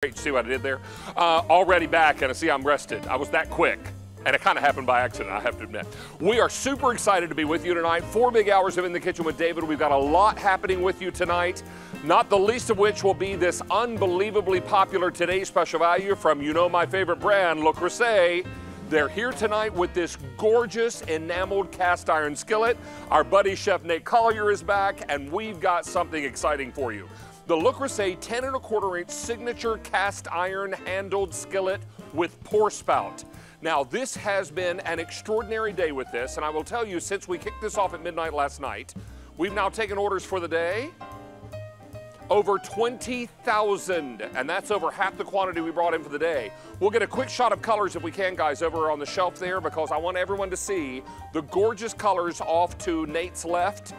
Great, see what I did there? Uh, already back, and I see I'm rested. I was that quick. And it kind of happened by accident, I have to admit. We are super excited to be with you tonight. Four big hours of In the Kitchen with David. We've got a lot happening with you tonight, not the least of which will be this unbelievably popular Today's Special Value from, you know, my favorite brand, Le Creuset. They're here tonight with this gorgeous enameled cast iron skillet. Our buddy Chef Nate Collier is back, and we've got something exciting for you. The Le Creuset 10 and a quarter inch signature cast iron handled skillet with pour spout. Now, this has been an extraordinary day with this, and I will tell you, since we kicked this off at midnight last night, we've now taken orders for the day. Over 20,000, and that's over half the quantity we brought in for the day. We'll get a quick shot of colors if we can, guys, over on the shelf there, because I want everyone to see the gorgeous colors off to Nate's left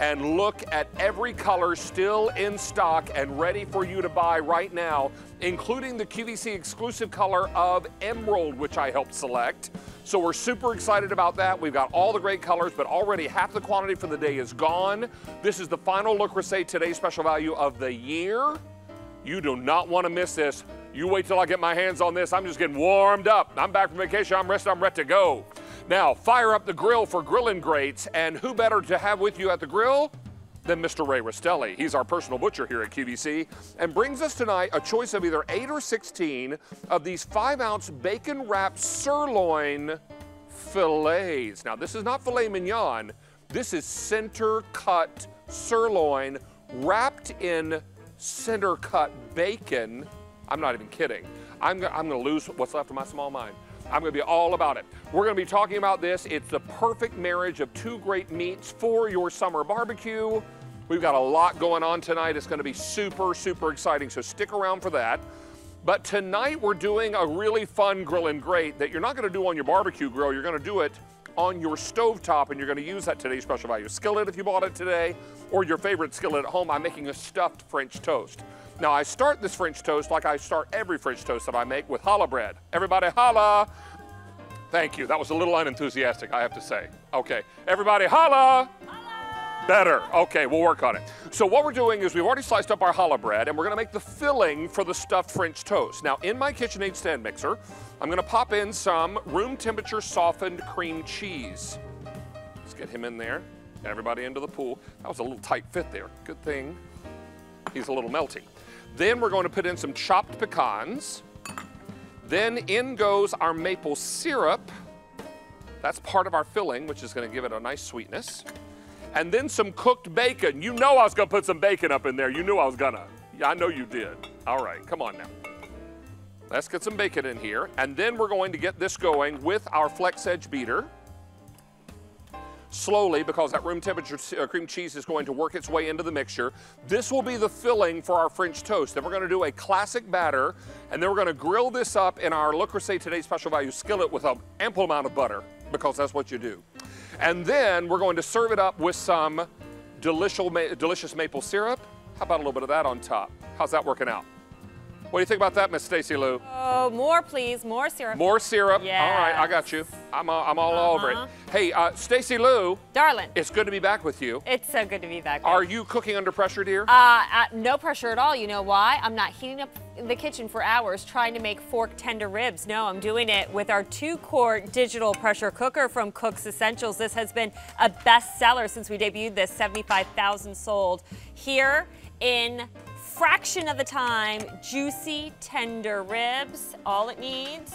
and look at every color still in stock and ready for you to buy right now, including the QVC exclusive color of Emerald, which I helped select. So we're super excited about that. We've got all the great colors, but already half the quantity for the day is gone. This is the final Le Creuset Today Special Value of the year. You do not want to miss this. You wait till I get my hands on this. I'm just getting warmed up. I'm back from vacation. I'm rested. I'm ready to go. Now, fire up the grill for grilling greats, and who better to have with you at the grill than Mr. Ray Restelli. He's our personal butcher here at QVC and brings us tonight a choice of either 8 or 16 of these 5-ounce bacon-wrapped sirloin fillets. Now, this is not filet mignon. This is center-cut sirloin wrapped in center-cut bacon. I'm not even kidding. I'm, I'm going to lose what's left of my small mind. I'm going to be all about it. We're going to be talking about this. It's the perfect marriage of two great meats for your summer barbecue. We've got a lot going on tonight. It's going to be super, super exciting, so stick around for that. But tonight we're doing a really fun grill and grate that you're not going to do on your barbecue grill. You're going to do it on your stove top, and you're going to use that today's special value skillet if you bought it today, or your favorite skillet at home. I'm making a stuffed French toast. Now I start this French toast like I start every French toast that I make with challah bread. Everybody holla. Thank you. That was a little unenthusiastic, I have to say. Okay, everybody holla. Better. Okay, we'll work on it. So what we're doing is we've already sliced up our challah bread and we're gonna make the filling for the stuffed French toast. Now in my KitchenAid stand mixer, I'm gonna pop in some room temperature softened cream cheese. Let's get him in there. Everybody into the pool. That was a little tight fit there. Good thing he's a little melty. Then we're going to put in some chopped pecans. Then in goes our maple syrup. That's part of our filling, which is gonna give it a nice sweetness. And then some cooked bacon. You know I was gonna put some bacon up in there. You knew I was gonna. I know you did. All right, come on now. Let's get some bacon in here. And then we're going to get this going with our flex edge beater slowly because that room temperature uh, cream cheese is going to work its way into the mixture. This will be the filling for our French toast. Then we're going to do a classic batter, and then we're going to grill this up in our Le Creuset Today Special Value skillet with an ample amount of butter because that's what you do. And then we're going to serve it up with some delicious, delicious maple syrup. How about a little bit of that on top? How's that working out? What do you think about that, Miss Stacy Lou? Oh, more please, more syrup. More syrup. Yes. All right, I got you. I'm, uh, I'm all uh -huh. over it. Uh-huh. Hey, uh, Stacy Lou. Darling. It's good to be back with you. It's so good to be back. Are you cooking under pressure, dear? Uh, no pressure at all. You know why? I'm not heating up the kitchen for hours trying to make fork tender ribs. No, I'm doing it with our two-quart digital pressure cooker from Cook's Essentials. This has been a bestseller since we debuted this, 75,000 sold. Here in fraction of the time, juicy, tender ribs. All it needs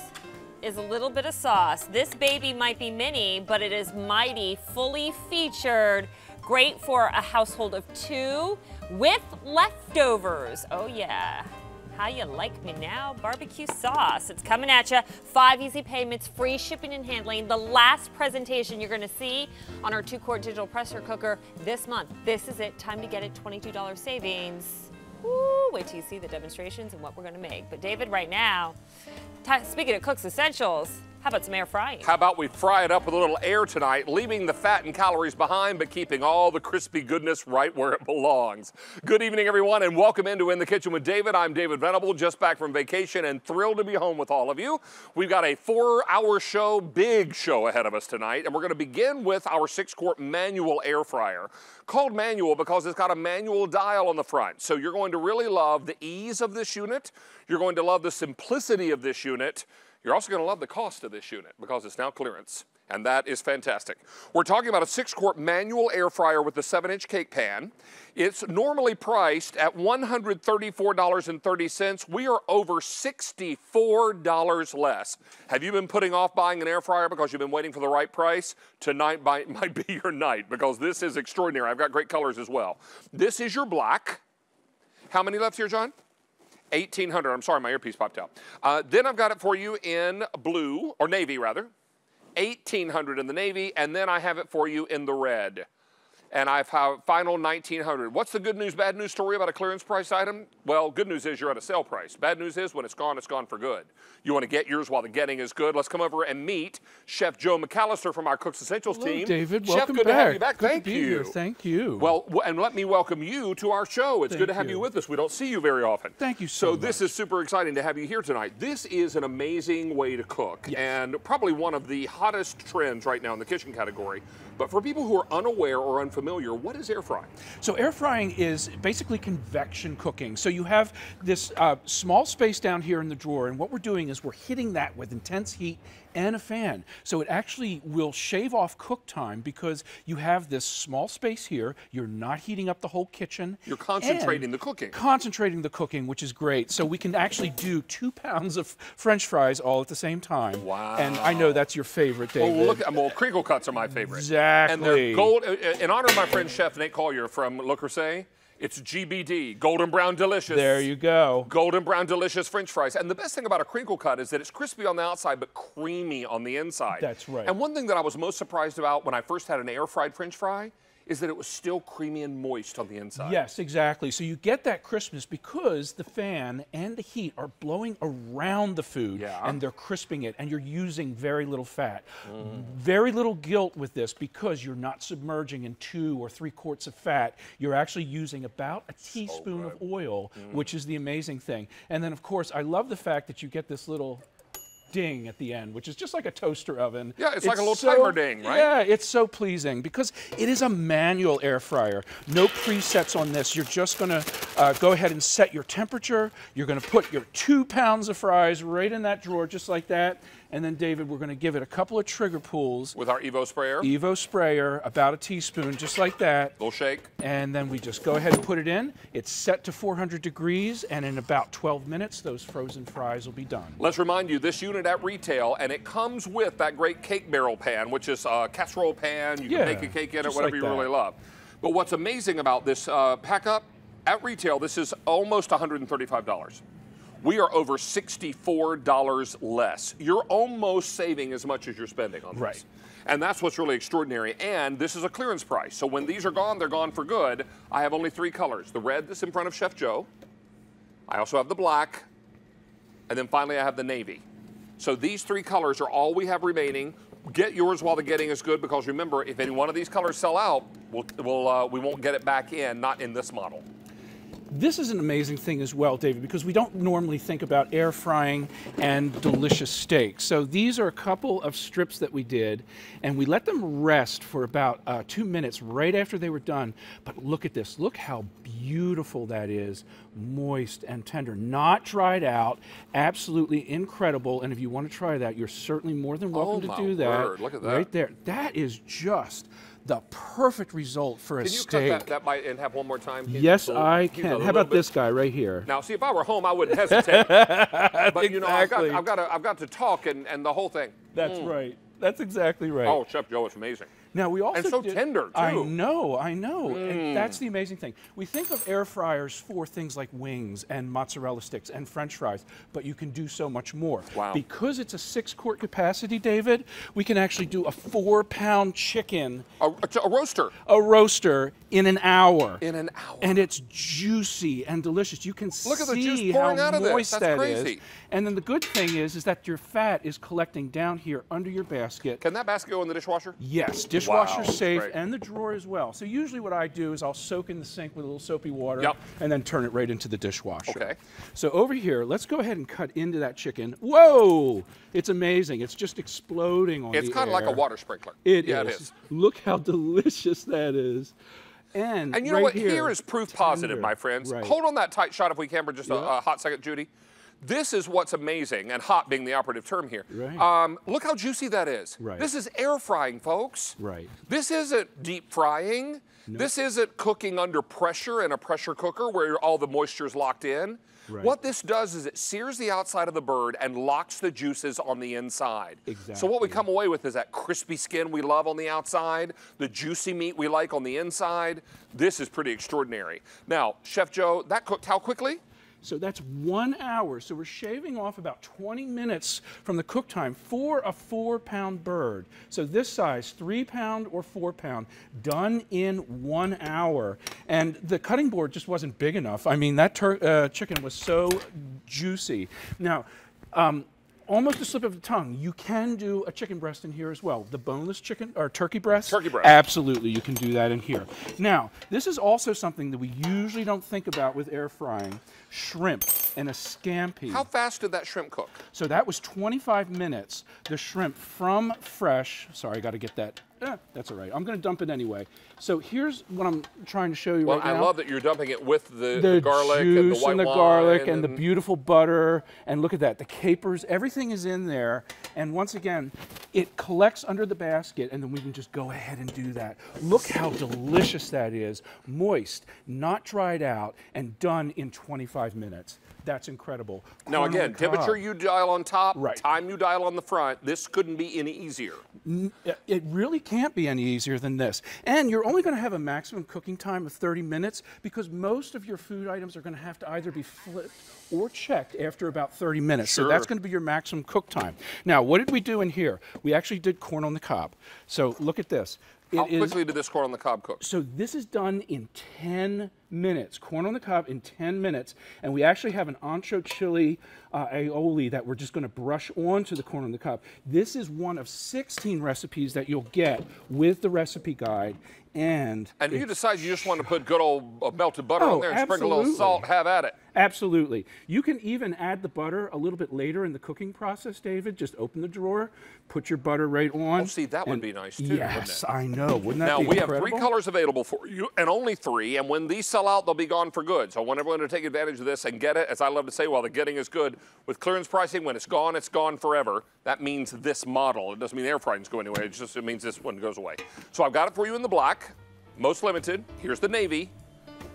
is a little bit of sauce. This baby might be mini, but it is mighty, fully featured. Great for a household of two with leftovers. Oh yeah. How you like me now? Barbecue sauce. It's coming at you. Five easy payments, free shipping and handling. The last presentation you're gonna see on our two-quart digital pressure cooker this month. This is it. Time to get it. $22 savings. Woo, wait till you see the demonstrations and what we're gonna make. But David, right now, speaking of Cook's Essentials, How about some air frying? How about we fry it up with a little air tonight, leaving the fat and calories behind, but keeping all the crispy goodness right where it belongs. Good evening, everyone, and welcome into In the Kitchen with David. I'm David Venable, just back from vacation and thrilled to be home with all of you. We've got a four-hour show, big show ahead of us tonight, and we're going to begin with our six-quart manual air fryer. Called manual because it's got a manual dial on the front, so you're going to really love the ease of this unit. You're going to love the simplicity of this unit. You're also going to love the cost of this unit because it's now clearance, and that is fantastic. We're talking about a six quart manual air fryer with a seven inch cake pan. It's normally priced at $134.30. We are over $64 less. Have you been putting off buying an air fryer because you've been waiting for the right price? Tonight might be your night because this is extraordinary. I've got great colors as well. This is your black. How many left here, John? 1800. I'm sorry, my earpiece popped out. Uh, then I've got it for you in blue, or navy rather. 1800 in the navy, and then I have it for you in the red and I've have final 1900. What's the good news, bad news story about a clearance price item? Well, good news is you're at a sale price. Bad news is when it's gone, it's gone for good. You want to get yours while the getting is good. Let's come over and meet Chef Joe McAllister from our Cooks Essentials Hello, team. David, Chef, welcome good back. to have you back. Good Thank you. Here. Thank you. Well, and let me welcome you to our show. It's Thank good to have you. you. with us. We don't see you very often. Thank you so this much. is super exciting to have you here tonight. This is an amazing way to cook Yes. and probably one of the hottest trends right now in the kitchen category. But for people who are unaware or unfamiliar, what is air frying? So air frying is basically convection cooking. So you have this uh, small space down here in the drawer, and what we're doing is we're hitting that with intense heat and a fan. So it actually will shave off cook time because you have this small space here. You're not heating up the whole kitchen. You're concentrating the cooking. Concentrating the cooking, which is great. So we can actually do two pounds of French fries all at the same time. Wow. And I know that's your favorite, David. look! Well, crinkle cuts are my favorite. Exactly. And they're gold. uh, In honor of my friend Chef Nate Collier from Le Creuset, it's GBD, Golden Brown Delicious. there you go. Golden brown delicious french fries. And the best thing about a crinkle cut is that it's crispy on the outside but creamy on the inside. That's right. And one thing that I was most surprised about when I first had an air fried french fry is that it was still creamy and moist on the inside. Yes, exactly. So you get that crispness because the fan and the heat are blowing around the food Yeah. and they're crisping it and you're using very little fat. Mm. Very little guilt with this because you're not submerging in two or three quarts of fat. You're actually using about a teaspoon of oil, Mm. which is the amazing thing. And then of course, I love the fact that you get this little ding at the end, which is just like a toaster oven. Yeah, it's like a little so- timer ding, right? Yeah, it's so pleasing because it is a manual air fryer. No presets on this. You're just going to uh, go ahead and set your temperature. You're going to put your two pounds of fries right in that drawer, just like that. And then, David, we're going to give it a couple of trigger pulls. With our Evo sprayer, Evo sprayer, about a teaspoon, just like that. little shake. And then we just go ahead and put it in. It's set to 400 degrees, and in about 12 minutes, those frozen fries will be done. Let's remind you, this unit at retail, and it comes with that great cake barrel pan, which is a casserole pan. You can Yeah, bake a cake in it, whatever like you that. really love. But what's amazing about this uh, pack up, at retail, this is almost $135. We are over $64 less. You're almost saving as much as you're spending on this. Right. And that's what's really extraordinary. And this is a clearance price. So when these are gone, they're gone for good. I have only three colors. The red that's in front of Chef Joe. I also have the black. And then finally I have the navy. So these three colors are all we have remaining. Get yours while the getting is good because remember, if any one of these colors sell out, we'll, we'll, uh, we won't get it back in, not in this model. This is an amazing thing as well, David, because we don't normally think about air frying and delicious steak. So these are a couple of strips that we did, and we let them rest for about uh, two minutes right after they were done. But look at this. Look how beautiful that is. Moist and tender, not dried out. Absolutely incredible. And if you want to try that, you're certainly more than welcome Oh, to do that. word. Look at that. Right there. That is just the perfect result for a Can you steak. cut that, that bite and have one more time? He's Yes, a little- I he's a can. little How about bit- this guy right here? Now, see, if I were home, I wouldn't hesitate. but you know, I've got, I've got, to, I've got to talk and, and the whole thing. That's mm. right. That's exactly right. Oh, Chef Joe, it's amazing. Now we also and so did- tender, too. I know, I know. Mm. That's the amazing thing. We think of air fryers for things like wings and mozzarella sticks and French fries, but you can do so much more. Wow. Because it's a six-quart capacity, David, we can actually do a four-pound chicken, A, a- roaster a roaster, in an hour. in an hour. and it's juicy and delicious. You can Look at the see juice pouring how out of this. That's that is. crazy. And then the good thing is, is that your fat is collecting down here under your basket. Can that basket go in the dishwasher? Yes, dishwasher Wow, safe great. and the drawer as well. So usually what I do is I'll soak in the sink with a little soapy water Yep. and then turn it right into the dishwasher. Okay. So over here, let's go ahead and cut into that chicken. Whoa! It's amazing. It's just exploding on It's the It's kind of like a water sprinkler. It yeah, is. it is. Look how delicious that is. And, And you know what? Here, Here is proof positive, my friends. Right. Hold on that tight shot if we can for just a, a hot second, Judy. This is what's amazing, and hot being the operative term here. Right. Um, look how juicy that is. Right. This is air frying, folks. Right. This isn't deep frying. This isn't cooking under pressure in a pressure cooker where all the moisture is locked in. Right. What this does is it sears the outside of the bird and locks the juices on the inside. Exactly. So what we come away with is that crispy skin we love on the outside, the juicy meat we like on the inside. This is pretty extraordinary. Now, Chef Joe, that cooked how quickly? So that's one hour. So we're shaving off about 20 minutes from the cook time for a four pound bird. So this size, three pound or four pound, done in one hour. And the cutting board just wasn't big enough. I mean, that uh, chicken was so juicy. Now, um, almost a slip of the tongue. You can do a chicken breast in here as well. The boneless chicken or turkey breast. Turkey breast. Absolutely, you can do that in here. Now, this is also something that we usually don't think about with air frying: shrimp and a scampi. How fast did that shrimp cook? So that was 25 minutes. The shrimp from fresh. Sorry, I got to get that. Eh, that's all right. I'm going to dump it anyway. So here's what I'm trying to show you Well, right I now I love that you're dumping it with the, the, the garlic juice and the white the wine garlic and, the beautiful butter and look at that the capers everything is in there and once again it collects under the basket and then we can just go ahead and do that look how delicious that is moist not dried out and done in 25 minutes that's incredible Now Corn on again, temperature you dial on top, Right. time you dial on the front. This couldn't be any easier. It- It really can't be any easier than this. And you're only going to have a maximum cooking time of 30 minutes because most of your food items are going to have to either be flipped or checked after about 30 minutes. So that's going to be your maximum cook time. Now, what did we do in here? We actually did corn on the cob. So look at this. It How is- quickly did this corn on the cob cook? so this is done in 10 minutes. Corn on the cob in 10 minutes. And we actually have an ancho chili uh, aioli that we're just going to brush onto the corn on the cob. This is one of 16 recipes that you'll get with the recipe guide. And, And you decide you just want to put good old uh, melted butter Oh, on there and sprinkle a little salt, have at it. Absolutely. You can even add the butter a little bit later in the cooking process, David. Just open the drawer, put your butter right on. Oh, see, that would be nice too, Yes. I know. Wouldn't that Now be Now, we have three colors available for you, and only three. And when these sell out, they'll be gone for good. So I want everyone to take advantage of this and get it. As I love to say, while the getting is good, with clearance pricing, when it's gone, it's gone forever. That means this model. It doesn't mean air frying's going away. It just it means this one goes away. So I've got it for you in the black, most limited. Here's the navy.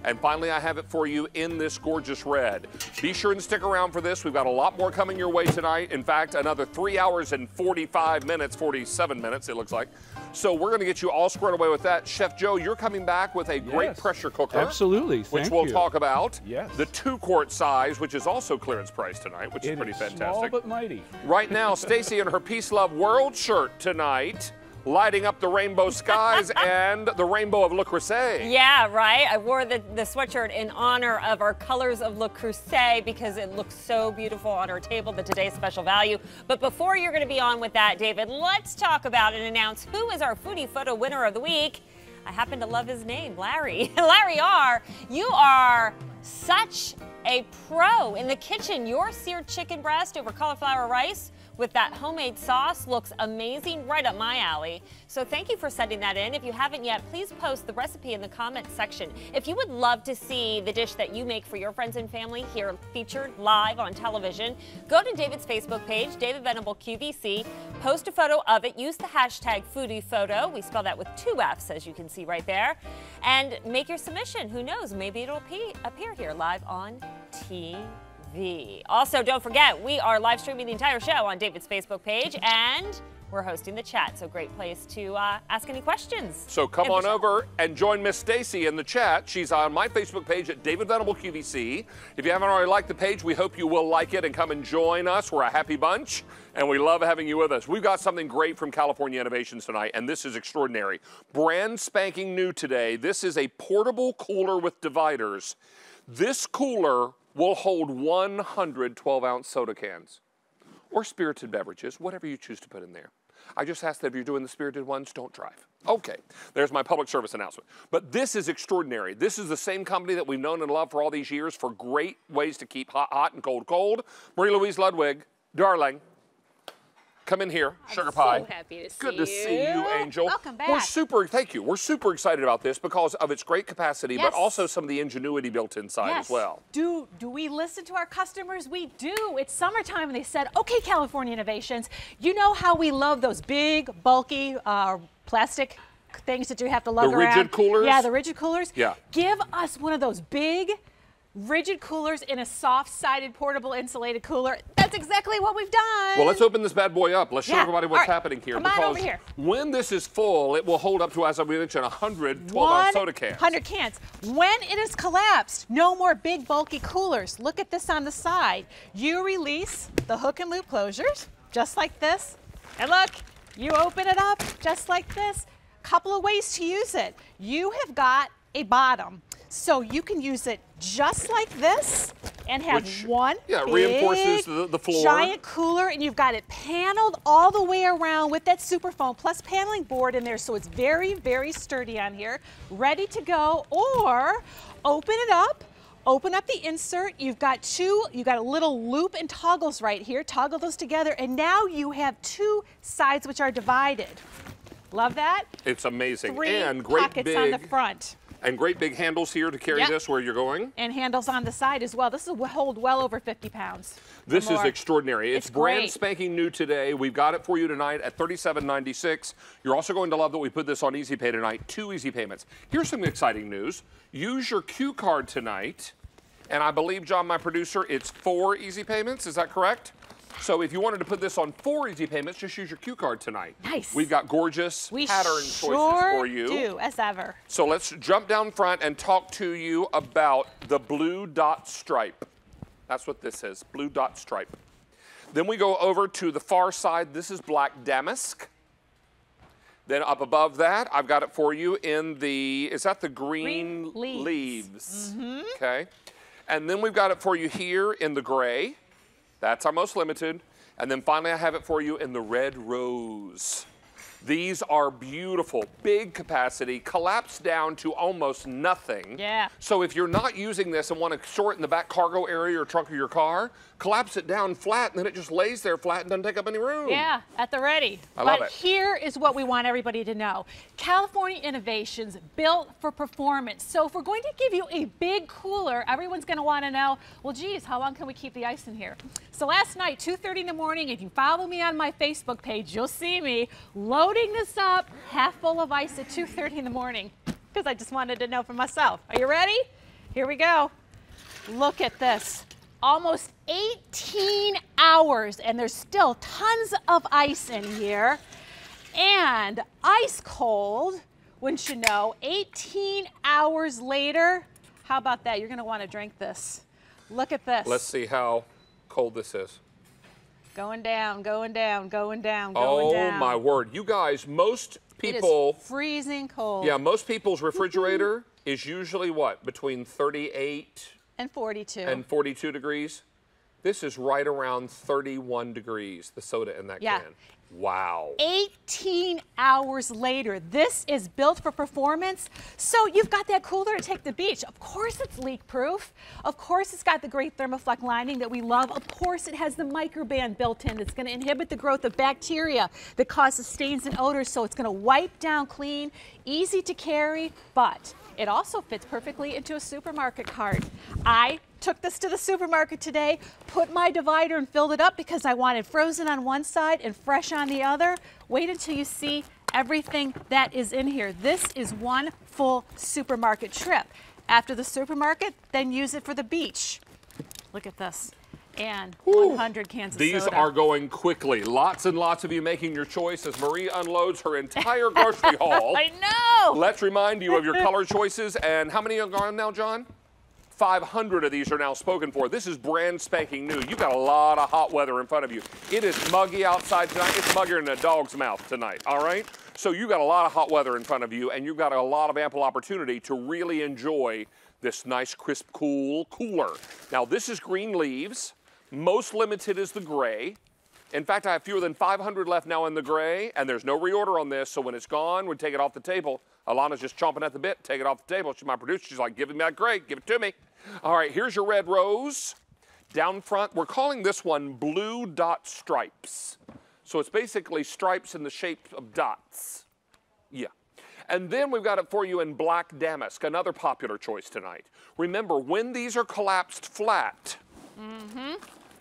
And finally, I have it for you in this gorgeous red. Be sure and stick around for this. We've got a lot more coming your way tonight. In fact, another three hours and 45 minutes, 47 minutes, it looks like. So we're going to get you all squared away with that. Chef Joe, you're coming back with a great Yes, pressure cooker. absolutely. Which we'll you. talk about. Yes. The two quart size, which is also clearance price tonight, which is pretty is fantastic. Small but mighty. Right now, Stacy in her Peace Love World shirt tonight, lighting up the rainbow skies and the rainbow of Le Creuset. Yeah, right. I wore the, the sweatshirt in honor of our colors of Le Creuset because it looks so beautiful on our table, the today's special value. But before you're going to be on with that, David, let's talk about and announce who is our foodie photo winner of the week. I happen to love his name, Larry. Larry R., you are such a pro in the kitchen. Your seared chicken breast over cauliflower rice with that homemade sauce looks amazing, right up my alley. So thank you for sending that in. If you haven't yet, please post the recipe in the comments section. If you would love to see the dish that you make for your friends and family here featured live on television, go to David's Facebook page, David Venable QVC, post a photo of it, use the hashtag foodie photo. We spell that with two F's, as you can see right there, and make your submission. Who knows, maybe it'll appear here live on TV. Also, don't forget, we are live streaming the entire show on David's Facebook page, and we're hosting the chat. So great place to uh, ask any questions. So come on over and join Miss Stacy in the chat. She's on my Facebook page at David Venable QVC. If you haven't already liked the page, we hope you will like it and come and join us. We're a happy bunch, and we love having you with us. We've got something great from California Innovations tonight, and this is extraordinary. Brand spanking new today. This is a portable cooler with dividers. This cooler will hold 100 12 ounce soda cans or spirited beverages, whatever you choose to put in there. I just ask that if you're doing the spirited ones, don't drive. Okay, there's my public service announcement. But this is extraordinary. This is the same company that we've known and loved for all these years for great ways to keep hot, hot and cold, cold. Marie Louise Ludwig, darling, come in here, sugar pie. So happy to see Good to you. see you, Angel. Welcome back. We're super, thank you. We're super excited about this because of its great capacity, but also some of the ingenuity built inside Yes. as well. Do do we listen to our customers? We do. It's summertime, and they said, "Okay, California Innovations, you know how we love those big, bulky uh, plastic things that you have to lug The around." rigid coolers? Yeah, the rigid coolers. Yeah. Give us one of those big. Rigid coolers in a soft-sided portable insulated cooler. That's exactly what we've done. Well, let's open this bad boy up. Let's show Yeah. everybody what's right. happening here. Come on because over here. when this is full, it will hold up to, as I mentioned, 100 12 ounce soda cans. 100 cans. When it is collapsed, no more big bulky coolers. Look at this on the side. You release the hook and loop closures, just like this. And look, you open it up just like this. Couple of ways to use it. You have got a bottom. So you can use it just like this and have Which, one yeah, big, reinforces the- the floor. giant cooler and you've got it paneled all the way around with that super foam plus paneling board in there. So it's very very sturdy on here ready to go or open it up open up the insert. You've got two you've got a little loop and toggles right here. Toggle those together and now you have two sides which are divided. Love that? It's amazing. three and great pockets big on the front and great big handles here to carry Yep. this where you're going. and handles on the side as well this will hold well over 50 pounds This is extraordinary. It's, It's brand great. spanking new today. We've got it for you tonight at $37.96. You're also going to love that we put this on Easy Pay tonight. Two easy payments. Here's some exciting news. Use your Q card tonight, and I believe John, my producer, it's four easy payments. Is that correct? So if you wanted to put this on four easy payments, just use your Q card tonight. Nice. We've got gorgeous we pattern sure choices for you. do as ever So let's jump down front and talk to you about the blue dot stripe. That's what this is, blue dot stripe. Then we go over to the far side. This is black damask. Then up above that, I've got it for you in the, is that the green, Green leaves. leaves? Mm-hmm. Okay. And then we've got it for you here in the gray. That's our most limited. And then finally, I have it for you in the red rose. These are beautiful, big capacity, collapse down to almost nothing. Yeah. So if you're not using this and want to store it in the back cargo area or trunk of your car, collapse it down flat and then it just lays there flat and doesn't take up any room. Yeah, at the ready. I but love it. here is what we want everybody to know. California Innovations built for performance. So if we're going to give you a big cooler, everyone's going to want to know, well, geez, how long can we keep the ice in here? So last night, 2.30 in the morning, if you follow me on my Facebook page, you'll see me loading this up half full of ice at 2.30 in the morning because I just wanted to know for myself. Are you ready? Here we go. Look at this. Almost 18 hours, and there's still tons of ice in here. And ice cold, wouldn't you know, 18 hours later. How about that? You're gonna wanna drink this. Look at this. Let's see how cold this is. Going down, going down, going down, going Oh down. my word. You guys, most It is people, freezing cold. yeah, most people's refrigerator is usually what? Between 38 And 42. and 42 degrees. This is right around 31 degrees, the soda in that Yeah. can. Wow. 18 hours later. This is built for performance. So you've got that cooler to take the beach. Of course it's leak proof. Of course it's got the great thermoflex lining that we love. Of course it has the Microban built in that's going to inhibit the growth of bacteria that causes stains and odors. So it's going to wipe down clean, easy to carry, but it also fits perfectly into a supermarket cart. I took this to the supermarket today, put my divider and filled it up because I wanted frozen on one side and fresh on the other. Wait until you see everything that is in here. This is one full supermarket trip. After the supermarket, then use it for the beach. Look at this. And 100 cans of These soda. are going quickly. Lots and lots of you making your choice as Marie unloads her entire grocery haul. I know. Let's remind you of your color choices. And how many are gone now, John? 500 of these are now spoken for. This is brand spanking new. You've got a lot of hot weather in front of you. It is muggy outside tonight. It's muggier than a dog's mouth tonight, all right? So you've got a lot of hot weather in front of you, and you've got a lot of ample opportunity to really enjoy this nice, crisp, cool cooler. Now, this is green leaves. Most limited is the gray. In fact, I have fewer than 500 left now in the gray, and there's no reorder on this, so when it's gone, we take it off the table. Alana's just chomping at the bit, take it off the table. She's my producer. She's like, give me that gray, give it to me. All right, here's your red rose. Down front, we're calling this one blue dot stripes. So it's basically stripes in the shape of dots. Yeah. And then we've got it for you in black damask, another popular choice tonight. Remember, when these are collapsed flat, mm-hmm.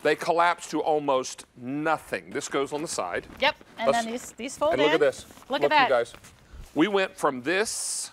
They collapse to almost nothing. This goes on the side. Yep. And Let's- then these these fold And look at this. Look, at that. you guys. We went from this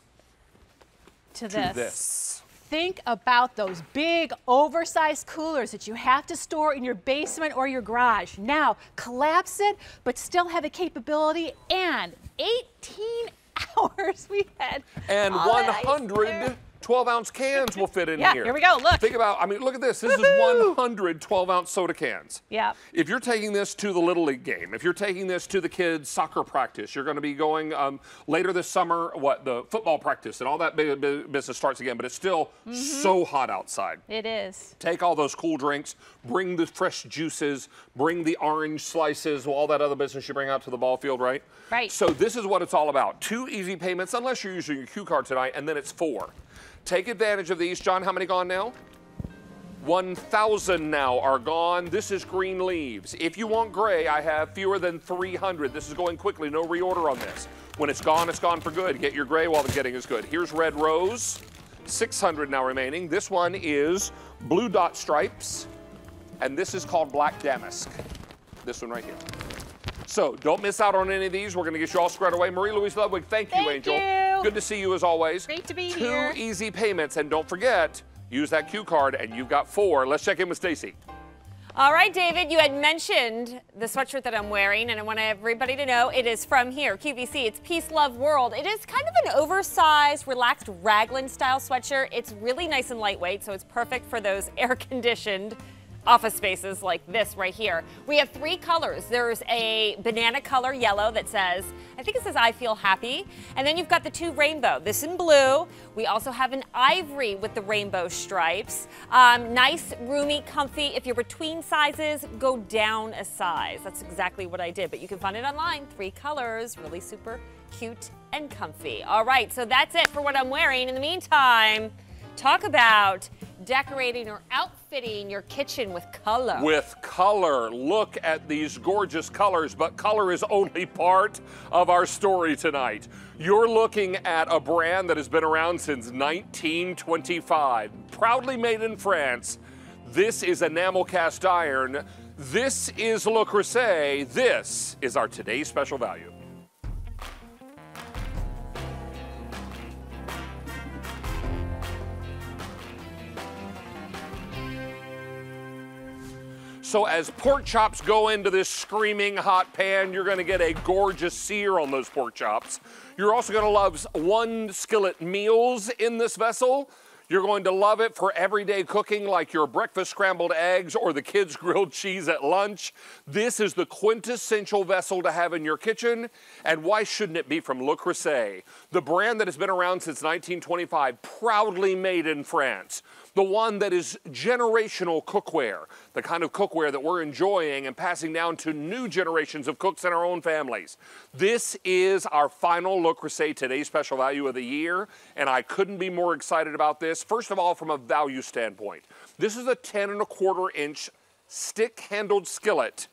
To to this. this. Think about those big, oversized coolers that you have to store in your basement or your garage. Now, collapse it, but still have the capability and 18 hours we had. And all that ice 100 there. 12 ounce cans will fit in Yeah, here. here we go, look. Think about, I mean, look at this. This is 100 12 ounce soda cans. Yeah. If you're taking this to the Little League game, if you're taking this to the kids' soccer practice, you're going to be going um, later this summer, what, the football practice and all that business starts again, but it's still Mm-hmm. so hot outside. It is. Take all those cool drinks, bring the fresh juices, bring the orange slices, all that other business you bring out to the ball field, right? Right. So this is what it's all about. Two easy payments, unless you're using your Q card tonight, and then it's four. Take advantage of these. John, how many gone now? 1,000 now are gone. This is green leaves. If you want gray, I have fewer than 300. This is going quickly. No reorder on this. When it's gone, it's gone for good. Get your gray while the getting is good. Here's red rose. 600 now remaining. This one is blue dot stripes, and this is called black damask. This one right here. So don't miss out on any of these. We're going to get you all squared away. Marie Louise Ludwig, thank you, Thank Angel. you. Good to see you as always. Great to be Two here. easy payments, and don't forget, use that Q card, and you've got four. Let's check in with Stacy. All right, David, you had mentioned the sweatshirt that I'm wearing, and I want everybody to know it is from here, QVC. It's Peace, Love, World. It is kind of an oversized, relaxed raglan style sweatshirt. It's really nice and lightweight, so it's perfect for those air conditioned office spaces like this right here. We have three colors. There's a banana color yellow that says, I think it says I feel happy. And then you've got the two rainbow. This in blue. We also have an ivory with the rainbow stripes. Um, nice, roomy, comfy. If you're between sizes, go down a size. That's exactly what I did. But you can find it online. Three colors, really super cute and comfy. All right, so that's it for what I'm wearing. In the meantime, talk about decorating or outfitting your kitchen with color. With color, look at these gorgeous colors, but color is only part of our story tonight. You're looking at a brand that has been around since 1925, proudly made in France. This is enamel cast iron. This is Le Creuset. This is our today's special value. So as pork chops go into this screaming hot pan, you're gonna get a gorgeous sear on those pork chops. You're also gonna love one skillet meals in this vessel. You're going to love it for everyday cooking like your breakfast scrambled eggs or the kids' grilled cheese at lunch. This is the quintessential vessel to have in your kitchen. And why shouldn't it be from Le Creuset, the brand that has been around since 1925, proudly made in France? The one that is generational cookware, the kind of cookware that we're enjoying and passing down to new generations of cooks in our own families. This is our final Le Creuset Today's Special Value of the Year, and I couldn't be more excited about this. First of all, from a value standpoint, this is a 10 and a quarter inch stick handled skillet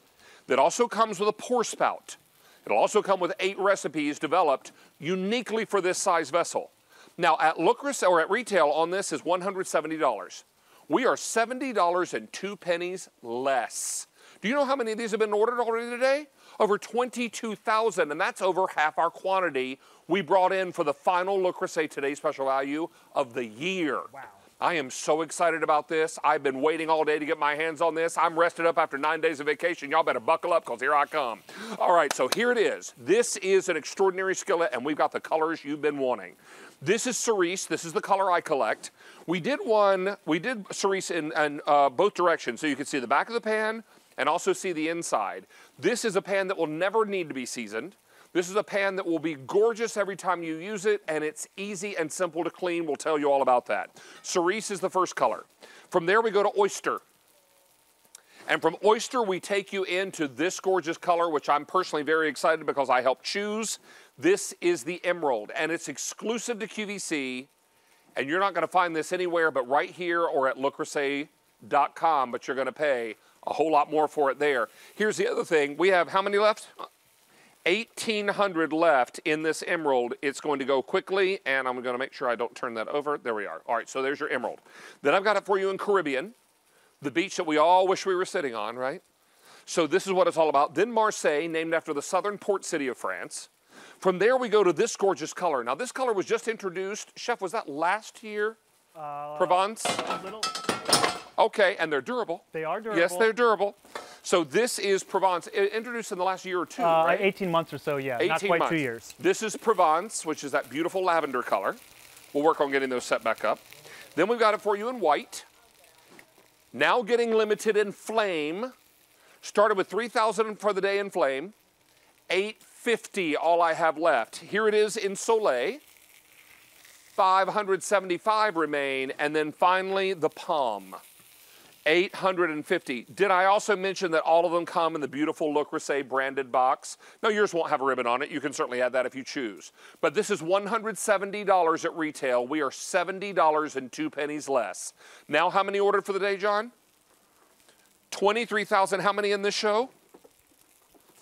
that also comes with a pour spout. It'll also come with eight recipes developed uniquely for this size vessel. Now, at Lucas or at retail on this is $170. We are $70 and two pennies less. Do you know how many of these have been ordered already today? Over 22,000, and that's over half our quantity we brought in for the final Le Creuset Today special value of the year. Wow. I am so excited about this. I've been waiting all day to get my hands on this. I'm rested up after nine days of vacation. Y'all better buckle up because here I come. All right, so here it is. This is an extraordinary skillet, and we've got the colors you've been wanting. This is cerise. This is the color I collect. We did one, we did cerise in, in uh, both directions, so you can see the back of the pan and also see the inside. This is a pan that will never need to be seasoned. This is a pan that will be gorgeous every time you use it, and it's easy and simple to clean. We'll tell you all about that. Cerise is the first color. From there, we go to oyster. And from oyster, we take you into this gorgeous color, which I'm personally very excited because I helped choose. This is the emerald, and it's exclusive to QVC. And you're not going to find this anywhere but right here or at lecreuset.com, but you're going to pay a whole lot more for it there. Here's the other thing. We have how many left? 1,800 left in this emerald. It's going to go quickly, and I'm going to make sure I don't turn that over. There we are. All right, so there's your emerald. Then I've got it for you in Caribbean, the beach that we all wish we were sitting on, right? So this is what it's all about. Then Marseille, named after the southern port city of France. From there, we go to this gorgeous color. Now, this color was just introduced. Chef, was that last year? Uh, Provence? A little. Okay, and they're durable. They are durable. Yes, they're durable. So this is Provence, introduced in the last year or two, uh, right? 18 months or so, yeah. Not quite months. two years. This is Provence, which is that beautiful lavender color. We'll work on getting those set back up. Then we've got it for you in white. Now getting limited in flame. Started with 3,000 for the day in flame. 850 all I have left. Here it is in Soleil. 575 remain. And then finally the palm. 850. Did I also mention that all of them come in the beautiful Le Creuset branded box? No, yours won't have a ribbon on it. You can certainly add that if you choose. But this is $170 at retail. We are $70 and two pennies less. Now, how many ordered for the day, John? 23,000. How many in this show?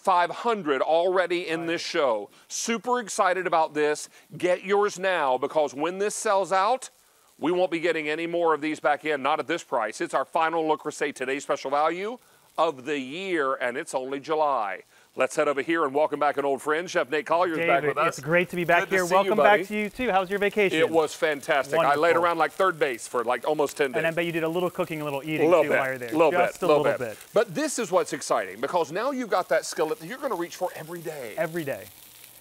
500 already in this show. Super excited about this. Get yours now because when this sells out, we won't be getting any more of these back in, not at this price. It's our final Le Creuset today's special value of the year, and it's only July. Let's head over here and welcome back an old friend, Chef Nate Collier's David, back with us. It's great to be back Good here. Welcome you, back to you too. How was your vacation? It was fantastic. Wonderful. I laid around like third base for like almost 10 days. And I bet you did a little cooking, a little eating a little too bit, while you're there. Little Just bit, a little, little bit. bit. But this is what's exciting because now you've got that skillet that you're going to reach for every day. Every day.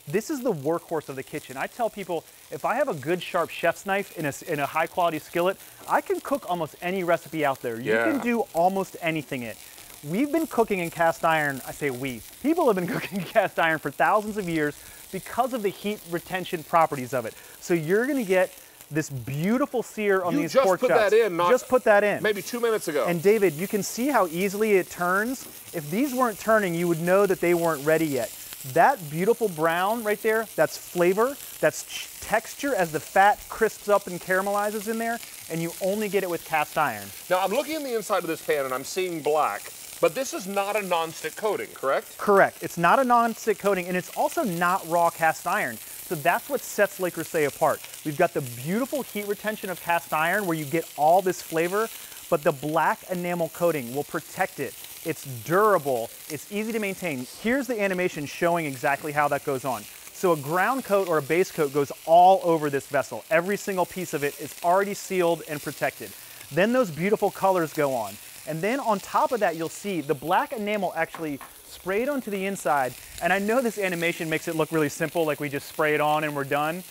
This is the workhorse of the kitchen. I tell people, if I have a good sharp chef's knife in a, in a high quality skillet, I can cook almost any recipe out there. You Yeah. can do almost anything in it. We've been cooking in cast iron, I say we, people have been cooking in cast iron for thousands of years because of the heat retention properties of it. So you're gonna get this beautiful sear on You these just put chops. that in, not- just put that in. Maybe two minutes ago. And David, you can see how easily it turns. If these weren't turning, you would know that they weren't ready yet. That beautiful brown right there, that's flavor, that's texture as the fat crisps up and caramelizes in there, and you only get it with cast iron. now I'm looking in the inside of this pan and I'm seeing black, but this is not a non-stick coating, correct? Correct. It's not a non-stick coating, and it's also not raw cast iron. So that's what sets Le Creuset apart. We've got the beautiful heat retention of cast iron where you get all this flavor, but the black enamel coating will protect it. It's durable, it's easy to maintain. Here's the animation showing exactly how that goes on. So a ground coat or a base coat goes all over this vessel. Every single piece of it is already sealed and protected. Then those beautiful colors go on. And then on top of that, you'll see the black enamel actually sprayed onto the inside. And I know this animation makes it look really simple, like we just spray it on and we're done.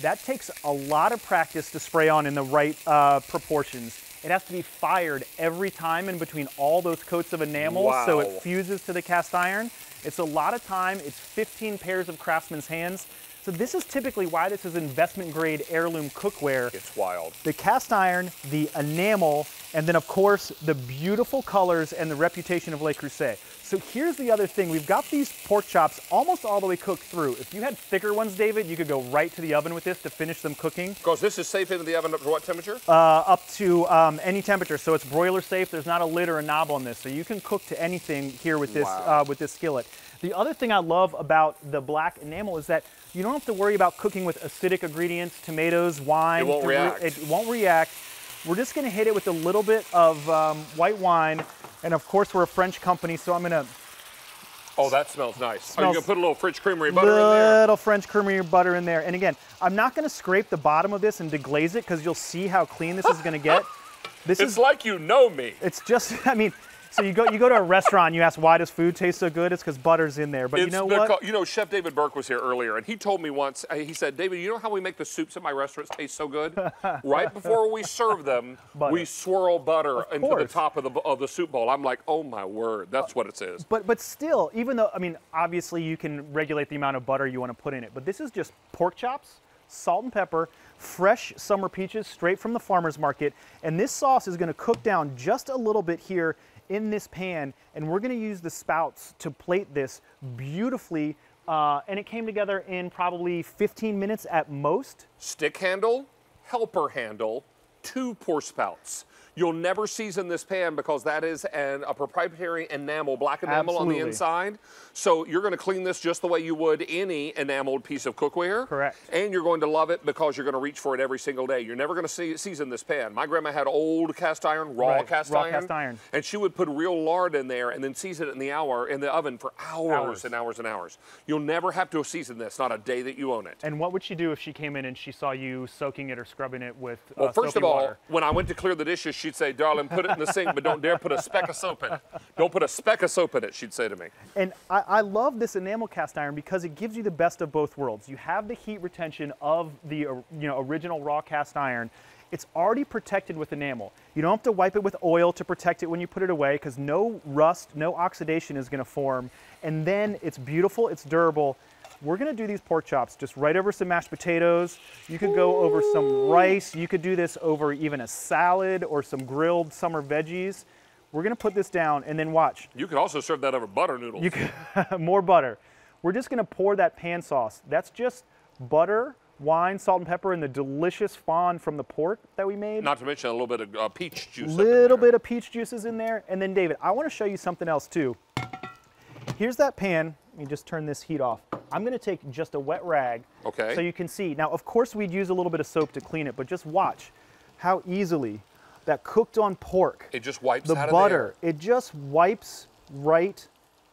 That takes a lot of practice to spray on in the right uh, proportions. It has to be fired every time in between all those coats of enamel so it fuses to the cast iron. It's a lot of time. It's 15 pairs of craftsman's hands. So this is typically why this is investment grade heirloom cookware It's wild. the cast iron, the enamel, and then of course the beautiful colors and the reputation of Le Creuset. So here's the other thing. We've got these pork chops almost all the way cooked through. If you had thicker ones, David, you could go right to the oven with this to finish them cooking Because this is safe into the oven up to what temperature? uh, up to um, any temperature. So it's broiler safe. There's not a lid or a knob on this. So you can cook to anything here with this, Wow. uh, with this skillet. The other thing I love about the black enamel is that you don't have to worry about cooking with acidic ingredients, tomatoes, wine. It won't react. It won't react. We're just gonna hit it with a little bit of um, white wine. And of course we're a French company, so I'm gonna Oh, that smells nice. Are you gonna put a little French creamery butter in there? Little French creamery butter in there. And again, I'm not gonna scrape the bottom of this and deglaze it because you'll see how clean this is gonna get. This It's is, like you know me. it's just, I mean, so you go you go to a restaurant, you ask why does food taste so good? It's because butter's in there. But you know becau- what? You know, Chef David Burke was here earlier, and he told me once. uh, He said, "David, you know how we make the soups at my restaurants taste so good? right before we serve them, Butter. we swirl butter into the top of the of the soup bowl." I'm like, "Oh my word, that's what it is." But but still, even though I mean, obviously you can regulate the amount of butter you want to put in it, but this is just pork chops, salt and pepper, fresh summer peaches straight from the farmers market, and this sauce is going to cook down just a little bit here in this pan, and we're to use the spouts to plate this beautifully. Uh, and it came together in probably 15 minutes at most. Stick handle, helper handle, two pour spouts. You'll never season this pan because that is an, a proprietary enamel, black enamel on the inside. So you're going to clean this just the way you would any enameled piece of cookware. Correct. And you're going to love it because you're going to reach for it every single day. You're never going to see, season this pan. My grandma had old cast iron, raw Right, cast raw iron, cast iron. and she would put real lard in there and then season it in the hour in the oven for hours, Hours. and hours and hours. You'll never have to season this, not a day that you own it. And what would she do if she came in and she saw you soaking it or scrubbing it with uh, Well, first of all, water? when I went to clear the dishes, she'd say, "Darling, put it in the sink, but don't dare put a speck of soap in it. Don't put a speck of soap in it." She'd say to me. And I, I love this enamel cast iron because it gives you the best of both worlds. You have the heat retention of the you know original raw cast iron. It's already protected with enamel. You don't have to wipe it with oil to protect it when you put it away because no rust, no oxidation is going to form. And then it's beautiful, it's durable. We're going to do these pork chops just right over some mashed potatoes. You could go over some rice. You could do this over even a salad or some grilled summer veggies. We're going to put this down and then watch. You could also serve that over butter noodles. You can, more butter. We're just gonna pour that pan sauce. That's just butter, wine, salt and pepper, and the delicious fond from the pork that we made. Not to mention a little bit of uh, peach juice. little bit of peach juices in there. And then David, I wanna show you something else too. Here's that pan. Let me just turn this heat off. I'm gonna take just a wet rag Okay. so you can see. Now, of course, we'd use a little bit of soap to clean it, but just watch how easily that cooked on pork It just wipes the out of butter, it just wipes right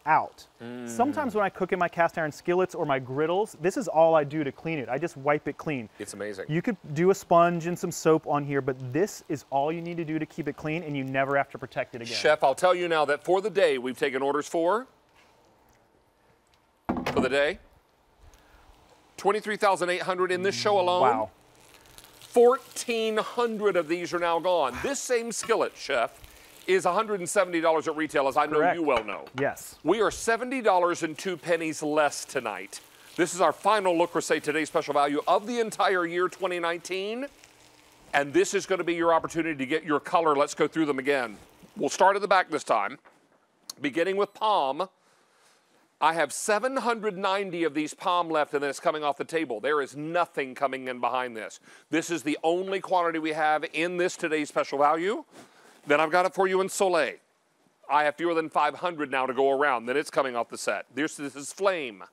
out. Mm. Sometimes when I cook in my cast iron skillets or my griddles, this is all I do to clean it. I just wipe it clean. It's amazing. You could do a sponge and some soap on here, but this is all you need to do to keep it clean and you never have to protect it again. Chef, I'll tell you now that for the day we've taken orders for. For the day. 23,800 in this show alone. Wow. 1,400 of these are now gone. This same skillet, Chef, is $170 at retail, as I know Correct. you well know. Yes. We are $70 and two pennies less tonight. This is our final look for say today's special value of the entire year 2019. And this is going to be your opportunity to get your color. Let's go through them again. We'll start at the back this time. Beginning with palm. I have 790 of these palm left, and then it's coming off the table. There is nothing coming in behind this. This is the only quantity we have in this today's special value. Then I've got it for you in Soleil. I have fewer than 500 now to go around. Then it's coming off the set. This, this is Flame.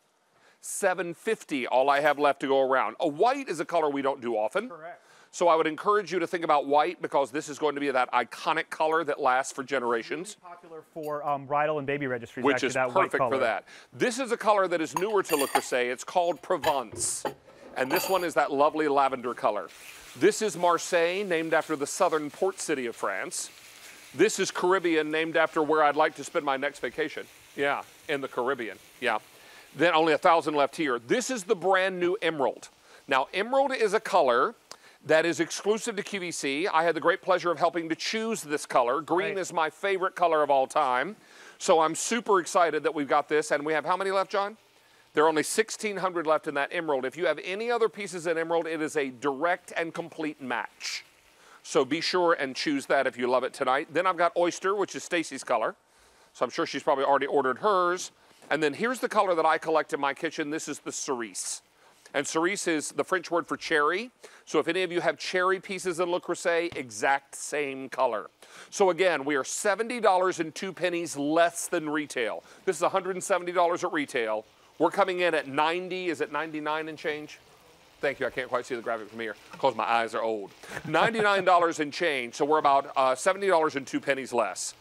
750, all I have left to go around. A white is a color we don't do often. Correct. So I would encourage you to think about white because this is going to be that iconic color that lasts for generations, Popular for um, bridal and baby registries. which is perfect for that. This is a color that is newer to Le Creuset. It's called Provence. And this one is that lovely lavender color. This is Marseille, named after the southern port city of France. This is Caribbean, named after where I'd like to spend my next vacation. Yeah, in the Caribbean. Yeah. Then only a thousand left here. This is the brand new emerald. Now, emerald is a color that is exclusive to QVC. I had the great pleasure of helping to choose this color. Green Right. is my favorite color of all time. So I'm super excited that we've got this. And we have how many left, John? There are only 1,600 left in that emerald. If you have any other pieces in emerald, it is a direct and complete match. So be sure and choose that if you love it tonight. Then I've got oyster, which is Stacy's color. So I'm sure she's probably already ordered hers. And then here's the color that I collect in my kitchen. This is the cerise. And cerise is the French word for cherry. So if any of you have cherry pieces in Le Creuset, exact same color. So again, we are $70 and two pennies less than retail. This is $170 at retail. We're coming in at 90, is it 99 and change? Thank you. I can't quite see the graphic from here because my eyes are old. $99 and change. So we're about uh, $70 and two pennies less.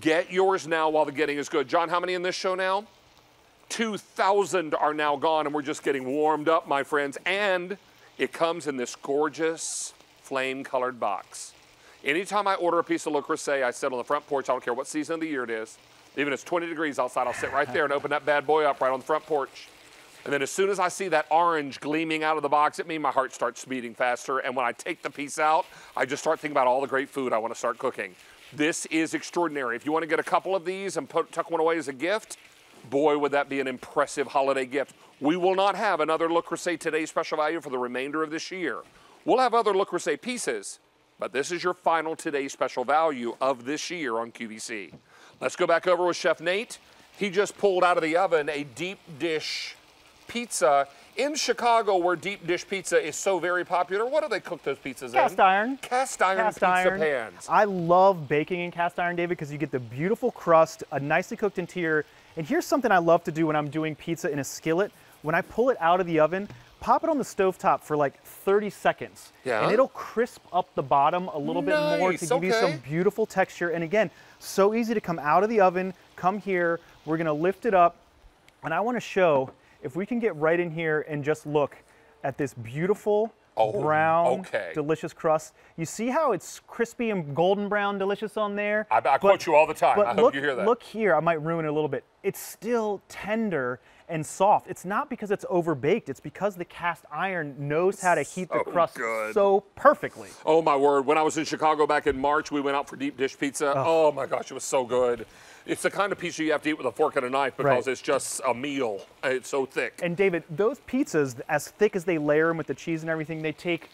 Get yours now while the getting is good. John, how many in this show now? 2,000 are now gone, and we're just getting warmed up, my friends. And it comes in this gorgeous flame colored box. Anytime I order a piece of Le I sit on the front porch. I don't care what season of the year it is. Even if it's 20 degrees outside, I'll sit right there and open that bad boy up right on the front porch. And then as soon as I see that orange gleaming out of the box at me, my heart starts beating faster. And when I take the piece out, I just start thinking about all the great food I want to start cooking. This is extraordinary. If you want to get a couple of these and put, tuck one away as a gift, boy, would that be an impressive holiday gift. We will not have another Le Creuset Today special value for the remainder of this year. We'll have other Le Creuset pieces, but this is your final Today special value of this year on QVC. Let's go back over with Chef Nate. He just pulled out of the oven a deep dish pizza in Chicago, where deep dish pizza is so very popular. What do they cook those pizzas Cast in? Cast iron. Cast iron Cast pizza iron. pans. I love baking in cast iron, David, because you get the beautiful crust, a nicely cooked interior. And here's something I love to do when I'm doing pizza in a skillet. When I pull it out of the oven, pop it on the stovetop for like 30 seconds. Yeah. And it'll crisp up the bottom a little bit more to Nice, give you some beautiful texture. And again, so easy to come out of the oven, come here, we're gonna lift it up, and I wanna show if we can get right in here and just look at this beautiful Oh, brown, okay. delicious crust. You see how it's crispy and golden brown delicious on there? I, I quote you all the time. But I hope look, you hear that. look here, I might ruin it a little bit. It's still tender and soft. It's not because it's overbaked, it's because the cast iron knows how to heat the So crust good. so perfectly. Oh my word! When I was in Chicago back in March, we went out for deep dish pizza. Oh, my gosh, it was so good. It's the kind of pizza you have to eat with a fork and a knife because Right. it's just a meal. It's so thick. And David, those pizzas, as thick as they layer them with the cheese and everything, they take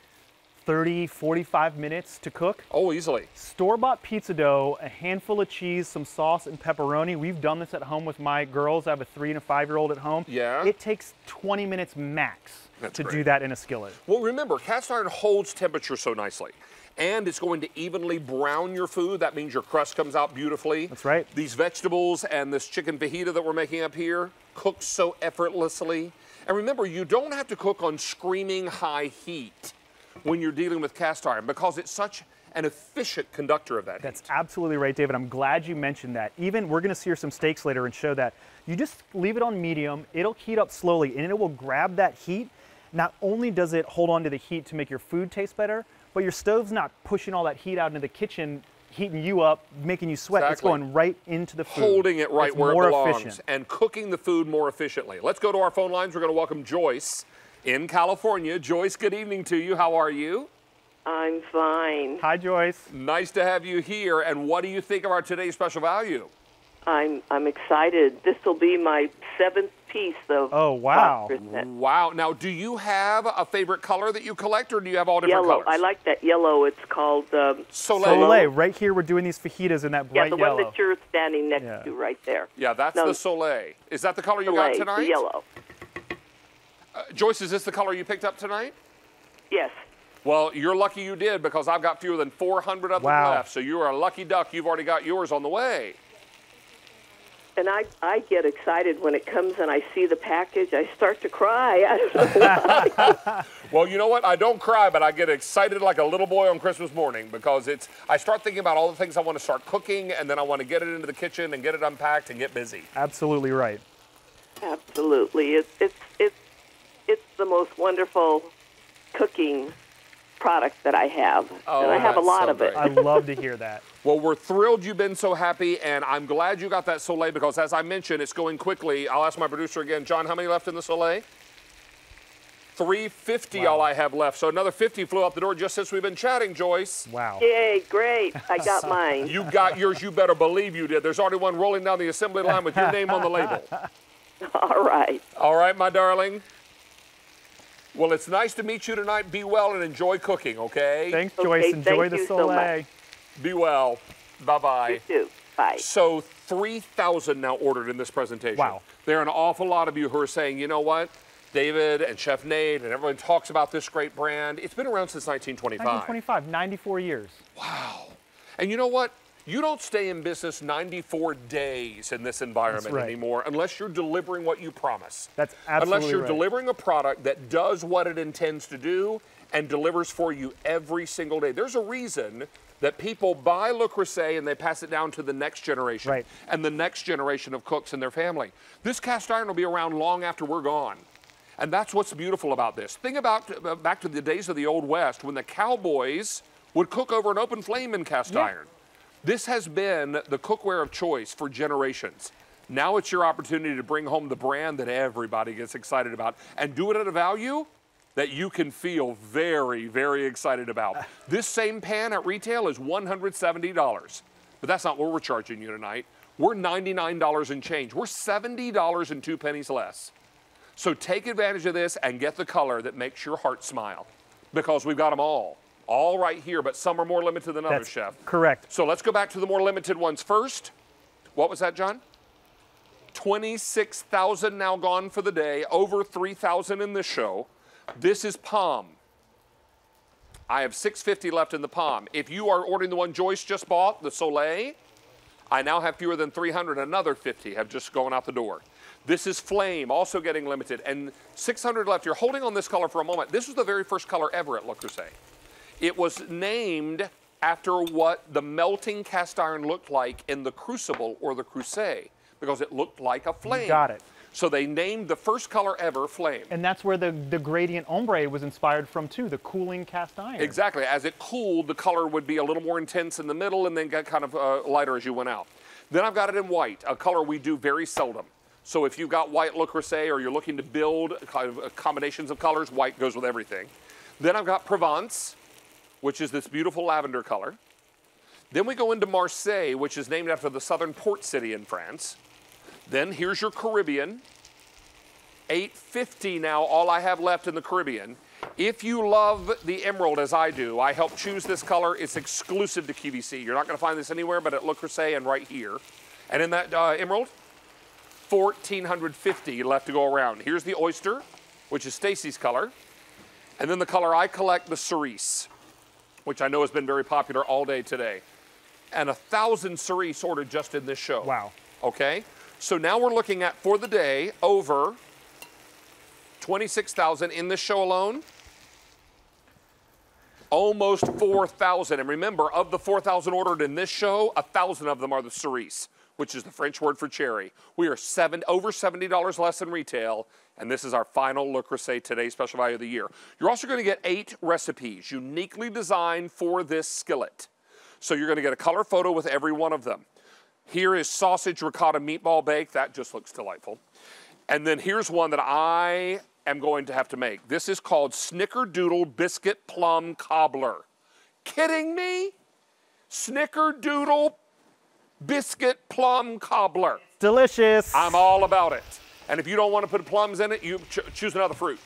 30, 45 minutes to cook. oh, easily. Store-bought pizza dough, a handful of cheese, some sauce, and pepperoni. We've done this at home with my girls. I have a three and a five-year-old at home. Yeah? It takes 20 minutes max That's to great. do that in a skillet. Well, remember, cast iron holds temperature so nicely. And it's going to evenly brown your food. That means your crust comes out beautifully. That's right. These vegetables and this chicken fajita that we're making up here cook so effortlessly. And remember, you don't have to cook on screaming high heat when you're dealing with cast iron because it's such an efficient conductor of that That's heat. absolutely right, David. I'm glad you mentioned that. Even we're going to sear some steaks later and show that. You just leave it on medium, it'll heat up slowly, and it will grab that heat. Not only does it hold on to the heat to make your food taste better, but your stove's not pushing all that heat out into the kitchen, heating you up, making you sweat. It's going right into the food. holding it right It's where more it belongs efficient. and cooking the food more efficiently. Let's go to our phone lines. We're going to welcome Joyce in California. Joyce, good evening to you. How are you? I'm fine. Hi, Joyce. Nice to have you here. And what do you think of our today's special value? I'm I'm excited. This will be my seventh piece of Oh, wow. Wow. Now, do you have a favorite color that you collect, or do you have all different Yellow. colors? I like that yellow. It's called um, Soleil. Soleil, right here, we're doing these fajitas in that bright yellow. yeah, bright the yellow. one that you're standing next Yeah. to right there. Yeah, that's No. the Soleil. Is that the color you Soleil, got tonight? the yellow. Uh, Joyce, is this the color you picked up tonight? Yes. Well, you're lucky you did because I've got fewer than 400 of them Wow. left. So you are a lucky duck. You've already got yours on the way. And I, I get excited when it comes and I see the package. I start to cry. I don't know why. Well, you know what? I don't cry, but I get excited like a little boy on Christmas morning because it's. I start thinking about all the things I want to start cooking, and then I want to get it into the kitchen and get it unpacked and get busy. Absolutely right. Absolutely. It's it's it's it's the most wonderful cooking product that I have. Oh, and I have a lot so of it. I love to hear that. Well, we're thrilled you've been so happy, and I'm glad you got that Soleil because, as I mentioned, it's going quickly. I'll ask my producer again, John, how many left in the Soleil? 350 all I have left. So another 50 flew out the door just since we've been chatting, Joyce. Wow. Yay, great. I got mine. You got yours, you better believe you did. There's already one rolling down the assembly line with your name on the label. All right. All right, my darling. Well, it's nice to meet you tonight. Be well and enjoy cooking, okay? Thanks, Okay, Joyce. Enjoy thank the you so Soleil. much. Be well. Bye bye. You too. Bye. So 3,000 now ordered in this presentation. Wow. There are an awful lot of you who are saying, you know what? David and Chef Nate and everyone talks about this great brand. It's been around since 1925. 1925, 94 years. Wow. And you know what? You don't stay in business 94 days in this environment right. anymore unless you're delivering what you promise. That's absolutely Unless you're right. delivering a product that does what it intends to do and delivers for you every single day. There's a reason that people buy Le Creuset and they pass it down to the next generation Right. and the next generation of cooks in their family. This cast iron will be around long after we're gone. And that's what's beautiful about this. Think about uh, back to the days of the Old West when the cowboys would cook over an open flame in cast iron. This has been the cookware of choice for generations. Now it's your opportunity to bring home the brand that everybody gets excited about and do it at a value that you can feel very, very excited about. This same pan at retail is $170, but that's not what we're charging you tonight. We're $99 and change. We're $70 and two pennies less. So take advantage of this and get the color that makes your heart smile because we've got them all, all right here, but some are more limited than others, That's Chef. correct. So let's go back to the more limited ones first. What was that, John? 26,000 now gone for the day, over 3,000 in this show. This is Palm. I have 650 left in the Palm. If you are ordering the one Joyce just bought, the Soleil, I now have fewer than 300. Another 50 have just gone out the door. This is Flame, also getting limited, and 600 left. You're holding on this color for a moment. This was the very first color ever at Le Creuset. It was named after what the melting cast iron looked like in the crucible or the creuset because it looked like a flame. got it. So they named the first color ever Flame. And that's where the, the gradient ombre was inspired from too, the cooling cast iron. Exactly. As it cooled, the color would be a little more intense in the middle and then get kind of uh, lighter as you went out. Then I've got it in white, a color we do very seldom. So if you've got white Le Creuset or you're looking to build kind of uh, combinations of colors, white goes with everything. Then I've got Provence, which is this beautiful lavender color. Then we go into Marseille, which is named after the southern port city in France. Then here's your Caribbean. 850 now, all I have left in the Caribbean. If you love the emerald as I do, I help choose this color. It's exclusive to QVC. You're not going to find this anywhere but at Le Creuset and right here. And in that uh, emerald, 1450 left to go around. Here's the oyster, which is Stacy's color. And then the color I collect, the cerise, which I know has been very popular all day today. And a thousand cerise ordered just in this show. Wow. Okay? So now we're looking at, for the day, over 26,000 in this show alone. Almost 4,000. And remember, of the 4,000 ordered in this show, a 1,000 of them are the cerise, which is the French word for cherry. We are seven, over $70 less than retail, and this is our final Le Creuset Today Special Value of the Year. You're also going to get eight recipes uniquely designed for this skillet. So you're going to get a color photo with every one of them. Here is sausage ricotta meatball bake. That just looks delightful. And then here's one that I am going to have to make. This is called Snickerdoodle Biscuit Plum Cobbler. Kidding me? Snickerdoodle Biscuit Plum Cobbler. Delicious. I'm all about it. And if you don't want to put plums in it, you ch- choose another fruit.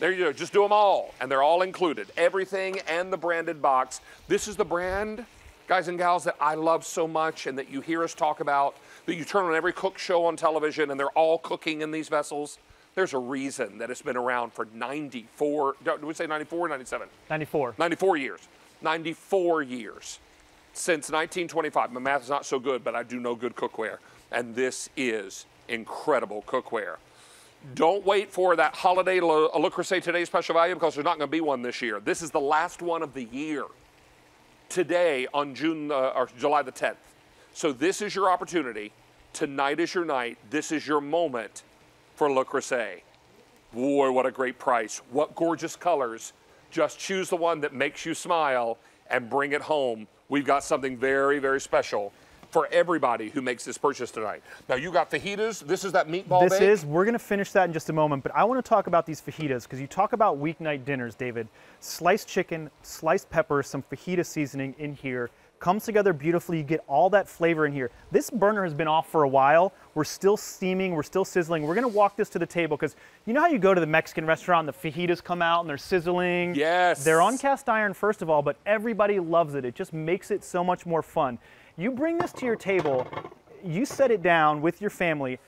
There you go. Just do them all, and they're all included. Everything and the branded box. This is the brand, guys and gals, that I love so much and that you hear us talk about, that you turn on every cook show on television and they're all cooking in these vessels. There's a reason that it's been around for 94, do we say 94 or 97? 94. 94 years. 94 years since 1925. My math is not so good, but I do know good cookware. And this is incredible cookware. Don't wait for that holiday Le, Le Today special value because there's not going to be one this year. This is the last one of the year. Today on June uh, or July the 10th. So this is your opportunity. Tonight is your night. This is your moment for Le. Boy, what a great price. What gorgeous colors. Just choose the one that makes you smile and bring it home. We've got something very, very special for everybody who makes this purchase tonight. Now, you got fajitas. This is that meatball This bake? is, we're going to finish that in just a moment, but I want to talk about these fajitas because you talk about weeknight dinners, David. Sliced chicken, sliced peppers, some fajita seasoning in here. Comes together beautifully. You get all that flavor in here. This burner has been off for a while. We're still steaming, we're still sizzling. We're going to walk this to the table because you know how you go to the Mexican restaurant, the fajitas come out and they're sizzling? Yes. They're on cast iron, first of all, but everybody loves it. It just makes it so much more fun. You bring this to your table, you set it down with your family.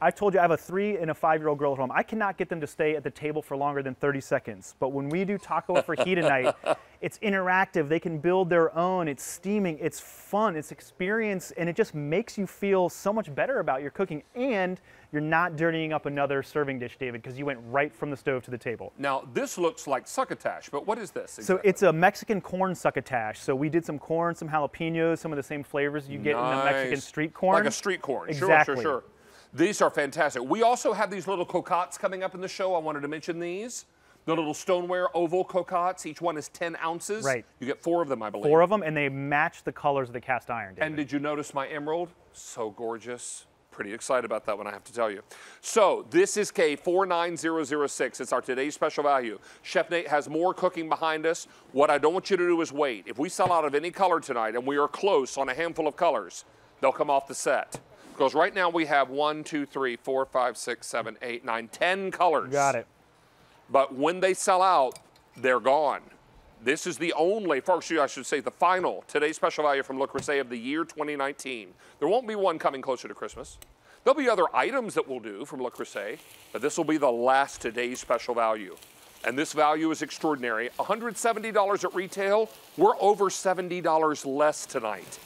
I told you I have a three and a five year old girl at home. I cannot get them to stay at the table for longer than 30 seconds. But when we do taco for heat night, it's interactive. They can build their own. It's steaming. It's fun. It's experience. And it just makes you feel so much better about your cooking. And you're not dirtying up another serving dish, David, because you went right from the stove to the table. Now, this looks like succotash, but what is this? So it's a Mexican corn succotash. So we did some corn, some jalapenos, some of the same flavors you get in the Mexican street corn. Like a street corn. Exactly. Sure, sure, sure. These are fantastic. We also have these little cocottes coming up in the show. I wanted to mention these. The little stoneware oval cocottes. Each one is 10 ounces. Right. You get four of them, I believe. Four of them, and they match the colors of the cast iron. David. And did you notice my emerald? So gorgeous. Pretty excited about that one, I have to tell you. So this is K49006. It's our today's special value. Chef Nate has more cooking behind us. What I don't want you to do is wait. If we sell out of any color tonight and we are close on a handful of colors, they'll come off the set. Because right now we have one, two, three, four, five, six, seven, eight, nine, ten colors. Got it. But when they sell out, they're gone. This is the only, first, I should say, the final today's special value from Le Creuset of the year 2019. There won't be one coming closer to Christmas. There'll be other items that we'll do from Le Creuset, but this will be the last today's special value. And this value is extraordinary. $170 at retail. We're over $70 less tonight.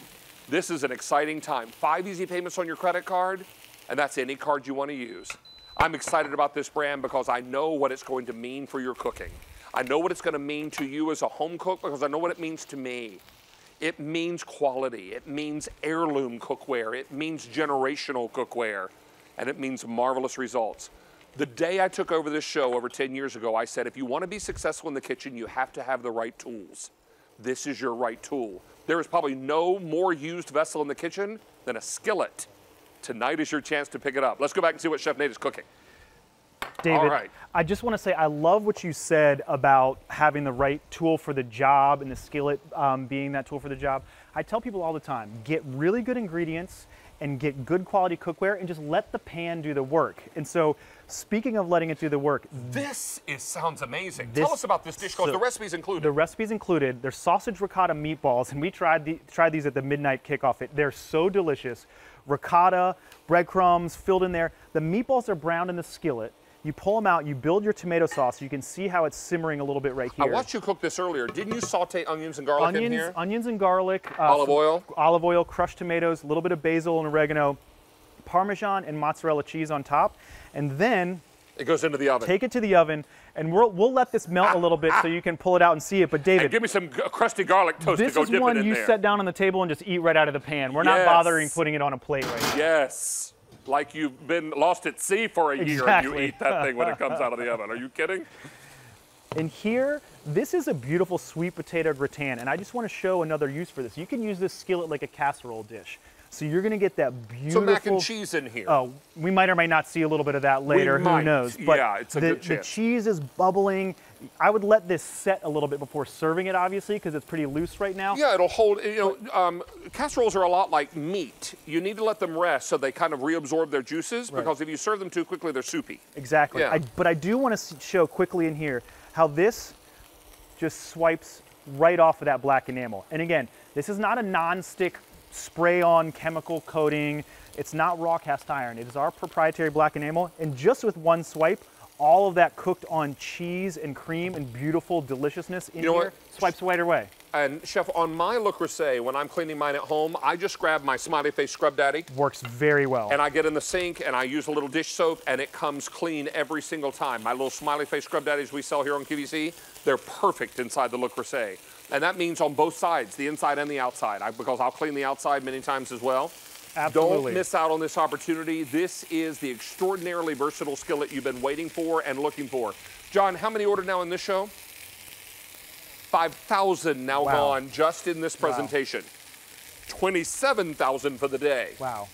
This is an exciting time. Five easy payments on your credit card, and that's any card you want to use. I'm excited about this brand because I know what it's going to mean for your cooking. I know what it's going to mean to you as a home cook because I know what it means to me. It means quality. It means heirloom cookware. It means generational cookware. And it means marvelous results. The day I took over this show over 10 years ago, I said if you want to be successful in the kitchen, you have to have the right tools. This is your right tool. There is probably no more used vessel in the kitchen than a skillet. Tonight is your chance to pick it up. Let's go back and see what Chef Nate is cooking. David, right. I just want to say I love what you said about having the right tool for the job and the skillet um, being that tool for the job. I tell people all the time get really good ingredients and get good quality cookware and just let the pan do the work. And so, speaking of letting it do the work, This is sounds amazing. This- Tell us about this dish so- the recipe's included. the recipes included they're sausage ricotta meatballs, and we tried the, tried these at the midnight kickoff. It, they're so delicious. Ricotta, breadcrumbs filled in there. The meatballs are browned in the skillet. You pull them out, you build your tomato sauce. You can see how it's simmering a little bit right here. I watched you cook this earlier. Didn't you saute onions and garlic in onions, here? onions and garlic, uh, Olive oil? olive oil, crushed tomatoes, a little bit of basil and oregano, parmesan and mozzarella cheese on top, and then It goes into the oven. take it to the oven. And we'll, we'll let this melt a little bit so you can pull it out and see it. But David, and give me some crusty garlic toast this to go is one in you there. set down on the table and just eat right out of the pan. We're not bothering putting it on a plate right now. Yes. Like you've been lost at sea for a year and you eat that thing when it comes out of the oven. Are you kidding? And here, this is a beautiful sweet potato gratin, and I just want to show another use for this. You can use this skillet like a casserole dish. So you're going to get that beautiful. Some mac and cheese in here. Oh, we might or might not see a little bit of that later. might. Who knows? But Yeah, it's a the, good the cheese is bubbling. I would let this set a little bit before serving it, obviously, because it's pretty loose right now. Yeah, it'll hold. You know, um, casseroles are a lot like meat. You need to let them rest so they kind of reabsorb their juices because if you serve them too quickly, they're soupy. Exactly. Yeah. I, but I do want to show quickly in here how this just swipes right off of that black enamel. And again, this is not a non-stick spray-on chemical coating. It's not raw cast iron. It is our proprietary black enamel. And just with one swipe, all of that cooked on cheese and cream and beautiful deliciousness in You know here what? swipes right away. And chef, on my Le Creuset, when I'm cleaning mine at home, I just grab my Smiley Face Scrub Daddy Works very well. and I get in the sink and I use a little dish soap and it comes clean every single time. My little Smiley Face Scrub Daddies we sell here on QVC, they're perfect inside the Le Creuset. And that means on both sides, the inside and the outside, I, because I'll clean the outside many times as well. Absolutely. Don't miss out on this opportunity. This is the extraordinarily versatile skillet you've been waiting for and looking for. John, how many ordered now in this show? 5,000 now Wow. gone just in this presentation. 27,000 for the day. wow.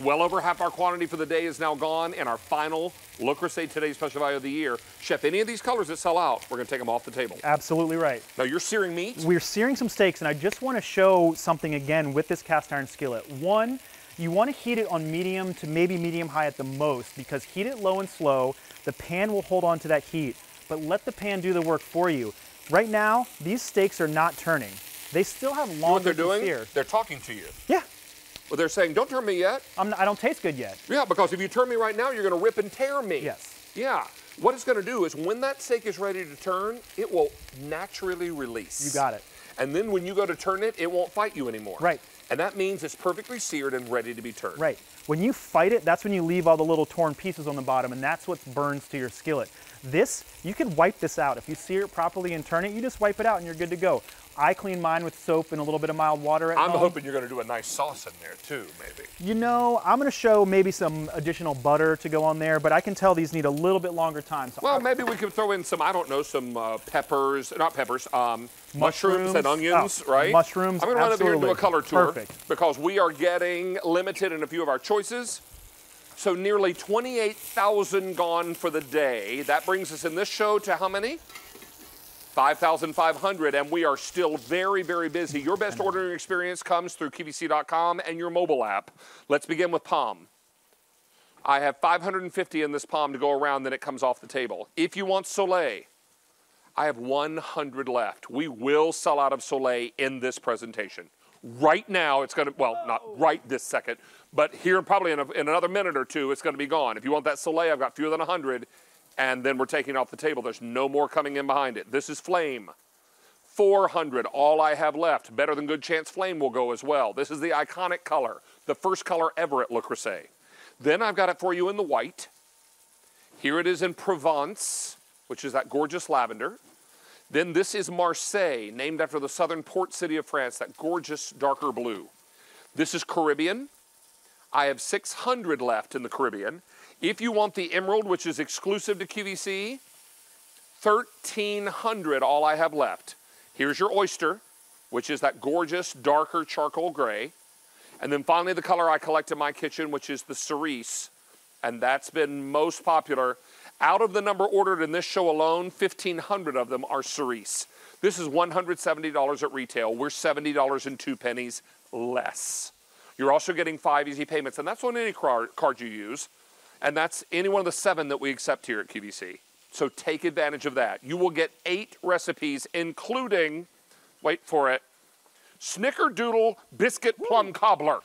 Well over half our quantity for the day is now gone, and our final Le Creuset Today's Special Value of the Year. Chef, any of these colors that sell out, we're going to take them off the table. Absolutely right. Now, you're searing meat. We're searing some steaks, and I just want to show something again with this cast iron skillet. One, you want to heat it on medium to maybe medium high at the most because heat it low and slow, the pan will hold on to that heat, but let the pan do the work for you. Right now, these steaks are not turning. They still have You know what they're doing? sear. They're talking to you. Yeah, Well, they're saying, don't turn me yet. I'm, I don't taste good yet. Yeah, because if you turn me right now, you're going to rip and tear me. Yes. Yeah. What it's going to do is when that steak is ready to turn, it will naturally release. You got it. And then when you go to turn it, it won't fight you anymore. Right. And that means it's perfectly seared and ready to be turned. Right. When you fight it, that's when you leave all the little torn pieces on the bottom, and that's what burns to your skillet. This, you can wipe this out. If you sear it properly and turn it, you just wipe it out and you're good to go. I clean mine with soap and a little bit of mild water at I'm home. hoping you're going to do a nice sauce in there too, maybe. You know, I'm going to show maybe some additional butter to go on there, but I can tell these need a little bit longer time. So Well, I- maybe we could throw in some, I don't know, some uh, peppers, not peppers, um, mushrooms, and onions, Oh, right? mushrooms, I'm going to run over here and do a color tour. Perfect. Because we are getting limited in a few of our choices. So nearly 28,000 gone for the day. That brings us in this show to how many? 5,500, and we are still very, very busy. Your best ordering experience comes through QVC.com and your mobile app. Let's begin with Palm. I have 550 in this palm to go around, then it comes off the table. If you want Soleil, I have 100 left. We will sell out of Soleil in this presentation. Right now, it's going to, well, not right this second, but here probably in, a, in another minute or two, it's going to be gone. If you want that Soleil, I've got fewer than 100, and then we're taking off the table. There's no more coming in behind it. This is Flame. 400, all I have left. Better than Good Chance Flame will go as well. This is the iconic color, the first color ever at Le Creuset. Then I've got it for you in the white. Here it is in Provence, which is that gorgeous lavender. Then this is Marseille, named after the southern port city of France, that gorgeous darker blue. This is Caribbean. I have 600 left in the Caribbean. If you want the emerald, which is exclusive to QVC, 1,300 all I have left. Here's your oyster, which is that gorgeous darker charcoal gray. And then finally the color I collect in my kitchen, which is the cerise. And that's been most popular. Out of the number ordered in this show alone, 1,500 of them are cerise. This is $170 at retail. We're $70 and two pennies less. You're also getting five easy payments, and that's on any card, card you use. And that's any one of the seven that we accept here at QVC. So take advantage of that. You will get eight recipes, including, wait for it, Snickerdoodle Biscuit Plum Cobbler.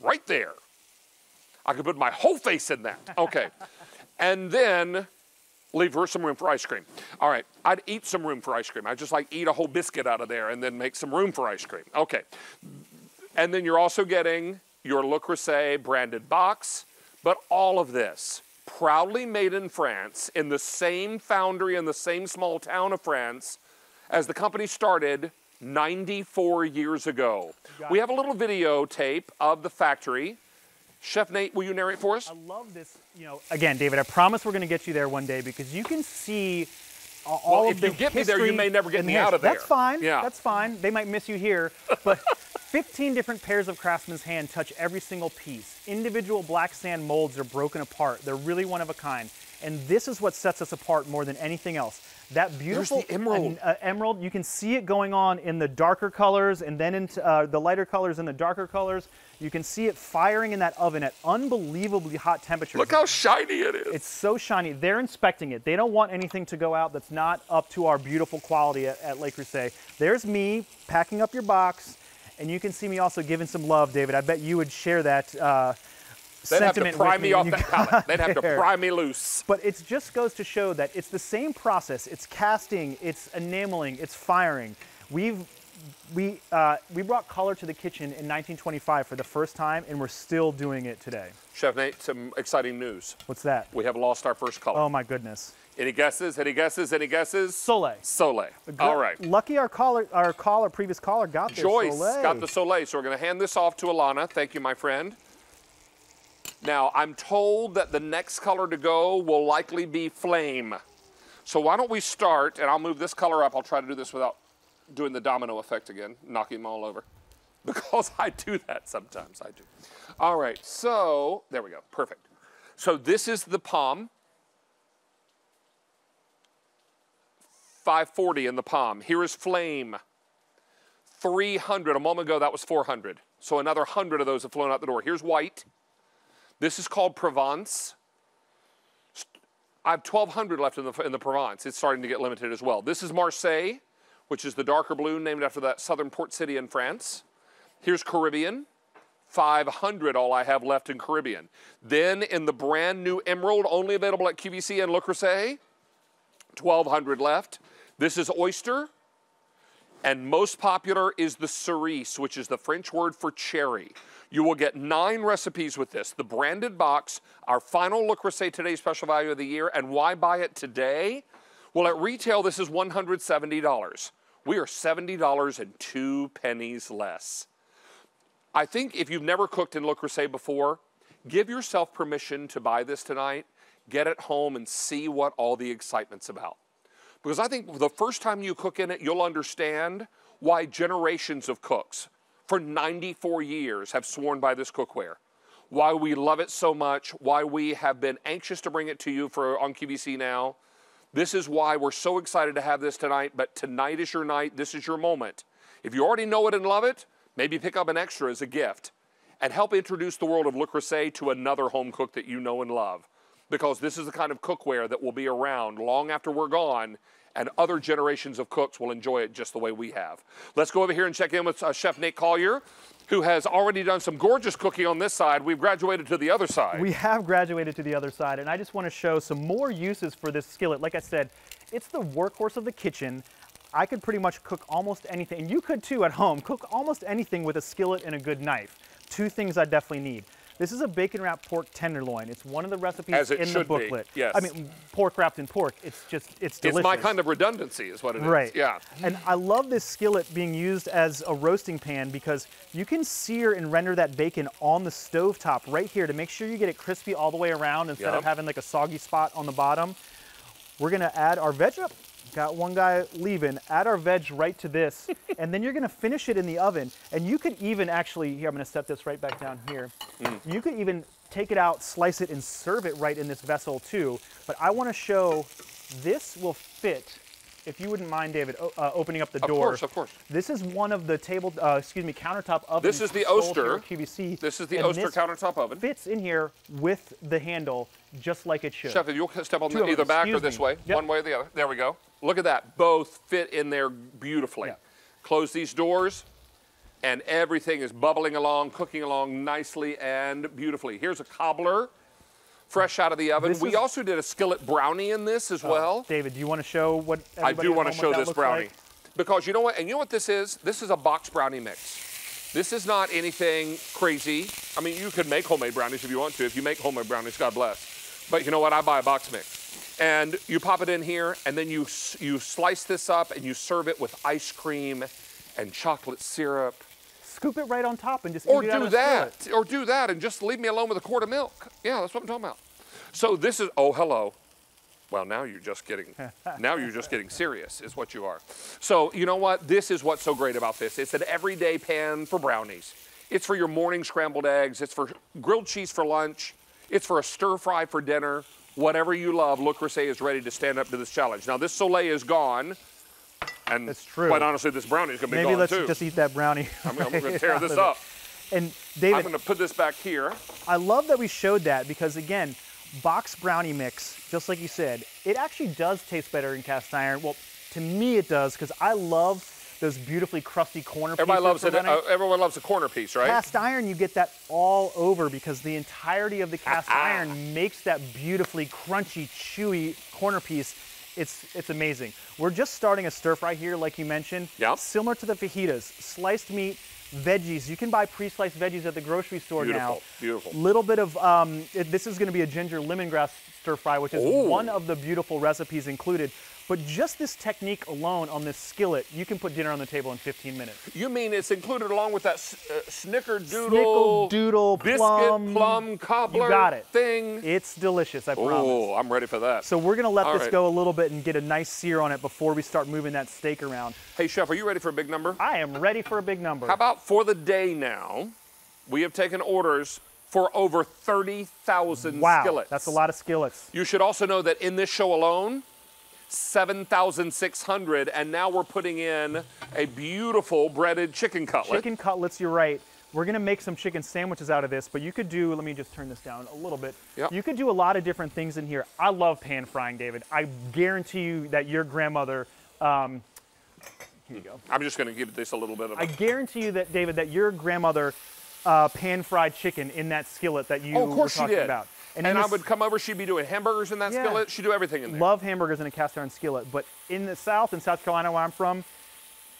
Right there. I could put my whole face in that. Okay. and then leave her some room for ice cream. All right, I'd eat some room for ice cream. I'd just like eat a whole biscuit out of there and then make some room for ice cream. Okay. And then you're also getting your Le Creuset branded box, but all of this proudly made in France in the same foundry in the same small town of France as the company started 94 years ago. We have a little videotape of the factory. Chef Nate, will you narrate for us? I love this. You know, again, David, I promise we're going to get you there one day because you can see all Well, of if the you get me there, you may never get me out of history. That's fine. Yeah. That's fine. They might miss you here, but 15 different pairs of craftsman's hand touch every single piece. Individual black sand molds are broken apart. They're really one of a kind. And this is what sets us apart more than anything else. That beautiful the emerald. uh, emerald, you can see it going on in the darker colors and then into uh, the lighter colors and the darker colors. You can see it firing in that oven at unbelievably hot temperatures. Look how shiny it is. It's so shiny. They're inspecting it. They don't want anything to go out that's not up to our beautiful quality at, at Le Creuset. There's me packing up your box, and you can see me also giving some love, David. I bet you would share that uh, They'd have to pry me off that pallet. They'd have to pry me loose. But it just goes to show that it's the same process. It's casting, it's enameling, it's firing. We've we uh, we brought color to the kitchen in 1925 for the first time, and we're still doing it today. Chef Nate, some exciting news. What's that? We have lost our first color. Oh my goodness. Any guesses? Any guesses? Any guesses? Soleil. Soleil. All right. Lucky our caller, our caller, previous caller got this. Joyce Soleil. got the Soleil, so we're going to hand this off to Alana. Thank you, my friend. Now, I'm told that the next color to go will likely be flame. So why don't we start, and I'll move this color up. I'll try to do this without doing the domino effect again, knocking them all over. Because I do that sometimes, I do. All right, so there we go, perfect. So this is the palm. 540 in the palm. Here is flame. 300. A moment ago, that was 400. So another 100 of those have flown out the door. Here's white. This is called Provence. I have 1,200 left in the, in the Provence. It's starting to get limited as well. This is Marseille, which is the darker blue named after that southern port city in France. Here's Caribbean, 500 all I have left in Caribbean. Then in the brand new Emerald, only available at QVC and Le Creuset, 1,200 left. This is oyster. And most popular is the cerise, which is the French word for cherry. You will get nine recipes with this. The branded box, our final Le Creuset Today Special Value of the Year. And why buy it today? Well, at retail, this is $170. We are $70 and two pennies less. I think if you've never cooked in Le Creuset before, give yourself permission to buy this tonight, get it home, and see what all the excitement's about. Because I think the first time you cook in it, you'll understand why generations of cooks for 94 years have sworn by this cookware. Why we love it so much, why we have been anxious to bring it to you for on QVC now. This is why we're so excited to have this tonight, but tonight is your night. This is your moment. If you already know it and love it, maybe pick up an extra as a gift and help introduce the world of Le Creuset to another home cook that you know and love. Because this is the kind of cookware that will be around long after we're gone and other generations of cooks will enjoy it just the way we have. Let's go over here and check in with uh, Chef Nate Collier, who has already done some gorgeous cooking on this side. We've graduated to the other side. We have graduated to the other side, and I just want to show some more uses for this skillet. Like I said, it's the workhorse of the kitchen. I could pretty much cook almost anything, and you could too at home, cook almost anything with a skillet and a good knife. Two things I definitely need. This is a bacon wrapped pork tenderloin. It's one of the recipes As it in the should be, booklet. yes. I mean, pork wrapped in pork. It's just, it's delicious. it's my kind of redundancy, is what it is. Right. Yeah. And I love this skillet being used as a roasting pan because you can sear and render that bacon on the stove top right here to make sure you get it crispy all the way around instead Yep. of having like a soggy spot on the bottom. We're gonna add our veg. Got one guy leaving. Add our veg right to this, and then you're gonna finish it in the oven. And you could even actually, here, I'm gonna set this right back down here. Mm. You could even take it out, slice it, and serve it right in this vessel too. But I wanna show this will fit, if you wouldn't mind, David, uh, opening up the door. Of course, of course. This is one of the table, uh, excuse me, countertop ovens. This is the Oster. QVC. This is the Oster countertop oven. Fits in here with the handle, just like it should. Chef, if you'll step on the, either back or this me. way, Yep. one way or the other. There we go. Look at that. Both fit in there beautifully. Yeah. Close these doors, and everything is bubbling along, cooking along nicely and beautifully. Here's a cobbler, fresh out of the oven. This we is- also did a skillet brownie in this as oh, well. David, do you want to show what? I do want to show this brownie. like? Because you know what? And you know what this is? This is a box brownie mix. This is not anything crazy. I mean, you could make homemade brownies if you want to. If you make homemade brownies, God bless. But you know what? I buy a box mix. And you pop it in here, and then you, you slice this up and you serve it with ice cream and chocolate syrup. Scoop it right on top and just Or eat it do that. Or do that and just leave me alone with a quart of milk. Yeah, that's what I'm talking about. So this is, oh, hello. Well, now you're just getting, now you're just getting serious, is what you are. So you know what? This is what's so great about this. It's an everyday pan for brownies. It's for your morning scrambled eggs. It's for grilled cheese for lunch. It's for a stir fry for dinner. Whatever you love, Le Creuset is ready to stand up to this challenge. Now this Soleil is gone, and That's true. quite honestly, this brownie's gonna be Maybe gonna let's too. just eat that brownie. I'm, I'm gonna tear this up. And David, I'm gonna put this back here. I love that we showed that because again, box brownie mix, just like you said, it actually does taste better in cast iron. Well, to me it does because I love those beautifully crusty corner Everybody pieces loves it. Uh, everyone loves a corner piece, right? Cast iron, you get that all over because the entirety of the cast iron makes that beautifully crunchy, chewy corner piece. It's it's amazing. We're just starting a stir fry here, like you mentioned. Yep. Similar to the fajitas, sliced meat, veggies. You can buy pre-sliced veggies at the grocery store now. Beautiful, beautiful. Little bit of um, it- this is going to be a ginger lemongrass stir fry, which is Ooh. one of the beautiful recipes included. But just this technique alone on this skillet, you can put dinner on the table in 15 minutes. You mean it's included along with that s- uh, snickerdoodle, Snickerdoodle, biscuit, plum, plum, cobbler you got it. thing? It's delicious, I promise. Oh, I'm ready for that. So we're gonna let All this right. go a little bit and get a nice sear on it before we start moving that steak around. hey, chef, are you ready for a big number? I am ready for a big number. How about for the day now? We have taken orders for over 30,000 wow, skillets. that's a lot of skillets. You should also know that in this show alone, 7,600, and now we're putting in a beautiful breaded chicken cutlet. Chicken cutlets, you're right. We're gonna make some chicken sandwiches out of this, but you could do, let me just turn this down a little bit. Yep. You could do a lot of different things in here. I love pan frying, David. I guarantee you that your grandmother, um, here you go. I'm just going to give this a little bit of a I guarantee you that, David, that your grandmother uh, pan fried chicken in that skillet that you Oh, were talking about. And, in I would come over, she'd be doing hamburgers in that Yeah. skillet. She'd do everything in there. love hamburgers in a cast iron skillet, but in the South, in South Carolina, where I'm from,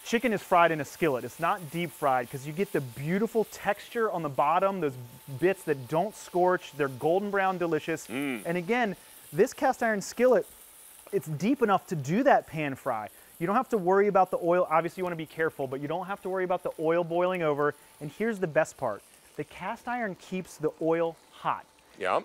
chicken is fried in a skillet. It's not deep fried because you get the beautiful texture on the bottom, those bits that don't scorch. They're golden brown, delicious. Mm. And again, this cast iron skillet, it's deep enough to do that pan fry. You don't have to worry about the oil. Obviously, you want to be careful, but you don't have to worry about the oil boiling over. And here's the best part the cast iron keeps the oil hot. yeah.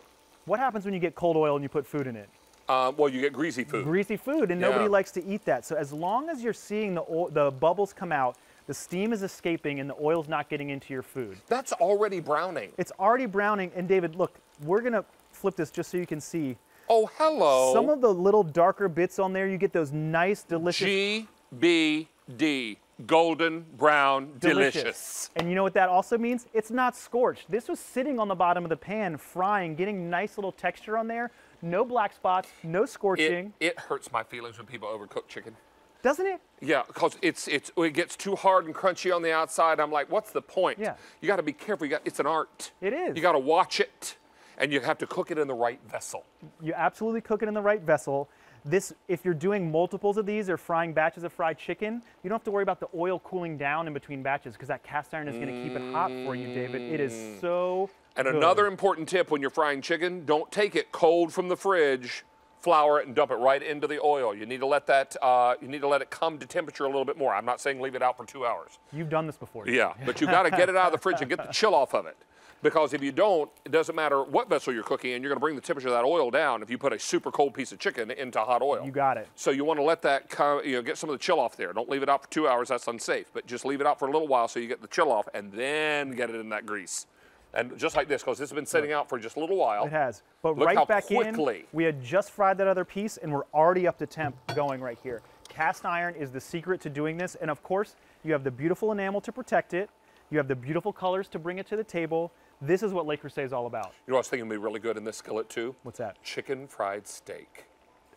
What happens when you get cold oil and you put food in it? Uh, well, you get greasy food. greasy food, and nobody likes to eat that. So as long as you're seeing the oil, the bubbles come out, the steam is escaping, and the oil's not getting into your food. That's already browning. It's already browning. And David, look, we're gonna flip this just so you can see. Oh, hello. Some of the little darker bits on there, you get those nice, delicious. G B D. Golden brown, delicious. And you know what that also means? It's not scorched. This was sitting on the bottom of the pan, frying, getting nice little texture on there. No black spots, no It, scorching. it hurts my feelings when people overcook chicken. Doesn't it? Yeah, because it's it's it gets too hard and crunchy on the outside. I'm like, what's the point? Yeah. You got to be careful. You got it's an art. It is. You got to watch it, and you have to cook it in the right vessel. you absolutely cook it in the right vessel. This, if you're doing multiples of these or frying batches of fried chicken, you don't have to worry about the oil cooling down in between batches because that cast iron is going to keep it hot for you, David. It is mm. so. And good. another important tip when you're frying chicken: don't take it cold from the fridge, flour it, and dump it right into the oil. You need to let that uh, you need to let it come to temperature a little bit more. I'm not saying leave it out for two hours. You've done this before. Yeah, but you've got to get it out of the fridge and get the chill off of it. Because if you don't, it doesn't matter what vessel you're cooking in, you're going to bring the temperature of that oil down if you put a super cold piece of chicken into hot oil. You got it. So you want to let that come, you know, get some of the chill off there. Don't leave it out for two hours, that's unsafe. But just leave it out for a little while so you get the chill off and then get it in that grease. And just like this, because this has been sitting out for just a little while. It has. But Look right how back quickly. in, we had just fried that other piece and we're already up to temp going right here. Cast iron is the secret to doing this. And of course, you have the beautiful enamel to protect it. You have the beautiful colors to bring it to the table. This is what Le Creuset is all about. You know what I was thinking would be really good in this skillet too? What's that? Chicken fried steak.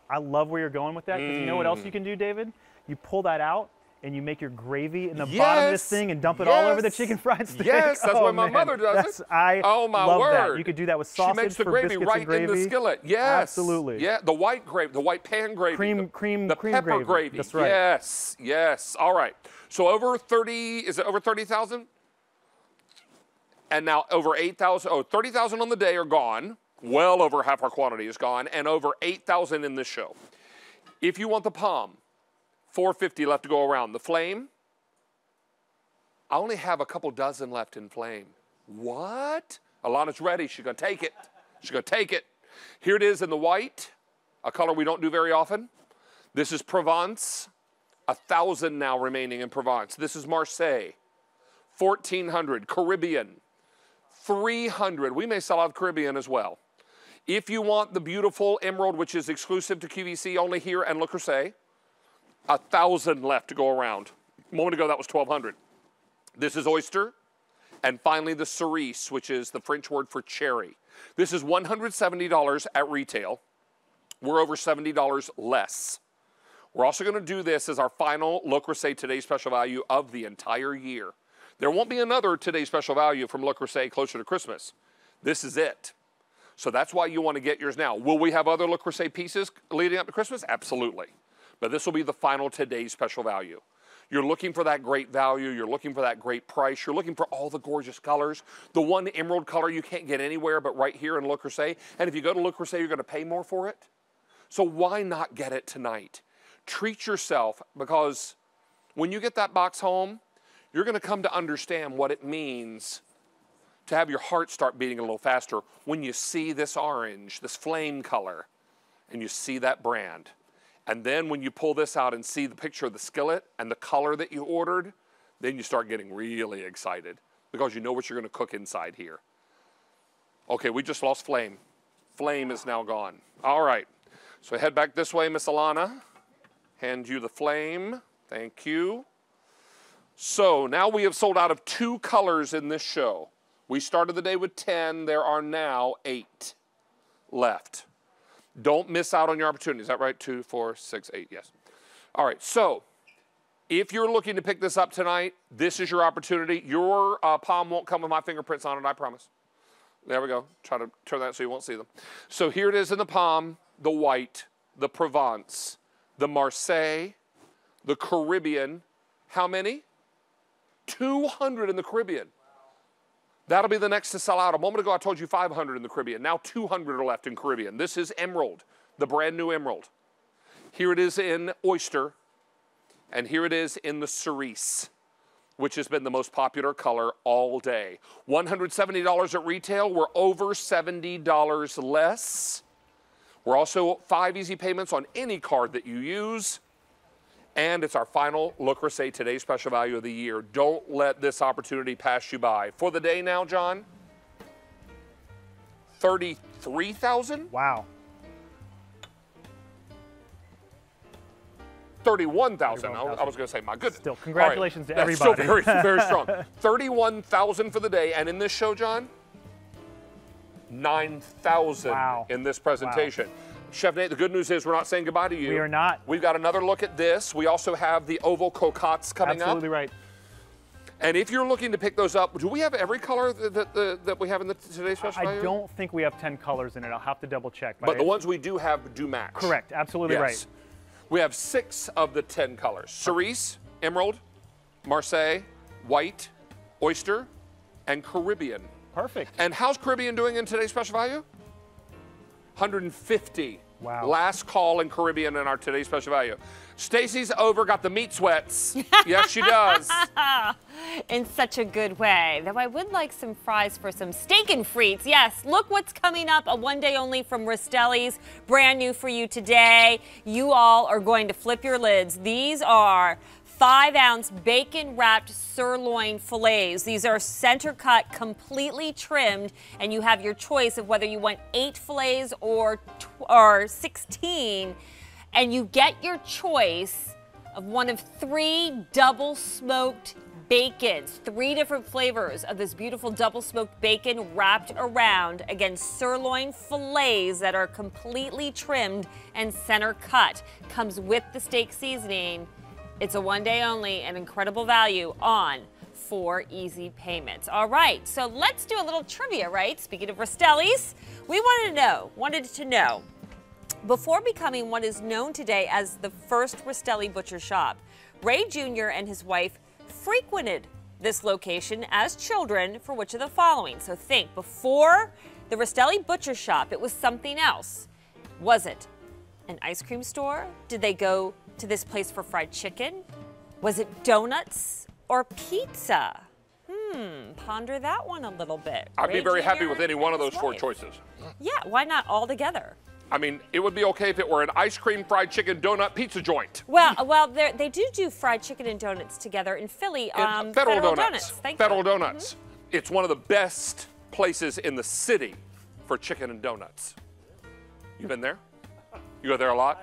I love where you're going with that because you know what else mm. you can do, David? You pull that out and you make your gravy in the bottom of this thing and dump it all over the chicken fried steak. yes, that's oh, what my man. mother does it. That's, I Oh my love word! that. You could do that with sausage She makes the for gravy right gravy. in the skillet. Yes, Absolutely. Yeah, the white gravy, the white pan gravy, Cream- the, cream- the cream pepper gravy. That's right. Yes, yes. All right. So over thirty, is it over thirty thousand? And now over eight thousand. Oh, 30,000 on the day are gone. Well over half our quantity is gone, and over eight thousand in this show. If you want the palm, 450 left to go around. The flame, I only have a couple dozen left in flame. What? Alana's ready. She's going to take it. She's going to take it. Here it is in the white, a color we don't do very often. This is Provence. A thousand now remaining in Provence. This is Marseille. 1400. Caribbean. 300. We may sell out Caribbean as well. If you want the beautiful emerald, which is exclusive to QVC only here and Le Creuset, a thousand left to go around. A moment ago, that was 1200. This is oyster. And finally, the cerise, which is the French word for cherry. This is $170 at retail. We're over $70 less. We're also going to do this as our final Le Creuset Today Special Value of the entire year. There won't be another Today Special Value from Le Creuset closer to Christmas. This is it. So that's why you want to get yours now. Will we have other Le Creuset pieces leading up to Christmas? Absolutely. But this will be the final Today Special Value. You're looking for that great value. You're looking for that great price. You're looking for all the gorgeous colors. The one emerald color you can't get anywhere but right here in Le Creuset. And if you go to Le Creuset, you're going to pay more for it. So why not get it tonight? Treat yourself because when you get that box home, you're going to come to understand what it means to have your heart start beating a little faster when you see this orange, this flame color, and you see that brand. And then when you pull this out and see the picture of the skillet and the color that you ordered, then you start getting really excited because you know what you're going to cook inside here. Okay, we just lost flame. Flame is now gone. All right. So head back this way, Miss Alana. Hand you the flame. Thank you. So now we have sold out of two colors in this show. We started the day with 10. There are now eight left. Don't miss out on your opportunity. Is that right? Two, four, six, eight. Yes. All right. So If you're looking to pick this up tonight, this is your opportunity. Your uh, palm won't come with my fingerprints on it, I promise. There we go. Try to turn that so you won't see them. So here it is in the palm, the white, the Provence, the Marseille, the Caribbean. How many? 200 in the Caribbean. That'll be the next to sell out. A moment ago, I told you 500 in the Caribbean. Now 200 are left in Caribbean. This is Emerald, the brand new Emerald. Here it is in Oyster, and here it is in the Cerise, which has been the most popular color all day. $170 at retail. We're over $70 less. We're also five easy payments on any card that you use. And it's our final Le say Today's Special Value of the Year. Don't let this opportunity pass you by. For the day now, John, 33000 Wow. 31,000. I, I was going to say, my goodness. Still, congratulations to That's everybody. Still very, very strong. 31,000 for the day. And in this show, John, 9,000 Wow. in this presentation. Chef Nate, the good news is we're not saying goodbye to you. We are not. We've got another look at this. We also have the oval cocottes coming Absolutely up. Absolutely right. And if you're looking to pick those up, do we have every color that, that, that, we have in the today's special I value? don't think we have 10 colors in it. I'll have to double check. But I- the ones we do have do match. Correct. Absolutely Yes. right. We have six of the 10 colors cerise, emerald, Marseille, white, oyster, and Caribbean. Perfect. And how's Caribbean doing in today's special value? 150. Wow. Last call in Caribbean in our today's special value. Stacy's over, got the meat sweats. yes, she does. in such a good way. Though I would like some fries for some steak and frites. Yes, look what's coming up. A one day only from Rastelli's. Brand new for you today. You all are going to flip your lids. These are five ounce bacon wrapped sirloin fillets. These are center cut, completely trimmed, and you have your choice of whether you want eight fillets or, or 16. And you get your choice of one of three double smoked bacons, three different flavors of this beautiful double smoked bacon wrapped around against sirloin fillets that are completely trimmed and center cut. Comes with the steak seasoning. It's a one day only and incredible value on four easy payments. All right, so let's do a little trivia, right? Speaking of Rastelli's, we wanted to know, wanted to know before becoming what is known today as the first Rastelli butcher shop, Ray Jr. and his wife frequented this location as children for which of the following? So think, before the Rastelli butcher shop, it was something else. Was it an ice cream store? Did they go to this place for fried chicken? Was it donuts or pizza? Hmm, ponder that one a little bit. I'd be Ray very happy with any one of those four wife. choices. Yeah, why not all together? I mean, it would be okay if it were an ice cream, fried chicken, donut, pizza joint. Well, well, they're- do do fried chicken and donuts together in Philly. In Um, Federal, Donuts. Thank Federal you. Donuts. It's one of the best places in the city for chicken and donuts. You been there? You go there a lot?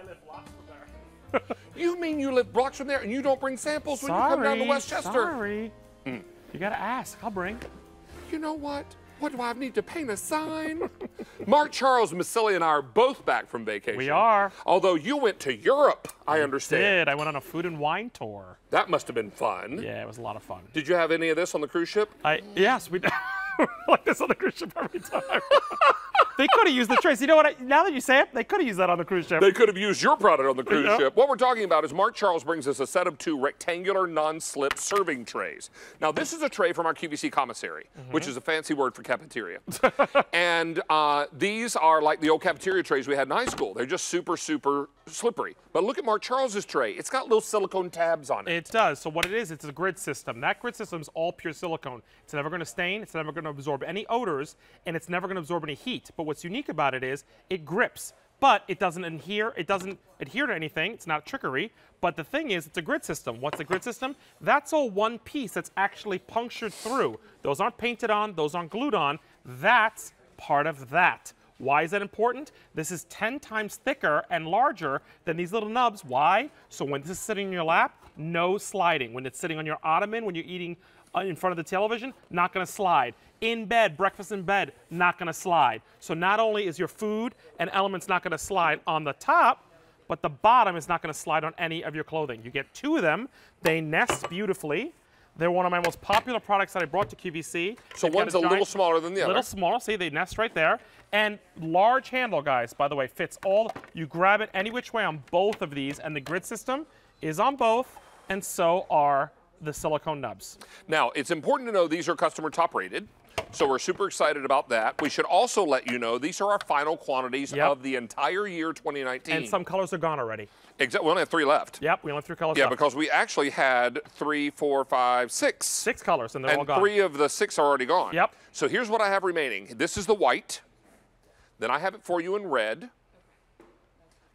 You mean you live blocks from there and you don't bring samples when you come down to West Chester? Sorry. Hmm. You gotta ask. I'll bring. You know what? What do I need to paint a sign? Mark Charles, Misilli, and I are both back from vacation. We are. Although you went to Europe, I understand. Did I went on a food and wine tour? That must have been fun. Yeah, it was a lot of fun. Did you have any of this on the cruise ship? I yes, we like this on the cruise ship every time. they could have used the trays. You know what? I, now that you say it, they could have used that on the cruise ship. They could have used your product on the cruise Yeah. ship. What we're talking about is Mark Charles brings us a set of two rectangular non-slip serving trays. Now, this is a tray from our QVC commissary, which is a fancy word for cafeteria. and uh, these are like the old cafeteria trays we had in high school. They're just super, super slippery. But look at Mark Charles's tray. It's got little silicone tabs on it. It does. So what it is, it's a grid system. That grid system is all pure silicone. It's never going to stain. It's never going to absorb any odors, and it's never going to absorb any heat. But what's unique about it is it grips, but it doesn't adhere. It doesn't adhere to anything. It's not trickery. But the thing is, it's a grid system. What's a grid system? That's all one piece that's actually punctured through. Those aren't painted on. Those aren't glued on. That's part of that. Why is that important? This is 10 times thicker and larger than these little nubs. Why? So when this is sitting in your lap, no sliding. When it's sitting on your ottoman, when you're eating uh, in front of the television, not gonna slide. In bed, breakfast in bed, not gonna slide. So not only is your food and elements not gonna slide on the top, but the bottom is not going to slide on any of your clothing. You get two of them. They nest beautifully. They're one of my most popular products that I brought to QVC. So They've one's a little smaller than the other. A little smaller. See, they nest right there. And large handle, guys, by the way, fits all. You grab it any which way on both of these, and the grid system is on both, and so are the silicone nubs. Now, it's important to know these are customer top rated. So we're super excited about that. We should also let you know these are our final quantities Yep. of the entire year 2019. And some colors are gone already. Exactly. We only have three left. Yep, we only have three colors Yeah, left. because we actually had three, four, five, six. Six colors, and they're all and gone. three of the six are already gone. Yep. So here's what I have remaining. This is the white. Then I have it for you in red.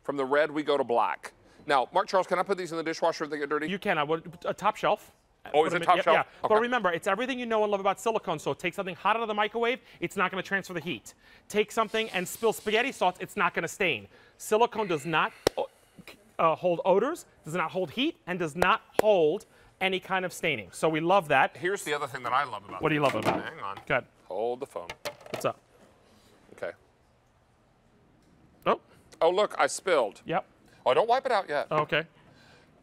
From the red, we go to black. Now, Mark Charles, can I put these in the dishwasher if they get dirty? You can. I would a top shelf. Oh, is it them in- top yeah, shelf? Yeah. But remember, it's everything you know and love about silicone. So take something hot out of the microwave, it's not going to transfer the heat. Take something and spill spaghetti sauce, it's not going to stain. Silicone does not uh, hold odors, does not hold heat, and does not hold any kind of staining. So we love that. Here's the other thing that I love about What do you love about it? Hang on. Good. Hold the phone. What's up? Okay. Oh, Oh, look, I spilled. yep. Oh, don't wipe it out yet. Okay.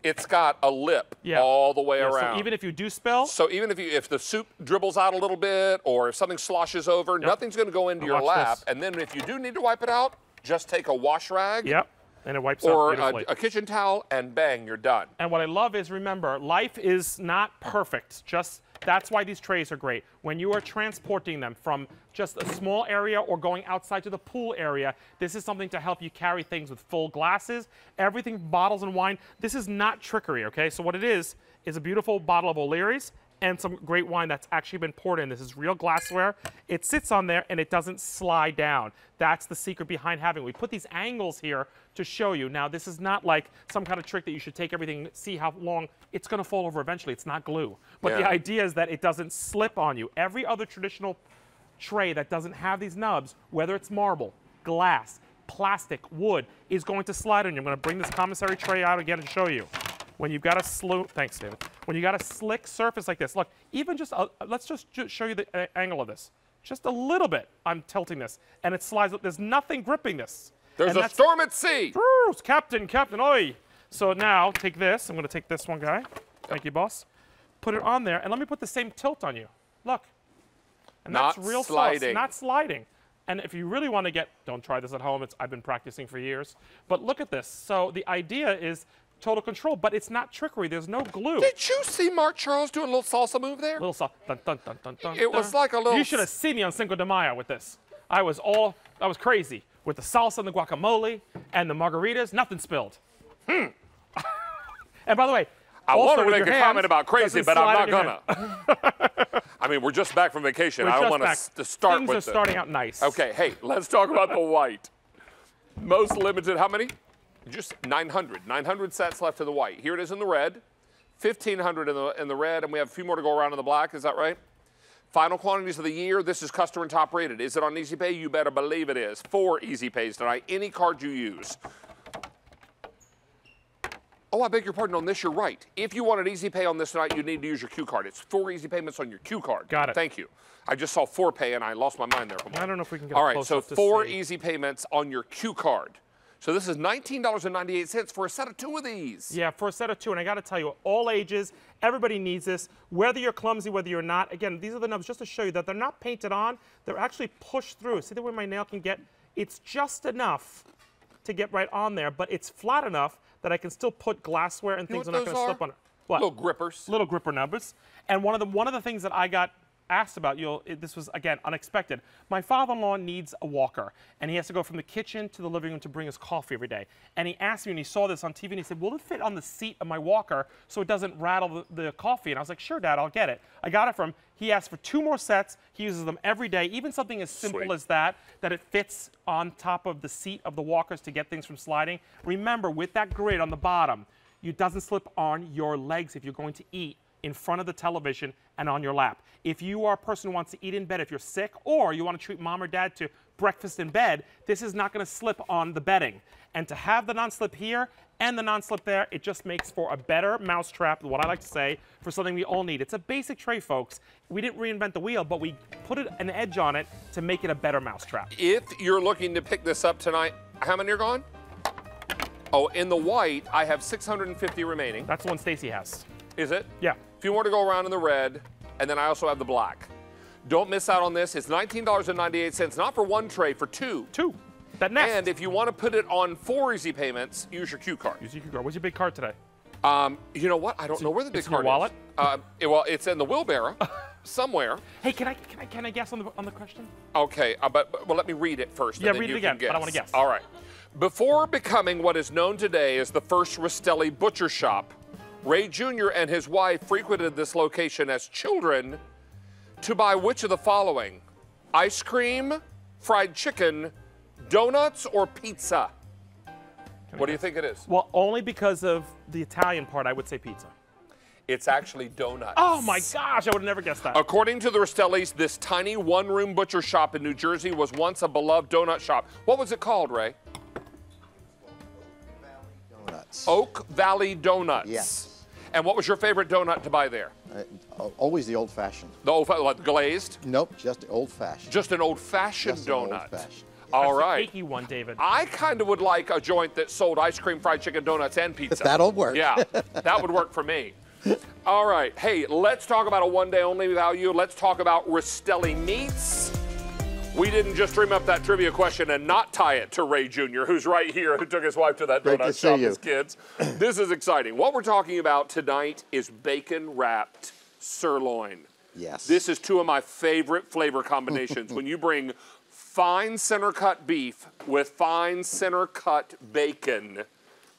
It's got a lip Yeah. all the way Yeah, around. So even if you do spill, So even if you if the soup dribbles out a little bit or if something sloshes over, nothing's going to go into Now your lap. this. And then if you do need to wipe it out, just take a wash rag yep, and it wipes out or a, a kitchen towel and bang, you're done. And what I love is remember, life is not perfect. Just that's why these trays are great. When you are transporting them from just a small area or going outside to the pool area, this is something to help you carry things with full glasses, everything bottles and wine. This is not trickery, okay? So what it is is a beautiful bottle of O'Leary's and some great wine that's actually been poured in. This is real glassware. It sits on there and it doesn't slide down. That's the secret behind having. We put these angles here to show you. Now, this is not like some kind of trick that you should take everything, see how long it's going to fall over eventually. It's not glue. But the idea is that it doesn't slip on you. Every other traditional tray that doesn't have these nubs, whether it's marble, glass, plastic, wood, is going to slide on you. I'm going to bring this commissary tray out again and show you. When you've got a slow, thanks, David. When you got a slick surface like this, look, even just, a, let's just ju- show you the uh, angle of this. Just a little bit, I'm tilting this, and it slides. Up. There's nothing gripping this. There's And a storm at sea. Bruce, Captain, Captain, oi. So now take this. I'm going to take this one guy. Thank you, boss. Put it on there, and let me put the same tilt on you. Look. And Not that's real sliding. Sauce, not sliding. And if you really want to get, don't try this at home. It's, I've been practicing for years. But look at this. So the idea is total control, but it's not trickery. There's no glue. Did you see Mark Charles doing a little salsa move there? Little sauce. Dun, dun, dun, dun, dun, It was dun. like a little You should have seen me on Cinco de Mayo with this. I was all, I was crazy with the salsa and the guacamole and the margaritas. Nothing spilled. Hmm. and by the way, I also wanted to with make your a hands, comment about crazy, doesn't but I'm slide not in your hand. gonna. I mean, we're just back from vacation. We're I don't just want back. to start Things with are the- starting out nice. Okay, hey, let's talk about the white. Most limited, how many? Just 900. 900 sets left of the white. Here it is in the red. 1,500 in the, in the red, and we have a few more to go around in the black. Is that right? Final quantities of the year. This is customer and top rated. Is it on Easy Pay? You better believe it is. Four Easy Pays tonight. Any card you use. Oh, I beg your pardon. On this, you're right. If you want an Easy Pay on this tonight, you need to use your Q card. It's four Easy payments on your Q card. Got it. Thank you. I just saw four pay and I lost my mind there. I don't know if we can get All right, so four see. easy payments on your Q card. So this is $19.98 for a set of two of these. Yeah, for a set of two. And I got to tell you, all ages, everybody needs this. Whether you're clumsy, whether you're not. Again, these are the nubs just to show you that they're not painted on. They're actually pushed through. See the way my nail can get? It's just enough to get right on there, but it's flat enough that I can still put glassware and You things are not going to slip on it. What? Little grippers. little gripper numbers. And one of the one of the things that I got asked about, you'll it, this was again unexpected. My father-in-law needs a walker, and he has to go from the kitchen to the living room to bring his coffee every day. And he asked me, and he saw this on TV, and he said, "Will it fit on the seat of my walker so it doesn't rattle the, the coffee?" And I was like, "Sure, Dad, I'll get it." I got it from. He asked for two more sets. He uses them every day. Even something as simple Sweet. as that, that it fits on top of the seat of the walkers to get things from sliding. Remember, with that grid on the bottom, it doesn't slip on your legs if you're going to eat in front of the television and on your lap. If you are a person who wants to eat in bed, if you're sick, or you want to treat mom or dad to breakfast in bed, this is not going to slip on the bedding. And to have the non-slip here and the non-slip there, it just makes for a better mousetrap, what I like to say, for something we all need. It's a basic tray, folks. We didn't reinvent the wheel, but we put an edge on it to make it a better mousetrap. If you're looking to pick this up tonight, how many are gone? Oh, in the white, I have 650 remaining. That's the one Stacy has. Is it? Yeah. Few more to go around in the red, and then I also have the black. Don't miss out on this. It's $19.98, not for one tray, for two. Two. That next. And if you want to put it on four easy payments, use your Q card. Use your Q card. What's your big card today? Um, you know what? I don't know where the big it's in your card wallet? is. Uh, it- well, it's in the wheelbarrow somewhere. Hey, can I can I can I guess on the on the question? Okay, uh, but, but well, let me read it first. Yeah, read it you again, but I wanna guess. All right. Before becoming what is known today as the first Rastelli Butcher Shop, Ray Jr. and his wife frequented this location as children to buy which of the following? Ice cream, fried chicken, donuts, or pizza? What do you think it is? Well, only because of the Italian part, I would say pizza. It's actually donuts. Oh my gosh, I would have never guessed that. According to the Rastellis, this tiny one-room butcher shop in New Jersey was once a beloved donut shop. What was it called, Ray? Oak Valley Donuts. Oak Valley Donuts. Yes. And what was your favorite donut to buy there? Uh, always the old fashioned. The old, fa- like glazed? Nope, just old fashioned. Just an old-fashioned Just an donut. old-fashioned. All That's right. The cakey one, David. I kind of would like a joint that sold ice cream, fried chicken, donuts, and pizza. That'll work. Yeah, that would work for me. All right. Hey, let's talk about a one-day only value. Let's talk about Rastelli Meats. We didn't just dream up that trivia question and not tie it to Ray Jr., who's right here, who took his wife to that Great donut to shop you. as kids. this is exciting. What we're talking about tonight is bacon-wrapped sirloin. Yes. This is two of my favorite flavor combinations. when you bring fine center cut beef with fine center cut bacon,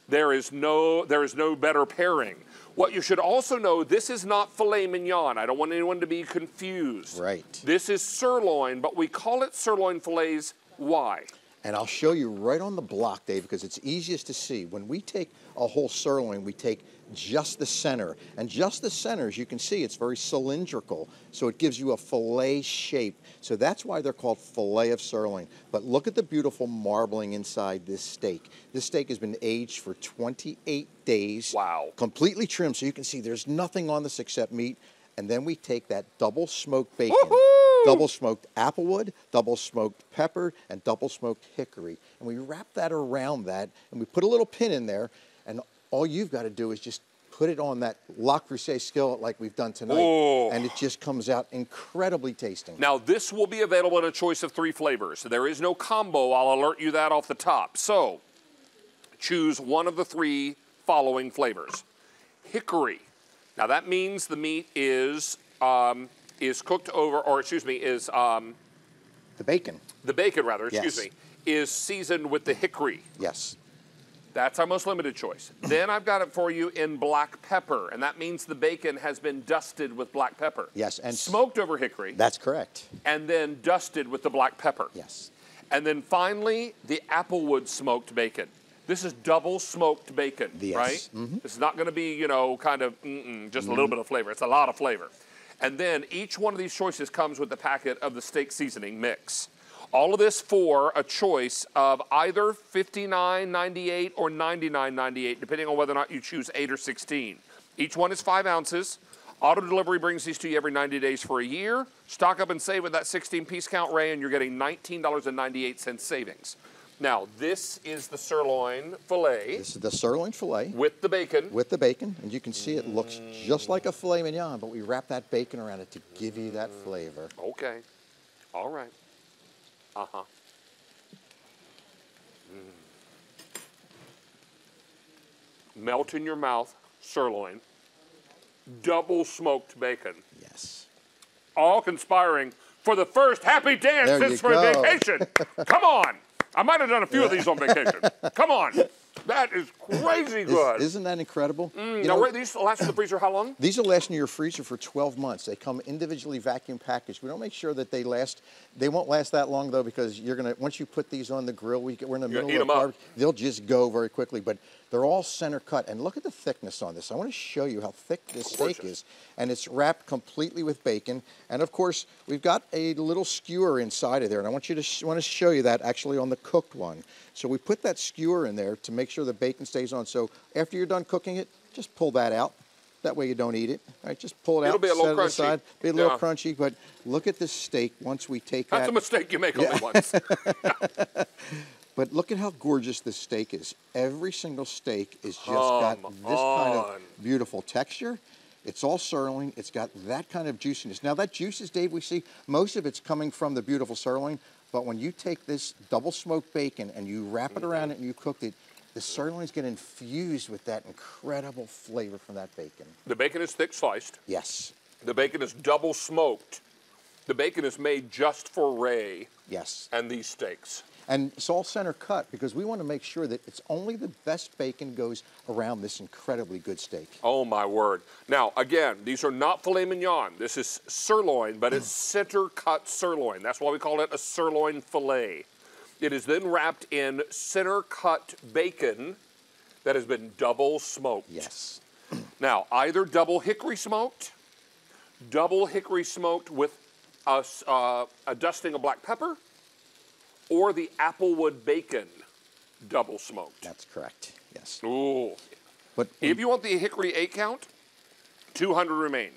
there is no there is no better pairing. What you should also know, this is not filet mignon. I don't want anyone to be confused. Right. This is sirloin, but we call it sirloin fillets. Why? And I'll show you right on the block, Dave, because it's easiest to see. When we take a whole sirloin, we take just the center. And just the center, as you can see, it's very cylindrical. So it gives you a fillet shape. So that's why they're called fillet of sirloin. But look at the beautiful marbling inside this steak. This steak has been aged for 28 days. Wow. Completely trimmed. So you can see there's nothing on this except meat. And then we take that double smoked bacon Woohoo! double smoked applewood, double smoked pepper, and double smoked hickory. And we wrap that around that, and we put a little pin in there, and all you've got to do is just put it on that La Creuset skillet like we've done tonight, Oh. and it just comes out incredibly tasting. Now, this will be available in a choice of three flavors. There is no combo. I'll alert you that off the top. So, choose one of the three following flavors. Hickory. Now, that means the meat is um, is cooked over, or excuse me, is um, the bacon, the bacon rather, excuse Yes. me, is seasoned with the hickory. yes. That's our most limited choice. then I've got it for you in black pepper, and that means the bacon has been dusted with black pepper. Yes, and- smoked over hickory That's correct. and then dusted with the black pepper. Yes. And then finally, the applewood smoked bacon. This is double smoked bacon, Yes. right? Mhm. This is not going to be, you know, kind of mm-mm, just a little bit of flavor. It's a lot of flavor. And then each one of these choices comes with the packet of the steak seasoning mix. All of this for a choice of either $59.98 or $99.98, depending on whether or not you choose 8 or 16. Each one is 5 ounces. Auto delivery brings these to you every 90 days for a year. Stock up and save with that 16 piece count, Ray, and you're getting $19.98 savings. Now, this is the sirloin filet This is the sirloin fillet with the bacon. with the bacon, and you can see it looks just like a filet mignon, but we wrap that bacon around it to give you that flavor. Okay. All right. Uh huh. Melt in your mouth, sirloin, double smoked bacon, Yes. all conspiring for the first happy dance There since for go. vacation. Come on. I might have done a few of these on vacation. Come on. That is crazy good. isn't that incredible? Mm, you now, know, these last in the freezer how long? These will last in your freezer for 12 months. They come individually vacuum packaged. We don't make sure that they last. They won't last that long though because you're gonna once you put these on the grill, we, we're in the You're middle of eat 'em up. barbecue, they'll just go very quickly. But they're all center cut. And look at the thickness on this. I want to show you how thick this steak Gorgeous. is, and it's wrapped completely with bacon. And of course, we've got a little skewer inside of there, and I want you to sh- want to show you that actually on the cooked one. So we put that skewer in there to make sure the bacon stays on. So after you're done cooking it, just pull that out. That way you don't eat it. All right, just pull it out. It'll be a little it crunchy. aside. Be a little Yeah. crunchy, but look at this steak once we take That's that. That's a mistake you make only once. But look at how gorgeous this steak is. Every single steak is just got Come this kind of beautiful texture. It's all sirloin. It's got that kind of juiciness. Now that juices, Dave, we see most of it's coming from the beautiful sirloin. But when you take this double smoked bacon and you wrap it around mm-hmm. it and you cook it, the sirloins get infused with that incredible flavor from that bacon. The bacon is thick sliced. Yes, The bacon is double smoked. The bacon is made just for Ray yes. and these steaks. And it's all center cut because we want to make sure that it's only the best bacon goes around this incredibly good steak. Oh my word. Now, again, these are not filet mignon. This is sirloin, but it's center cut sirloin. That's why we call it a sirloin filet. It is then wrapped in center cut bacon that has been double smoked. Yes. Now, either double hickory smoked, double hickory smoked with a, uh, a dusting of black pepper, or the applewood bacon double smoked. That's correct. Yes. Ooh. But If you want the hickory 8 count, 200 remain.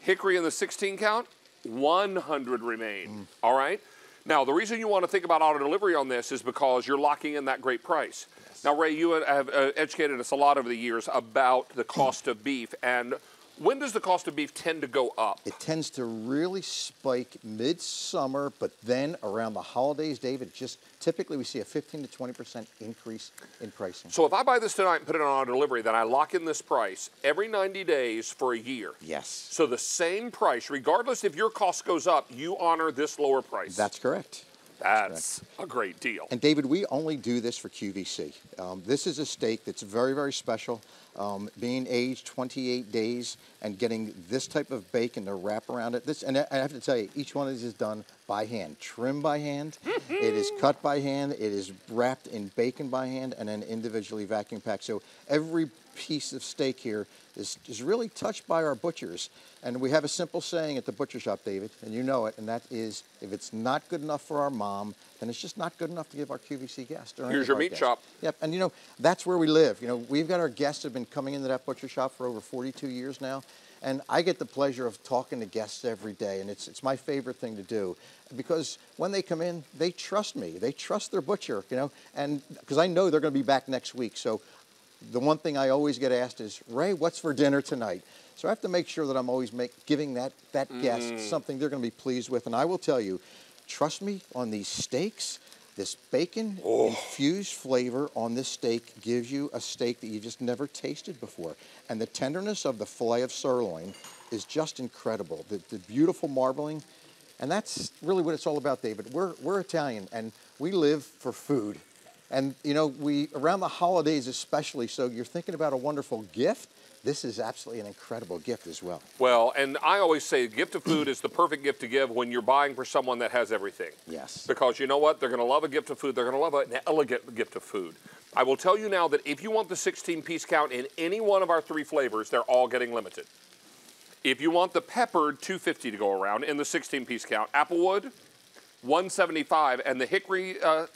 Hickory in the 16 count, 100 remain. All right? Now, the reason you want to think about auto delivery on this is because you're locking in that great price. Now, Ray, you have uh, educated us a lot over the years about the cost of beef. And when does the cost of beef tend to go up? it tends to really spike midsummer, but then around the holidays, David, just typically we see a 15 to 20% increase in pricing. So if I buy this tonight and put it on our delivery, then I lock in this price every 90 days for a year. Yes. So the same price, regardless if your cost goes up, you honor this lower price. That's correct. That's a great deal. And David, we only do this for QVC. Um, this is a steak that's very, very special. Um, being aged 28 days and getting this type of bacon to wrap around it. This, and I I have to tell you, each one of these is done by hand, trimmed by hand. it is cut by hand. It is wrapped in bacon by hand, and then individually vacuum packed. So every piece of steak here is, is really touched by our butchers. And we have a simple saying at the butcher shop, David, and you know it, and that is if it's not good enough for our mom, then it's just not good enough to give our QVC guest. Or Here's your meat guests. shop. Yep, and you know, that's where we live. You know, we've got our guests have been coming into that butcher shop for over 42 years now. And I get the pleasure of talking to guests every day, and it's, it's my favorite thing to do because when they come in, they trust me. They trust their butcher, you know, and because I know they're going to be back next week. So the one thing I always get asked is, Ray, what's for dinner tonight? So I have to make sure that I'm always make, giving that, that guest mm. something they're going to be pleased with. And I will tell you, trust me on these steaks, this bacon oh. infused flavor on this steak gives you a steak that you just never tasted before. And the tenderness of the filet of sirloin is just incredible. The, the beautiful marbling. And that's really what it's all about, David. We're, we're Italian and we live for food. And you know, we around the holidays especially, so you're thinking about a wonderful gift. This is absolutely an incredible gift as well. Well, and I always say gift of food is the perfect gift to give when you're buying for someone that has everything. Yes. Because you know what? They're going to love a gift of food. They're going to love an elegant gift of food. I will tell you now that if you want the 16 piece count in any one of our three flavors, they're all getting limited. If you want the peppered 250 to go around in the 16 piece count, Applewood 175 and the hickory uh,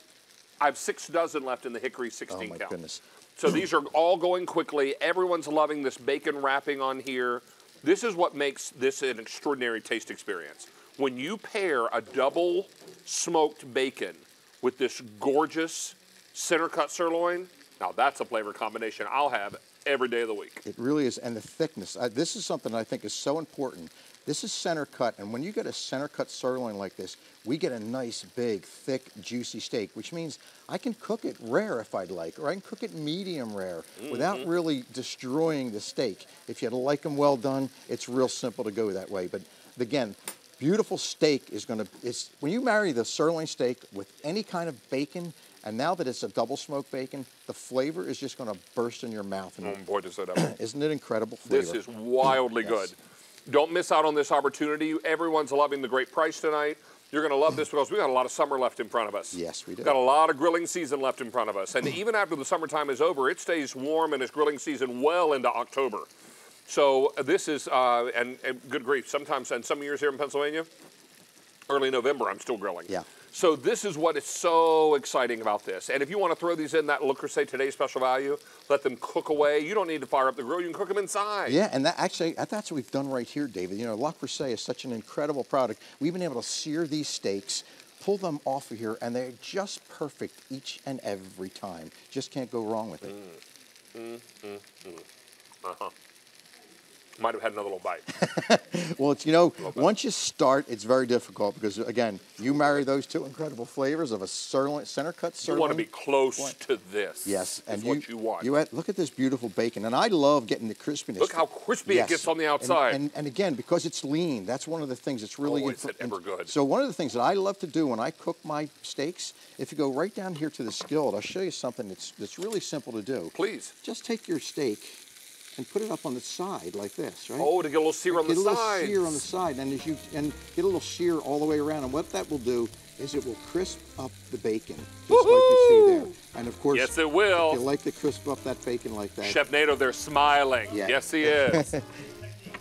I have six dozen left in the hickory 16 count. Oh my count. goodness. So these are all going quickly. Everyone's loving this bacon wrapping on here. This is what makes this an extraordinary taste experience. When you pair a double smoked bacon with this gorgeous center cut sirloin, now that's a flavor combination I'll have every day of the week. It really is, and the thickness. Uh, this is something I think is so important. This is center cut, and when you get a center cut sirloin like this, we get a nice, big, thick, juicy steak, which means I can cook it rare if I'd like, or I can cook it medium rare without mm-hmm. really destroying the steak. If you like them well done, it's real simple to go that way. But again, beautiful steak is going to. It's when you marry the sirloin steak with any kind of bacon. And now that it's a double smoked bacon, the flavor is just going to burst in your mouth. And Oh, boy, does that ever. isn't it incredible flavor? This is wildly Yes. good. Don't miss out on this opportunity. Everyone's loving the great price tonight. You're going to love this because we got a lot of summer left in front of us. Yes, we do. Got a lot of grilling season left in front of us. And even after the summertime is over, it stays warm and it's grilling season well into October. So uh, this is, uh, and, and good grief, sometimes, and some years here in Pennsylvania, early November, I'm still grilling. Yeah. So this is what is so exciting about this. And if you want to throw these in that Le Creuset Today special value, let them cook away. You don't need to fire up the grill. You can cook them inside. Yeah, and that actually that's what we've done right here, David. You know, La Creuset is such an incredible product. We've been able to sear these steaks, pull them off of here, and they're just perfect each and every time. Just can't go wrong with it. Mm, mm, mm, uh-huh. Might have had another little bite. Well, it's, you know, once you start, it's very difficult because, again, you marry those two incredible flavors of a sirloin, center cut sirloin. you want to be close What? to this. Yes, and what you want. You add, look at this beautiful bacon, and I love getting the crispiness. Look how crispy it gets on the outside. And, and, again, because it's lean, that's one of the things that's really. Oh, it and ever good. So one of the things that I love to do when I cook my steaks, if you go right down here to the skillet, I'll show you something that's that's really simple to do. Please. Just take your steak and put it up on the side like this, right? Oh, to get a little sear on get the a little sides. sear on the side, and as you and get a little sear all the way around. And what that will do is it will crisp up the bacon, just like you see there. And of course, Yes, it will. If you like to crisp up that bacon like that, Chef Nato, they're smiling. Yeah. Yes, he is.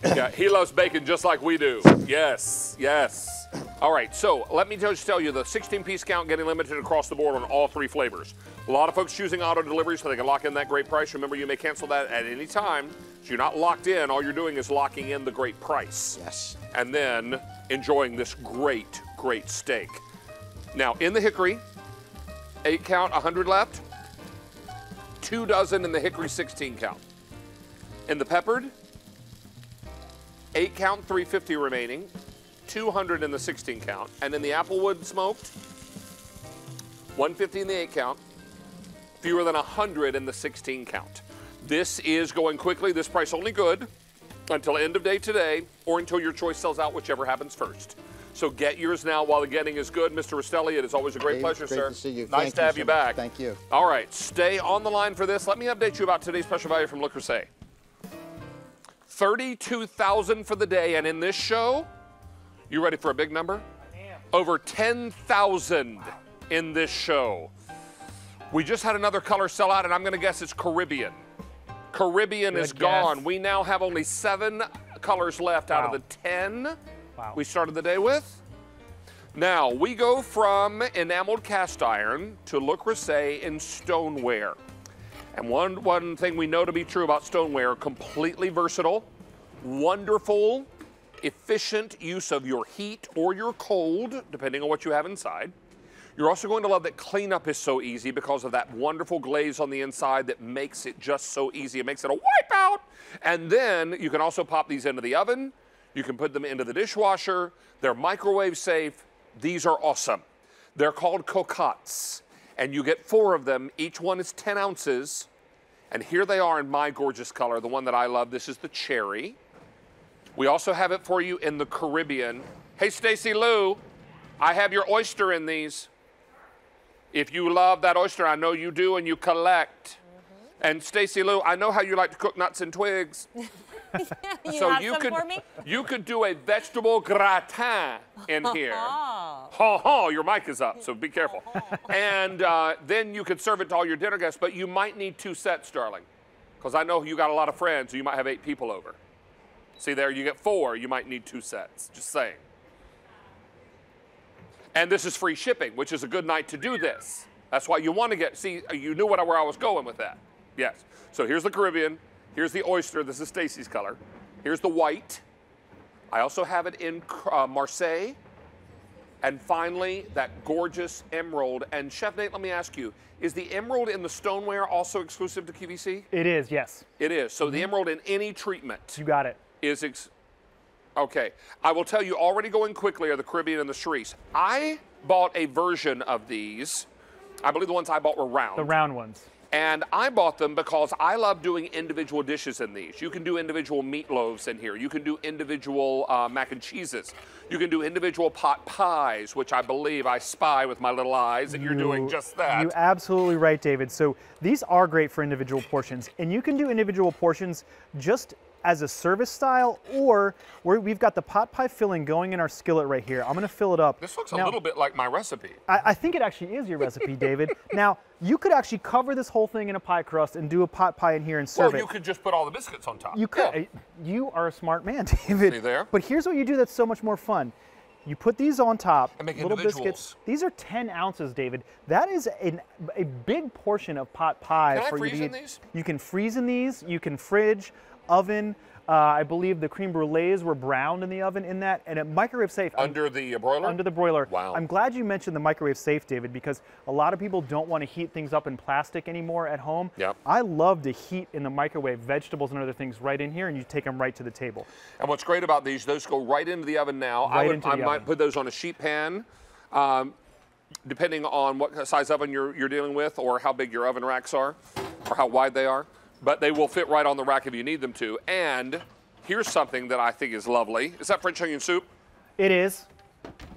Yeah, he loves bacon just like we do. Yes, yes. All right, so let me just tell you the 16 piece count getting limited across the board on all three flavors. A lot of folks choosing auto delivery so they can lock in that great price. Remember, you may cancel that at any time. So you're not locked in. All you're doing is locking in the great price. Yes. And then enjoying this great, great steak. Now, in the hickory, eight count, 100 left. Two dozen in the hickory 16 count. In the peppered, eight count, 350 remaining, 200 in the 16 count, and in the applewood smoked, 150 in the eight count, fewer than 100 in the 16 count. This is going quickly. This price only good until end of day today or until your choice sells out, whichever happens first. So get yours now while the getting is good. Mr. Rastelli, it is always a great Dave, pleasure, great sir. to see you. Nice Thank to you have so you much. back. Thank you. All right, stay on the line for this. Let me update you about today's special value from Le Creuset. 32,000 for the day, and in this show, you ready for a big number? I am. Over 10,000 in this show. We just had another color sell out, and I'm going to guess it's Caribbean. Caribbean Good is guess. gone. We now have only seven colors left out of the 10 Wow. we started the day with. Now, we go from enameled cast iron to Le Creuset in stoneware. And one, one thing we know to be true about stoneware, completely versatile, wonderful, efficient use of your heat or your cold, depending on what you have inside. You're also going to love that cleanup is so easy because of that wonderful glaze on the inside that makes it just so easy. It makes it a wipeout. And then you can also pop these into the oven. You can put them into the dishwasher. They're microwave safe. These are awesome. They're called cocottes. And you get four of them. Each one is 10 ounces. And here they are in my gorgeous color, the one that I love. This is the cherry. We also have it for you in the Caribbean. Hey, Stacy Lou, I have your oyster in these. If you love that oyster, I know you do, and you collect. Mm-hmm. And Stacy Lou, I know how you like to cook nuts and twigs. you so you could for me? you could do a vegetable gratin in here. Oh. Ha ha, your mic is up, so be careful. and uh, then you could serve it to all your dinner guests, but you might need two sets, darling. Because I know you got a lot of friends, so you might have eight people over. See there, you get four, you might need two sets. Just saying. And this is free shipping, which is a good night to do this. That's why you want to get, see, you knew what, where I was going with that. Yes. So here's the Caribbean. Here's the oyster. This is Stacy's color. Here's the white. I also have it in uh, Marseille. And finally, that gorgeous emerald. And Chef Nate, let me ask you, is the emerald in the stoneware also exclusive to QVC? It is, yes. It is. So the emerald in any treatment You got it. is ex- okay. I will tell you already going quickly are the Caribbean and the Cerise. I bought a version of these. I believe the ones I bought were round. The round ones. And I bought them because I love doing individual dishes in these. You can do individual meatloaves in here. You can do individual uh, mac and cheeses. You can do individual pot pies, which I believe I spy with my little eyes that you're doing just that. You're absolutely right, David. So these are great for individual portions, and you can do individual portions just as a service style, or where we've got the pot pie filling going in our skillet right here. I'm going to fill it up. this looks a little bit like my recipe. I, I think it actually is your recipe, David. Now you could actually cover this whole thing in a pie crust and do a pot pie in here and serve Well, it. you could just put all the biscuits on top. You could. Yeah. You are a smart man, David. See there? But here's what you do that's so much more fun. You put these on top, And make little biscuits. These are 10 ounces, David. That is an, a big portion of pot pie Can I for you freeze to in eat. these? You can freeze in these. You can fridge, oven. Uh, I believe the crème brûlées were browned in the oven in that, and it microwave safe. I'm- Under the uh, broiler? under the broiler. Wow. I'm glad you mentioned the microwave safe, David, because a lot of people don't want to heat things up in plastic anymore at home. Yep. I love to heat in the microwave vegetables and other things right in here, and you take them right to the table. And what's great about these, those go right into the oven now. I, would, into I the might oven. put those on a sheet pan, um, depending on what size oven you're, you're dealing with or how big your oven racks are or how wide they are. But they will fit right on the rack if you need them to. And here's something that I think is lovely. Is that French onion soup? It is.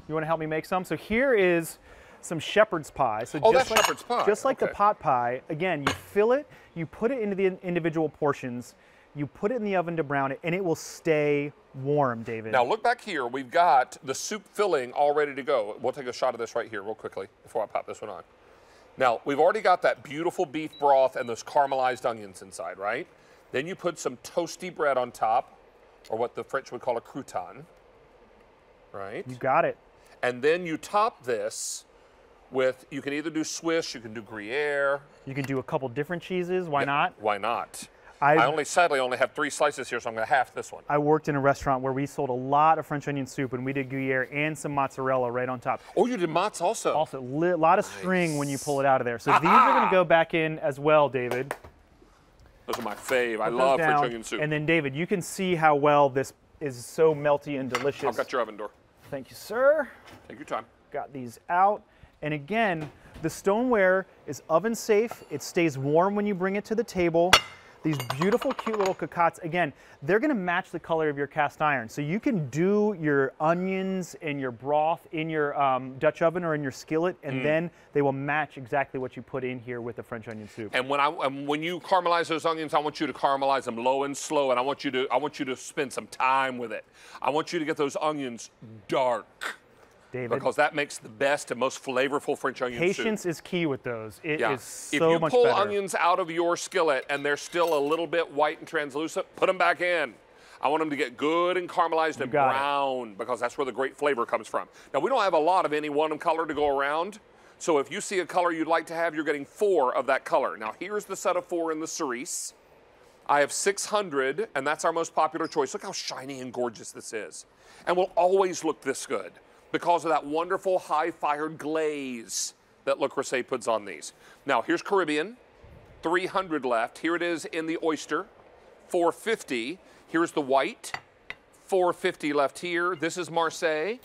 You want to help me make some? So here is some shepherd's pie. So Oh, just that's like, shepherd's pie. Just like the pot pie, again, you fill it, you put it into the individual portions, you put it in the oven to brown it, and it will stay warm, David. Now look back here. We've got the soup filling all ready to go. We'll take a shot of this right here real quickly before I pop this one on. Now, we've already got that beautiful beef broth and those caramelized onions inside, right? Then you put some toasty bread on top, or what the French would call a crouton, right? you got it. And then you top this with, you can either do Swiss, you can do Gruyere. You can do a couple different cheeses. Why not? Why not? I- I only, sadly, only have three slices here, so I'm going to half this one. I worked in a restaurant where we sold a lot of French onion soup, and we did Gruyere and some mozzarella right on top. Oh, you did mozz also? Also, a lot of string when you pull it out of there. So these are going to go back in as well, David. Those are my fave. I Put those love French onion soup. And then, David, you can see how well this is so melty and delicious. I've got your oven door. Thank you, sir. Take your time. Got these out. And again, the stoneware is oven safe. It stays warm when you bring it to the table. These beautiful, cute little cocottes, again, they're gonna match the color of your cast iron. So you can do your onions and your broth in your um, Dutch oven or in your skillet, Mm. and then they will match exactly what you put in here with the French onion soup. And when I and when you caramelize those onions, I want you to caramelize them low and slow, and I want you to I want you to spend some time with it. I want you to get those onions dark David, because that makes the best and most flavorful French onion patience soup. is key with those. It is Yeah. so if you pull better. onions out of your skillet and they're still a little bit white and translucent, put them back in. I want them to get good and caramelized and got it. brown because that's where the great flavor comes from. Now, we don't have a lot of any one color to go around. So if you see a color you'd like to have, you're getting four of that color. Now, here's the set of four in the cerise. I have 600, and that's our most popular choice. Look how shiny and gorgeous this is. And will always look this good because of that wonderful high-fired glaze that Le Creuset puts on these. Now, here's Caribbean, 300 left. Here it is in the oyster, 450. Here's the white, 450 left here. This is Marseille,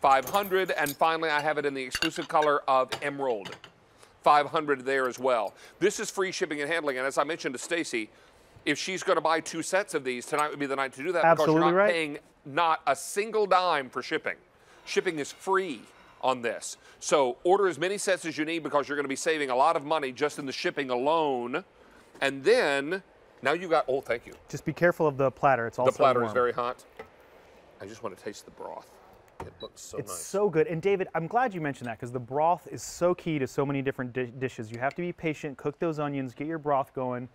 500. And finally, I have it in the exclusive color of emerald. 500 there as well. This is free shipping and handling, and as I mentioned to Stacy, if she's going to buy two sets of these, tonight would be the night to do that because you're not right. paying not a single dime for shipping. Shipping is free on this. So order as many sets as you need because you're going to be saving a lot of money just in the shipping alone. And then now you got oh thank you. Just be careful of the platter. It's also The platter is very hot. I just want to taste the broth. It looks so It's nice. so good. And David, I'm glad you mentioned that because the broth is so key to so many different di- dishes. You have to be patient, cook those onions, get your broth going.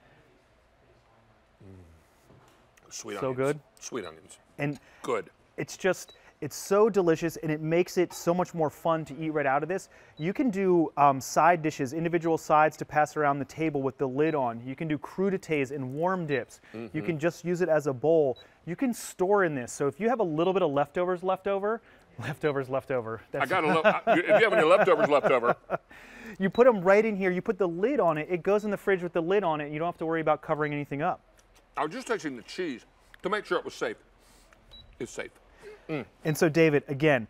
Mm. Sweet so onions. good. Sweet onions. And Good. it's just, it's so delicious and it makes it so much more fun to eat right out of this. You can do um, side dishes, individual sides to pass around the table with the lid on. You can do crudités and warm dips. You Mm-hmm. can just use it as a bowl. You can store in this. So if you have a little bit of leftovers left over, leftovers left over. I got a little. if you have any leftovers left over, You put them right in here. You put the lid on it. It goes in the fridge with the lid on it. You don't have to worry about covering anything up. I was just tasting the cheese to make sure it was safe. It's safe. And so, David, again,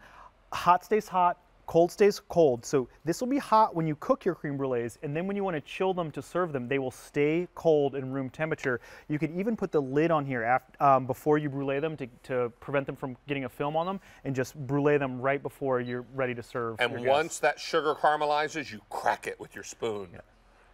hot stays hot, cold stays cold. So this will be hot when you cook your crème brûlées, and then when you want to chill them to serve them, they will stay cold in room temperature. You could even put the lid on here after, um, before you brulee them to, to prevent them from getting a film on them, and just brulee them right before you're ready to serve. And once that sugar caramelizes, you crack it with your spoon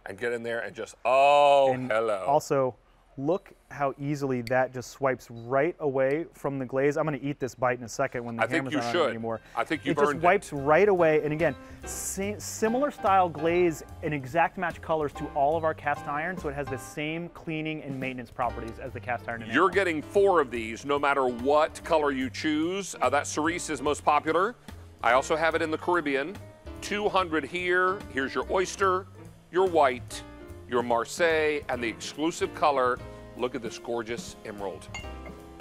and get in there and just, oh, And hello. Also, look how easily that just swipes right away from the glaze. I'm going to eat this bite in a second when the I think hammer's you not on should. it anymore. I think it you've just earned it. wipes right away. And again, si- similar style glaze and exact match colors to all of our cast iron, so it has the same cleaning and maintenance properties as the cast iron. enamel. You're getting four of these no matter what color you choose. Uh, that cerise is most popular. I also have it in the Caribbean. 200 here. Here's your oyster, your white, your Marseille, and the exclusive color. Look at this gorgeous emerald.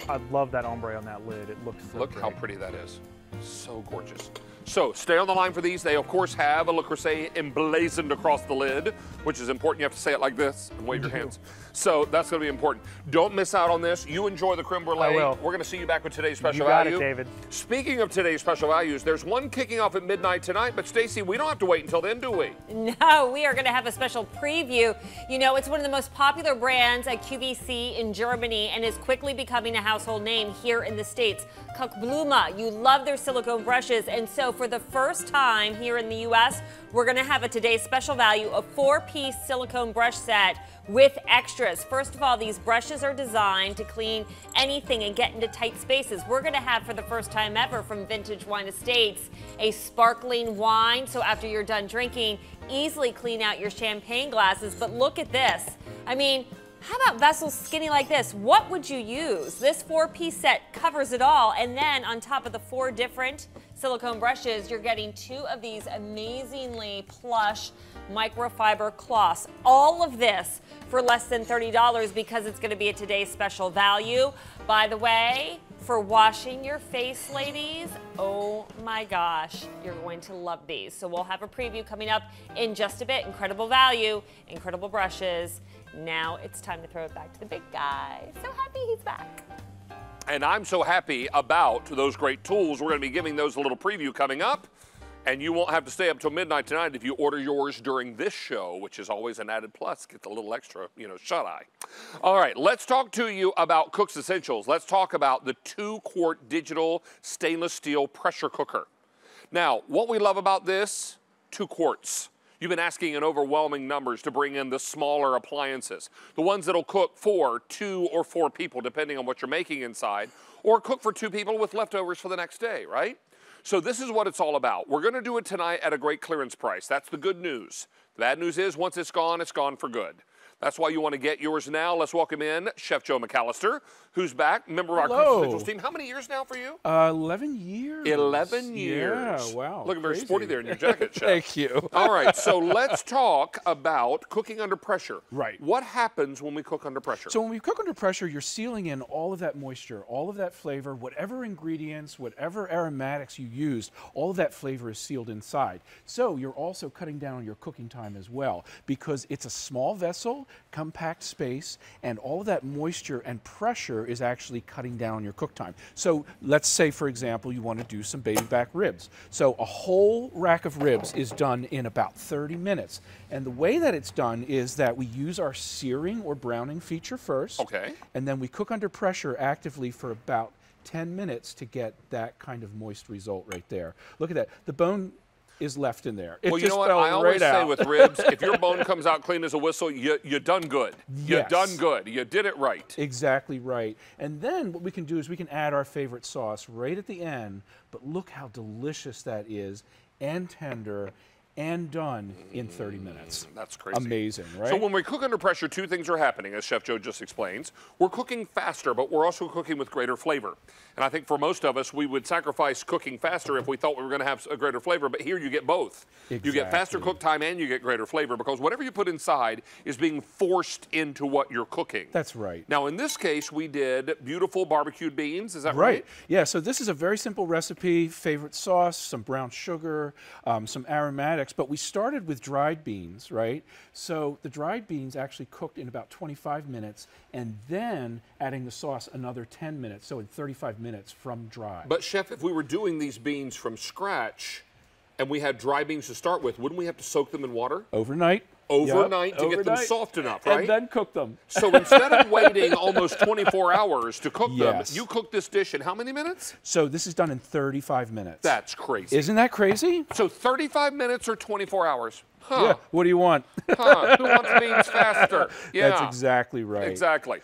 I love that ombre on that lid. It looks so Look great. how pretty that is. So gorgeous. So stay on the line for these. They, of course, have a Le Creuset emblazoned across the lid, which is important. You have to say it like this and wave your hands. So that's going to be important. Don't miss out on this. You enjoy the crème brûlée. I will. We're going to see you back with today's special You got it, value. David. Speaking of today's special values, there's one kicking off at midnight tonight, but Stacy, we don't have to wait until then, do we? No, we are going to have a special preview. You know, it's one of the most popular brands at QVC in Germany and is quickly becoming a household name here in the States. Kochblume, you love their silicone brushes. And so for the first time here in the U.S., we're going to have a today's special value of four-piece silicone brush set with extras. First of all, these brushes are designed to clean anything and get into tight spaces. We're going to have for the first time ever from Vintage Wine Estates a sparkling wine. So after you're done drinking, easily clean out your champagne glasses. But look at this. I mean, how about vessels skinny like this? What would you use? This four-piece set covers it all. And then on top of the four different silicone brushes, you're getting two of these amazingly plush microfiber cloths. All of this for less than $30 because it's gonna be a today's special value. By the way, for washing your face, ladies, oh my gosh, you're going to love these. So we'll have a preview coming up in just a bit. Incredible value, incredible brushes. Now it's time to throw it back to the big guy. So happy he's back. And I'm so happy about those great tools. We're going to be giving those a little preview coming up. And you won't have to stay up till midnight tonight if you order yours during this show, which is always an added plus. Get a little extra, you know, shut eye. All right, let's talk to you about Cook's Essentials. Let's talk about the two quart digital stainless steel pressure cooker. Now, what we love about this, two quarts. You've been asking in overwhelming numbers to bring in the smaller appliances, the ones that'll cook for two or four people, depending on what you're making inside, or cook for two people with leftovers for the next day, right? So this is what it's all about. We're going to do it tonight at a great clearance price. That's the good news. The bad news is once it's gone, it's gone for good. That's why you want to get yours now. Let's welcome in Chef Joe McAllister, who's back, member of our Hello. Cook's Essentials team. How many years now for you? Uh, 11 years. 11 years. Yeah, wow. Looking very sporty there in your jacket, Chef. Thank you. All right, so let's talk about cooking under pressure. Right. What happens when we cook under pressure? So when we cook under pressure, you're sealing in all of that moisture, all of that flavor, whatever ingredients, whatever aromatics you used, all of that flavor is sealed inside. So you're also cutting down on your cooking time as well because it's a small vessel, compact space, and all of that moisture and pressure is actually cutting down your cook time. So let's say, for example, you want to do some baby back ribs. So a whole rack of ribs is done in about 30 minutes. And the way that it's done is that we use our searing or browning feature first. Okay. And then we cook under pressure actively for about 10 minutes to get that kind of moist result right there. Look at that. The bone is left in there. It well, you know what? I always right say out. with ribs, if your bone comes out clean as a whistle, you you done good. You Yes. done good. You did it right. Exactly right. And then what we can do is we can add our favorite sauce right at the end, but look how delicious that is and tender and done in 30 minutes. That's crazy. Amazing, right? So when we cook under pressure, two things are happening, as Chef Joe just explains. We're cooking faster, but we're also cooking with greater flavor. And I think for most of us, we would sacrifice cooking faster if we thought we were going to have a greater flavor. But here you get both. You get faster cook time and you get greater flavor because whatever you put inside is being forced into what you're cooking. That's right. Now, in this case, we did beautiful barbecued beans. Is that right? Right. Yeah. So this is a very simple recipe. Favorite sauce, some brown sugar, um, some aromatics. But we started with dried beans, right? So the dried beans actually cooked in about 25 minutes, and then adding the sauce another 10 minutes. So in 35 minutes from dry. But chef, if we were doing these beans from scratch and we had dry beans to start with, wouldn't we have to soak them in water? overnight. Overnight Yep, to get them soft enough, right? And then cook them. So instead of waiting almost 24 hours to cook Yes. them, you cook this dish in how many minutes? So this is done in 35 minutes. That's crazy. Isn't that crazy? so 35 minutes or 24 hours? Huh. Yeah. What do you want? huh. Who wants beans faster? Yeah. That's exactly right. Exactly.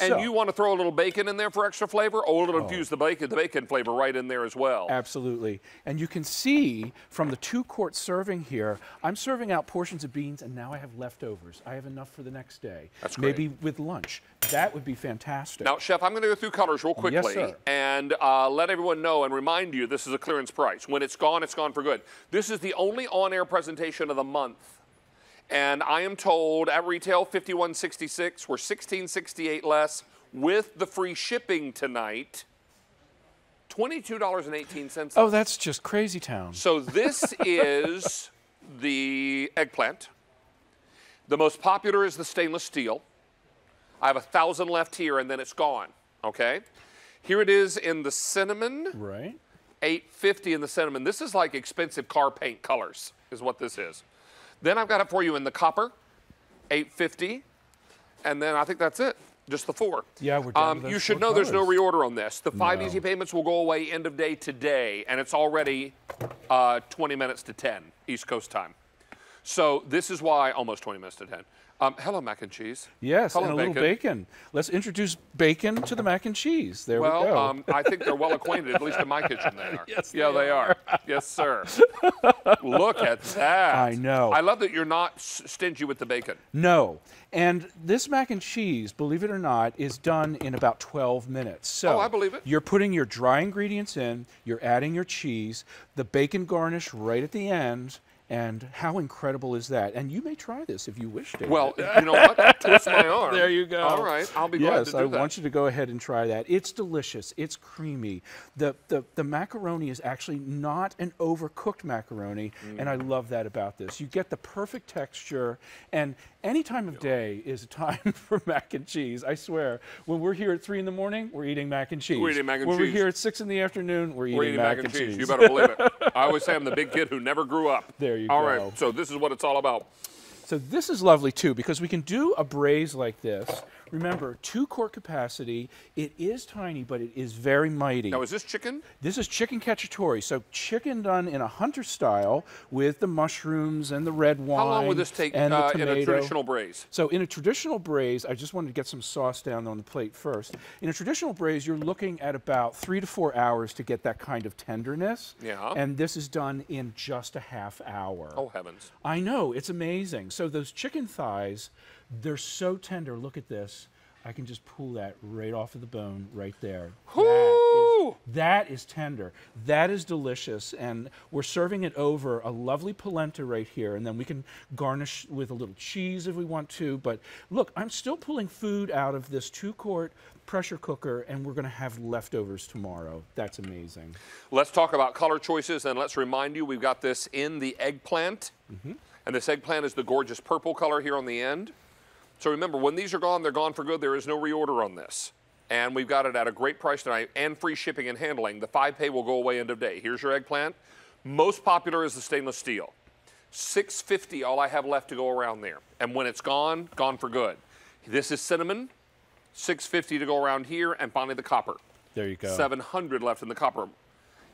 And So- Oh. you want to throw a little bacon in there for extra flavor? Or it'll infuse the bacon, the bacon flavor right in there as well. Absolutely. And you can see from the two quart serving here, I'm serving out portions of beans and now I have leftovers. I have enough for the next day. That's great. Maybe with lunch. That would be fantastic. Now, Chef, I'm going to go through colors real quickly sir. and uh, let everyone know and remind you this is a clearance price. When it's gone, it's gone for good. This is the only on-air presentation of the month. And I am told at retail 5166, we're 1668 less. with the free shipping tonight, $22.18. Oh, that's just crazy town. So this is the eggplant. The most popular is the stainless steel. I have a thousand left here and then it's gone. Okay. Here it is in the cinnamon. Right. 850 in the cinnamon. This is like expensive car paint colors, is what this is. Then I've got it for you in the copper, 850. And then I think that's it. Just the four. Yeah, we're down to um, You should know there's no reorder on this. The five No. easy payments will go away end of day today, and it's already uh, 20 minutes to 10 East Coast time. So this is why almost 20 minutes to 10. Um, hello, mac and cheese. Yes, hello, and a little bacon. Let's introduce bacon to the mac and cheese. There Well, we go. um, I think they're well acquainted, at least in my kitchen they are. Yes, yeah, they they are. yes, sir. Look at that. I know. I love that you're not stingy with the bacon. No. And this mac and cheese, believe it or not, is done in about 12 minutes. So Oh, I believe it. You're putting your dry ingredients in, you're adding your cheese, the bacon garnish right at the end, and how incredible is that? And you may try this if you wish, David. Well, you know what? Twist my arm. There you go. All right, I'll be glad yes, to do I that. want you to go ahead and try that. It's delicious. It's creamy. The, the, the macaroni is actually not an overcooked macaroni, and I mm. love that about this. You get the perfect texture, and any time of day is a time for mac and cheese. I swear. When we're here at 3 in the morning, we're eating mac and cheese. We're eating mac and when we're cheese. here at 6 in the afternoon, we're eating, We're eating mac, mac and cheese. You better believe it. I always say I'm the big kid who never grew up. There you All go. right, so this is what it's all about. So this is lovely too because we can do a braise like this. Remember, two quart capacity. It is tiny, but it is very mighty. Now, is this chicken? This is chicken cacciatore. So chicken done in a hunter style with the mushrooms and the red wine. How long would this take and uh, in a traditional braise? So in a traditional braise, I just wanted to get some sauce down on the plate first. In a traditional braise, you're looking at about three to four hours to get that kind of tenderness. Yeah. And this is done in just a half hour. Oh, heavens. I know, it's amazing. So those chicken thighs, they're so tender. Look at this. I can just pull that right off of the bone right there. That is, that is, tender. That is delicious. And we're serving it over a lovely polenta right here. And then we can garnish with a little cheese if we want to. But look, I'm still pulling food out of this two quart pressure cooker, and we're going to have leftovers tomorrow. That's amazing. Let's talk about color choices, and let's remind you we've got this in the eggplant. Mm-hmm. And this eggplant is the gorgeous purple color here on the end. So remember, when these are gone, they're gone for good. There is no reorder on this. And we've got it at a great price tonight and free shipping and handling. The five pay will go away end of day. Here's your eggplant. Most popular is the stainless steel. 650 all I have left to go around there. And when it's gone, gone for good. This is cinnamon, 650 to go around here, and finally the copper. There you go. 700 left in the copper.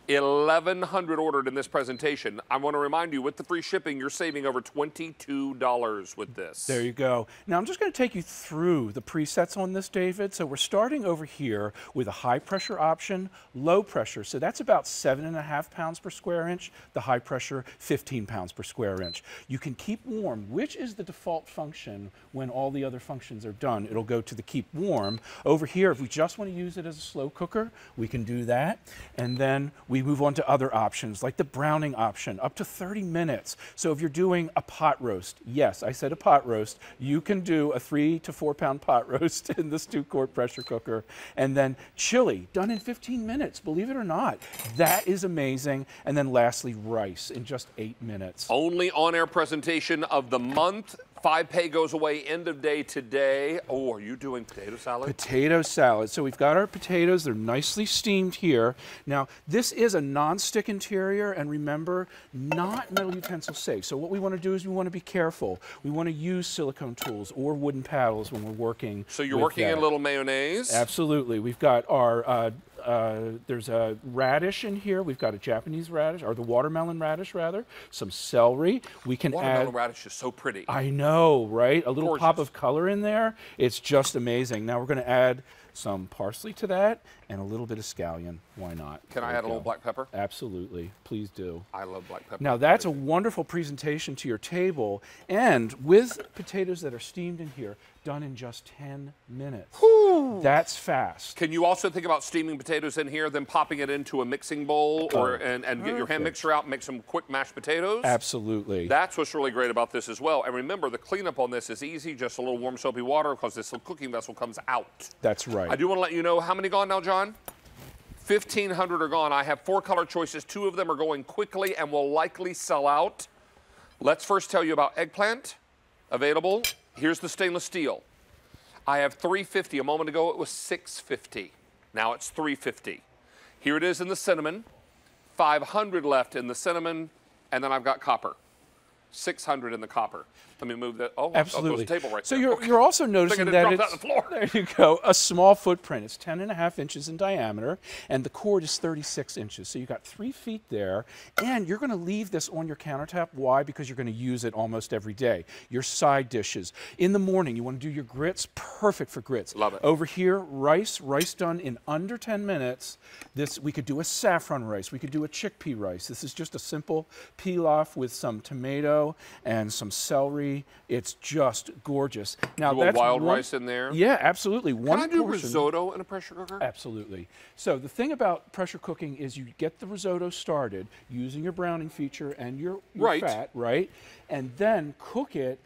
1,100 ordered in this presentation. I want to remind you, with the free shipping, you're saving over $22 with this. There you go. Now I'm just going to take you through the presets on this, David. So we're starting over here with a high pressure option, low pressure. So that's about seven and a half pounds per square inch. The high pressure, 15 pounds per square inch. You can keep warm, which is the default function when all the other functions are done. It'll go to the keep warm. Over here, if we just want to use it as a slow cooker, we can do that. And then we move on to other options like the browning option, up to 30 minutes. So if you're doing a pot roast, yes, I said a pot roast, you can do a three to four pound pot roast in this two quart pressure cooker. And then chili, done in 15 minutes, believe it or not. That is amazing. And then lastly, rice in just eight minutes. Only on air presentation of the month. Five pay goes away end of day today. Oh, are you doing potato salad? Potato salad. So we've got our potatoes. They're nicely steamed here. Now, this is a non-stick interior, and remember, not metal utensil safe. So what we want to do is we want to be careful. We want to use silicone tools or wooden paddles when we're working. so you're working in that. a little mayonnaise. Absolutely. We've got our, uh, uh, there's a radish in here. We've got a Japanese radish, or the watermelon radish, rather. Some celery. We can Watermelon add. radish is so pretty. I know, right? A little pop of color in there. It's just amazing. Now we're going to add some parsley to that and a little bit of scallion. Why not? Can I There add a little black pepper? Absolutely. Please do. I love black pepper. Now that's a wonderful presentation to your table and with potatoes that are steamed in here, done in just 10 minutes. That's fast. Can you also think about steaming potatoes in here, then popping it into a mixing bowl, or and, and get your hand mixer out, and make some quick mashed potatoes? Absolutely. That's what's really great about this as well. And remember, the cleanup on this is easy, just a little warm soapy water because this cooking vessel comes out. That's right. Right. I do want to let you know how many gone now, John? 1,500 are gone. I have four color choices. Two of them are going quickly and will likely sell out. Let's first tell you about eggplant available. Here's the stainless steel. I have 350. A moment ago, it was 650. Now it's 350. Here it is in the cinnamon. 500 left in the cinnamon, and then I've got copper. 600 in the copper. Let me move that. Oh, oh Absolutely. Oh, table right so there. you're Okay. you're also noticing that it's that on the floor. there you go a small footprint. It's 10 and a half inches in diameter, and the cord is 36 inches. So you got three feet there, and you're going to leave this on your countertop. Why? Because you're going to use it almost every day. Your side dishes in the morning. You want to do your grits. Perfect for grits. Love it. Over here, rice. Rice done in under 10 minutes. This we could do a saffron rice. We could do a chickpea rice. This is just a simple pilaf with some tomato and some celery. It's just gorgeous. Now that's wild one- rice in there? Yeah, absolutely. Can One I do portion- risotto in a pressure cooker? Absolutely. So the thing about pressure cooking is you get the risotto started using your browning feature and your, your Right. fat, right? And then cook it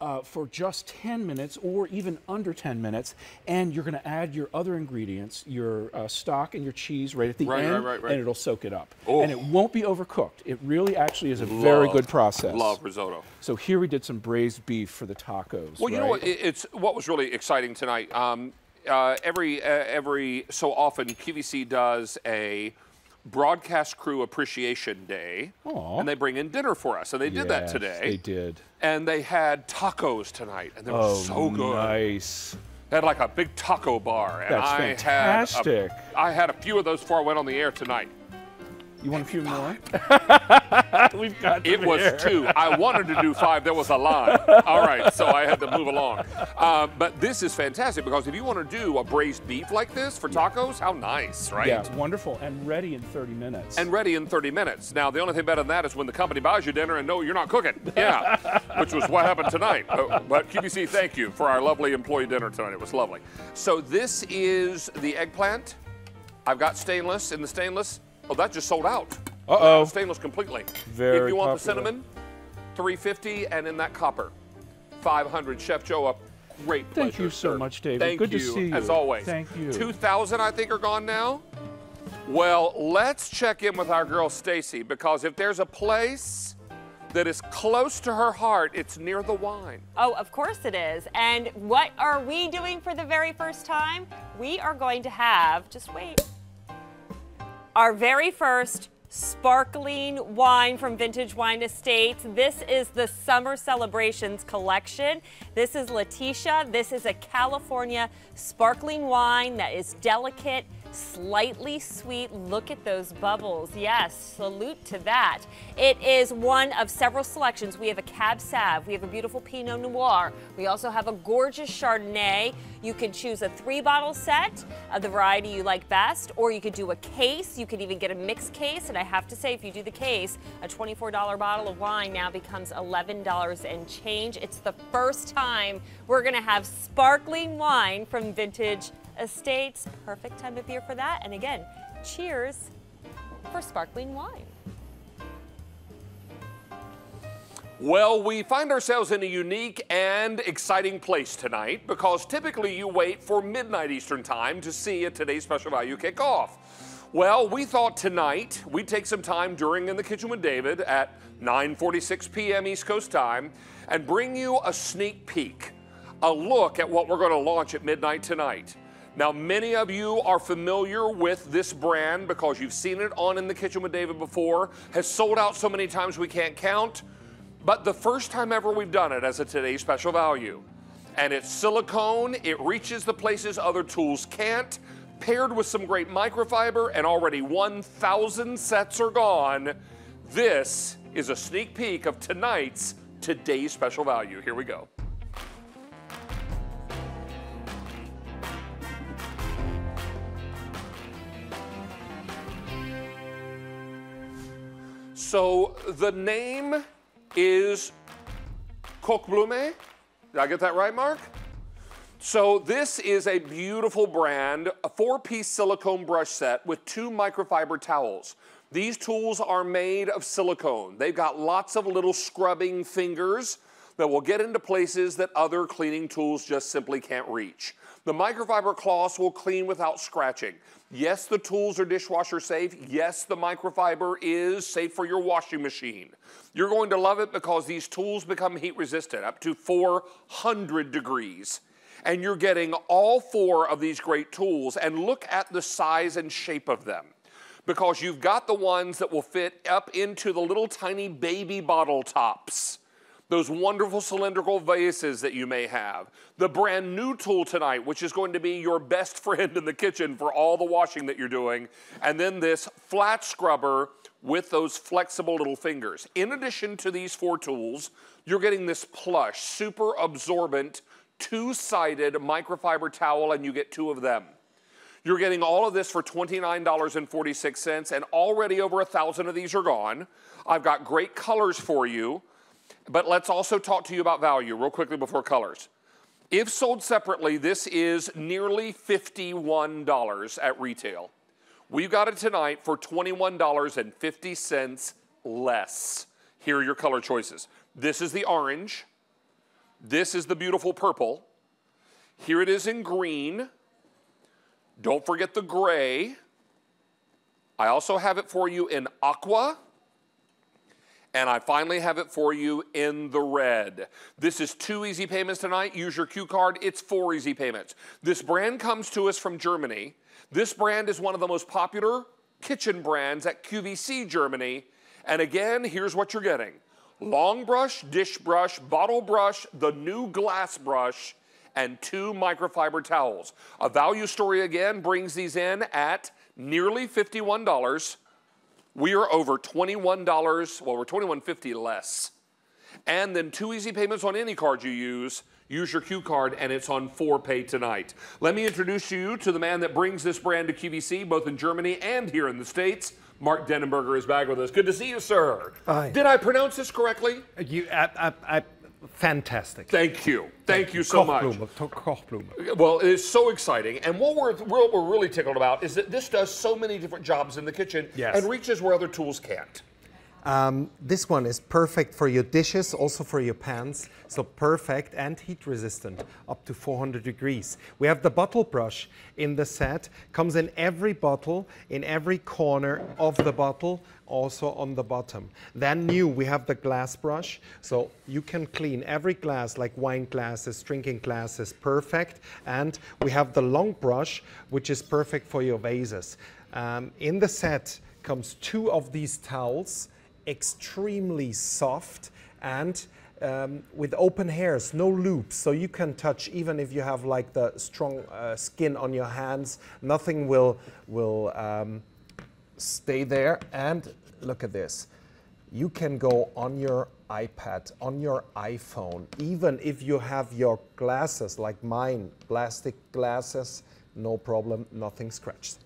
uh, for just 10 minutes or even under 10 minutes. And you're going to add your other ingredients, your uh, stock and your cheese right at the Right, end, right, right. and it'll soak it up. Oh. And it won't be overcooked. It really actually is a very good process. Love risotto. So here we did some braised beef for the tacos. Well, you know what? It's what was really exciting tonight. Um, uh, every uh, every so often, QVC does a broadcast crew appreciation day, Aw. and they bring in dinner for us. And they did that today. They did. And they had tacos tonight, and they were Oh, so good. nice. They had like a big taco bar, and That's I fantastic. had a, I had a few of those before I went on the air tonight. You want a few more? We've got It was here. two. I wanted to do five. There was a line. All right, so I had to move along. Uh, but this is fantastic because if you want to do a braised beef like this for tacos, how nice, right? Yeah, wonderful and ready in 30 minutes. And ready in 30 minutes. Now, the only thing better than that is when the company buys you dinner and no, you're not cooking. Yeah, which was what happened tonight. Uh, but QVC, thank you for our lovely employee dinner tonight. It was lovely. So this is the eggplant. I've got stainless in the stainless. Oh, that just sold out. Uh-oh. Stainless completely. Very If you want the cinnamon, 350, and in that copper, 500. Chef Joe, a great pleasure. Thank you so sir. much, David. Thank Good to see you. as always. Thank you. 2,000, I think, are gone now. Well, let's check in with our girl Stacy because if there's a place that is close to her heart, it's near the wine. Oh, of course it is. And what are we doing for the very first time? We are going to have, just wait, our very first sparkling wine from Vintage Wine Estates. This is the Summer Celebrations collection. This is Laetitia. This is a California sparkling wine that is delicate, slightly sweet. Look at those bubbles. Yes, salute to that. It is one of several selections. We have a Cab Sav, we have a beautiful Pinot Noir, we also have a gorgeous Chardonnay. You can choose a three bottle set of the variety you like best, or you could do a case. You could even get a mixed case. And I have to say, if you do the case, a $24 bottle of wine now becomes $11 and change. It's the first time we're going to have sparkling wine from Vintage Estates. Perfect time of year for that. And again, cheers for sparkling wine. Well, we find ourselves in a unique and exciting place tonight because typically you wait for midnight Eastern Time to see a Today's Special Value kick off. Well, we thought tonight we'd take some time during In the Kitchen with David at 9:46 p.m. East Coast time and bring you a sneak peek, a look at what we're going to launch at midnight tonight. Now, many of you are familiar with this brand because you've seen it on In the Kitchen with David before, has sold out so many times we can't count but the first time ever we've done it as a today's special value. And it's silicone, it reaches the places other tools can't, paired with some great microfiber, and already 1,000 sets are gone. This is a sneak peek of tonight's today's special value. Here we go. So the name is Kochblume. Did I get that right, Mark? So this is a beautiful brand, a four-piece silicone brush set with two microfiber towels. These tools are made of silicone. They've got lots of little scrubbing fingers, that will get into places that other cleaning tools just simply can't reach. The microfiber cloths will clean without scratching. Yes, the tools are dishwasher safe. Yes, the microfiber is safe for your washing machine. You're going to love it because these tools become heat resistant up to 400 degrees. And you're getting all four of these great tools and look at the size and shape of them because you've got the ones that will fit up into the little tiny baby bottle tops those wonderful cylindrical vases that you may have, the brand new tool tonight, which is going to be your best friend in the kitchen for all the washing that you're doing, and then this flat scrubber with those flexible little fingers. In addition to these four tools, you're getting this plush, super absorbent, two-sided microfiber towel, and you get two of them. You're getting all of this for $29.46, and already over a thousand of these are gone. I've got great colors for you. But let's also talk to you about value real quickly before colors. If sold separately, this is nearly $51 at retail. We've got it tonight for $21.50 less. Here are your color choices. This is the orange. This is the beautiful purple. Here it is in green. Don't forget the gray. I also have it for you in aqua and I finally have it for you in the red. This is two easy payments tonight. Use your Q card. It's four easy payments. This brand comes to us from Germany. This brand is one of the most popular kitchen brands at QVC Germany. And again, here's what you're getting. Long brush, dish brush, bottle brush, the new glass brush, and two microfiber towels. A value story again brings these in at nearly $51 we are over $21, well, we're $21.50 less. And then two easy payments on any card you use. Use your Q card and it's on 4Pay tonight. Let me introduce you to the man that brings this brand to QVC, both in Germany and here in the States. Mark Denenberger is back with us. Good to see you, sir. Hi. Did I pronounce this correctly? You, I, I, I, fantastic. Thank you. Thank you so much. Kochblume. Well, it's so exciting. And what we're, what we're really tickled about is that this does so many different jobs in the kitchen Yes. and reaches where other tools can't. Um, this one is perfect for your dishes, also for your pans. So perfect and heat resistant, up to 400 degrees. We have the bottle brush in the set. Comes in every bottle, in every corner of the bottle, also on the bottom. Then new, we have the glass brush. So you can clean every glass, like wine glasses, drinking glasses, perfect. And we have the long brush, which is perfect for your vases. Um, in the set comes two of these towels extremely soft and um, with open hairs, no loops, so you can touch even if you have like the strong uh, skin on your hands, nothing will will um, stay there. And look at this, you can go on your iPad, on your iPhone, even if you have your glasses like mine, plastic glasses, no problem, nothing scratched.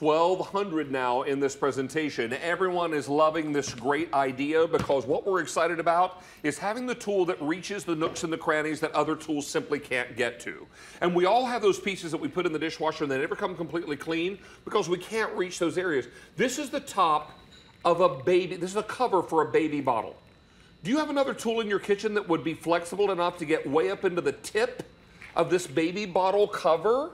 1,200 now in this presentation. Everyone is loving this great idea because what we're excited about is having the tool that reaches the nooks and the crannies that other tools simply can't get to. And we all have those pieces that we put in the dishwasher and they never come completely clean because we can't reach those areas. This is the top of a baby, this is a cover for a baby bottle. Do you have another tool in your kitchen that would be flexible enough to get way up into the tip of this baby bottle cover?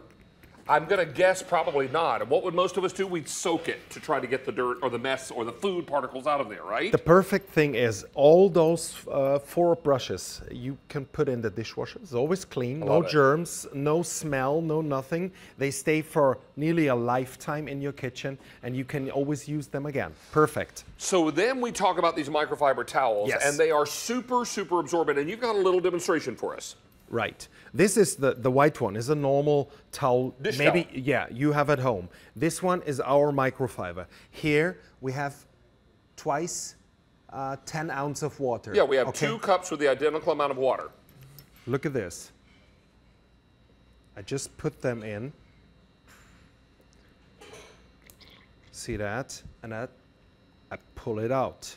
I'm going to guess probably not. And what would most of us do? We'd soak it to try to get the dirt or the mess or the food particles out of there, right? The perfect thing is all those uh, four brushes you can put in the dishwasher. It's always clean, no it. germs, no smell, no nothing. They stay for nearly a lifetime in your kitchen and you can always use them again. Perfect. So then we talk about these microfiber towels, Yes. and they are super, super absorbent. And you've got a little demonstration for us. Right. This is the, the white one, is a normal towel. Dish maybe, towel. yeah, you have at home. This one is our microfiber. Here we have twice uh, 10 ounce of water. Yeah, we have Okay? two cups with the identical amount of water. Look at this. I just put them in. See that? And I, I pull it out.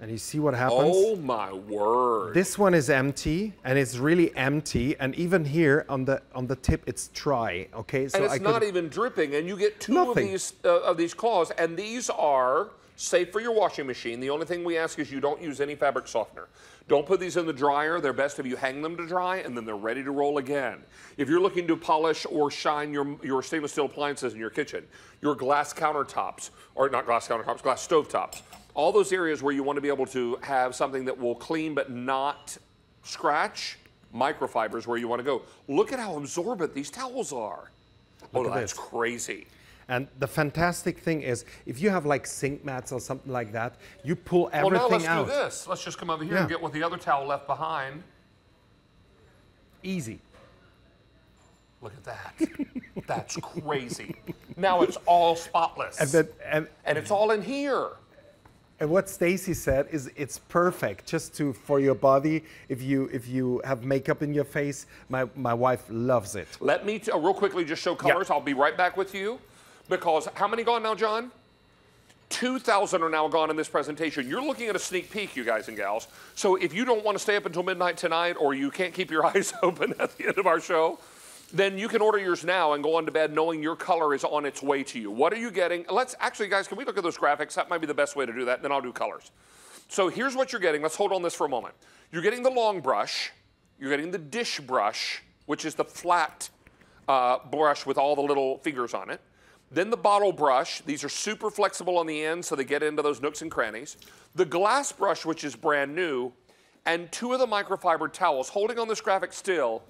And you see what happens? Oh my word. This one is empty and it's really empty and even here on the on the tip it's dry, okay? So and it's I not could- even dripping, and you get two Nothing. of these uh, of these claws, and these are safe for your washing machine. The only thing we ask is you don't use any fabric softener. Don't put these in the dryer. They're best if you hang them to dry and then they're ready to roll again. If you're looking to polish or shine your, your stainless steel appliances in your kitchen, your glass countertops, or not glass countertops, glass stovetops, all those areas where you want to be able to have something that will clean but not scratch, microfibers where you want to go. Look at how absorbent these towels are. oh, at that's this. crazy. And the fantastic thing is, if you have like sink mats or something like that, you pull everything out. Well, now let's out. do this. Let's just come over here Yeah. and get with the other towel left behind. Easy. Look at that. That's crazy. Now it's all spotless. And, then, and, and it's all in here. And what Stacy said is it's perfect just to for your body. If you if you have makeup in your face, my, my wife loves it. Let me t- uh, real quickly just show colors. I'll be right back with you. Because how many gone now, John? 2,000 are now gone in this presentation. You're looking at a sneak peek, you guys and gals. So if you don't want to stay up until midnight tonight or you can't keep your eyes open at the end of our show, then you can order yours now and go on to bed knowing your color is on its way to you. What are you getting? Let's actually, guys, can we look at those graphics? That might be the best way to do that. Then I'll do colors. So here's what you're getting. Let's hold on this for a moment. You're getting the long brush. You're getting the dish brush, which is the flat uh, brush with all the little fingers on it. Then the bottle brush. These are super flexible on the end, so they get into those nooks and crannies. The glass brush, which is brand new, and two of the microfiber towels. Holding on this graphic still,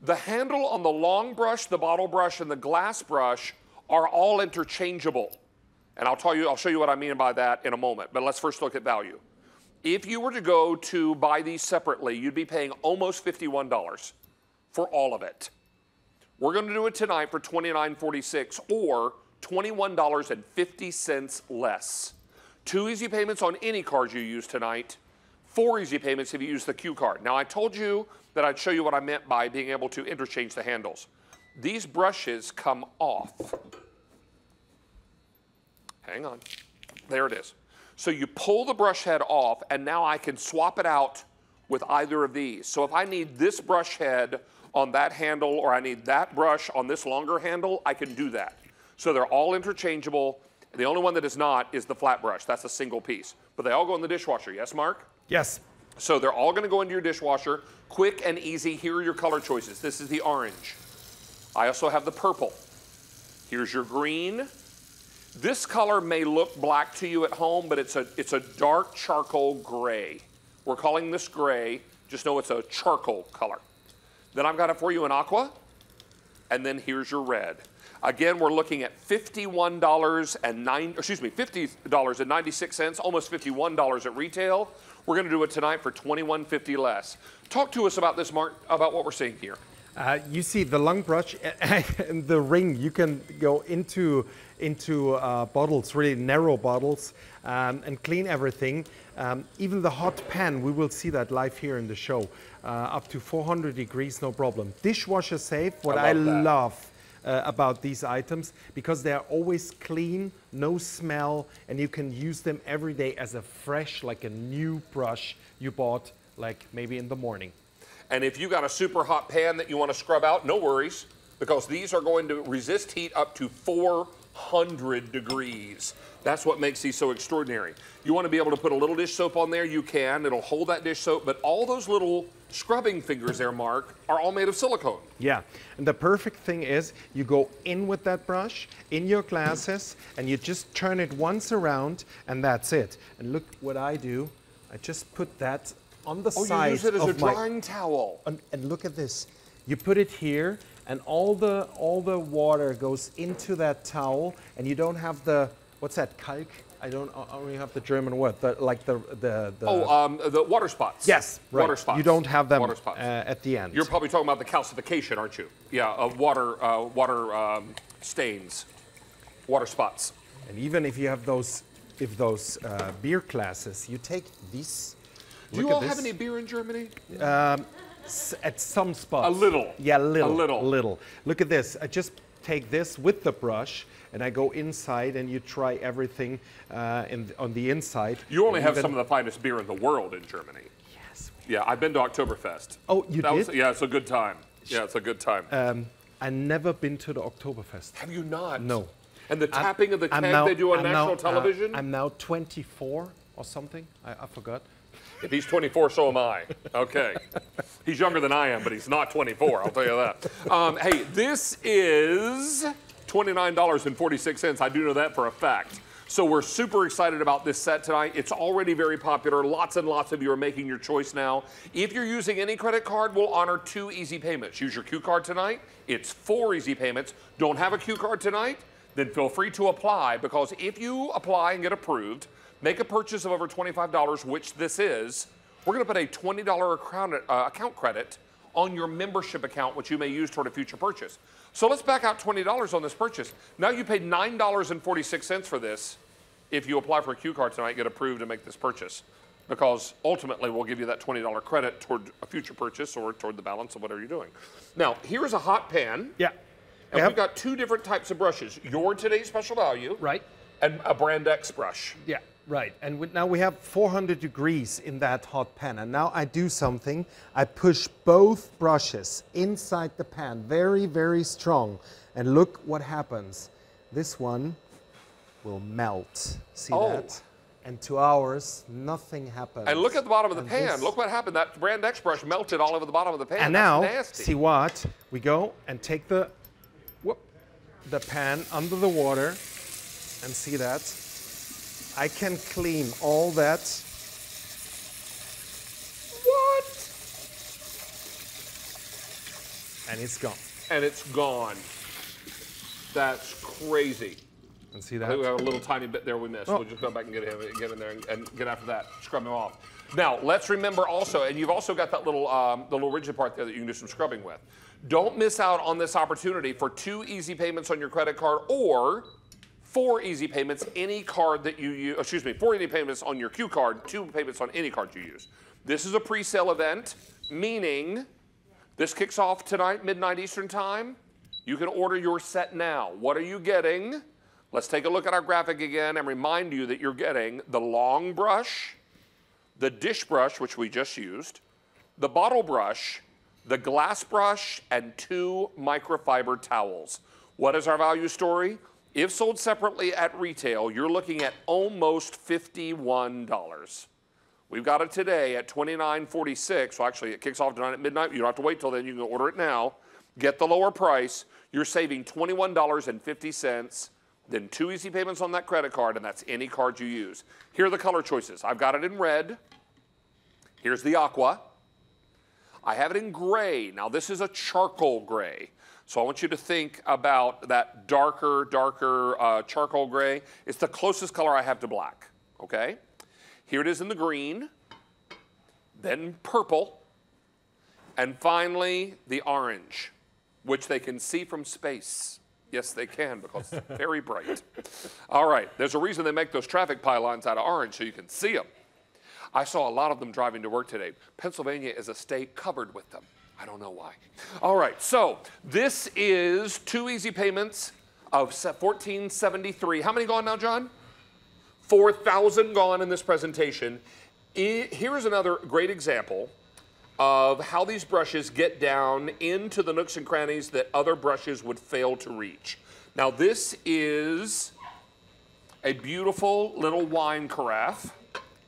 the handle on the long brush, the bottle brush, and the glass brush are all interchangeable. And I'll tell you, I'll show you what I mean by that in a moment. But let's first look at value. If you were to go to buy these separately, you'd be paying almost $51 for all of it. We're going to do it tonight for $29.46 or $21.50 less. Two easy payments on any cards you use tonight. Four easy payments if you use the Q card. Now, I told you that I'd show you what I meant by being able to interchange the handles. These brushes come off. Hang on. There it is. So you pull the brush head off, and now I can swap it out with either of these. So if I need this brush head on that handle, or I need that brush on this longer handle, I can do that. So they're all interchangeable. The only one that is not is the flat brush. That's a single piece. But they all go in the dishwasher. Yes, Mark? Yes. So they're all going to go into your dishwasher. Quick and easy. Here are your color choices. This is the orange. I also have the purple. Here's your green. This color may look black to you at home, but it's a, it's a dark charcoal gray. We're calling this gray. Just know it's a charcoal color. Then I've got it for you in aqua. And then here's your red. Again, we're looking at $51 and nine, excuse me, $50.96, almost $51 at retail. We're going to do it tonight for $21.50 less. Talk to us about this, Mark, about what we're seeing here. Uh, you see the lung brush and the ring. You can go into into uh, bottles, really narrow bottles, um, and clean everything. Um, even the hot pan, we will see that live here in the show, uh, up to 400 degrees, no problem. Dishwasher safe. What I I, love that. love uh, about these items because they are always clean, no smell, and you can use them every day as a fresh, like a new brush you bought, like maybe in the morning. And if you got a super hot pan that you want to scrub out, no worries, because these are going to resist heat up to 400 degrees. That's what makes these so extraordinary. You want to be able to put a little dish soap on there, you can. It'll hold that dish soap, but all those little scrubbing fingers there, Mark, are all made of silicone. Yeah, and the perfect thing is you go in with that brush in your glasses and you just turn it once around and that's it. And look what I do. I just put that on the Oh, side you use it as of a my- drying towel. and, and look at this. You put it here and all the all the water goes into that towel and you don't have the what's that kalk? I don't only have the German word, the, like the the, the Oh, um, the water spots. yes, right. Water spots. You don't have them Water spots. uh, at the end. You're probably talking about the calcification, aren't you? Yeah, of water, uh, water um, stains, water spots. And even if you have those, if those uh, beer glasses, you take these. Do you all have any beer in Germany? s- at some spots? A little. Yeah, little. A little. Little. Look at this. I just take this with the brush, and I go inside, and you try everything uh, in, on the inside. You only And have even- some of the finest beer in the world in Germany. Yes. Yeah, I've been to Oktoberfest. Oh, you That was- did? yeah, it's a good time. Yeah, it's a good time. Um, I never been to the Oktoberfest. have you not? No. And the I'm- tapping of the I'm keg now- they do on I'm national now, uh, television? I'm now 24 or something. I, I forgot. If he's 24, so am I. Okay. he's younger than I am, but he's not 24, I'll tell you that. Um, hey, this is $29.46. I do know that for a fact. So we're super excited about this set tonight. It's already very popular. Lots and lots of you are making your choice now. If you're using any credit card, we'll honor two easy payments. Use your Q card tonight. It's four easy payments. Don't have a Q card tonight? Then feel free to apply because if you apply and get approved, make a purchase of over $25, which this is, we're going to put a $20 account, uh, account credit on your membership account, which you may use toward a future purchase. So let's back out $20 on this purchase. Now you paid $9.46 for this if you apply for a Q card tonight, get approved, and make this purchase. Because ultimately, we'll give you that $20 credit toward a future purchase or toward the balance of whatever you're doing. Now, here's a hot pan. Yeah. And Yep. we've got two different types of brushes. Your today's special value. Right. And a brand X brush. Yeah, right. And we, now we have 400 degrees in that hot pan. And now I do something. I push both brushes inside the pan very, very strong. And look what happens. This one will melt. See Oh. that? And two hours, nothing happens. And look at the bottom of the And pan. this- Look what happened. That brand X brush melted all over the bottom of the pan. And That's now, nasty. see what? We go and take the, whoop, the pan under the water and see that. I can clean all that. What? And it's gone. And it's gone. That's crazy. And see I that? think we have a little tiny bit there we missed. Oh. We'll just go back and get him, get in there and, and get after that. Scrub him off. Now let's remember also, and you've also got that little um, the little rigid part there that you can do some scrubbing with. Don't miss out on this opportunity for two easy payments on your credit card or four easy payments any card that you use. Excuse me, four easy payments on your Q card, two payments on any card you use. This is a pre-sale event, meaning this kicks off tonight, midnight Eastern time. You can order your set now. What are you getting? Let's take a look at our graphic again and remind you that you're getting the long brush, the dish brush, which we just used, the bottle brush, the glass brush, and two microfiber towels. What is our value story? If sold separately at retail, you're looking at almost $51. We've got it today at $29.46. Well, actually, it kicks off tonight at midnight. You don't have to wait till then. You can order it now. Get the lower price. You're saving $21.50. Then two easy payments on that credit card, and that's any card you use. Here are the color choices. I've got it in red. Here's the aqua. I have it in gray. Now, this is a charcoal gray. So I want you to think about that darker, darker uh, charcoal gray. It's the closest color I have to black, okay? Here it is in the green, then purple, and finally the orange, which they can see from space. Yes, they can because it's very bright. All right, there's a reason they make those traffic pylons out of orange so you can see them. I saw a lot of them driving to work today. Pennsylvania is a state covered with them. I don't know why. All right, so this is two easy payments of 1473. How many gone now, John? 4,000 gone in this presentation. Here's another great example of how these brushes get down into the nooks and crannies that other brushes would fail to reach. Now, this is a beautiful little wine carafe.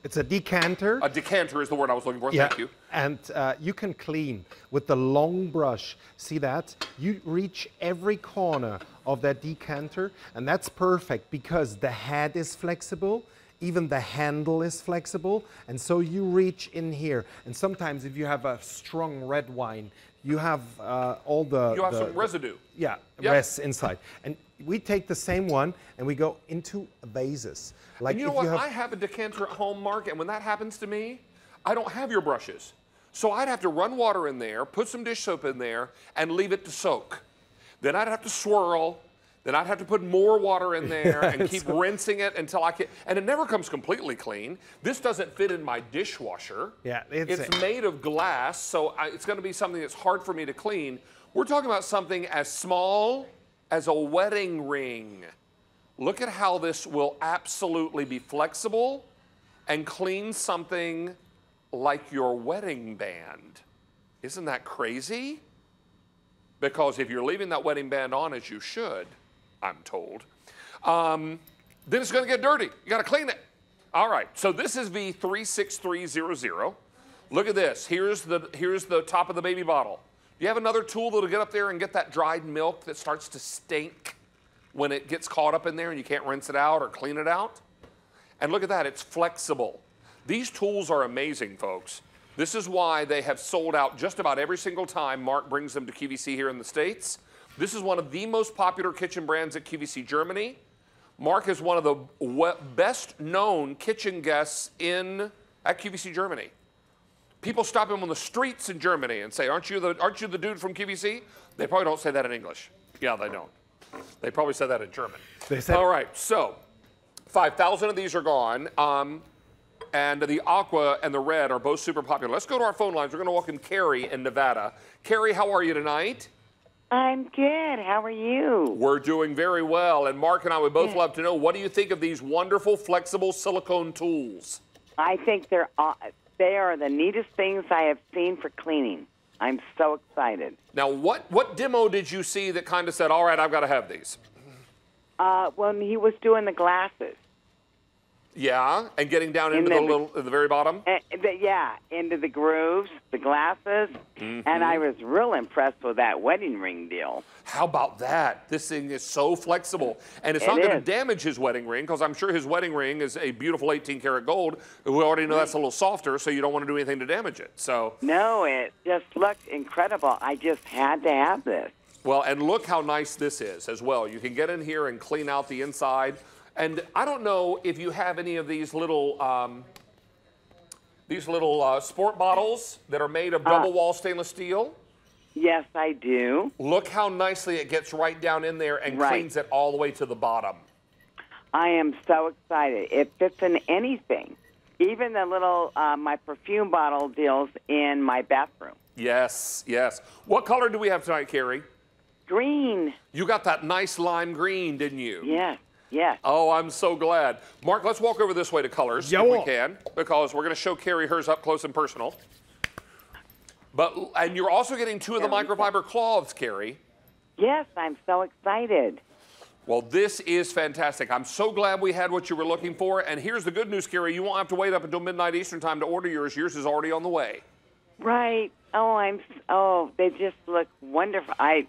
It's a decanter. A decanter is the word I was looking for. Thank you. And uh, you can clean with the long brush. See that? You reach every corner of that decanter, and that's perfect because the head is flexible. Even the handle is flexible, and so you reach in here. And sometimes, if you have a strong red wine, you have uh, all the You have the- some residue. yeah, Yep. rests inside. And we take the same one and we go into vases. Like and you know what? you have I have a decanter at home, Mark, and when that happens to me, I don't have your brushes. So I'd have to run water in there, put some dish soap in there, and leave it to soak. Then I'd have to swirl. Then I'd have to put more water in there and keep rinsing it until I can. And it never comes completely clean. This doesn't fit in my dishwasher. Yeah, it's it's made of glass, so I, it's going to be something that's hard for me to clean. We're talking about something as small as a wedding ring. Look at how this will absolutely be flexible and clean something like your wedding band. Isn't that crazy? Because if you're leaving that wedding band on as you should, I'm told, Um, then it's going to get dirty. You got to clean it. All right. So this is V36300. Look at this. Here's the here's the top of the baby bottle. Do you have another tool that'll get up there and get that dried milk that starts to stink when it gets caught up in there and you can't rinse it out or clean it out? And look at that, it's flexible. These tools are amazing, folks. This is why they have sold out just about every single time Mark brings them to QVC here in the States. This is one of the most popular kitchen brands at QVC Germany. Mark is one of the best known kitchen guests in at QVC Germany. People stop him on the streets in Germany and say, "Aren't you the Aren't you the dude from QVC?" They probably don't say that in English. Yeah, they don't. They probably said that in German. They said- All right, so 5,000 of these are gone. Um, and the aqua and the red are both super popular. Let's go to our phone lines. We're going to welcome Carrie in Nevada. Carrie, how are you tonight? I'm good. How are you? We're doing very well. And Mark and I would both love to know what do you think of these wonderful flexible silicone tools? I think they're they are the neatest things I have seen for cleaning. I'm so excited. Now, what, what demo did you see that kind of said, all right, I've got to have these? Uh, when he was doing the glasses, Yeah, and getting down into the then the- little, the very bottom? uh, yeah, into the grooves, the glasses, Mm-hmm. and I was real impressed with that wedding ring deal. How about that? This thing is so flexible. And it's It not going to damage his wedding ring because I'm sure his wedding ring is a beautiful 18 karat gold. We already know that's a little softer, so you don't want to do anything to damage it. So, No, it just looked incredible. I just had to have this. well, and look how nice this is as well. You can get in here and clean out the inside. And I don't know if you have any of these little. Um, these little uh, sport bottles that are made of Uh. double wall stainless steel. Yes, I do. Look how nicely it gets right down in there and Right. cleans it all the way to the bottom. I am so excited. It fits in anything, even the little uh, my perfume bottle deals in my bathroom. Yes, yes. What color do we have tonight, Carrie? Green. You got that nice lime green, didn't you? Yes. Yes. Oh, I'm so glad. Mark, let's walk over this way to colors Yeah, if we can, because we're going to show Carrie hers up close and personal. But and you're also getting two of the microfiber cloths, Carrie. Yes, I'm so excited. Well, this is fantastic. I'm so glad we had what you were looking for. And here's the good news, Carrie. You won't have to wait up until midnight Eastern time to order yours. Yours is already on the way. Right. Oh, I'm. Oh, they just look wonderful. I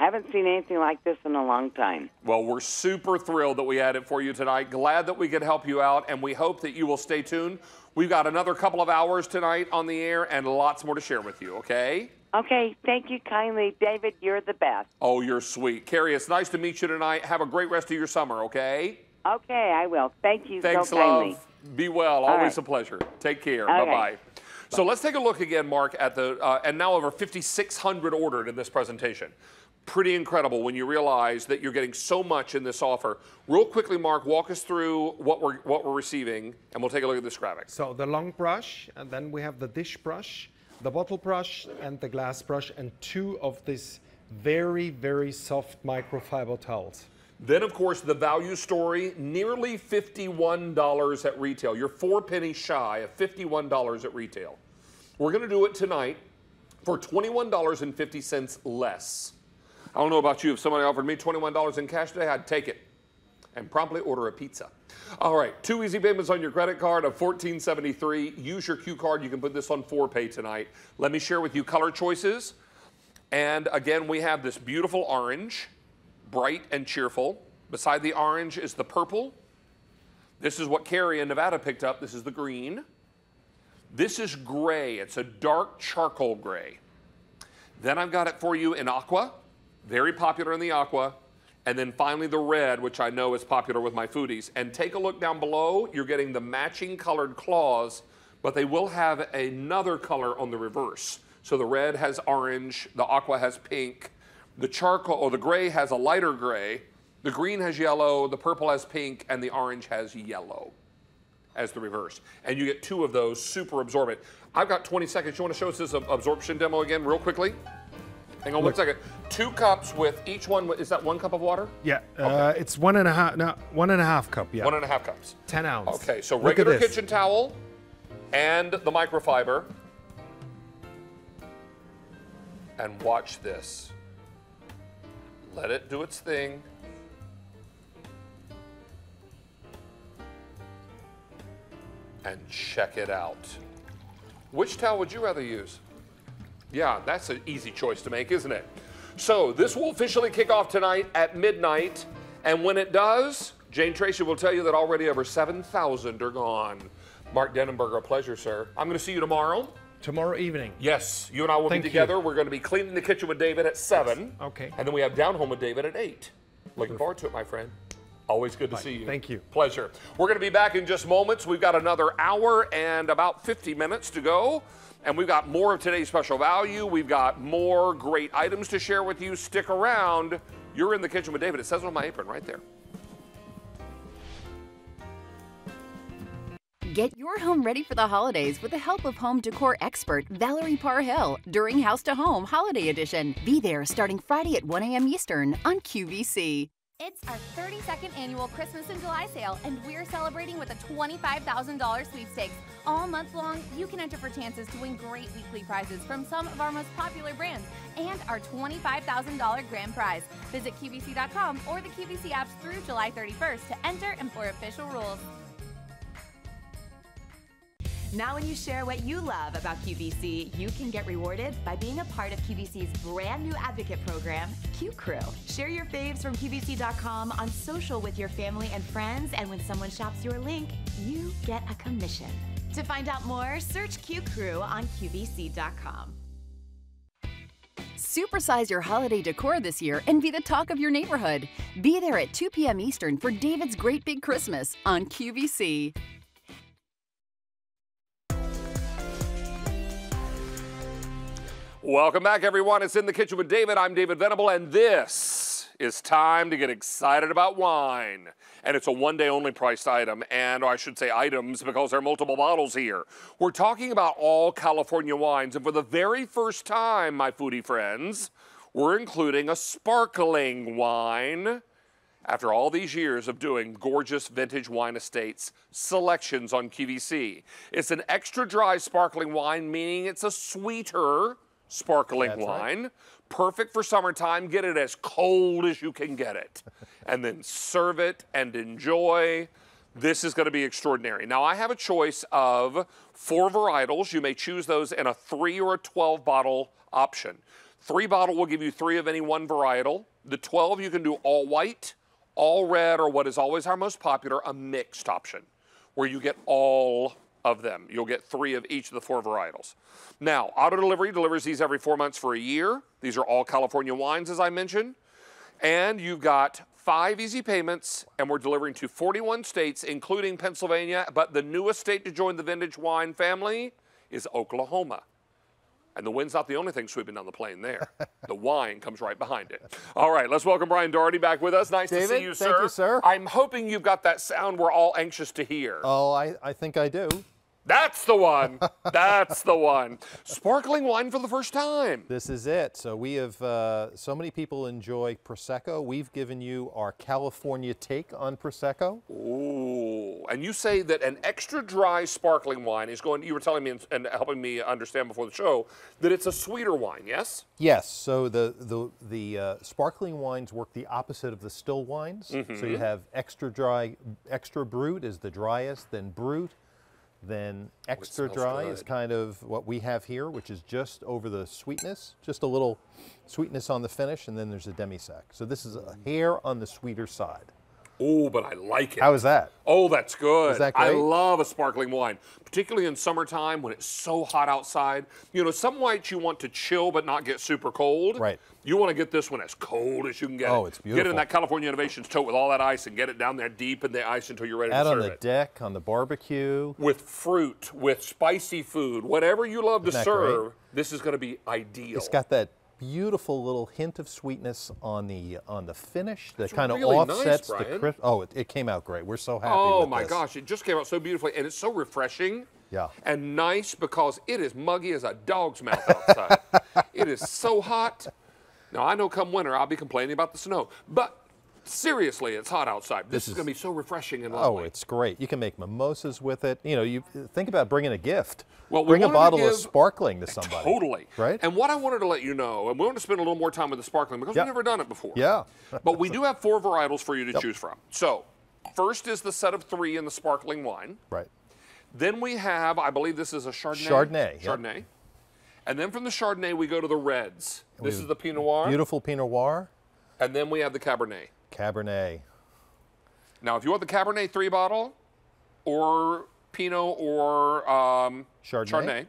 haven't seen anything like this in a long time. Well, we're super thrilled that we had it for you tonight. Glad that we could help you out, and we hope that you will stay tuned. We've got another couple of hours tonight on the air and lots more to share with you, okay? Okay. Thank you kindly, David. You're the best. Oh, you're sweet. Carrie, it's nice to meet you tonight. Have a great rest of your summer, okay? Okay, I will. Thank you Thanks, so kindly. love. Be well. Always right. a pleasure. Take care. Okay. Bye bye. So let's take a look again, Mark, at the, uh, and now over 5,600 ordered in this presentation. Pretty incredible when you realize that you're getting so much in this offer. Real quickly, Mark, walk us through what we're, what we're receiving, and we'll take a look at this graphic. So the long brush, and then we have the dish brush, the bottle brush, and the glass brush, and two of these very, very soft microfiber towels. Then, of course, the value story nearly $51 at retail. You're four pennies shy of $51 at retail. We're going to do it tonight for $21.50 less. I don't know about you. If somebody offered me $21 in cash today, I'd take it and promptly order a pizza. All right, two easy payments on your credit card of $14.73. Use your Q card. You can put this on 4Pay tonight. Let me share with you color choices. And again, we have this beautiful orange, bright and cheerful. Beside the orange is the purple. This is what Carrie in Nevada picked up. This is the green. This is gray. It's a dark charcoal gray. Then I've got it for you in aqua, very popular in the aqua. And then finally the red, which I know is popular with my foodies. And take a look down below. You're getting the matching colored claws, but they will have another color on the reverse. So the red has orange, the aqua has pink, the charcoal or the gray has a lighter gray, the green has yellow, the purple has pink, and the orange has yellow as the reverse. And you get two of those super absorbent. I've got 20 seconds. You want to show us this absorption demo again, real quickly? Hang on Look. one second. Two cups with each one. Is that one cup of water? Yeah. Uh, okay. Uh, it's one and a half. No, one and a half cup. Yeah. One and a half cups. Ten ounces. Okay. So regular kitchen towel, and the microfiber. And watch this. Let it do its thing. And check it out. Which towel would you rather use? Yeah, that's an easy choice to make, isn't it? So this will officially kick off tonight at midnight. And when it does, Jane Treacy will tell you that already over 7,000 are gone. Mark Denenberger, a pleasure, sir. I'm going to see you tomorrow. Tomorrow evening. Yes, you and I will Thank be you. together. We're going to be cleaning the kitchen with David at 7. Okay. And then we have Down Home with David at 8. Looking forward to it, my friend. Always good to see you. Thank you. Pleasure. We're going to be back in just moments. We've got another hour and about 50 minutes to go. And we've got more of today's special value. We've got more great items to share with you. Stick around. You're in the kitchen with David. It says on my apron right there. Get your home ready for the holidays with the help of home decor expert Valerie Parr Hill during House to Home Holiday Edition. Be there starting Friday at 1 a.m. Eastern on QVC. It's our 32nd annual Christmas in July sale, and we're celebrating with a $25,000 sweepstakes. All month long, you can enter for chances to win great weekly prizes from some of our most popular brands and our $25,000 grand prize. Visit QVC.com or the QVC apps through July 31st to enter and for official rules. Now, when you share what you love about QVC, you can get rewarded by being a part of QVC's brand new advocate program, Q Crew. Share your faves from QVC.com on social with your family and friends, and when someone shops your link, you get a commission. To find out more, search Q Crew on QVC.com. Supersize your holiday decor this year and be the talk of your neighborhood. Be there at 2 p.m. Eastern for David's Great Big Christmas on QVC. Welcome back, everyone. It's In the Kitchen with David. I'm David Venable, and this is time to get excited about wine. And it's a one day only priced item, and I should say items because there are multiple bottles here. We're talking about all California wines, and for the very first time, my foodie friends, we're including a sparkling wine. After all these years of doing gorgeous vintage wine estates selections on QVC, it's an extra dry sparkling wine, meaning it's a sweeter sparkling That's right. wine. Perfect for summertime. Get it as cold as you can get it. and then serve it and enjoy. This is going to be extraordinary. Now, I have a choice of four varietals. You may choose those in a three or a 12 bottle option. Three bottle will give you three of any one varietal. The 12, you can do all white, all red, or what is always our most popular, a mixed option, where you get all of them. You'll get three of each of the four varietals. Now, auto delivery delivers these every four months for a year. These are all California wines, as I mentioned. And you've got five easy payments, and we're delivering to 41 states, including Pennsylvania. But the newest state to join the vintage wine family is Oklahoma. And the wind's not the only thing sweeping down the plain there. the wine comes right behind it. All right, let's welcome Brian Doherty back with us. Nice to see David, you, thank you, sir. I'm hoping you've got that sound we're all anxious to hear. Oh, I, I think I do. That's the one. That's the one. Sparkling wine for the first time. This is it. So we have, uh, so many people enjoy Prosecco. We've given you our California take on Prosecco. Ooh, and you say that an extra dry sparkling wine is going, you were telling me and, and helping me understand before the show, that it's a sweeter wine, yes? Yes, so the, the, the uh, sparkling wines work the opposite of the still wines. So you Mhm. have extra dry, extra brut is the driest, then brut, then extra dry is kind of what we have here, which is just over the sweetness, just a little sweetness on the finish, and then there's a demi-sec. So this is a hair on the sweeter side. Oh, but I like it. How is that? Oh, that's good. Is that great? I love a sparkling wine, particularly in summertime when it's so hot outside. You know, some whites you want to chill but not get super cold. Right. You want to get this one as cold as you can get Oh, it. it's Get it in that California Innovations tote with all that ice and get it down there deep in the ice until you're ready Out to serve it. Out on the it. deck, on the barbecue. With fruit, with spicy food, whatever you love to Isn't great? serve, this is going to be ideal. It's got that beautiful little hint of sweetness on the on the finish that kind of really nice, offsets the crisp. Oh, it, it came out great. We're so happy. Oh my this. gosh, it just came out so beautifully and it's so refreshing. Yeah. And nice because it is muggy as a dog's mouth outside. it is so hot. Now I know come winter I'll be complaining about the snow, but seriously, it's hot outside. This, This is, is- going to be so refreshing and Oh, it's great. You can make mimosas with it. You know, you think about bringing a gift. Well, we Bring a wanted to bottle of sparkling to somebody. Totally. Right? And what I wanted to let you know, and we want to spend a little more time with the sparkling because Yeah. we've never done it before. Yeah. but we do have four varietals for you to Yep. choose from. So, first is the set of three in the sparkling wine. Right. Then we have, I believe this is a Chardonnay. Chardonnay, yep. Chardonnay. And then from the Chardonnay, we go to the reds. This is the Pinot Noir. Beautiful Pinot Noir, And then we have the Cabernet. Cabernet. Now, if you want the Cabernet three bottle, or Pinot or um, Chardonnay?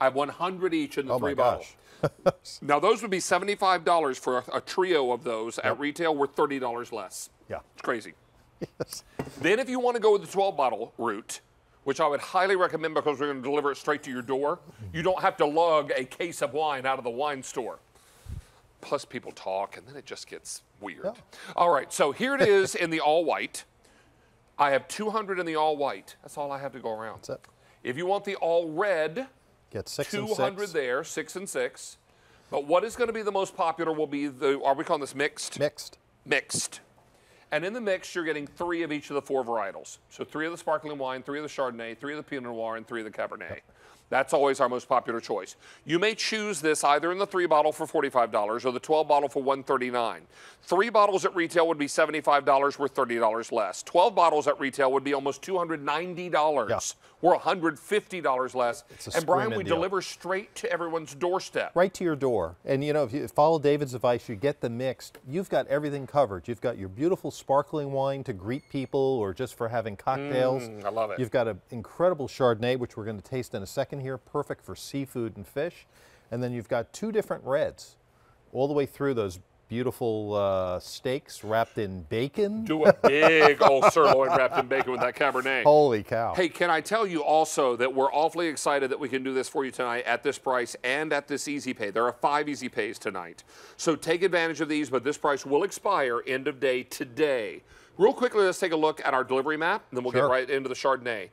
I have 100 each in the Oh three my bottle. gosh. Now, those would be $75 for a, a trio of those at retail, worth $30 less. Yeah. It's crazy. Then, if you want to go with the 12 bottle route, which I would highly recommend because we're going to deliver it straight to your door, you don't have to lug a case of wine out of the wine store. Plus, people talk, and then it just gets weird. Oh. All right, so here it is in the all white. I have 200 in the all white. That's all I have to go around. That's it. If you want the all red, Get six and 200 six. there, six and six. But what is going to be the most popular will be the, are we calling this mixed? Mixed. Mixed. And in the mix, you're getting three of each of the four varietals. So three of the sparkling wine, three of the Chardonnay, three of the Pinot Noir, and three of the Cabernet. That's always our most popular choice. You may choose this either in the three bottle for $45 or the 12 bottle for 139. Three bottles at retail would be $75, worth $30 less. 12 bottles at retail would be almost $290. We're $150 less. a and Brian, we deal. deliver straight to everyone's doorstep. Right to your door. And you know, if you follow David's advice, you get the mixed. You've got everything covered. You've got your beautiful sparkling wine to greet people or just for having cocktails. Mm, I love it. You've got an incredible Chardonnay, which we're going to taste in a second here, perfect for seafood and fish. And then you've got two different reds all the way through those beautiful uh, steaks wrapped in bacon. Do a big old sirloin wrapped in bacon with that Cabernet. Holy cow. Hey, can I tell you also that we're awfully excited that we can do this for you tonight at this price and at this easy pay. There are five easy pays tonight. So take advantage of these, but this price will expire end of day today. Real quickly, let's take a look at our delivery map, and then we'll Sure. get right into the Chardonnay.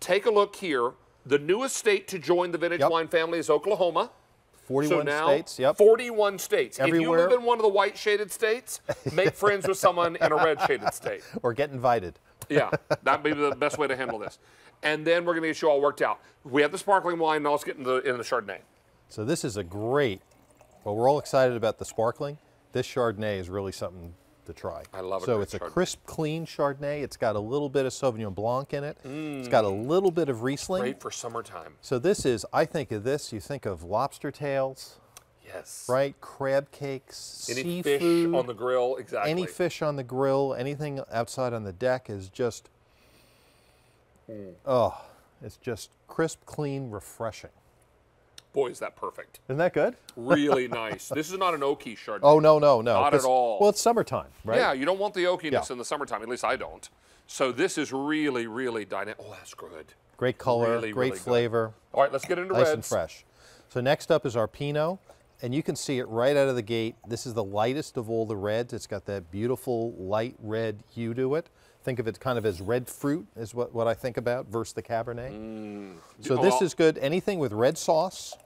Take a look here. The newest state to join the vintage Yep. wine family is Oklahoma. 41 so now, states, yep. 41 states. If you Everywhere. live in one of the white shaded states, make friends with someone in a red shaded state. Or get invited. Yeah, that'd be the best way to handle this. And then we're going to get you all worked out. We have the sparkling wine, now let's get into the, into the Chardonnay. So this is a great, well, we're all excited about the sparkling. This Chardonnay is really something to try. I love a So it's a Chardonnay. crisp, clean Chardonnay. It's got a little bit of Sauvignon Blanc in it. It's got a little bit of Riesling. Mm. Great for summertime. So this is, I think of this, you think of lobster tails, Yes. right? Crab cakes, Any seafood. fish on the grill, exactly. Any fish on the grill, anything outside on the deck is just, Mm. oh, it's just crisp, clean, refreshing. Boy, is that perfect. Isn't that good? Really nice. This is not an oaky Chardonnay. Oh, no, no, no. Not at all. Well, it's summertime, right? Yeah, you don't want the oakiness Yeah. in the summertime. At least I don't. So this is really, really dynamic. Oh, that's good. Great color, Really, great really good. flavor. All right, let's get into nice reds. and fresh. So next up is our Pinot, and you can see it right out of the gate. This is the lightest of all the reds. It's got that beautiful light red hue to it. Think of it kind of as red fruit is what, what I think about versus the Cabernet. So Oh, this is good. Anything with red sauce,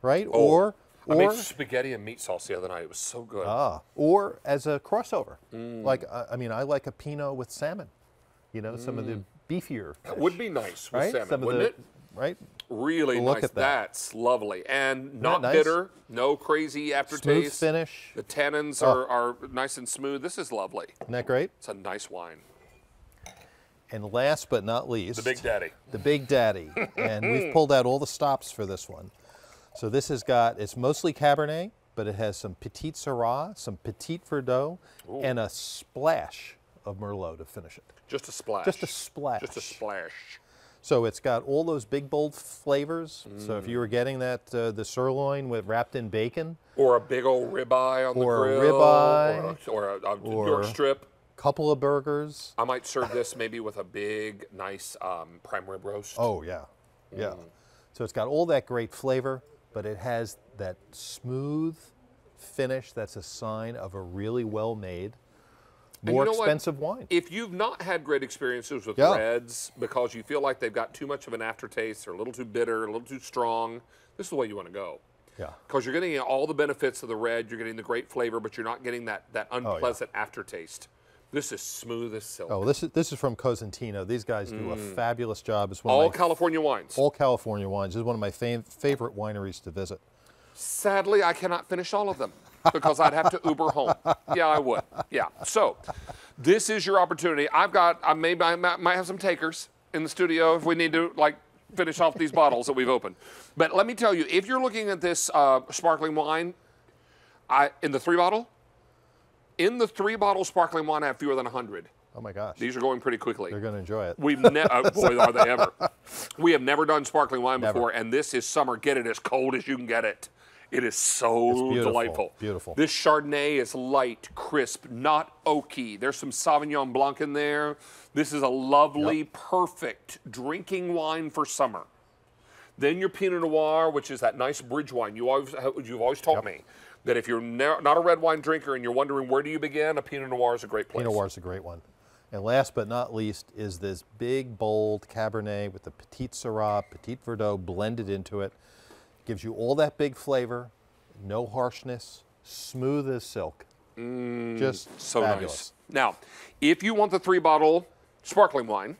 right? Oh, or I or made spaghetti and meat sauce the other night. It was so good. ah, or as a crossover. Mm. Like I I mean, I like a Pinot with salmon. You know, some of the beefier. That would be nice with right? salmon, Some of wouldn't the, it? Right? Really Look nice. at that. That's lovely. And that not nice? bitter, no crazy aftertaste. Smooth finish. The tannins Oh. are, are nice and smooth. This is lovely. Isn't that great? It's a nice wine. And last but not least, The Big Daddy. The Big Daddy. and we've pulled out all the stops for this one. So this has got, it's mostly Cabernet, but it has some Petite Sirah, some Petit Verdot, Ooh. and a splash of Merlot to finish it. Just a splash. Just a splash. Just a splash. So it's got all those big bold flavors. So Mm. if you were getting that, uh, the sirloin with wrapped in bacon, Or a big old ribeye on Or a the grill. ribeye. Or a, or a, a Or- York strip. Couple of burgers. I might serve this maybe with a big, nice um, prime rib roast. Oh yeah, yeah. Mm. So it's got all that great flavor, but it has that smooth finish. That's a sign of a really well made, more you know what? expensive wine. If you've not had great experiences with Yeah. reds because you feel like they've got too much of an aftertaste, or a little too bitter, a little too strong, this is the way you want to go. Yeah. Because you're getting all the benefits of the red, you're getting the great flavor, but you're not getting that, that Oh, yeah. unpleasant aftertaste. This is smooth as silk. Oh, this is this is from Cosentino. These guys do a Mm. fabulous job. It's one all my, California wines. all California wines. This is one of my fav- favorite wineries to visit. Sadly, I cannot finish all of them because I'd have to Uber home. Yeah, I would. Yeah. So, this is your opportunity. I've got, I may, I might might have some takers, in the studio if we need to like finish off these bottles that we've opened. But let me tell you, if you're looking at this uh, sparkling wine, I in the three bottle, in the three bottle sparkling wine, I have fewer than 100. Oh my gosh. These are going pretty quickly. They're going to enjoy it. We've never, oh uh, boy, are they ever. We have never done sparkling wine Never. before, and this is summer. Get it as cold as you can get it. It is so beautiful, delightful. beautiful. This Chardonnay is light, crisp, not oaky. There's some Sauvignon Blanc in there. This is a lovely, perfect drinking wine for summer. Then your Pinot Noir, which is that nice bridge wine. You always, you've always taught me that if you're not a red wine drinker and you're wondering where do you begin, a Pinot Noir is a great place. Pinot Noir is a great one. And last but not least is this big, bold Cabernet with the Petite Sirah, Petit Verdot blended into it. Gives you all that big flavor, no harshness, smooth as silk. Just Mm, so fabulous. nice. Now, if you want the three bottle sparkling wine,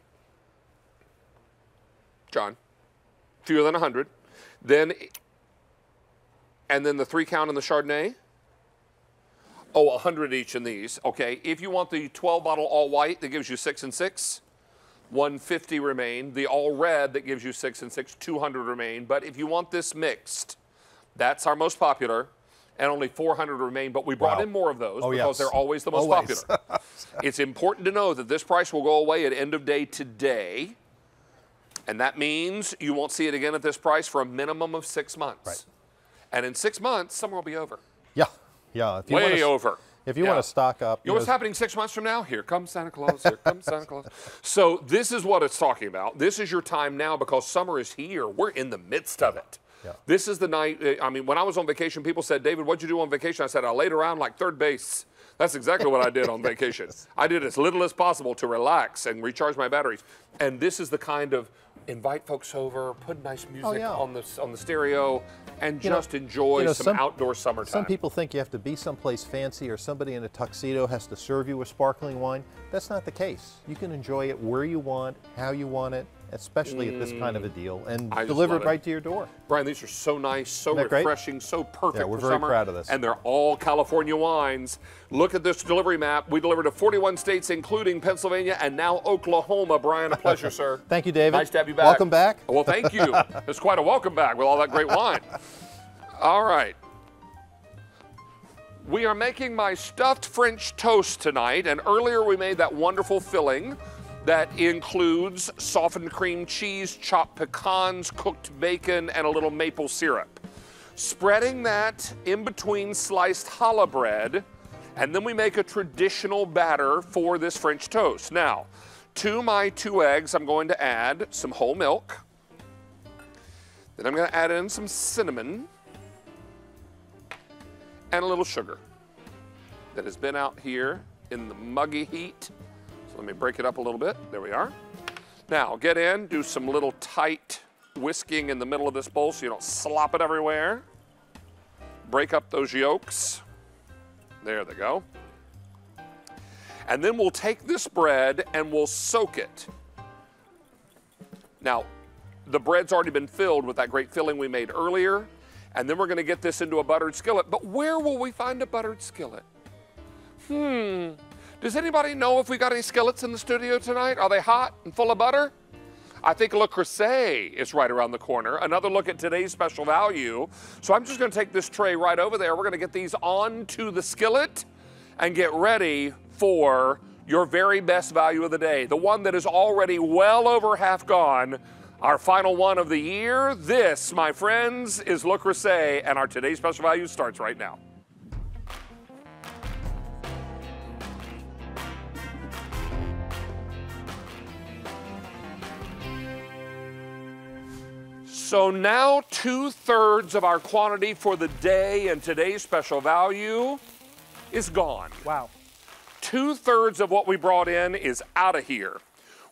John, fewer than 100, then, and then the three count in the Chardonnay, oh, 100 each in these. Okay. If you want the 12 bottle all white, that gives you six and six. 150 remain. The all red that gives you six and six, 200 remain. But if you want this mixed, that's our most popular, and only 400 remain. But we brought Wow. in more of those Oh, because yes. they're always the most Always. popular. it's important to know that this price will go away at end of day today, and that means you won't see it again at this price for a minimum of six months. Right. And in six months, summer will be over. Yeah, yeah. If you Way wanna, over. If you Yeah. want to stock up, You know what's happening six months from now? Here comes Santa Claus. Here comes Santa Claus. So this is what it's talking about. This is your time now because summer is here. We're in the midst of it. Yeah. This is the night. uh, I mean, when I was on vacation, people said, "David, what'd you do on vacation?" I said, "I laid around like third base." That's exactly what I did on vacation. I did as little as possible to relax and recharge my batteries. And this is the kind of invite folks over, put nice oh, music Oh, yeah. on the on the stereo, and You know- just enjoy you know, some, outdoor summertime. Some people think you have to be someplace fancy or somebody in a tuxedo has to serve you with sparkling wine. That's not the case. You can enjoy it where you want, how you want it, especially at this kind of a mm. deal, and I delivered right to your door. Brian, these are so nice, so Isn't great? refreshing, so perfect Yeah, we're for very summer. proud of this. And they're all California wines. Look at this delivery map. We deliver to 41 states, including Pennsylvania and now Oklahoma. Brian, a pleasure, sir. Thank you, David. Nice to have you back. Welcome back. Well, thank you. it's quite a welcome back with all that great wine. All right. We are making my stuffed French toast tonight, and earlier we made that wonderful filling that includes softened cream cheese, chopped pecans, cooked bacon, and a little maple syrup. Spreading that in between sliced challah bread, and then we make a traditional batter for this French toast. Now, to my two eggs, I'm going to add some whole milk. Then I'm going to add in some cinnamon and a little sugar that has been out here in the muggy heat. So let me break it up a little bit. There we are. Now get in, do some little tight whisking in the middle of this bowl so you don't slop it everywhere. Break up those yolks. There they go. And then we'll take this bread and we'll soak it. Now, the bread's already been filled with that great filling we made earlier, and then we're going to get this into a buttered skillet. But where will we find a buttered skillet? Hmm. Does anybody know if we got any skillets in the studio tonight? Are they hot and full of butter? I think Le Creuset is right around the corner. Another look at today's special value. So I'm just going to take this tray right over there. We're going to get these onto the skillet and get ready for your very best value of the day. The one that is already well over half gone. Our final one of the year. This, my friends, is Le Creuset, and our today's special value starts right now. So now two thirds of our quantity for the day and today's special value is gone. Wow. Two thirds of what we brought in is out of here.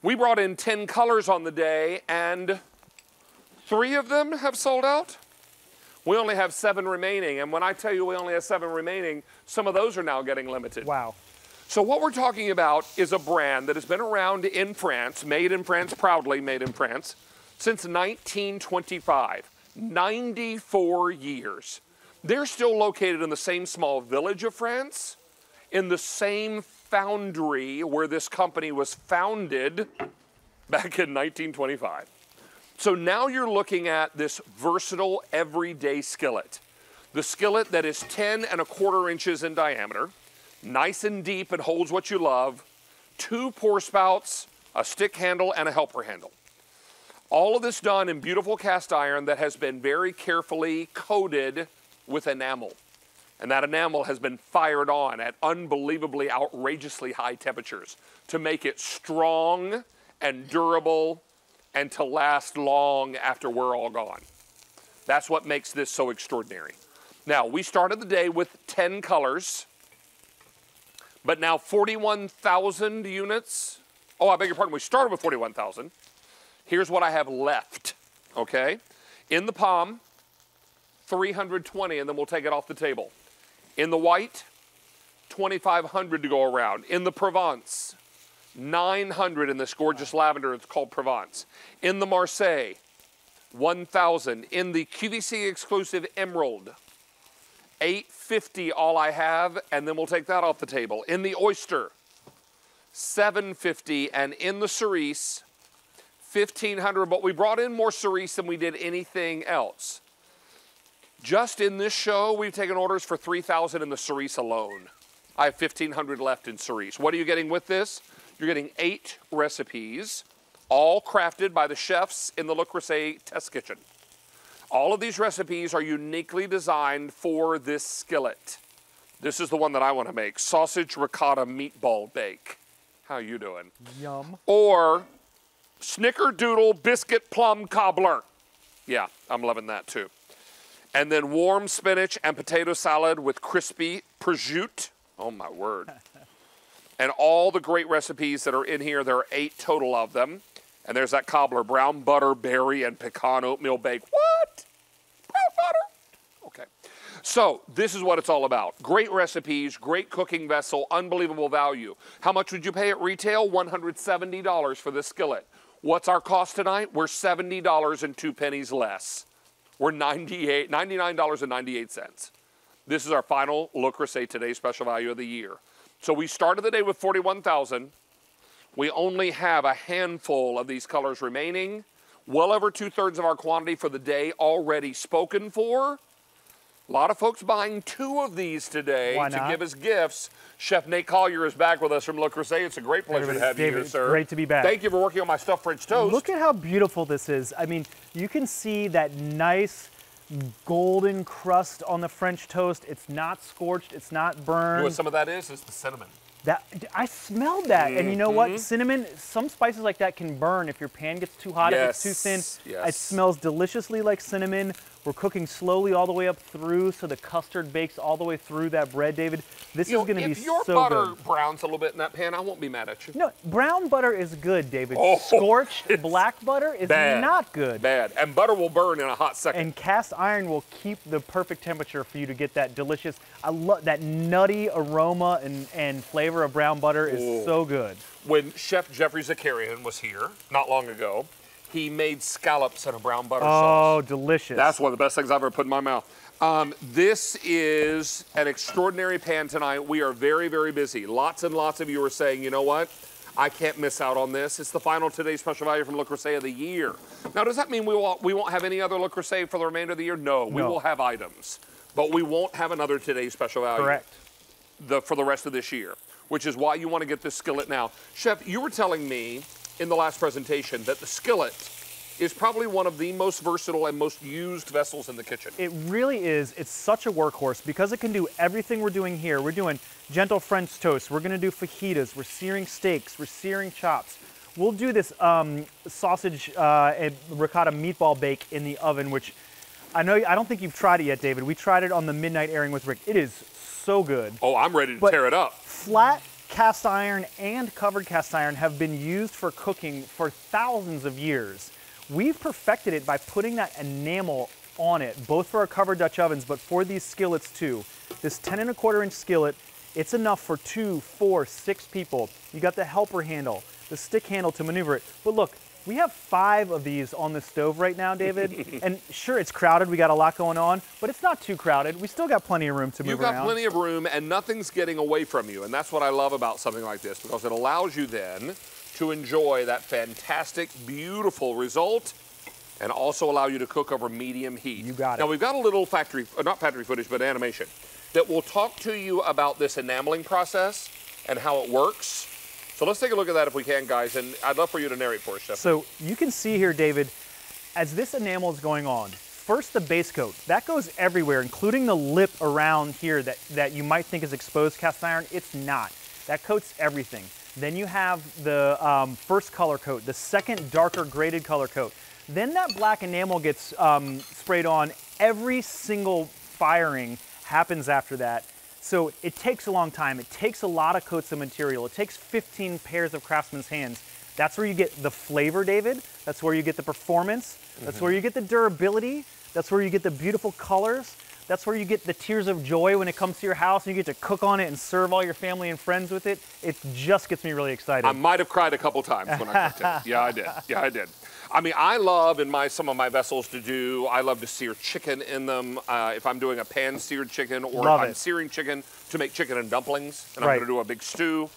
We brought in 10 colors on the day and three of them have sold out. We only have seven remaining. And when I tell you we only have seven remaining, some of those are now getting limited. Wow. So what we're talking about is a brand that has been around in France, made in France, proudly made in France, since 1925. 94 years. They're still located in the same small village of France, in the same foundry where this company was founded back in 1925. So now you're looking at this versatile everyday skillet. The skillet that is 10 and a quarter inches in diameter, nice and deep and holds what you love, two pour spouts, a stick handle, and a helper handle. All of this done in beautiful cast iron that has been very carefully coated with enamel. And that enamel has been fired on at unbelievably outrageously high temperatures to make it strong and durable and to last long after we're all gone. That's what makes this so extraordinary. Now, we started the day with 10 colors, but now 41,000 units. Oh, I beg your pardon, we started with 41,000. Here's what I have left, okay? In the palm, 320, and then we'll take it off the table. In the white, 2,500 to go around. In the Provence, 900 in this gorgeous lavender, it's called Provence. In the Marseille, 1,000. In the QVC exclusive Emerald, 850 all I have, and then we'll take that off the table. In the Oyster, 750, and in the Cerise, 1,500, but we brought in more Cerise than we did anything else. Just in this show, we've taken orders for 3,000 in the Cerise alone. I have 1,500 left in Cerise. What are you getting with this? You're getting eight recipes, all crafted by the chefs in the Le Creuset test kitchen. All of these recipes are uniquely designed for this skillet. This is the one that I want to make, sausage ricotta meatball bake. How you doing? Yum. Or snickerdoodle biscuit plum cobbler. Yeah, I'm loving that too. And then warm spinach and potato salad with crispy prosciutto. Oh my word. and all the great recipes that are in here. There are eight total of them. And there's that cobbler, brown butter, berry, and pecan oatmeal bake. What? Brown butter? Okay. So this is what it's all about. Great recipes, great cooking vessel, unbelievable value. How much would you pay at retail? $170 for this skillet. What's our cost tonight? We're $70 and two pennies less. We're 98, $99.98. This is our final Creuset Today special value of the year. So we started the day with 41,000. We only have a handful of these colors remaining. Well over two thirds of our quantity for the day already spoken for. A lot of folks buying two of these today to give as gifts. Chef Nate Collier is back with us from Le Creuset. It's a great pleasure Everybody- to have you here, sir. great to be back. Thank you for working on my stuffed French toast. Look at how beautiful this is. I mean, you can see that nice golden crust on the French toast. It's not scorched, it's not You know burned. what some of that is? It's the cinnamon. That I smelled that, and you know what? Mhm. Cinnamon. Some spices like that can burn if your pan gets too hot, if it's too thin. Yes, yes. It smells deliciously like cinnamon. We're cooking slowly all the way up through, so the custard bakes all the way through that bread, David. This You is going to be so good. if your butter good. browns a little bit in that pan, I won't be mad at you. No, brown butter is good, David. Oh, Scorched black butter is Bad. not good. Bad. And butter will burn in a hot second. And cast iron will keep the perfect temperature for you to get that delicious. I love that nutty aroma and, and flavor of brown butter is Ooh. so good. when Chef Geoffrey Zakarian was here not long ago, he made scallops in a brown butter Oh, sauce. Oh, delicious. That's one of the best things I've ever put in my mouth. Um, this is an extraordinary pan tonight. We are very, very busy. Lots and lots of you are saying, you know what? I can't miss out on this. It's the final today special value from Le Creuset of the year. Now, does that mean we won't, we won't have any other Le Creuset for the remainder of the year? No, we No. will have items, but we won't have another today special value Correct. the, for the rest of this year, which is why you want to get this skillet now. Chef, you were telling me in the last presentation that the skillet is probably one of the most versatile and most used vessels in the kitchen. It really is. It's such a workhorse because it can do everything we're doing here. We're doing gentle French toast. We're going to do fajitas. We're searing steaks. We're searing chops. We'll do this um, sausage uh, and ricotta meatball bake in the oven, which I know I don't think you've tried it yet, David. We tried it on the midnight airing with Rick. It is so good. Oh, I'm ready to But tear it up. Flat cast iron and covered cast iron have been used for cooking for thousands of years. We've perfected it by putting that enamel on it, both for our covered Dutch ovens, but for these skillets too. This 10 and a quarter inch skillet, it's enough for two, four, six people. You got the helper handle, the stick handle to maneuver it. But look, we have five of these on the stove right now, David. and sure, it's crowded. We got a lot going on, but it's not too crowded. We still got plenty of room to move around. You've got plenty of room and nothing's getting away from you. And that's what I love about something like this because it allows you then to enjoy that fantastic, beautiful result and also allow you to cook over medium heat. You got it. Now we've got a little factory, uh, not factory footage, but animation that will talk to you about this enameling process and how it works. So let's take a look at that if we can, guys, and I'd love for you to narrate for us. So you can see here, David, as this enamel is going on, first the base coat, that goes everywhere, including the lip around here that, that you might think is exposed cast iron. It's not. That coats everything. Then you have the um, first color coat, the second darker graded color coat. Then that black enamel gets um, sprayed on. Every single firing happens after that. So it takes a long time. It takes a lot of coats of material. It takes 15 pairs of craftsman's hands. That's where you get the flavor, David. That's where you get the performance. That's Mm-hmm. where you get the durability. That's where you get the beautiful colors. That's where you get the tears of joy when it comes to your house and you get to cook on it and serve all your family and friends with it. It just gets me really excited. I might have cried a couple times when I cooked it. Yeah, I did. Yeah, I did. I mean, I love in my some of my vessels to do. I love to sear chicken in them. Uh, if I'm doing a pan seared chicken, or Love if I'm it. searing chicken to make chicken and dumplings, and Right. I'm going to do a big stew.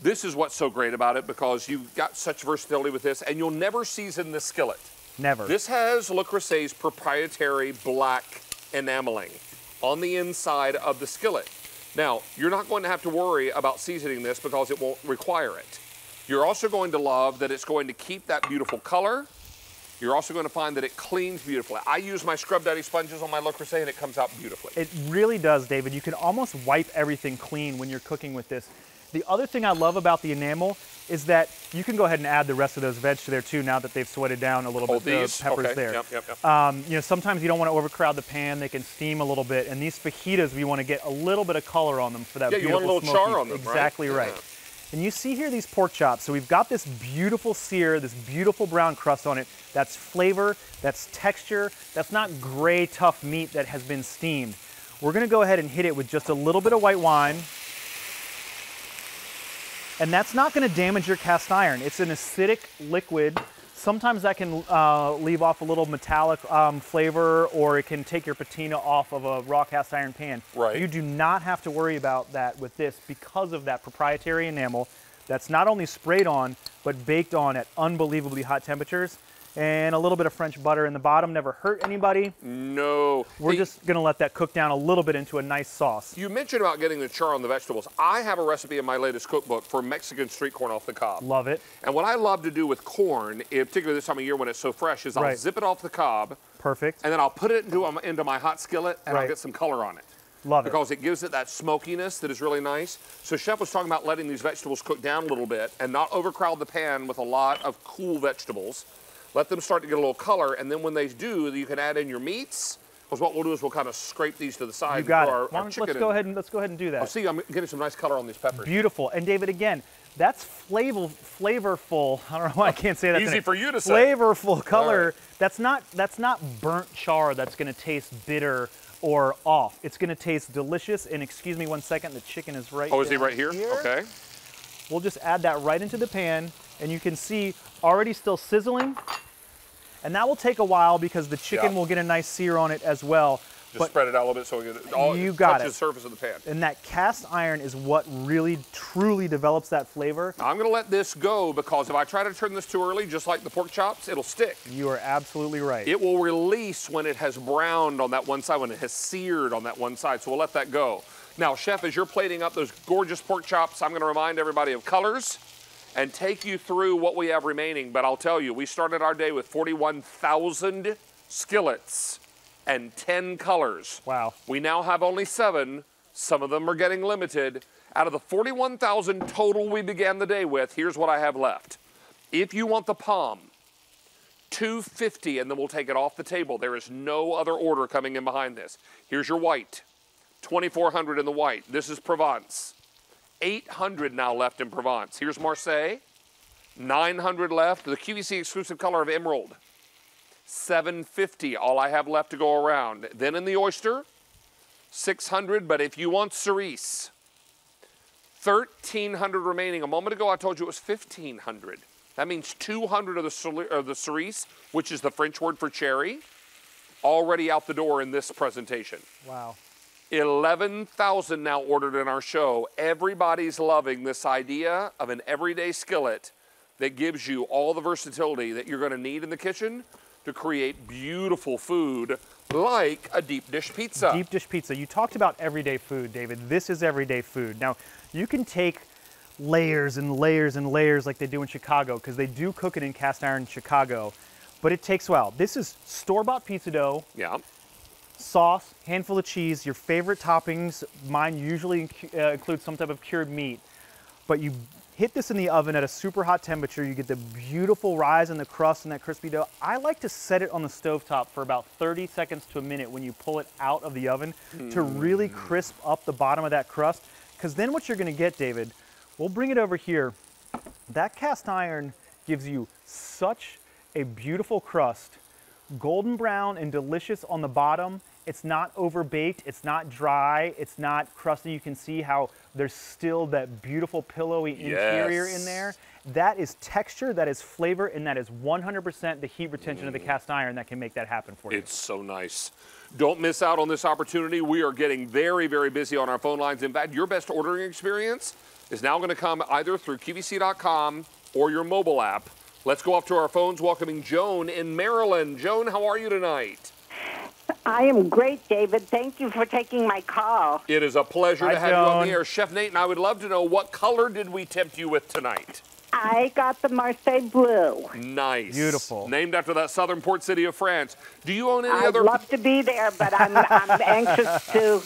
This is what's so great about it because you've got such versatility with this, and you'll never season the skillet. Never. This has Le Creuset's proprietary black enameling on the inside of the skillet. Now, you're not going to have to worry about seasoning this because it won't require it. You're also going to love that it's going to keep that beautiful color. You're also going to find that it cleans beautifully. I use my Scrub Daddy sponges on my Le Creuset and it comes out beautifully. It really does, David. You can almost wipe everything clean when you're cooking with this. The other thing I love about the enamel is that you can go ahead and add the rest of those veg to there too now that they've sweated down a little Oh, bit, these? the peppers Okay. there. Yep, yep, yep. Um, you know, sometimes you don't want to overcrowd the pan. They can steam a little bit. And these fajitas, we want to get a little bit of color on them for that Yeah, you want a beautiful little char smoky- on them, right? Exactly right. Yeah. And you see here these pork chops. So we've got this beautiful sear, this beautiful brown crust on it. That's flavor, that's texture, that's not gray, tough meat that has been steamed. We're gonna go ahead and hit it with just a little bit of white wine. And that's not gonna damage your cast iron. It's an acidic liquid. Sometimes that can uh, leave off a little metallic um, flavor or it can take your patina off of a raw cast iron pan. Right. You do not have to worry about that with this because of that proprietary enamel that's not only sprayed on, but baked on at unbelievably hot temperatures. And a little bit of French butter in the bottom never hurt anybody. No. We're just gonna let that cook down a little bit into a nice sauce. You mentioned about getting the char on the vegetables. I have a recipe in my latest cookbook for Mexican street corn off the cob. Love it. And what I love to do with corn, eh, particularly this time of year when it's so fresh, is I'll Right. zip it off the cob Perfect. and then I'll put it into, um, into my hot skillet and I'll get some color on it. Love it. Because it gives it that smokiness that is really nice. So Chef was talking about letting these vegetables cook down a little bit and not overcrowd the pan with a lot of cool vegetables. Let them start to get a little color, and then when they do, you can add in your meats. Because what we'll do is we'll kind of scrape these to the side You got it. our, our let's go ahead and let's go ahead and do that. Oh, see, I'm getting some nice color on these peppers. Beautiful. And David, again, that's flavor, flavorful. I don't know why I can't say that. Easy today. for you to say. Flavorful color. right. That's not that's not burnt char. That's going to taste bitter or off. It's going to taste delicious. And excuse me one second, the chicken is right. Oh, is he right here? Okay. We'll just add that right into the pan, and you can see already still sizzling. And that will take a while because the chicken Yeah. will get a nice sear on it as well. Just But spread it out a little bit so we get it all You got it. the surface of the pan. and that cast iron is what really truly develops that flavor. Now, I'm going to let this go because if I try to turn this too early, just like the pork chops, it'll stick. You are absolutely right. It will release when it has browned on that one side, when it has seared on that one side. So we'll let that go. Now, Chef, as you're plating up those gorgeous pork chops, I'm going to remind everybody of colors and take you through what we have remaining. But I'll tell you, we started our day with 41,000 skillets and 10 colors. Wow. We now have only seven. Some of them are getting limited. Out of the 41,000 total we began the day with, here's what I have left. If you want the palm, 250 and then we'll take it off the table. There is no other order coming in behind this. Here's your white. 2400 in the white. This is Provence. 800 now left in Provence. Here's Marseille. 900 left. The QVC exclusive color of emerald. 750 all I have left to go around. Then in the oyster, 600, but if you want cerise, 1300 remaining. A moment ago I told you it was 1500. That means 200 of the, of the cerise, which is the French word for cherry, already out the door in this presentation. Wow. 11,000 now ordered in our show. Everybody's loving this idea of an everyday skillet that gives you all the versatility that you're going to need in the kitchen to create beautiful food like a deep dish pizza. Deep dish pizza. You talked about everyday food, David. This is everyday food. Now, you can take layers and layers and layers like they do in Chicago because they do cook it in cast iron in Chicago, but it takes a while. This is store-bought pizza dough. Yeah. Sauce, handful of cheese, your favorite toppings. Mine usually uh, include some type of cured meat, but you hit this in the oven at a super hot temperature. You get the beautiful rise in the crust and that crispy dough. I like to set it on the stovetop for about 30 seconds to a minute when you pull it out of the oven to really crisp up the bottom of that crust. Because then what you're gonna get, David, we'll bring it over here. That cast iron gives you such a beautiful crust, golden brown and delicious on the bottom. It's not overbaked, it's not dry, it's not crusty. You can see how there's still that beautiful pillowy interior in there. That is texture, that is flavor, and that is 100% the heat retention of the mm. cast iron that can make that happen for you. It's so nice. Don't miss out on this opportunity. We are getting very, very busy on our phone lines. In fact, your best ordering experience is now going to come either through QVC.com or your mobile app. Let's go off to our phones, welcoming Joan in Maryland. Joan, how are you tonight? I am great, David. Thank you for taking my call. It is a pleasure Hi, to have you on Joan. the air. Chef Nate and I would love to know what color did we tempt you with tonight? I got the Marseille Blue. Nice. Beautiful. Named after that southern port city of France. Do you own any other? I'd love to be there, but I'm, I'm anxious to.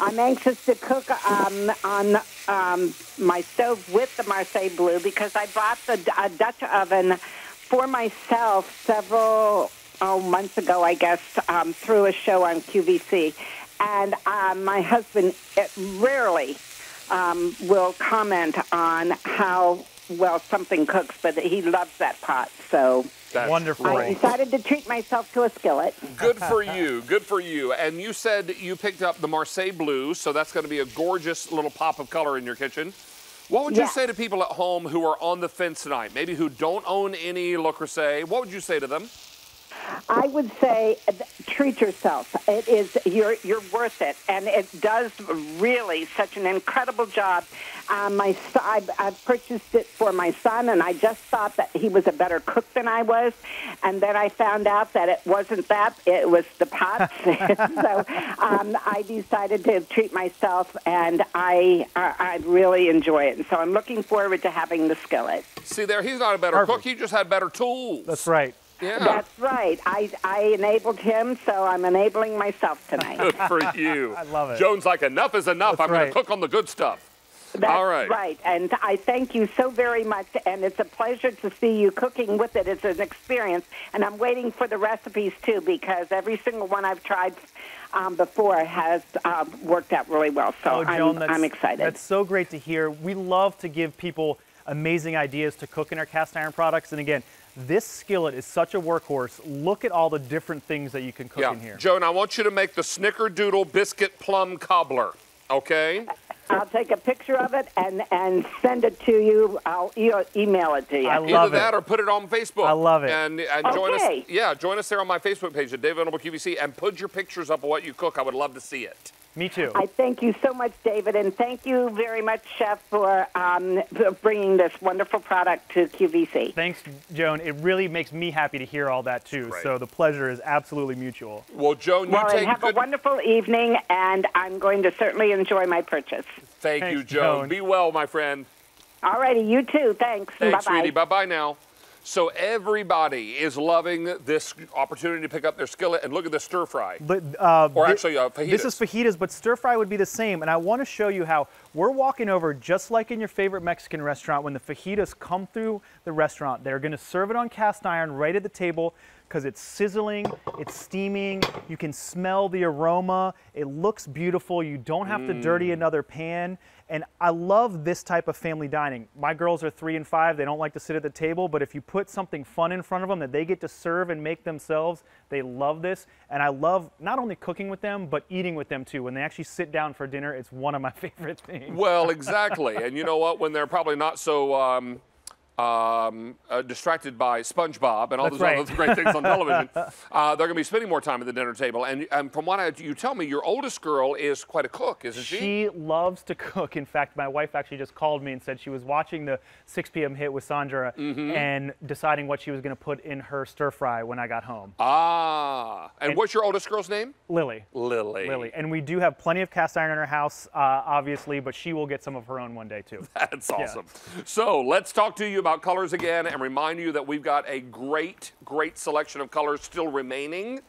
I'm anxious to cook um, on um, my stove with the Marseille Blue because I bought the a Dutch oven for myself several oh, months ago, I guess, um, through a show on QVC, and um, my husband uh, rarely um, will comment on how well something cooks, but he loves that pot, so. That's Wonderful. I decided to treat myself to a skillet. Good for you. Good for you. And you said you picked up the Marseille Blue, so that's going to be a gorgeous little pop of color in your kitchen. What would you Yeah. say to people at home who are on the fence tonight, maybe who don't own any Le Creuset? What would you say to them? I would say uh, treat yourself. It is you're you're worth it, and it does really such an incredible job. Um, my so- I, I purchased it for my son, and I just thought that he was a better cook than I was, and then I found out that it wasn't that; it was the pots. so um, I decided to treat myself, and I I I really enjoy it. And so I'm looking forward to having the skillet. See there, he's not a better cook. He just had better tools. That's right. Yeah. That's right. I, I enabled him, so I'm enabling myself tonight. Good for you. I love it. Joan's like, enough is enough. That's I'm going to cook on the good stuff. That's All right. right. And I thank you so very much. And it's a pleasure to see you cooking with it. It's an experience. And I'm waiting for the recipes too, because every single one I've tried um, before has um, worked out really well. So Oh, Joan, I'm, I'm excited. That's so great to hear. We love to give people amazing ideas to cook in our cast iron products. And again, this skillet is such a workhorse. Look at all the different things that you can cook Yeah. in here. Joan, I want you to make the snickerdoodle biscuit plum cobbler. Okay? I'll take a picture of it and, and send it to you. I'll e- email it to you. I Either love it. Either that or put it on Facebook. I love it. And, and join us. Okay. Yeah, join us there on my Facebook page at David Venable QVC and put your pictures up of what you cook. I would love to see it. Me too. I thank you so much, David, and thank you very much, Chef, for, um, for bringing this wonderful product to QVC. Thanks, Joan. It really makes me happy to hear all that too. Great. So the pleasure is absolutely mutual. Well, Joan, you Well, and take have good. a wonderful evening, and I'm going to certainly enjoy my purchase. Thank Thanks, you, Joan. Joan. Be well, my friend. All righty, you too. Thanks. Thanks, Bye-bye. sweetie. Bye bye now. So everybody is loving this opportunity to pick up their skillet and look at the stir fry. But uh, Or thi- actually, uh, This is fajitas, but stir fry would be the same. And I want to show you how we're walking over just like in your favorite Mexican restaurant when the fajitas come through the restaurant. They're going to serve it on cast iron right at the table because it's sizzling, it's steaming. You can smell the aroma. It looks beautiful. You don't have to dirty Mm. another pan. And I love this type of family dining. My girls are three and five. They don't like to sit at the table, but if you put something fun in front of them that they get to serve and make themselves, they love this. And I love not only cooking with them, but eating with them too. When they actually sit down for dinner, it's one of my favorite things. Well, exactly. and you know what? When they're probably not so um, um, uh, distracted by SpongeBob and all That's those right. other great things on television, uh, they're going to be spending more time at the dinner table. And, and from what I, you tell me, your oldest girl is quite a cook, isn't she? She loves to cook. In fact, my wife actually just called me and said she was watching the 6 p.m. hit with Sandra Mhm. and deciding what she was going to put in her stir fry when I got home. Ah, and, And- what's your oldest girl's name? Lily. Lily. Lily. And we do have plenty of cast iron in our house, uh, obviously, but she will get some of her own one day too. That's Yeah. awesome. So let's talk to you about colors again and remind you that we've got a great, great selection of colors still remaining.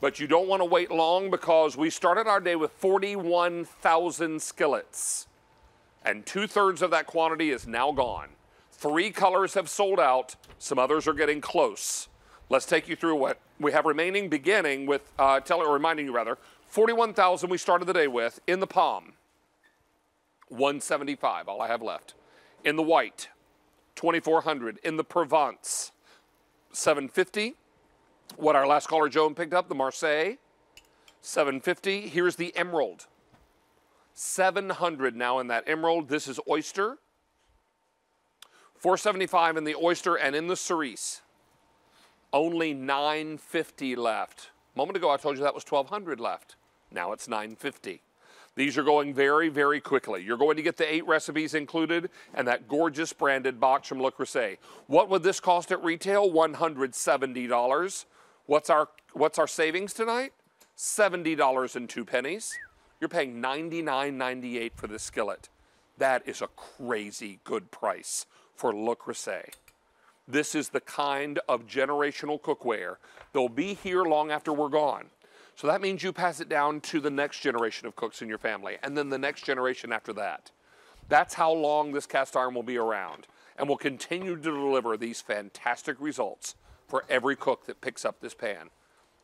But you don't want to wait long because we started our day with 41,000 skillets. And two thirds of that quantity is now gone. Three colors have sold out, some others are getting close. Let's take you through what we have remaining, beginning with, uh, tell, or reminding you rather, 41,000 we started the day with in the palm. 175, all I have left. In the white, 2400. In the Provence, 750. What our last caller Joan picked up, the Marseille, 750. Here's the Emerald. 700 now in that Emerald. This is Oyster. 475 in the Oyster and in the Cerise. Only 950 left. A moment ago I told you that was 1200 left. Now it's 950. These are going very, very quickly. You're going to get the eight recipes included and that gorgeous branded box from Le Creuset. What would this cost at retail? $170. What's our what's our savings tonight? $70 and two pennies. You're paying $99.98 for this skillet. That is a crazy good price for Le Creuset. This is the kind of generational cookware that'll be here long after we're gone. So that means you pass it down to the next generation of cooks in your family, and then the next generation after that. That's how long this cast iron will be around, and will continue to deliver these fantastic results for every cook that picks up this pan.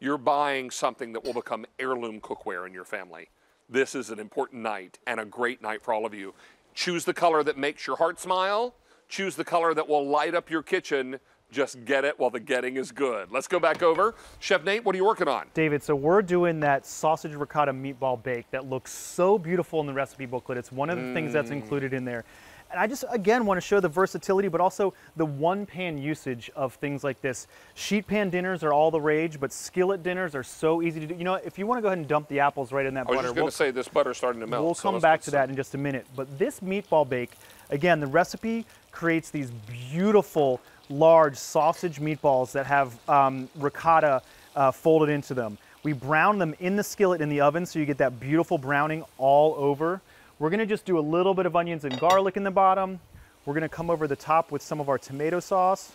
You're buying something that will become heirloom cookware in your family. This is an important night and a great night for all of you. Choose the color that makes your heart smile. Choose the color that will light up your kitchen. Just get it while the getting is good. Let's go back over. Chef Nate, what are you working on? David, so we're doing that sausage ricotta meatball bake that looks so beautiful in the recipe booklet. It's one of the things that's Mm. included in there. And I just, again, want to show the versatility, but also the one pan usage of things like this. Sheet pan dinners are all the rage, but skillet dinners are so easy to do. You know, if you want to go ahead and dump the apples right in that butter. I was butter, just going we'll- to say this butter's starting to melt. We'll come let's back to that in just a minute. But this meatball bake, again, the recipe creates these beautiful, large sausage meatballs that have um, ricotta uh, folded into them. We brown them in the skillet in the oven so you get that beautiful browning all over. We're gonna just do a little bit of onions and garlic in the bottom. We're gonna come over the top with some of our tomato sauce.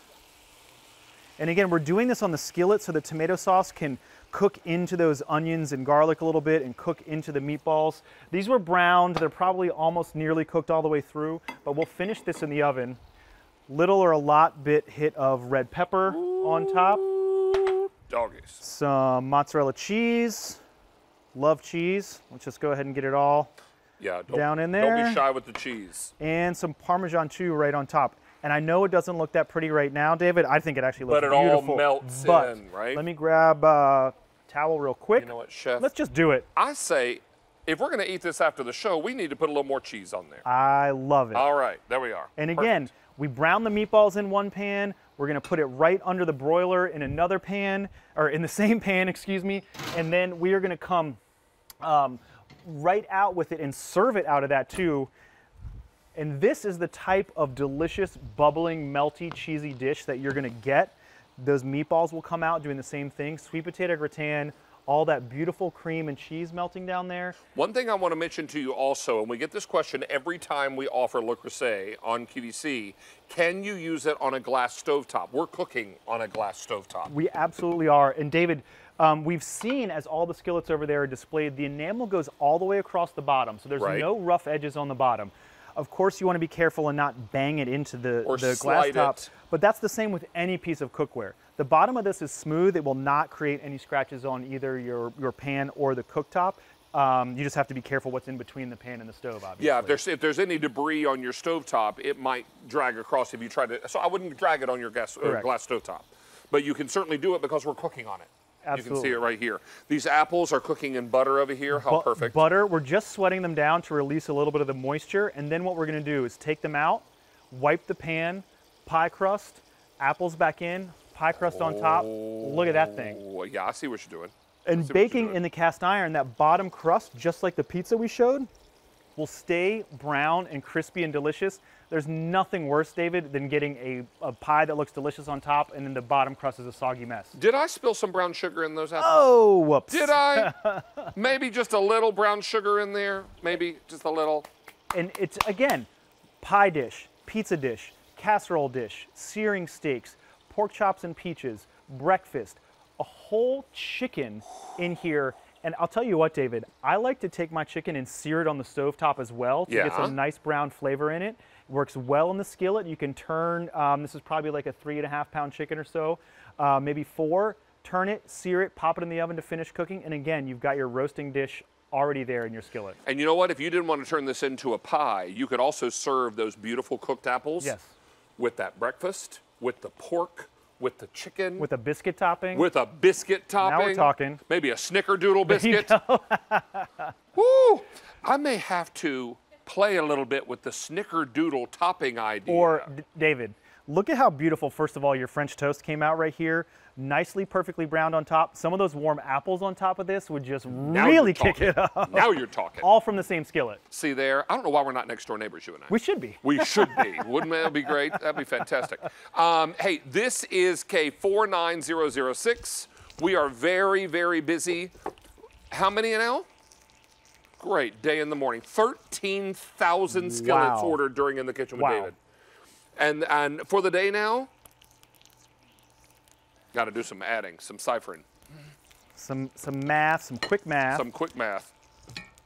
And again, we're doing this on the skillet so the tomato sauce can cook into those onions and garlic a little bit and cook into the meatballs. These were browned. They're probably almost nearly cooked all the way through, but we'll finish this in the oven. Little or a lot bit hit of red pepper on top. Doggies. Some mozzarella cheese. Love cheese. Let's just go ahead and get it all Yeah, down in there. Don't be shy with the cheese. and some Parmesan chew right on top. And I know it doesn't look that pretty right now, David. I think it actually looks beautiful. But it all beautiful. melts but in, right? Let me grab a towel real quick. You know what, Chef? Let's just do it. I say, if we're going to eat this after the show, we need to put a little more cheese on there. I love it. All right, there we are. And again, we brown the meatballs in one pan. We're gonna put it right under the broiler in another pan, or in the same pan, excuse me. And then we are gonna come um, right out with it and serve it out of that too. And this is the type of delicious, bubbling, melty, cheesy dish that you're gonna get. Those meatballs will come out doing the same thing. Sweet potato gratin, all that beautiful cream and cheese melting down there. One thing I want to mention to you also, and we get this question every time we offer Le Creuset on QVC, can you use it on a glass stovetop? We're cooking on a glass stovetop. We absolutely are. And David, um, we've seen as all the skillets over there are displayed, the enamel goes all the way across the bottom. So there's Right. no rough edges on the bottom. Of course, you want to be careful and not bang it into the, Or the glass top. it. But that's the same with any piece of cookware. The bottom of this is smooth. It will not create any scratches on either your, your pan or the cooktop. Um, you just have to be careful what's in between the pan and the stove, obviously. Yeah, if there's if there's any debris on your stovetop, it might drag across if you try to. So I wouldn't drag it on your gas, Correct. glass stovetop, but you can certainly do it because we're cooking on it. Absolutely. You can see it right here. These apples are cooking in butter over here. How Bu- perfect. Butter, we're just sweating them down to release a little bit of the moisture. And then what we're gonna do is take them out, wipe the pan, pie crust, apples back in, pie crust on top. Look at that thing. Oh, yeah, I see what you're doing. And baking in the cast iron, that bottom crust, just like the pizza we showed, will stay brown and crispy and delicious. There's nothing worse, David, than getting a, a pie that looks delicious on top and then the bottom crust is a soggy mess. Did I spill some brown sugar in those apples? Oh, whoops. Did I? Maybe just a little brown sugar in there. Maybe just a little. And it's, again, pie dish, pizza dish, casserole dish, searing steaks, pork chops and peaches, breakfast, a whole chicken in here. And I'll tell you what, David, I like to take my chicken and sear it on the stovetop as well to get Yeah. some nice brown flavor in it. Works well in the skillet. You can turn, um, this is probably like a three and a half pound chicken or so, uh, maybe four. Turn it, sear it, pop it in the oven to finish cooking. And again, you've got your roasting dish already there in your skillet. And you know what? If you didn't want to turn this into a pie, you could also serve those beautiful cooked apples. Yes. With that breakfast, with the pork, with the chicken, With a biscuit topping. with a biscuit topping. Now we're talking. Maybe a snickerdoodle biscuit. Woo! I may have to play a little bit with the snickerdoodle topping idea. Or, David, look at how beautiful, first of all, your French toast came out right here. Nicely, perfectly browned on top. Some of those warm apples on top of this would just Now really kick it up. Now you're talking. All from the same skillet. See there? I don't know why we're not next door neighbors, you and I. We should be. We should be. Wouldn't that be great? That'd be fantastic. Um, hey, this is K49006. We are very, very busy. How many now? Great day in the morning. 13,000 skillets Wow. ordered during In the Kitchen with Wow. David. And, and for the day now, got to do some adding, some ciphering, Some some math, some quick math. some quick math.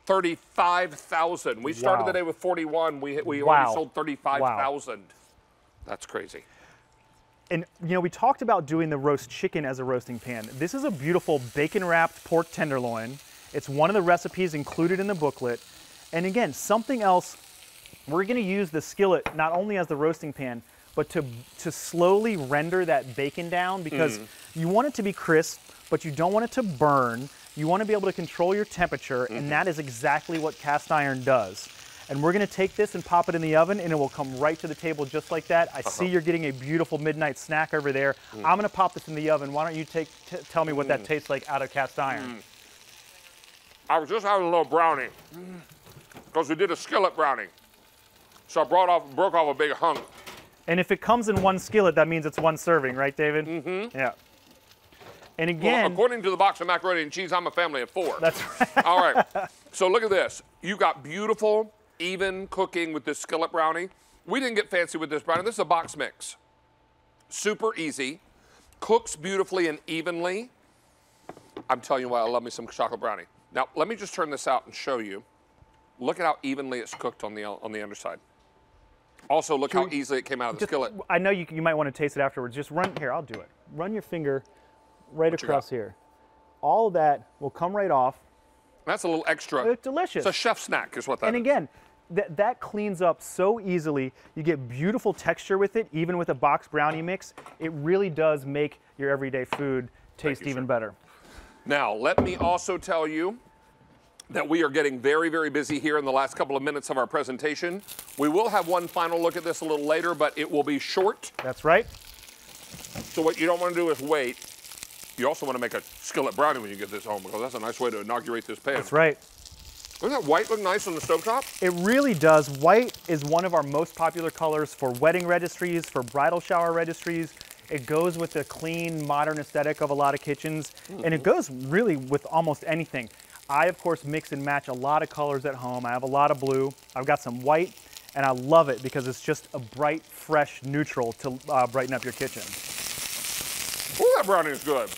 35,000. We started Wow. the day with 41. We, we Wow. already sold 35,000. That's crazy. And you know, we talked about doing the roast chicken as a roasting pan. This is a beautiful bacon wrapped pork tenderloin. It's one of the recipes included in the booklet. And again, something else, we're gonna use the skillet not only as the roasting pan, but to, to slowly render that bacon down because Mm. you want it to be crisp, but you don't want it to burn. You wanna be able to control your temperature, Mm-hmm. and that is exactly what cast iron does. And we're gonna take this and pop it in the oven, and it will come right to the table just like that. I see Uh-huh. you're getting a beautiful midnight snack over there. Mm. I'm gonna pop this in the oven. Why don't you take t- tell me what that Mm. tastes like out of cast iron? I was just having a little brownie because we did a skillet brownie. So I brought off, broke off a big hunk. And if it comes in one skillet, that means it's one serving, right, David? Mm-hmm. Yeah. And Well, again, according to the box of macaroni and cheese, I'm a family of four. That's right. All right. So look at this. You got beautiful, even cooking with this skillet brownie. We didn't get fancy with this brownie. This is a box mix. Super easy. Cooks beautifully and evenly. I'm telling you why I love me some chocolate brownie. Now, let me just turn this out and show you. Look at how evenly it's cooked on the on the underside. Also, look how we- easily it came out of the just- skillet. I know you, you might want to taste it afterwards. Just run here. I'll do it. Run your finger right What across here. All of that will come right off. That's a little extra. It's delicious. It's a chef snack, is what that and is. again, that, that cleans up so easily. You get beautiful texture with it, even with a box brownie mix. It really does make your everyday food taste even better. Now, let me also tell you that we are getting very, very busy here in the last couple of minutes of our presentation. We will have one final look at this a little later, but it will be short. That's right. So what you don't want to do is wait. You also want to make a skillet brownie when you get this home because that's a nice way to inaugurate this pan. That's right. Doesn't that white look nice on the stovetop? It really does. White is one of our most popular colors for wedding registries, for bridal shower registries. It goes with the clean, modern aesthetic of a lot of kitchens, and it mm-hmm. goes really with almost anything. I, of course, mix and match a lot of colors at home. I have a lot of blue. I've got some white, and I love it because it's just a bright, fresh neutral to uh, brighten up your kitchen. Oh, that brownie is good.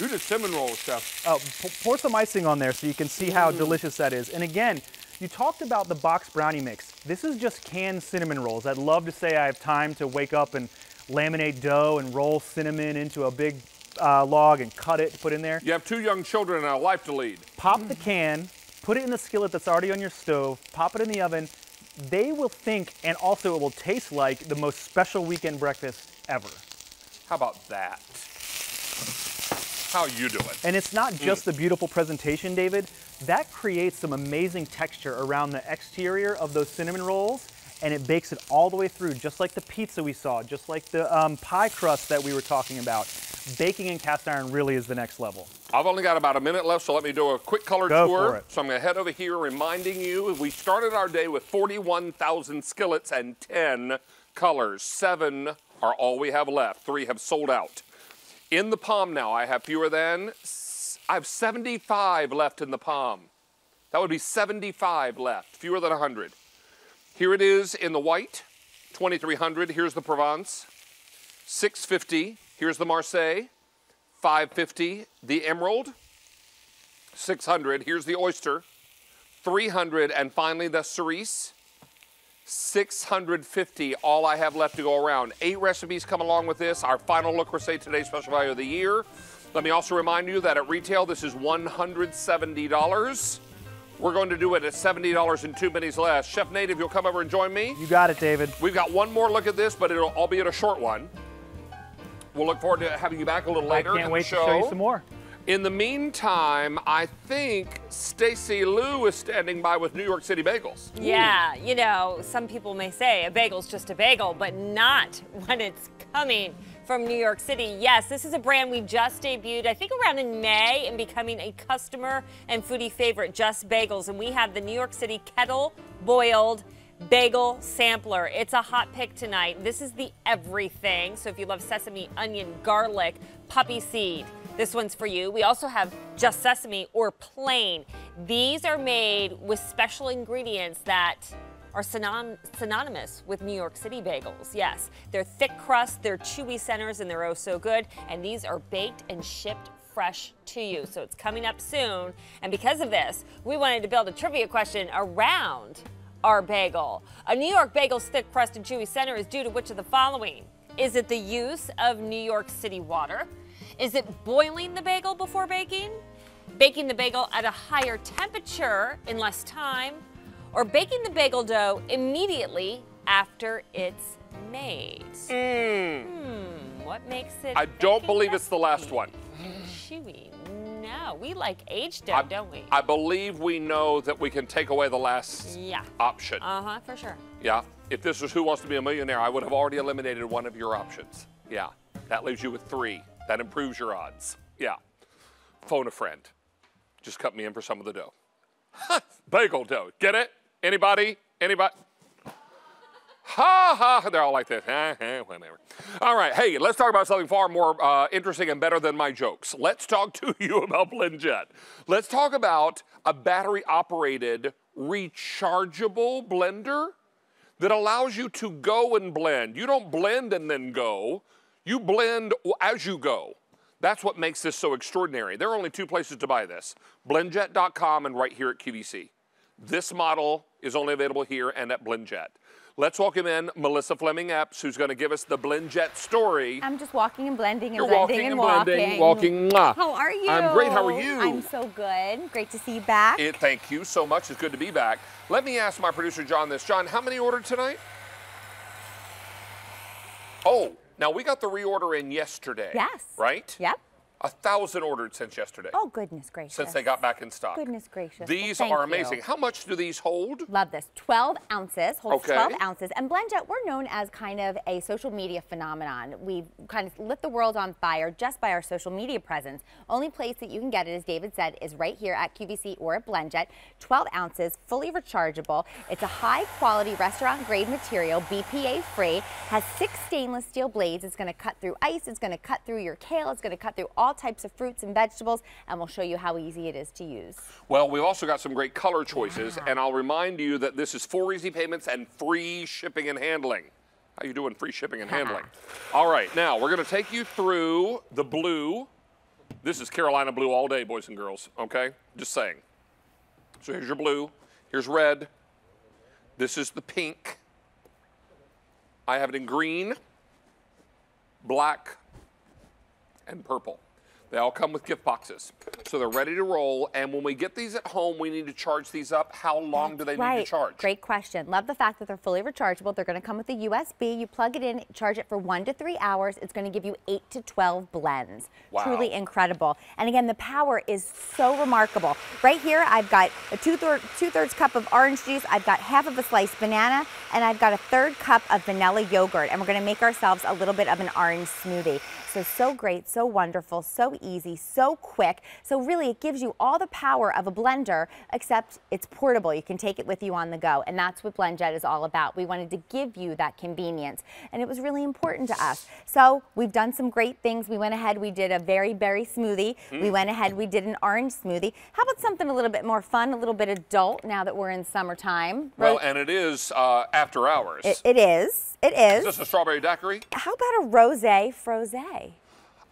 You did cinnamon rolls, chef. Oh, pour some icing on there so you can see how delicious that is. And again, you talked about the box brownie mix. This is just canned cinnamon rolls. I'd love to say I have time to wake up and laminate dough and roll cinnamon into a big uh, log and cut it, put in there. You have two young children and a life to lead. Pop the can, put it in the skillet that's already on your stove, pop it in the oven. They will think, and also it will taste like the most special weekend breakfast ever. How about that? How you doing? And it's not just the beautiful presentation, David. That creates some amazing texture around the exterior of those cinnamon rolls. And it bakes it all the way through, just like the pizza we saw, just like the um, pie crust that we were talking about. Baking in cast iron really is the next level. I've only got about a minute left, so let me do a quick color Go tour. for it. So I'm going to head over here reminding you we started our day with 41,000 skillets and 10 colors. Seven are all we have left. Three have sold out. In the palm now, I have fewer than, I have 75 left in the palm. That would be 75 left, fewer than 100. Here it is in the white, 2300. Here's the Provence, 650. Here's the Marseille, 550. The Emerald, 600. Here's the Oyster, 300. And finally the Cerise, 650. All I have left to go around. Eight recipes come along with this. Our final look, Creuset Today's Special Value of the Year. Let me also remind you that at retail, this is $170. We're going to do it at $70 and two pennies less. Chef Native, you'll come over and join me. You got it, David. We've got one more look at this, but it'll be albeit a short one. We'll look forward to having you back a little later. I later. can't in the wait to show. show you some more. In the meantime, I think Stacy Lou is standing by with New York City Bagels. Yeah, you know, some people may say a bagel's just a bagel, but not when it's coming from New York City. Yes, this is a brand we just debuted, I think around in May, and becoming a customer and foodie favorite, Just Bagels. And we have the New York City kettle boiled bagel sampler. It's a hot pick tonight. This is the everything. So if you love sesame, onion, garlic, poppy seed, this one's for you. We also have just sesame or plain. These are made with special ingredients that are synon- synonymous with New York City bagels. Yes, they're thick crust, they're chewy centers, and they're oh so good. And these are baked and shipped fresh to you. So it's coming up soon. And because of this, we wanted to build a trivia question around our bagel. A New York bagel's thick crust and chewy center is due to which of the following? Is it the use of New York City water? Is it boiling the bagel before baking? Baking the bagel at a higher temperature in less time? Or baking the bagel dough immediately after it's made? Hmm, what makes it I don't believe it's the last one. chewy? No, we like aged dough, don't we? I believe we know that we can take away the last Yeah. option. Uh huh, for sure. Yeah. If this was Who Wants to Be a Millionaire, I would have already eliminated one of your options. Yeah. That leaves you with three. That improves your odds. Yeah. Phone a friend. Just cut me in for some of the dough. Bagel dough. Get it? Anybody? Anybody? Ha ha. They're all like this. Eh, eh, whatever. All right. Hey, let's talk about something far more uh, interesting and better than my jokes. Let's talk to you about BlendJet. Let's talk about a battery operated rechargeable blender that allows you to go and blend. You don't blend and then go, you blend as you go. That's what makes this so extraordinary. There are only two places to buy this blendjet.com and right here at QVC. This model is only available here and at BlendJet. Let's welcome in Melissa Fleming Epps, who's going to give us the BlendJet story. I'm just walking and blending and You're blending walking and and walking. blending, walking. Mwah. How are you? I'm great. How are you? I'm so good. Great to see you back. It, thank you so much. It's good to be back. Let me ask my producer, John, this. John, how many ordered tonight? Oh, now we got the reorder in yesterday. Yes. Right? Yep. A thousand ordered since yesterday. Oh, goodness gracious. Since they got back in stock. Goodness gracious. These thank are you. amazing. How much do these hold? Love this. 12 ounces, holds Okay. 12 ounces. And BlendJet, we're known as kind of a social media phenomenon. We've kind of lit the world on fire just by our social media presence. Only place that you can get it, as David said, is right here at QVC or at BlendJet. 12 ounces, fully rechargeable. It's a high quality restaurant grade material, BPA free, has six stainless steel blades. It's going to cut through ice, it's going to cut through your kale, it's going to cut through all types of fruits and vegetables, and we'll show you how easy it is to use. Well, we've also got some great color choices, and I'll remind you that this is four easy payments and free shipping and handling. How you doing? Free shipping and handling. all right, now we're going to take you through the blue. This is Carolina blue all day, boys and girls. Okay, just saying. So here's your blue. Here's red. This is the pink. I have it in green, black, and purple. They all come with gift boxes. So they're ready to roll. And when we get these at home, we need to charge these up. How long do they right. need to charge? Great question. Love the fact that they're fully rechargeable. They're going to come with a USB. You plug it in, charge it for one to three hours. It's going to give you eight to 12 blends. Wow. Truly incredible. And again, the power is so remarkable. Right here, I've got a two-thirds two -thirds cup of orange juice. I've got half of a sliced banana, and I've got a third cup of vanilla yogurt. And we're going to make ourselves a little bit of an orange smoothie. So, so great, so wonderful, so easy, so quick. So really, it gives you all the power of a blender, except it's portable. You can take it with you on the go. And that's what BlendJet is all about. We wanted to give you that convenience. And it was really important to us. So we've done some great things. We went ahead, we did a very berry smoothie. Mm. We went ahead, we did an orange smoothie. How about something a little bit more fun, a little bit adult now that we're in summertime? Well, and it is uh, after hours. It, it is. It is. Is this a strawberry daiquiri? How about a rosé frosé?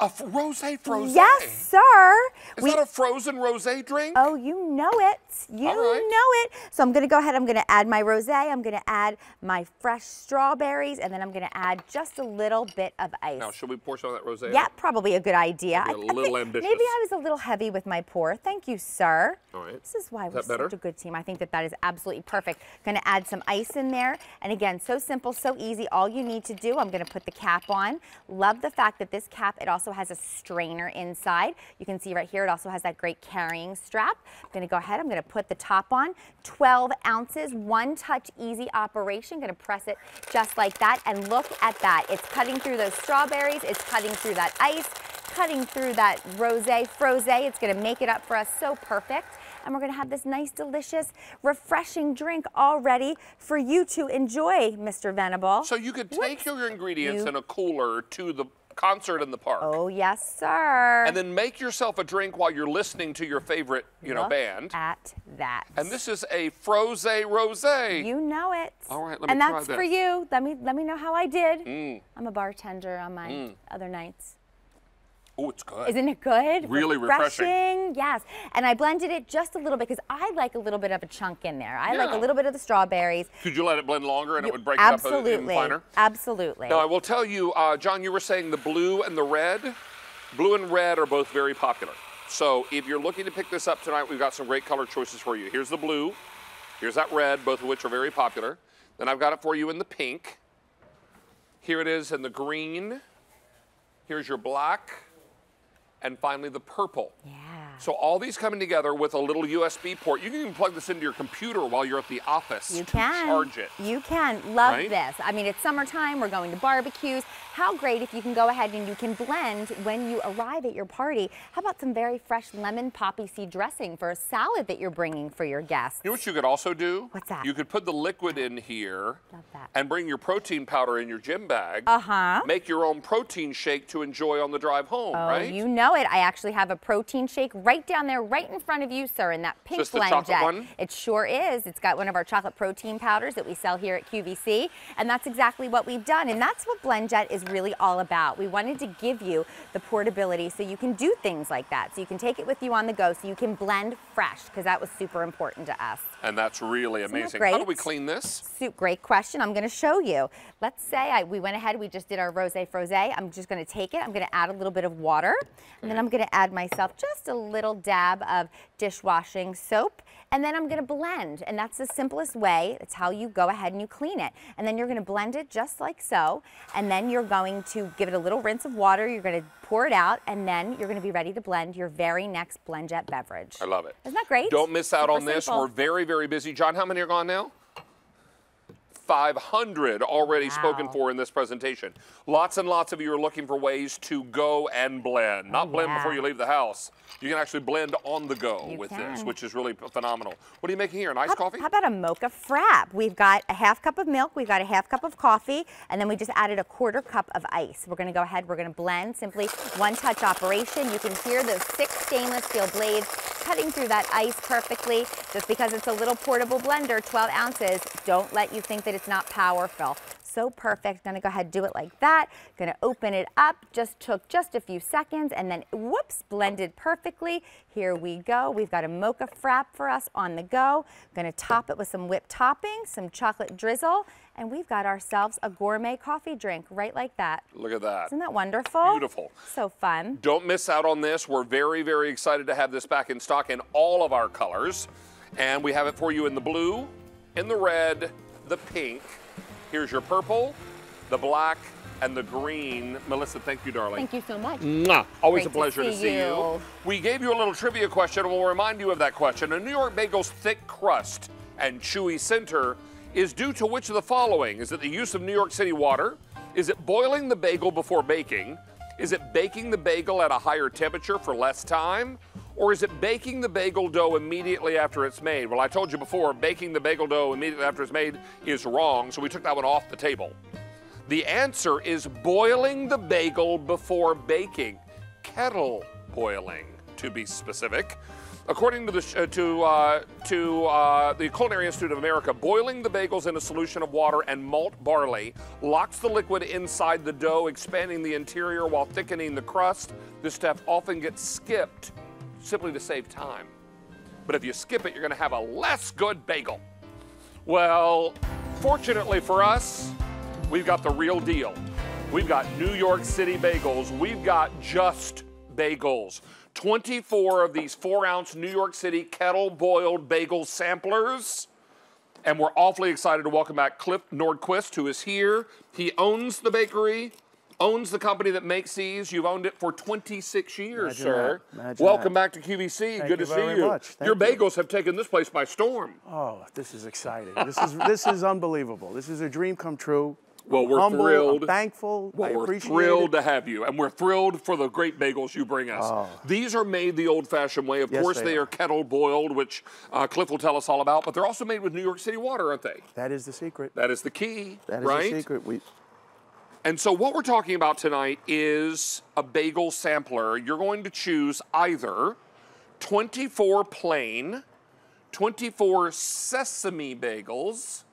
A rosé frosé? Yes, sir. Is we, that a frozen rosé drink? Oh, you know it. You right. know it. So I'm going to go ahead. I'm going to add my rosé. I'm going to add my fresh strawberries, and then I'm going to add just a little bit of ice. Now, should we pour some of that rosé? Yeah, probably a good idea. a little I ambitious. Maybe I was a little heavy with my pour. Thank you, sir. All right. This is why is we're such a good team. I think that that is absolutely perfect. Going to add some ice in there, and again, so simple, so easy. All you need to do, I'm going to put the cap on. Love the fact that this cap, it also has a strainer inside. You can see right here, it also has that great carrying strap. I'm gonna go ahead, I'm gonna put the top on. 12 ounces, one touch easy operation. Gonna press it just like that. And look at that. It's cutting through those strawberries. It's cutting through that ice, cutting through that rosé, frosé. It's gonna make it up for us so perfect and we're going to have this nice, delicious, refreshing drink all ready for you to enjoy, Mr. Venable. So you could take your ingredients you in a cooler to the concert in the park. Oh, yes, sir. And then make yourself a drink while you're listening to your favorite, you know, band. at that. And this is a froze rosé. You know it. All right, let and me try that. And that's for you. Let me let me know how I did. Mm. I'm a bartender on my Mm. other nights. Oh, it's good. Isn't it good? Really refreshing. Yes. And I blended it just a little bit because I like a little bit of a chunk in there. I like a little bit of the strawberries. Could you let it blend longer and You- it would break absolutely, it up even finer? Absolutely. Now, I will tell you, uh, John, you were saying the blue and the red. Blue and red are both very popular. So if you're looking to pick this up tonight, we've got some great color choices for you. Here's the blue. Here's that red, both of which are very popular. Then I've got it for you in the pink. Here it is in the green. Here's your black. And finally, the purple. Yeah. So all these coming together with a little USB port. You can even plug this into your computer while you're at the office You to can. charge it. You can. Love Right? this. I mean, it's summertime. We're going to barbecues. How great if you can go ahead and you can blend when you arrive at your party. How about some very fresh lemon poppy seed dressing for a salad that you're bringing for your guests? You know what you could also do? What's that? You could put the liquid in here Love that. and bring your protein powder in your gym bag. Uh-huh. Make your own protein shake to enjoy on the drive home, Oh, right? you know it. I actually have a protein shake right down there, right in front of you, sir, in that pink Just blend jet. one? It sure is. It's got one of our chocolate protein powders that we sell here at QVC, and that's exactly what we've done. And that's what BlendJet is really all about. We wanted to give you the portability so you can do things like that. So you can take it with you on the go, so you can blend fresh, because that was super important to us. And that's really amazing. How do we clean this? Soup, great question. I'm going to show you. Let's say I, we went ahead, we just did our rosé frosé. I'm just going to take it. I'm going to add a little bit of water, and then mm-hmm. I'm going to add myself just a little dab of dishwashing soap, and then I'm going to blend. And that's the simplest way. It's how you go ahead and you clean it. And then you're going to blend it just like so, and then you're going to give it a little rinse of water. You're going to pour it out, and then you're going to be ready to blend your very next BlendJet beverage. I love it. Isn't that great? Don't miss out Super on this. simple. We're very, very busy. John, how many are gone now? 500 already spoken for in this presentation. Lots and lots of you are looking for ways to go and blend. Not oh, blend Oh, yeah. before you leave the house. You can actually blend on the go You with this, which is really phenomenal. What are you making here? An iced How, coffee? how about a mocha frap? We've got a half cup of milk, we've got a half cup of coffee, and then we just added a quarter cup of ice. We're gonna go ahead, we're gonna blend, simply one touch operation. You can hear those six stainless steel blades cutting through that ice perfectly. Just because it's a little portable blender, 12 ounces, don't let you think that it's not powerful. So perfect. Gonna go ahead and do it like that. Gonna open it up. Just took just a few seconds and then whoops, blended perfectly. Here we go. We've got a mocha frap for us on the go. Gonna top it with some whipped topping, some chocolate drizzle, and we've got ourselves a gourmet coffee drink right like that. Look at that. Isn't that wonderful? Beautiful. So fun. Don't miss out on this. We're very, very excited to have this back in stock in all of our colors. And we have it for you in the blue, in the red, the pink. Here's your purple, the black, and the green. Melissa, thank you, darling. Thank you so much. Mwah. Always Great a pleasure to see, you. We gave you a little trivia question, and we'll remind you of that question. A New York bagel's thick crust and chewy center is due to which of the following? Is it the use of New York City water? Is it boiling the bagel before baking? Is it baking the bagel at a higher temperature for less time? Or is it baking the bagel dough immediately after it's made? Well, I told you before, baking the bagel dough immediately after it's made is wrong, so we took that one off the table. The answer is boiling the bagel before baking. Kettle boiling, to be specific. According to the uh, to uh, to uh, the Culinary Institute of America, boiling the bagels in a solution of water and malt barley locks the liquid inside the dough, expanding the interior while thickening the crust. This step often gets skipped simply to save time. But if you skip it, you're going to have a less good bagel. Well, fortunately for us, we've got the real deal. We've got New York City bagels. We've got just bagels. 24 of these four ounce New York City kettle boiled bagel samplers. And we're awfully excited to welcome back Cliff Nordquist, who is here. He owns the bakery, owns the company that makes these. You've owned it for 26 years, Imagine sir. that. Welcome that. back to QVC. Thank Good you to see you. much. Thank Your you. bagels have taken this place by storm. Oh, this is exciting. This is this is unbelievable. This is a dream come true. Well, we're humble, thrilled. I'm thankful. Well, we're thrilled it. to have you, and we're thrilled for the great bagels you bring us. Oh. These are made the old-fashioned way. Of Yes, course, they they are. are kettle boiled, which uh, Cliff will tell us all about. But they're also made with New York City water, aren't they? That is the secret. That is the key, That is right? the secret. We And so, what we're talking about tonight is a bagel sampler. You're going to choose either 24 plain, 24 sesame bagels,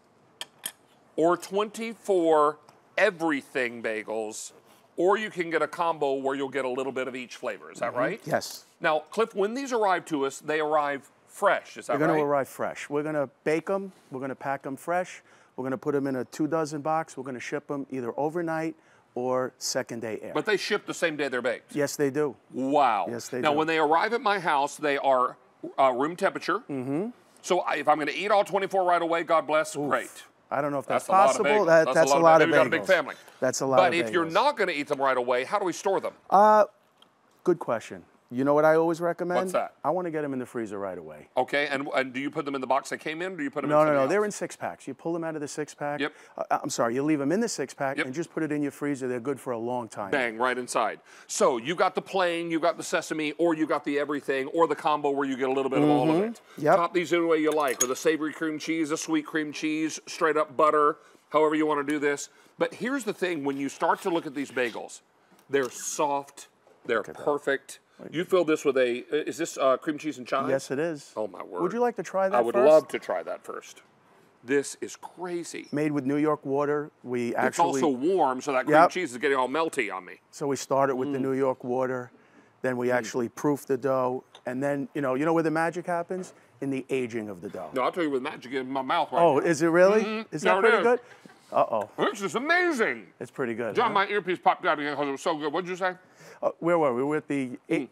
or 24 everything bagels, or you can get a combo where you'll get a little bit of each flavor. Is that Mhm. right? Yes. Now, Cliff, when these arrive to us, they arrive fresh. Is that right? They're going to arrive fresh. We're going to bake them. We're going to pack them fresh. We're going to put them in a two dozen box. We're going to ship them either overnight or second day air. But they ship the same day they're baked. yes, they do. Wow. Yes, they now, do. when they arrive at my house, they are uh, room temperature. Mm-hmm. So I, if I'm going to eat all 24 right away, God bless, great. I don't know if that's, a lot of possible. That, that's, a lot of Maybe bagels. got a big family. That's a lot But of if you're not going to eat them right away, how do we store them? Uh, good question. You know what I always recommend? What's that? I want to get them in the freezer right away. Okay, and, and do you put them in the box they came in, or do you put them No, in no, no. something They're in six packs. You pull them out of the six pack. Yep. Uh, I'm sorry. You leave them in the six pack and just put it in your freezer. They're good for a long time. Bang, right inside. So you got the plain, you got the sesame, or you got the everything, or the combo where you get a little bit of all of Mhm. it. Yep. Top these any way you like, with a savory cream cheese, a sweet cream cheese, straight up butter, however you want to do this. But here's the thing when you start to look at these bagels, they're soft, they're perfect. You filled this with a, is this uh, cream cheese and chive? Yes, it is. Oh, my word. Would you like to try that I would first? love to try that first. This is crazy. Made with New York water. We It's actually. It's also warm, so that cream Yep. cheese is getting all melty on me. So we started with the Mm. New York water, then we actually proof the dough, and then you know, you know where the magic happens in the aging of the dough. No, I'll tell you with the magic is in my mouth right oh, now. is it really? Mhm. Is that it pretty is. good? Uh oh. This is amazing. It's pretty good. John, huh? my earpiece popped out again because it was so good. What did you say? Uh, where were we? We were at the eight.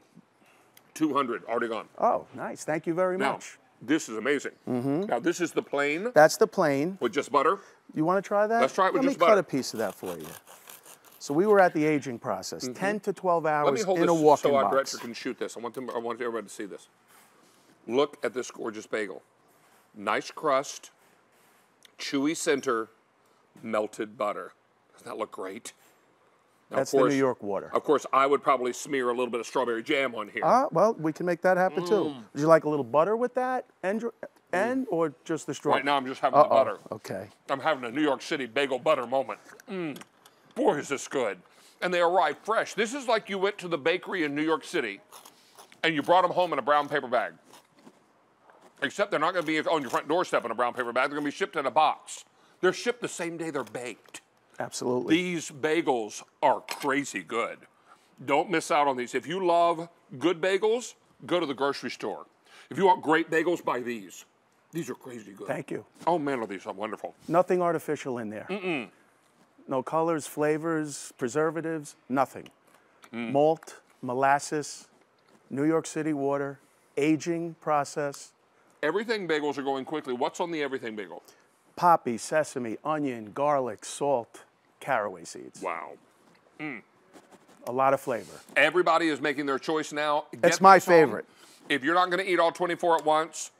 200, already gone. Oh, nice. Thank you very Now, much. this is amazing. Mhm. Now, this is the plain That's the plain. with just butter. You want to try that? Let's try it with Let just me cut a piece of that for you. So we were at the aging process, 10 to 12 Mm-hmm. Let me hours hold in this a walk-in so our director can shoot this. I want them. I want everybody to see this. Look at this gorgeous bagel. Nice crust, chewy center, melted butter. Doesn't that look great? That's the course- New York water. Of course, I would probably smear a little bit of strawberry jam on here. Ah, well, we can make that happen too. Mm. Would you like a little butter with that, and dr- and or just the strawberry? Right now, I'm just having the Uh-oh. butter. Okay. I'm having a New York City bagel butter moment. Mm. Boy, is this good. And they arrive fresh. This is like you went to the bakery in New York City and you brought them home in a brown paper bag. Except they're not going to be on your front doorstep in a brown paper bag. They're going to be shipped in a box. They're shipped the same day they're baked. Absolutely. These bagels are crazy good. Don't miss out on these. If you love good bagels, go to the grocery store. If you want great bagels, buy these. These are crazy good. Thank you. Oh man, are these are wonderful. Nothing artificial in there. Mm-mm. No colors, flavors, preservatives, nothing. Mm. Malt, molasses, New York City water, aging process, Everything bagels are going quickly. What's on the everything bagel? Poppy, sesame, onion, garlic, salt, caraway seeds. Wow. Mm. A lot of flavor. Everybody is making their choice now. Get It's my home. favorite. If you're not going to eat all 24 at once,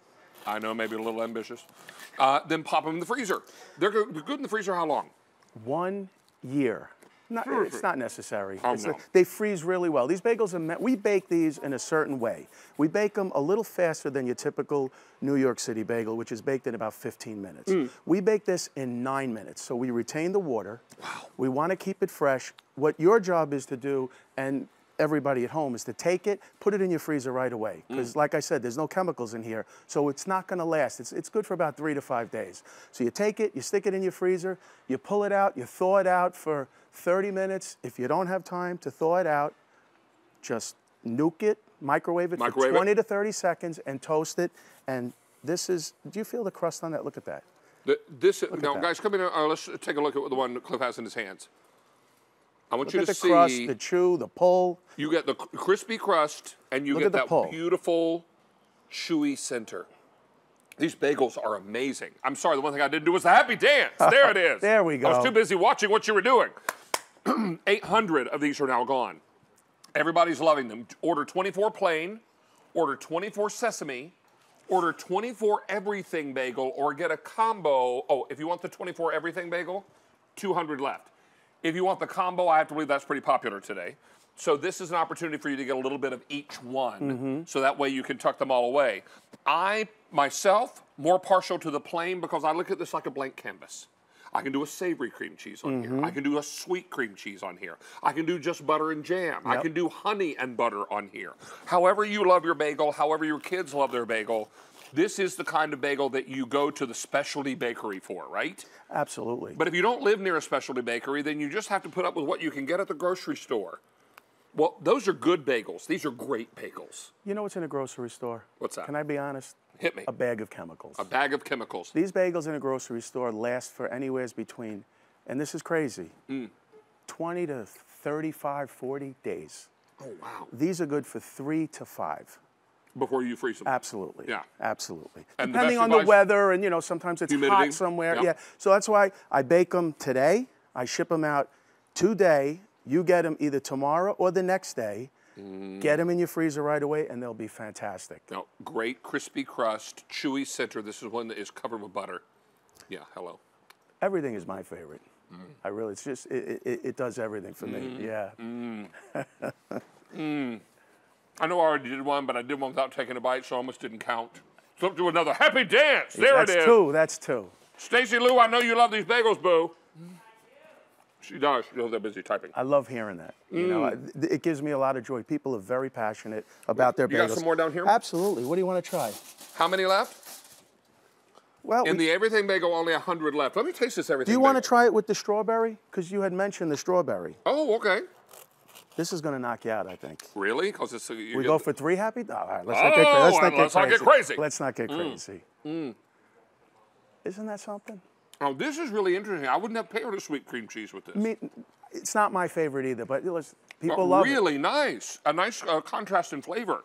I know maybe a little ambitious, uh, then pop them in the freezer. They're good in the freezer how long? One year. Not, it's not necessary. Oh, no. they freeze really well. These bagels are meant, we bake these in a certain way. We bake them a little faster than your typical New York City bagel, which is baked in about 15 minutes. Mm. We bake this in nine minutes. So we retain the water. Wow. We want to keep it fresh. What your job is to do, and everybody at home, is to take it, put it in your freezer right away. Because, like I said, there's no chemicals in here, so it's not going to last. It's, it's good for about three to five days. So you take it, you stick it in your freezer, you pull it out, you thaw it out for 30 minutes. If you don't have time to thaw it out, just nuke it, microwave it Microwave for 20 to 30 seconds, and toast it. And this is, do you feel the crust on that? Look at that. The, this at now, guys, come in. Uh, let's take a look at the one Cliff has in his hands. I want Look you to the see. crust, the chew, the pull. You get the crispy crust, and you Look get at the that pull. beautiful, chewy center. These bagels are amazing. I'm sorry, the one thing I didn't do was the happy dance. There it is. There we go. I was too busy watching what you were doing. 800 of these are now gone. Everybody's loving them. Order 24 plain, order 24 sesame, order 24 everything bagel, or get a combo. Oh, if you want the 24 everything bagel, 200 left. If you want the combo, I have to believe that's pretty popular today. So this is an opportunity for you to get a little bit of each one, Mhm. so that way you can tuck them all away. I myself more partial to the plain because I look at this like a blank canvas. I can do a savory cream cheese on here. Mhm. I can do a sweet cream cheese on here. I can do just butter and jam. I can do honey and butter on here. However you love your bagel, however your kids love their bagel, this is the kind of bagel that you go to the specialty bakery for, right? Absolutely. But if you don't live near a specialty bakery, then you just have to put up with what you can get at the grocery store. Well, those are good bagels. These are great bagels. You know what's in a grocery store? What's that? Can I be honest? Hit me. A bag of chemicals. A bag of chemicals. These bagels in a grocery store last for anywheres between, and this is crazy, Mm. 20 to 35, 40 days. Oh, wow. These are good for three to five. Before you freeze them. Absolutely. Yeah. Absolutely. And Depending best on the weather, and you know, sometimes it's Humidity. hot somewhere. Yep. Yeah. So that's why I bake them today. I ship them out today. You get them either tomorrow or the next day. Mm. Get them in your freezer right away, and they'll be fantastic. Now, great crispy crust, chewy center. This is one that is covered with butter. Yeah, hello. Everything is my favorite. I really, it's just, it, it, it does everything for Mm. me. Yeah. Mm. mm. I know I already did one, but I did one without taking a bite, so I almost didn't count. So do another happy dance. There it is. that's two. That's two. Stacy Lou, I know you love these bagels, boo. She does. She's they're busy typing. I love hearing that. You know, I, Mm. it gives me a lot of joy. People are very passionate about their You bagels. got some more down here? Absolutely. What do you want to try? How many left? Well, In we- the everything bagel, only 100 left. Let me taste this everything do you want to try it with the strawberry? Because you had mentioned the strawberry. Oh, okay. This is going to knock you out, I think. Really? Because it's you we get go for three happy? All right, let's not get, Oh, let's not get let's not crazy. get crazy. Let's not get Mm. crazy. Mm. Isn't that something? Oh, this is really interesting. I wouldn't have paired a sweet cream cheese with this. I mean, it's not my favorite either, but let's, people But love it. really nice. A nice uh, contrast in flavor.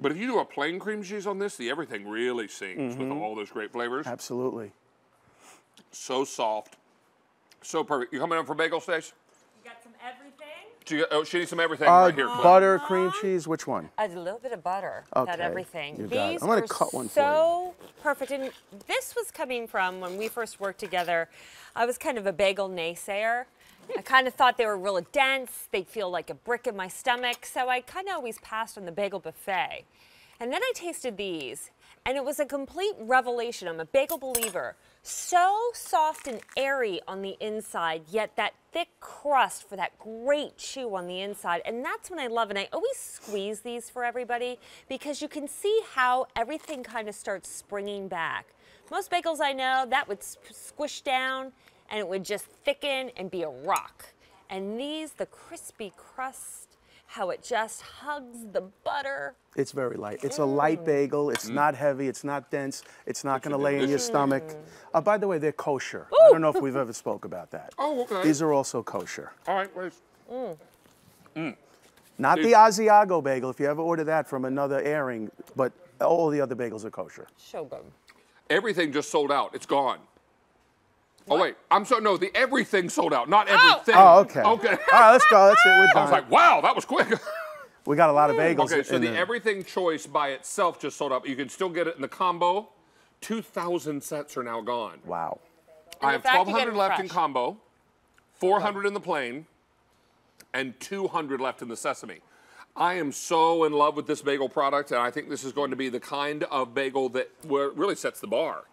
But if you do a plain cream cheese on this, the everything really sings with Mhm. all those great flavors. Absolutely. So soft. So perfect. You coming in for bagel, Stace? You got some everything? She, got- oh, she needs some everything Uh, right here. Cliff. butter, cream cheese, which one? A little bit of butter. Okay, That everything. you got it. These I'm gonna cut one for so perfect. And this was coming from when we first worked together. I was kind of a bagel naysayer. I kind of thought they were really dense. They'd feel like a brick in my stomach. So I kind of always passed on the bagel buffet. And then I tasted these, and it was a complete revelation. I'm a bagel believer. So soft and airy on the inside, yet that thick crust for that great chew on the inside. And that's when I love it. And I always squeeze these for everybody because you can see how everything kind of starts springing back. Most bagels I know, that would squish down and it would just thicken and be a rock. And these, the crispy crust, how it just hugs the butter. It's very light. It's a light bagel. It's not heavy. It's not dense. It's not going to lay in your stomach. Uh, by the way, they're kosher. I don't know if we've ever spoke about that. Oh, okay. These are also kosher. All right, wait. Mm. Not Dude. the Asiago bagel, if you ever order that from another airing, but all the other bagels are kosher. So good. Everything just sold out. It's gone. Oh wait, I'm so no. The everything sold out, not Oh. everything. Oh, okay. Okay. All right, let's go. That's it. We're I was like, wow, that was quick. we got a lot of bagels. Okay, so in the there. everything choice by itself just sold out. You can still get it in the combo. 2,000 sets are now gone. Wow. And I have fact you get 1,200 them left in combo, 400 in the plain, and 200 left in the sesame. I am so in love with this bagel product, and I think this is going to be the kind of bagel that really sets the bar.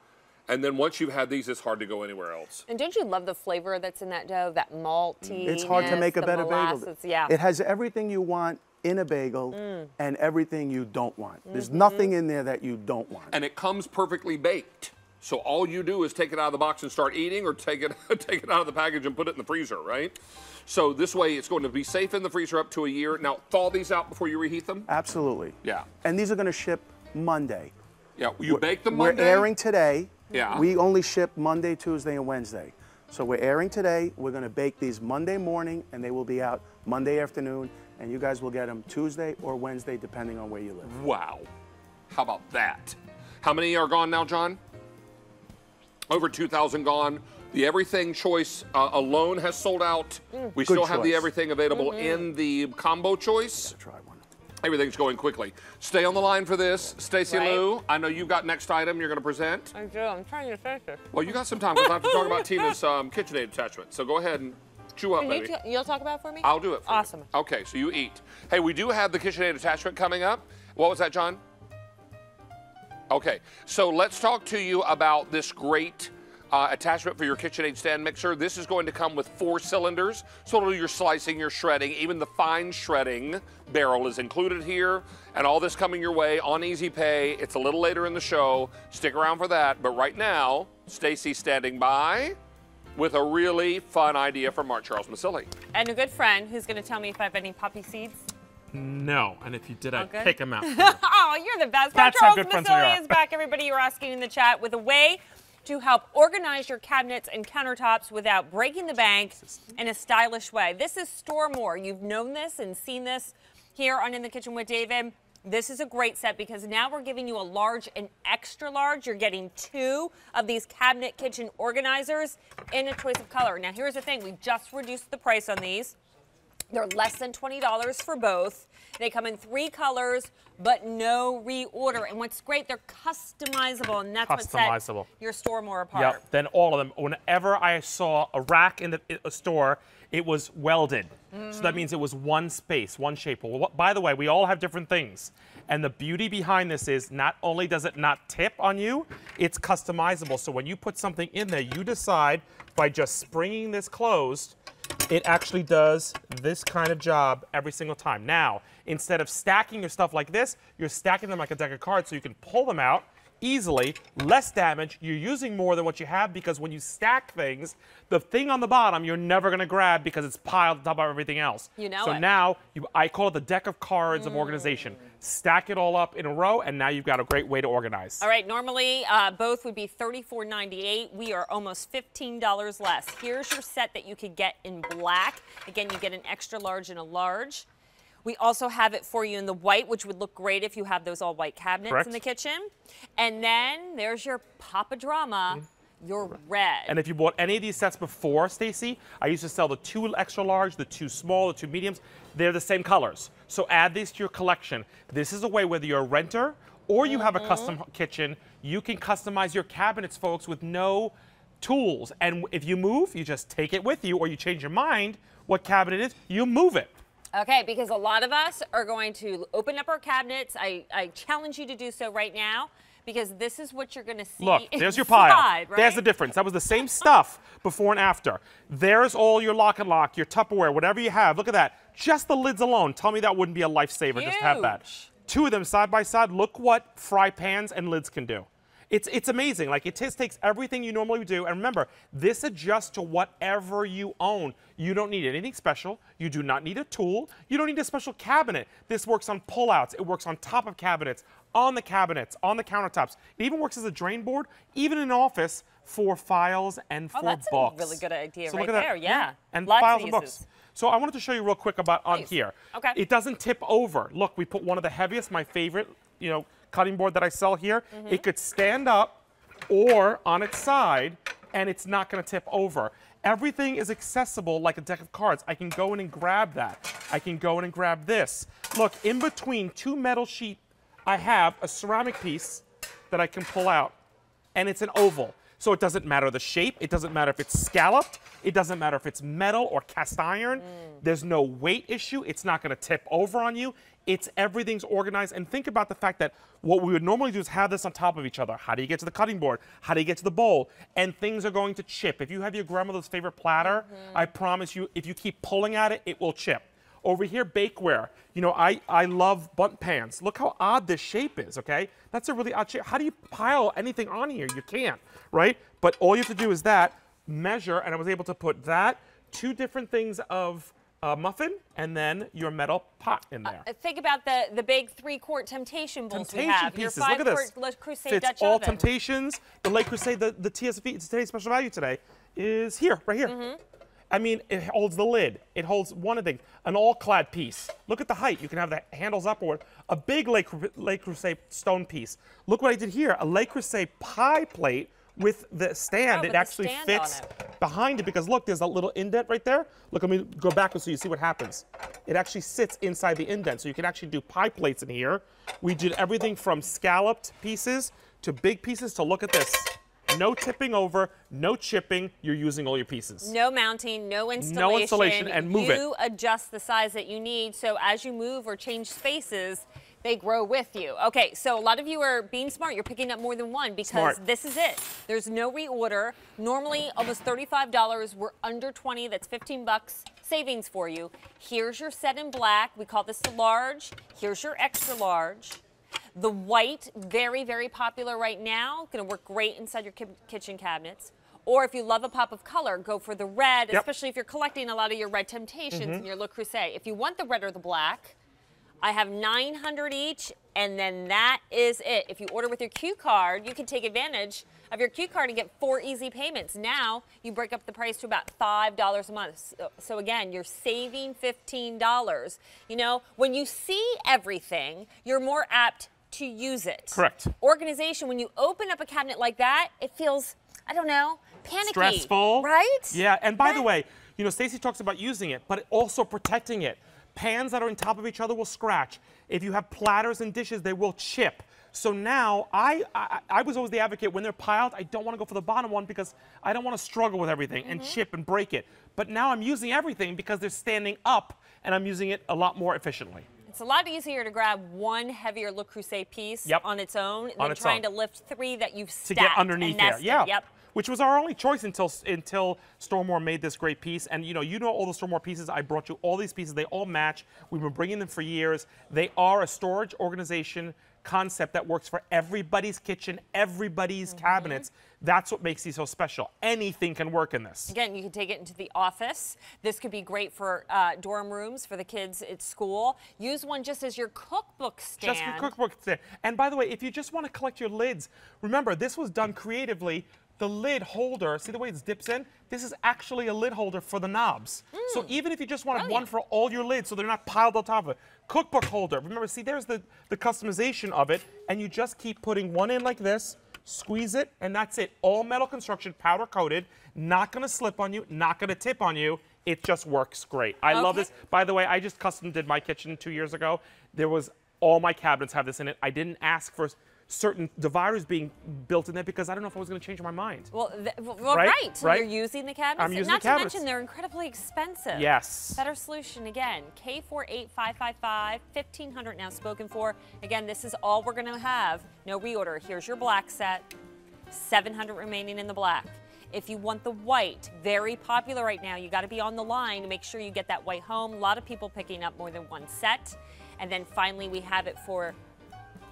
And then once you've had these, it's hard to go anywhere else. And don't you love the flavor that's in that dough? That malty. It's hard to make a better molasses, bagel. Yeah. It has everything you want in a bagel Mm. and everything you don't want. There's Mhm. nothing in there that you don't want. And it comes perfectly baked. So all you do is take it out of the box and start eating, or take it take it out of the package and put it in the freezer, right? So this way, it's going to be safe in the freezer up to a year. Now, thaw these out before you reheat them. Absolutely. Yeah. And these are going to ship Monday. Yeah, you We're- bake them Monday? We're airing today. Yeah. We only ship Monday, Tuesday, and Wednesday. So we're airing today. We're going to bake these Monday morning, and they will be out Monday afternoon. And you guys will get them Tuesday or Wednesday, depending on where you live. Wow. How about that? How many are gone now, John? Over 2,000 gone. The everything choice uh, alone has sold out. Mm. We Good still have the everything available Mhm. in the combo choice. Everything's going quickly. Stay on the line for this. Stacy Right. Lou, I know you've got next item you're going to present. I do. I'm trying to finish it. Well, you got some time because I have to talk about Tina's um, KitchenAid attachment. So go ahead and chew up, you baby. t- you'll talk about it for me? I'll do it for Awesome. you. Okay, so you eat. Hey, we do have the KitchenAid attachment coming up. What was that, John? Okay, so let's talk to you about this great uh, attachment for your KitchenAid stand mixer. This is going to come with four cylinders, so it'll do your slicing, your shredding, even the fine shredding barrel is included here, and all this coming your way on Easy Pay. It's a little later in the show. Stick around for that. But right now, Stacy's standing by with a really fun idea from Mark Charles Misilli. And a good friend who's going to tell me if I have any poppy seeds. No, and if you did, All I'd good? pick them out. oh, you're the best. That's Mark how Charles good friends we are. is back. Everybody, you were asking in the chat with a way to help organize your cabinets and countertops without breaking the bank in a stylish way. This is Store More. You've known this and seen this here on In the Kitchen with David. This is a great set because now we're giving you a large and extra large. You're getting two of these cabinet kitchen organizers in a choice of color. Now, here's the thing we just reduced the price on these. They're less than $20 for both. They come in three colors, but no reorder. And what's great, they're customizable, and that's what sets Customizable. your store more apart. Yep. Then all of them. Whenever I saw a rack in the a store, it was welded. So that means it was one space, one shape. Well, by the way, we all have different things. And the beauty behind this is not only does it not tip on you, it's customizable. So when you put something in there, you decide by just springing this closed, it actually does this kind of job every single time. Now, instead of stacking your stuff like this, you're stacking them like a deck of cards so you can pull them out easily, less damage. You're using more than what you have because when you stack things, the thing on the bottom you're never going to grab because it's piled on top of everything else. You know so it. now you, I call it the deck of cards of organization. Stack it all up in a row, and now you've got a great way to organize. All right, normally uh, both would be $34.98. We are almost $15 less. Here's your set that you could get in black. Again, you get an extra large and a large. We also have it for you in the white, which would look great if you have those all white cabinets Correct. in the kitchen. And then there's your Papa Drama, mm-hmm. your red. And if you bought any of these sets before, Stacy, I used to sell the two extra large, the two small, the two mediums. They're the same colors. So add these to your collection. This is a way, whether you're a renter or you have a mm-hmm. custom kitchen, you can customize your cabinets, folks, with no tools. And if you move, you just take it with you, or you change your mind what cabinet is, you move it. Okay, because a lot of us are going to open up our cabinets. I, I challenge you to do so right now because this is what you're going to see. Look, there's your pile. Right? There's the difference. That was the same stuff before and after. There's all your lock and lock, your Tupperware, whatever you have. Look at that. Just the lids alone. Tell me that wouldn't be a lifesaver just to have that. Two of them side by side. Look what fry pans and lids can do. It's it's amazing. Like it just takes everything you normally do, and remember, this adjusts to whatever you own. You don't need anything special. You do not need a tool. You don't need a special cabinet. This works on pullouts. It works on top of cabinets, on the cabinets, on the countertops. It even works as a drain board, even in an office for files and Oh, for that's books. That's a really good idea So right look at that. there. Yeah. And Lots files and books. So I wanted to show you real quick about on here. Okay. It doesn't tip over. Look, we put one of the heaviest, my favorite, you know, cutting board that I sell here. Mm-hmm. It could stand up or on its side, and it's not going to tip over. Everything is accessible like a deck of cards. I can go in and grab that. I can go in and grab this. Look, in between two metal sheet, I have a ceramic piece that I can pull out, and it's an oval. So it doesn't matter the shape. It doesn't matter if it's scalloped. It doesn't matter if it's metal or cast iron. There's no weight issue. It's not going to tip over on you. It's everything's organized. And think about the fact that what we would normally do is have this on top of each other. How do you get to the cutting board? How do you get to the bowl? And things are going to chip. If you have your grandmother's favorite platter, mm-hmm. I promise you, if you keep pulling at it, it will chip. Over here, bakeware. You know, I, I love Bundt pans. Look how odd this shape is, okay? That's a really odd shape. How do you pile anything on here? You can't, right? But all you have to do is that, measure, and I was able to put that, two different things of uh, muffin, and then your metal pot in there. Uh, Think about the, the big three-quart Temptation bowls we have. pieces. Your Look at this. Le Creuset Fits Dutch all oven. Temptations. The Le Creuset, the, the TSV, it's today's special value today, is here, right here. Mm-hmm. I mean, it holds the lid. It holds one of the things, an all-clad piece. Look at the height. You can have the handles upward. A big Le, Le Creuset stone piece. Look what I did here. A Le Creuset pie plate with the stand. Oh, it actually stand fits behind it because look, there's a little indent right there. Look, let me go backwards so you see what happens. It actually sits inside the indent, so you can actually do pie plates in here. We did everything from scalloped pieces to big pieces to look at this. No tipping over, no chipping. You're using all your pieces. No mounting, no installation. No installation, and move it. You adjust the size that you need, so as you move or change spaces, they grow with you. Okay, so a lot of you are being smart. You're picking up more than one because Smart. this is it. There's no reorder. Normally, almost $35. We're under 20. That's 15 bucks savings for you. Here's your set in black. We call this the large. Here's your extra large. The white, very, very popular right now. Going to work great inside your ki- kitchen cabinets. Or if you love a pop of color, go for the red, Yep. especially if you're collecting a lot of your red Temptations Mhm. and your Le Creuset. If you want the red or the black, I have 900 each, and then that is it. If you order with your Q card, you can take advantage of your Q card and get four easy payments. Now you break up the price to about $5 a month. So, again, you're saving $15. You know, when you see everything, you're more apt to use it. Correct. Organization, when you open up a cabinet like that, it feels, I don't know, panicky. Stressful. Right? Yeah, and by the way, you know, Stacy talks about using it, but also protecting it. Pans that are on top of each other will scratch. If you have platters and dishes, they will chip. So now I, I I was always the advocate when they're piled, I don't want to go for the bottom one because I don't want to struggle with everything and Mm-hmm. chip and break it. But now I'm using everything because they're standing up and I'm using it a lot more efficiently. It's a lot easier to grab one heavier Le Creuset piece Yep. on its own On than its trying own. to lift three that you've to stacked get underneath and there. nested. Yeah. Yep. Which was our only choice until until Store More made this great piece. And you know, you know all the Store More pieces. I brought you all these pieces. They all match. We've been bringing them for years. They are a storage organization concept that works for everybody's kitchen, everybody's Mm-hmm. cabinets. That's what makes these so special. Anything can work in this. Again, you can take it into the office. This could be great for uh, dorm rooms for the kids at school. Use one just as your cookbook stand. Just for cookbook stand. And by the way, if you just want to collect your lids, remember this was done creatively. The lid holder, see the way it dips in? This is actually a lid holder for the knobs. So mm. even if you just wanted one for all your lids so they're not piled on top of it. Cookbook holder, remember, see there's the, the customization of it, and you just keep putting one in like this, squeeze it, and that's it. All metal construction, powder coated, not gonna slip on you, not gonna tip on you. It just works great. I love this. By the way, I just custom did my kitchen two years ago. There was all my cabinets have this in it. I didn't ask for certain dividers being built in there because I don't know if I was going to change my mind. Well, th- well Right, right. Right. you're using the cabinets. I'm using Not the to mention they're incredibly expensive. Yes. Better solution again. K48555 1500 now spoken for. Again, this is all we're going to have. No reorder. Here's your black set. 700 remaining in the black. If you want the white, very popular right now, you got to be on the line to make sure you get that white home. A lot of people picking up more than one set. And then finally, we have it for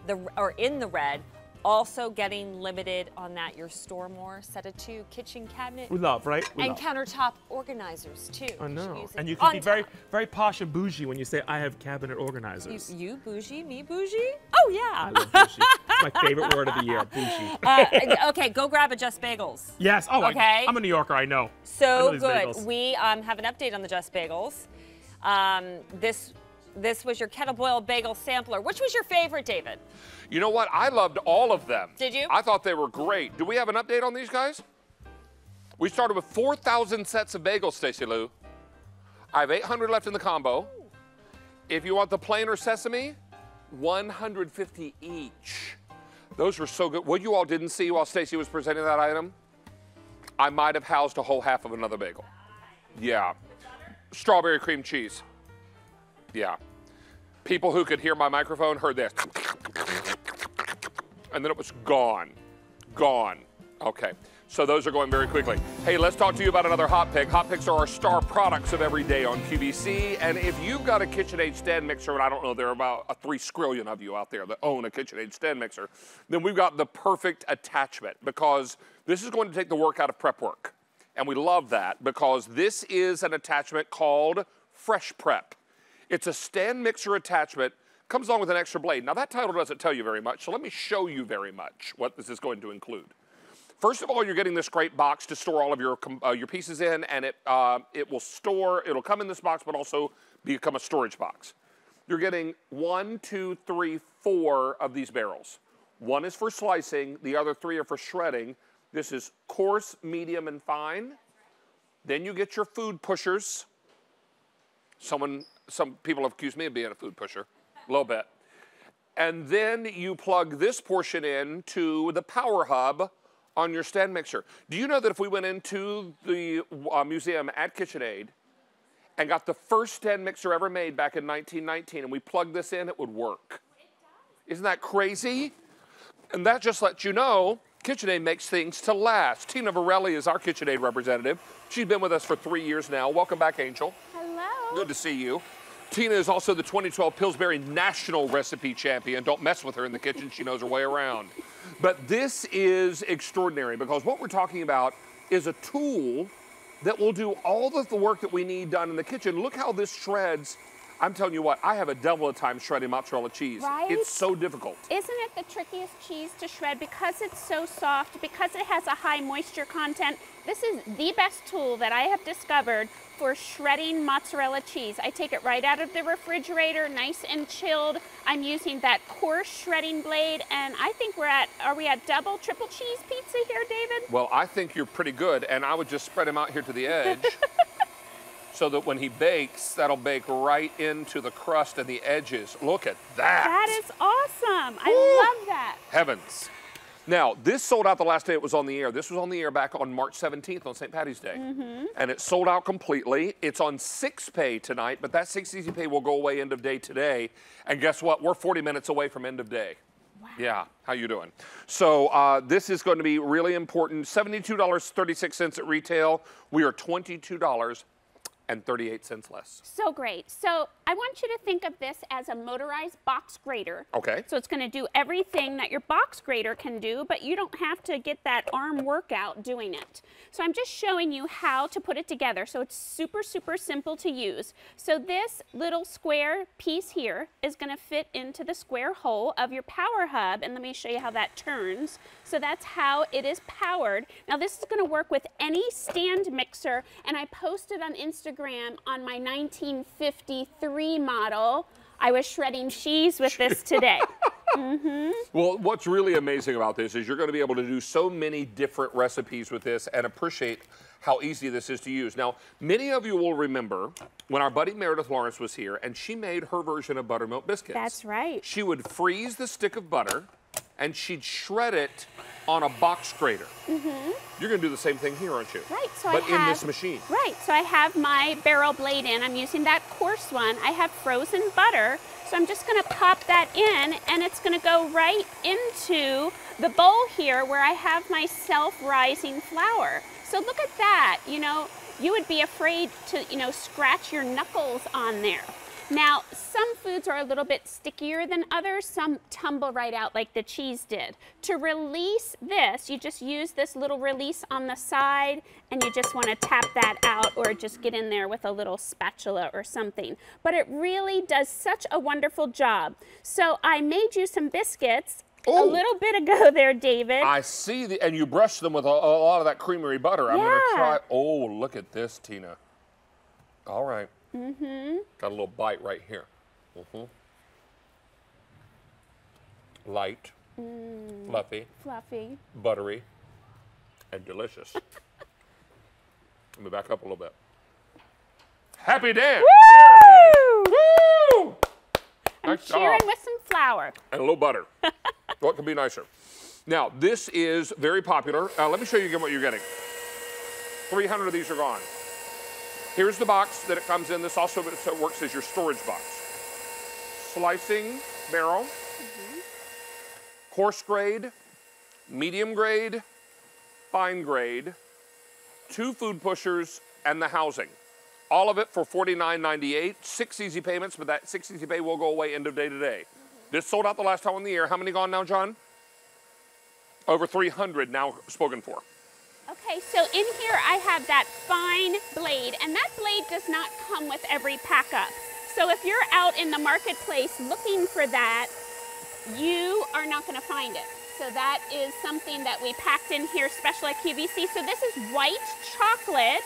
the or in the red, also getting limited on that. Your store more set of two kitchen cabinet We love, right? We and love. countertop organizers too. I know. And you can be very, top. very posh and bougie when you say, I have cabinet organizers. you bougie, me bougie? Oh yeah. I love bougie. my favorite word of the year, bougie. uh, okay, go grab a Just Bagels. yes. Oh, okay. I, am a New Yorker. I know. I know So good. bagels. We um, have an update on the Just Bagels. Um, this this was your kettle boiled bagel sampler. Which was your favorite, David? You know what? I loved all of them. Did you? I thought they were great. Do we have an update on these guys? We started with 4,000 sets of bagels, Stacey Lou. I have 800 left in the combo. If you want the plain or sesame, 150 each. Those were so good. What you all didn't see while Stacy was presenting that item, I might have housed a whole half of another bagel. Yeah. Strawberry cream cheese. Yeah. People who could hear my microphone heard this. And then it was gone. Gone. Okay. So those are going very quickly. Hey, let's talk to you about another hot pick. Hot picks are our star products of every day on QVC. And if you've got a KitchenAid stand mixer, and I don't know, there are about a three skrillion of you out there that own a KitchenAid stand mixer, then we've got the perfect attachment because this is going to take the work out of prep work. And we love that because this is an attachment called Fresh Prep. It's a stand mixer attachment, comes along with an extra blade. Now that title doesn't tell you very much, so let me show you very much what this is going to include. First of all, you're getting this great box to store all of your uh, your pieces in, and it uh, it will store. It'll come in this box, but also become a storage box. You're getting one, two, three, four of these barrels. One is for slicing. The other three are for shredding. This is coarse, medium, and fine. Then you get your food pushers. Someone, some people have accused me of being a food pusher, a little bit. And then you plug this portion in to the power hub on your stand mixer. Do you know that if we went into the uh, museum at KitchenAid and got the first stand mixer ever made back in 1919 and we plugged this in, it would work? Isn't that crazy? And that just lets you know KitchenAid makes things to last. Tina Verrelli is our KitchenAid representative. She's been with us for three years now. Welcome back, Angel. Hello. Good to see you. Tina is also the 2012 Pillsbury National Recipe Champion. Don't mess with her in the kitchen, she knows her way around. But this is extraordinary because what we're talking about is a tool that will do all of the work that we need done in the kitchen. Look how this shreds. I'm telling you what, I have a devil of time shredding mozzarella cheese. Right? It's so difficult. Isn't it the trickiest cheese to shred because it's so soft, because it has a high moisture content? This is the best tool that I have discovered for shredding mozzarella cheese. I take it right out of the refrigerator, nice and chilled. I'm using that coarse shredding blade, and I think we're at, are we at double, triple cheese pizza here, David? Well, I think you're pretty good, and I would just spread him out here to the edge so that when he bakes, that'll bake right into the crust and the edges. Look at that. That is awesome. I love that. Heavens. Now, this sold out the last day it was on the air. This was on the air back on March 17th on St. Patty's Day. Mhm. And it sold out completely. It's on 6 pay tonight, but that 6 easy pay will go away end of day today. And guess what? We're 40 minutes away from end of day. Yeah, how you doing? So uh, this is going to be really important. $72.36 at retail. We are $22 and 38 cents less. So great. So I want you to think of this as a motorized box grater. Okay. So it's going to do everything that your box grater can do, but you don't have to get that arm workout doing it. So I'm just showing you how to put it together. So it's super, super simple to use. So this little square piece here is going to fit into the square hole of your power hub. And let me show you how that turns. So that's how it is powered. Now this is going to work with any stand mixer. And I posted on Instagram on my 1953 model. I was shredding cheese with this today. hmm Well, what's really amazing about this is you're going to be able to do so many different recipes with this and appreciate how easy this is to use. Now, many of you will remember when our buddy Meredith Lawrence was here and she made her version of buttermilk biscuits. That's right. She would freeze the stick of butter and she'd shred it on a box grater. hmm You're going to do the same thing here, aren't you? Right, so but I have, But in this machine. Right, so I have my barrel blade in. I'm using that coarse one. I have frozen butter, so I'm just going to pop that in, and it's going to go right into the bowl here where I have my self-rising flour. So look at that. You know, you would be afraid to, you know, scratch your knuckles on there. Now, some foods are a little bit stickier than others. Some tumble right out like the cheese did. To release this, you just use this little release on the side and you just want to tap that out or just get in there with a little spatula or something. But it really does such a wonderful job. So I made you some biscuits a oh. little bit ago there, David. I see the, and you brush them with a, a lot of that creamery butter. I'm gonna try. Oh, look at this, Tina. All right, Mm-hmm. got a little bite right here. Mm-hmm. Light, Mm. fluffy, Fluffy. buttery, and delicious. Let me back up a little bit. Happy dance! Woo! Woo! I'm Nice cheering job. with some flour. and a little butter. what could be nicer? Now, this is very popular. Uh, let me show you again what you're getting. 300 of these are gone. Here's the box that it comes in. This also works as your storage box. Slicing barrel, mm-hmm. coarse grade, medium grade, fine grade, two food pushers, and the housing. All of it for $49.98. Six easy payments, but that six easy pay will go away end of day today. This sold out the last time on the air. How many gone now, John? Over 300 now spoken for. Okay, so in here I have that fine blade, and that blade does not come with every pack up. So if you're out in the marketplace looking for that, you are not going to find it. So that is something that we packed in here special at QVC. So this is white chocolate,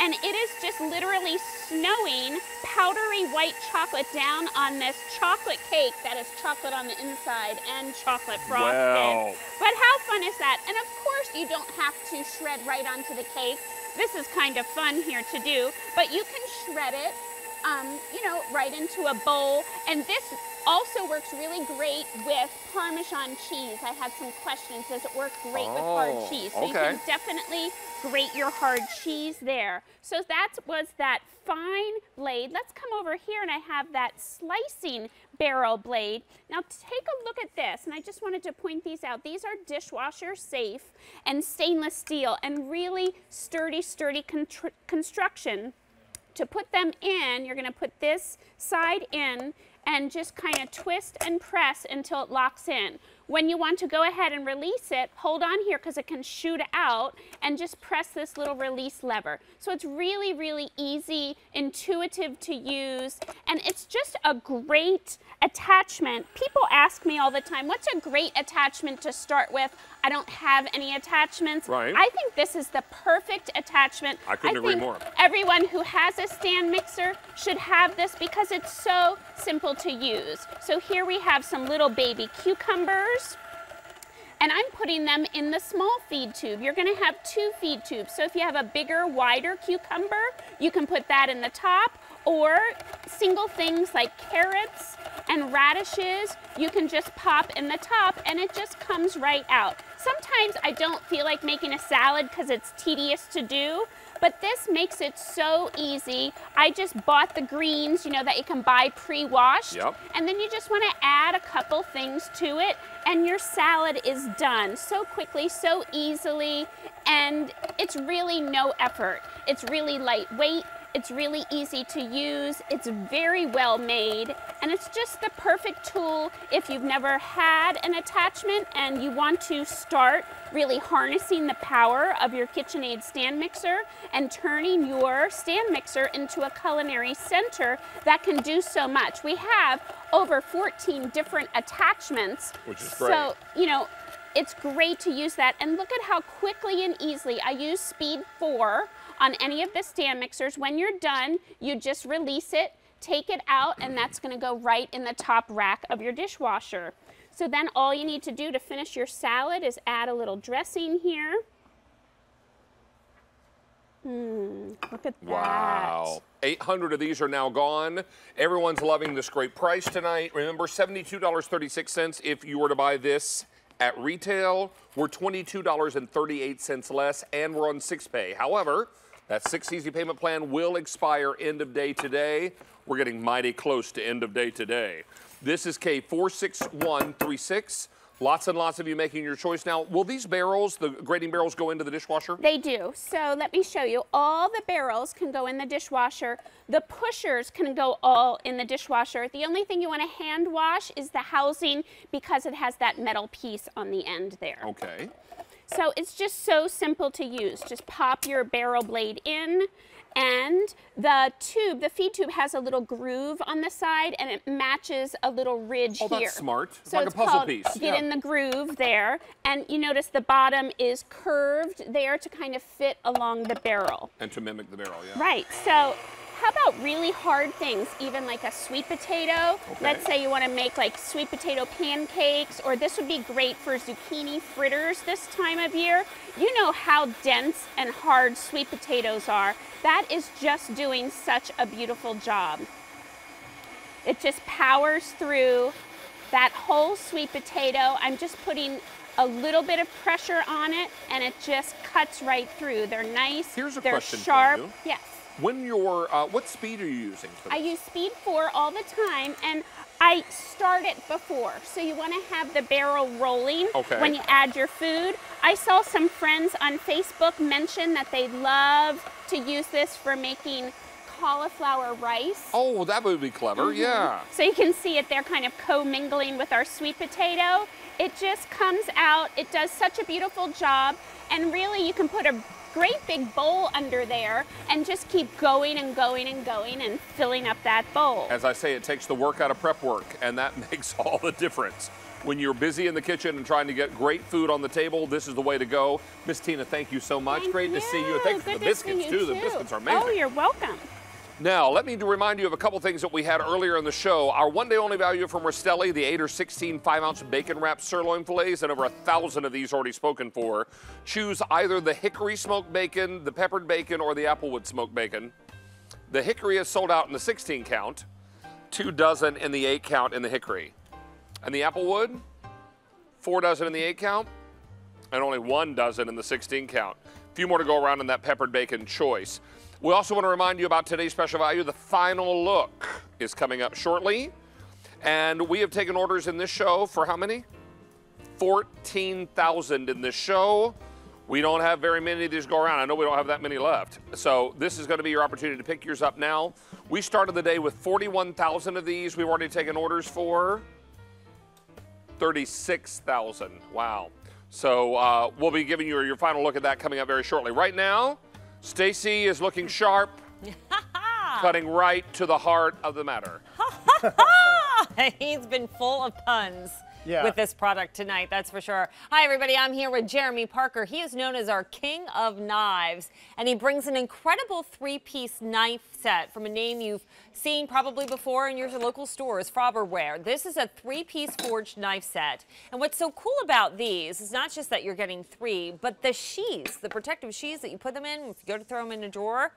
and it is just literally snowing powdery white chocolate down on this chocolate cake that is chocolate on the inside and chocolate frosted. Wow. But how fun is that? And of course, you don't have to shred right onto the cake. This is kind of fun here to do, but you can shred it, um, you know, right into a bowl. And this also works really great with Parmesan cheese. I have some questions. Does it work great with Oh, hard cheese? So you can definitely grate your hard cheese there. So that was that fine blade. Let's come over here and I have that slicing barrel blade. Now take a look at this and I just wanted to point these out. These are dishwasher safe and stainless steel and really sturdy, sturdy construction. To put them in, you're gonna put this side in and just kind of twist and press until it locks in. When you want to go ahead and release it, hold on here because it can shoot out and just press this little release lever. So it's really, really easy, intuitive to use, and it's just a great attachment. People ask me all the time, what's a great attachment to start with? I don't have any attachments. Right. I think this is the perfect attachment. I couldn't agree think more. Everyone who has a stand mixer should have this because it's so simple to use. So here we have some little baby cucumbers. And I'm putting them in the small feed tube. You're gonna have two feed tubes. So if you have a bigger, wider cucumber, you can put that in the top, or single things like carrots and radishes, you can just pop in the top and it just comes right out. Sometimes I don't feel like making a salad because it's tedious to do, but this makes it so easy. I just bought the greens, you know, that you can buy pre-washed. Yep. And then you just want to add a couple things to it and your salad is done so quickly, so easily, and it's really no effort. It's really lightweight. It's really easy to use. It's very well made, and it's just the perfect tool if you've never had an attachment and you want to start really harnessing the power of your KitchenAid stand mixer and turning your stand mixer into a culinary center that can do so much. We have over 14 different attachments. Which is So, great. you know, it's great to use that. And look at how quickly and easily I use Speed 4 on any of the stand mixers. When you're done, you just release it, take it out, and that's gonna go right in the top rack of your dishwasher. So then all you need to do to finish your salad is add a little dressing here. Hmm, look at that. Wow. 800 of these are now gone. Everyone's loving this great price tonight. Remember, $72.36 if you were to buy this at retail. We're $22.38 less, and we're on six pay. However, that six easy payment plan will expire end of day today. We're getting mighty close to end of day today. This is K46136. Lots and lots of you making your choice now. Will these barrels, the grating barrels, go into the dishwasher? They do. So let me show you. All the barrels can go in the dishwasher. The pushers can go all in the dishwasher. The only thing you want to hand wash is the housing because it has that metal piece on the end there. Okay. So it's just so simple to use. Just pop your barrel blade in and the tube, the feed tube has a little groove on the side and it matches a little ridge Oh, here. that's smart. It's So like a it's puzzle called piece. Get Yeah. in the groove there. And you notice the bottom is curved there to kind of fit along the barrel. And to mimic the barrel, yeah. Right. So how about really hard things, even like a sweet potato? Let's say you want to make like sweet potato pancakes, or this would be great for zucchini fritters this time of year. You know how dense and hard sweet potatoes are. That is just doing such a beautiful job. It just powers through that whole sweet potato. I'm just putting a little bit of pressure on it and it just cuts right through. They're nice. Here's a They're question for sharp. you. Yes. When you're, uh, what speed are you using for I use speed four all the time and I start it before. So you want to have the barrel rolling Okay. when you add your food. I saw some friends on Facebook mention that they love to use this for making cauliflower rice. Oh, that would be clever, Mhm. yeah. So you can see it there kind of co-mingling with our sweet potato. It just comes out, it does such a beautiful job, and really you can put a great big bowl under there and just keep going and going and going and filling up that bowl. As I say, it takes the work out of prep work, and that makes all the difference. When you're busy in the kitchen and trying to get great food on the table, this is the way to go. Miss Tina, thank you so much. great to see you. Thanks for the biscuits, you too. The biscuits are oh, amazing. Oh, you're welcome. Now, let me remind you of a couple things that we had earlier in the show. Our one day only value from Rastelli, the 8 or 16 5 ounce bacon wrapped sirloin fillets, and over a thousand of these already spoken for. Choose either the hickory smoked bacon, the peppered bacon, or the applewood smoked bacon. The hickory is sold out in the 16 count, two dozen in the 8 count in the hickory. And the applewood, four dozen in the 8 count, and only one dozen in the 16 count. A few more to go around in that peppered bacon choice. We also want to remind you about today's special value. The final look is coming up shortly. And we have taken orders in this show for how many? 14,000 in this show. We don't have very many of these go around. I know we don't have that many left. So this is going to be your opportunity to pick yours up now. We started the day with 41,000 of these. We've already taken orders for 36,000. Wow. So uh, we'll be giving you your final look at that coming up very shortly. Right now, Stacy is looking sharp, cutting right to the heart of the matter. He's been full of puns. Yeah. With this product tonight, that's for sure. Hi, everybody. I'm here with Jeremy Parker. He is known as our king of knives, and he brings an incredible three piece knife set from a name you've seen probably before in your local stores, Farberware. This is a three piece forged knife set. And what's so cool about these is not just that you're getting three, but the sheaths, the protective sheaths that you put them in if you go to throw them in a drawer,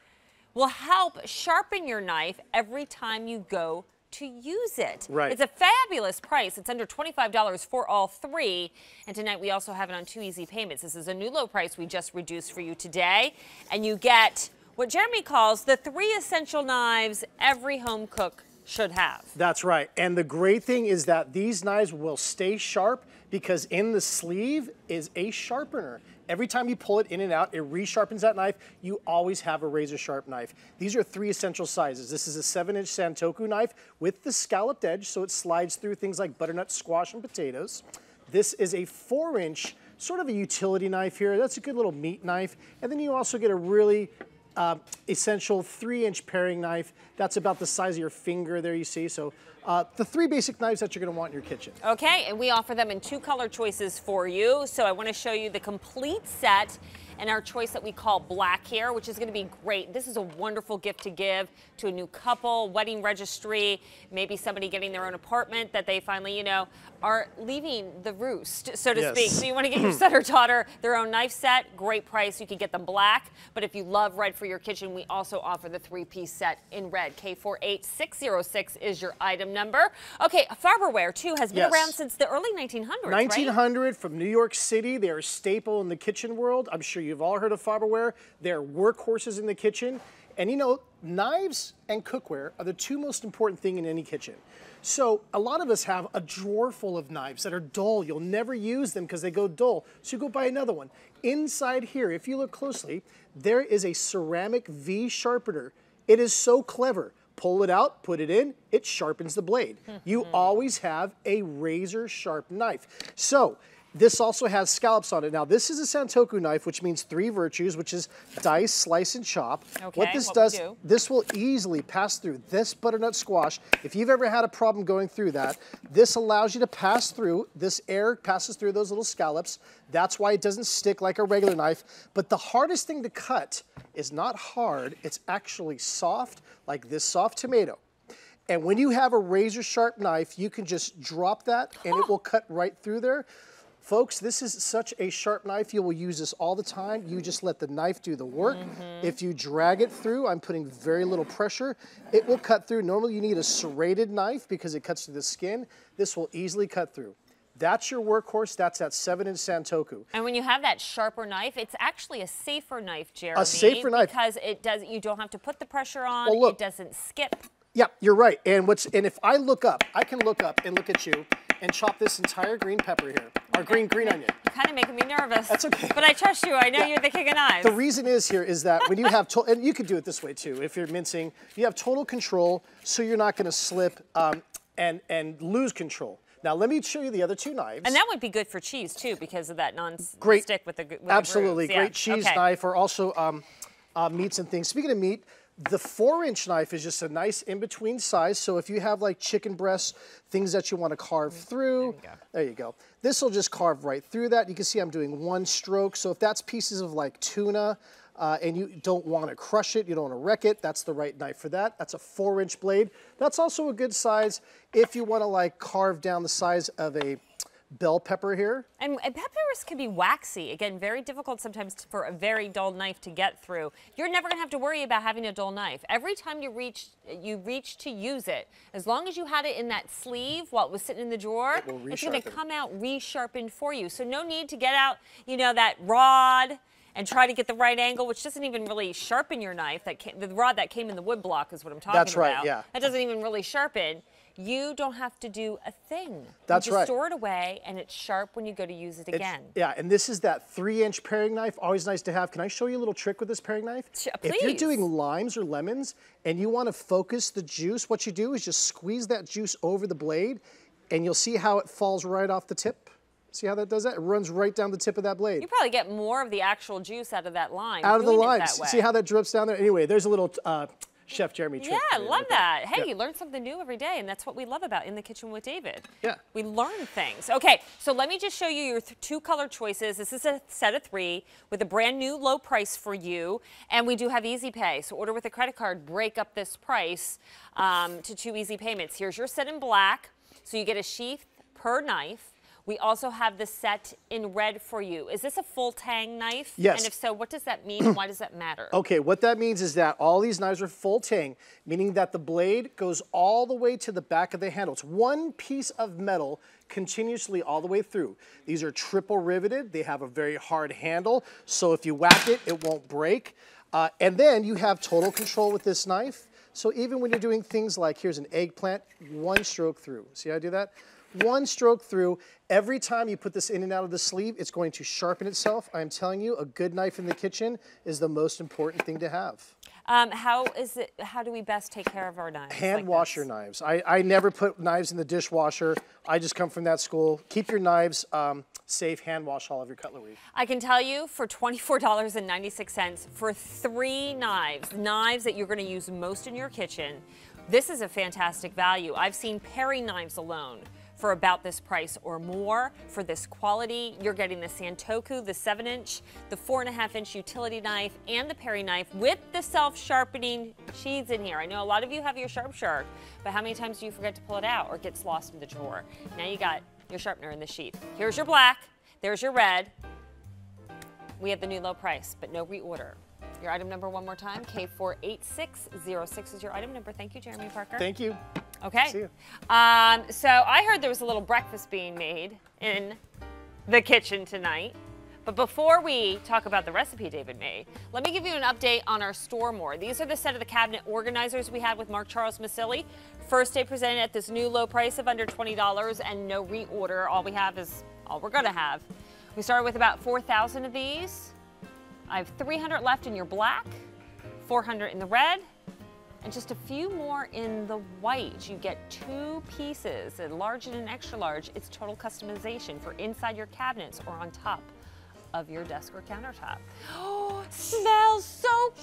will help sharpen your knife every time you go to use it. Right. It's a fabulous price. It's under $25 for all three. And tonight we also have it on two easy payments. This is a new low price we just reduced for you today. And you get what Jeremy calls the three essential knives every home cook should have. That's right. And the great thing is that these knives will stay sharp because in the sleeve is a sharpener. Every time you pull it in and out, it resharpens that knife. You always have a razor sharp knife. These are three essential sizes. This is a seven inch Santoku knife with the scalloped edge, so it slides through things like butternut squash and potatoes. This is a four inch, sort of a utility knife here. That's a good little meat knife. And then you also get a really uh, essential three inch paring knife. That's about the size of your finger there you see. So uh, the three basic knives that you're gonna want in your kitchen. Okay, and we offer them in two color choices for you. So I want to show you the complete set and our choice that we call black here, which is going to be great. This is a wonderful gift to give to a new couple, wedding registry, maybe somebody getting their own apartment that they finally, you know, are leaving the roost, so to Yes. speak. So you want to get your son or daughter their own knife set, great price. You can get them black, but if you love red for your kitchen, we also offer the three-piece set in red. K48606 is your item number. Okay, Farberware too has been Yes. around since the early 1900s, right? 1900 from New York City. They're a staple in the kitchen world. I'm sure you've all heard of Farberware. They're workhorses in the kitchen. And you know, knives and cookware are the two most important thing in any kitchen. So a lot of us have a drawer full of knives that are dull. You'll never use them because they go dull. So you go buy another one. Inside here, if you look closely, there is a ceramic V sharpener. It is so clever. Pull it out, put it in, it sharpens the blade. You hmm. always have a razor sharp knife. So this also has scallops on it. Now this is a Santoku knife, which means three virtues, which is dice, slice, and chop. Okay, what this what does, do. this will easily pass through this butternut squash. If you've ever had a problem going through that, this allows you to pass through, this air passes through those little scallops. That's why it doesn't stick like a regular knife. But the hardest thing to cut is not hard, it's actually soft, like this soft tomato. And when you have a razor sharp knife, you can just drop that and it will cut right through there. Folks, this is such a sharp knife. You will use this all the time. You just let the knife do the work. Mm-hmm. If you drag it through, I'm putting very little pressure, it will cut through. Normally you need a serrated knife because it cuts through the skin. This will easily cut through. That's your workhorse. That's that 7-inch Santoku. And when you have that sharper knife, it's actually a safer knife, Jeremy. A safer knife. because it does. You don't have to put the pressure on. Well, look. It doesn't skip. Yeah, you're right. And what's and if I look up, I can look up and look at you and chop this entire green pepper here, or green green onion. You're kind of making me nervous. That's okay. But I trust you. I know you're the king of knives. The reason is here is that when you have, to- and you could do it this way too, if you're mincing, you have total control, so you're not going to slip um, and and lose control. Now let me show you the other two knives. and that would be good for cheese too, because of that non-stick with the with the Absolutely, grooves. Yeah. great cheese Okay. knife, or also um, uh, meats and things. Speaking of meat, the four-inch knife is just a nice in-between size. So if you have like chicken breasts, things that you want to carve through, there you go. This will just carve right through that. You can see I'm doing one stroke. So if that's pieces of like tuna. Uh, and you don't want to crush it, you don't want to wreck it, that's the right knife for that. That's a four inch blade. That's also a good size if you want to like carve down the size of a bell pepper here. And, uh, and peppers can be waxy. Again, very difficult sometimes for a very dull knife to get through. You're never going to have to worry about having a dull knife. Every time you reach, you reach to use it, as long as you had it in that sleeve while it was sitting in the drawer, will it's going to come out resharpened for you. So no need to get out, you know, that rod and try to get the right angle, which doesn't even really sharpen your knife. That ca- the rod that came in the wood block is what I'm talking That's right, about. yeah. That doesn't even really sharpen. You don't have to do a thing. That's you just right. store it away, and it's sharp when you go to use it It's- again. Yeah, and this is that three-inch paring knife. Always nice to have. Can I show you a little trick with this paring knife? If you're doing limes or lemons and you want to focus the juice, what you do is just squeeze that juice over the blade, and you'll see how it falls right off the tip. See how that does that? It runs right down the tip of that blade. You probably get more of the actual juice out of that lime. Out of the lime. See how that drips down there? Anyway, there's a little uh, Chef Jeremy trick. Yeah, I love that. Hey, Yeah. you learn something new every day, and that's what we love about In the Kitchen with David. Yeah. We learn things. Okay, so let me just show you your th- two color choices. This is a set of three with a brand new low price for you, and we do have easy pay. So order with a credit card, break up this price um, to two easy payments. Here's your set in black, so you get a sheath per knife. We also have the set in red for you. Is this a full tang knife? Yes. And if so, what does that mean and why does that matter? Okay, what that means is that all these knives are full tang, meaning that the blade goes all the way to the back of the handle. It's one piece of metal continuously all the way through. These are triple riveted. They have a very hard handle, so if you whack it, it won't break. Uh, and then you have total control with this knife. So even when you're doing things like, here's an eggplant, one stroke through. See how I do that? One stroke through. Every time you put this in and out of the sleeve, it's going to sharpen itself. I'm telling you, a good knife in the kitchen is the most important thing to have. Um, how is it? How do we best take care of our knives? Hand like wash your knives. I, I never put knives in the dishwasher. I just come from that school. Keep your knives um, safe. Hand wash all of your cutlery. I can tell you for $24.96 for three knives, knives that you're going to use most in your kitchen, this is a fantastic value. I've seen paring knives alone for about this price or more for this quality. You're getting the Santoku, the 7 inch, the 4.5 inch utility knife, and the paring knife with the self sharpening sheaths in here. I know a lot of you have your Sharp Shark, but how many times do you forget to pull it out or it gets lost in the drawer? Now you got your sharpener in the sheath. Here's your black, there's your red. We have the new low price, but no reorder. Your item number one more time, K48606 is your item number. Thank you, Jeremy Parker. Thank you. Okay. Um, so I heard there was a little breakfast being made in the kitchen tonight. But before we talk about the recipe David made, let me give you an update on our Store More. These are the set of the cabinet organizers we had with Mark Charles Misilli. First day presented at this new low price of under $20 and no reorder. All we have is all we're gonna have. We started with about 4,000 of these. I have 300 left in your black, 400 in the red, and just a few more in the white. You get two pieces, a large and an extra large. It's total customization for inside your cabinets or on top of your desk or countertop. Oh, smells so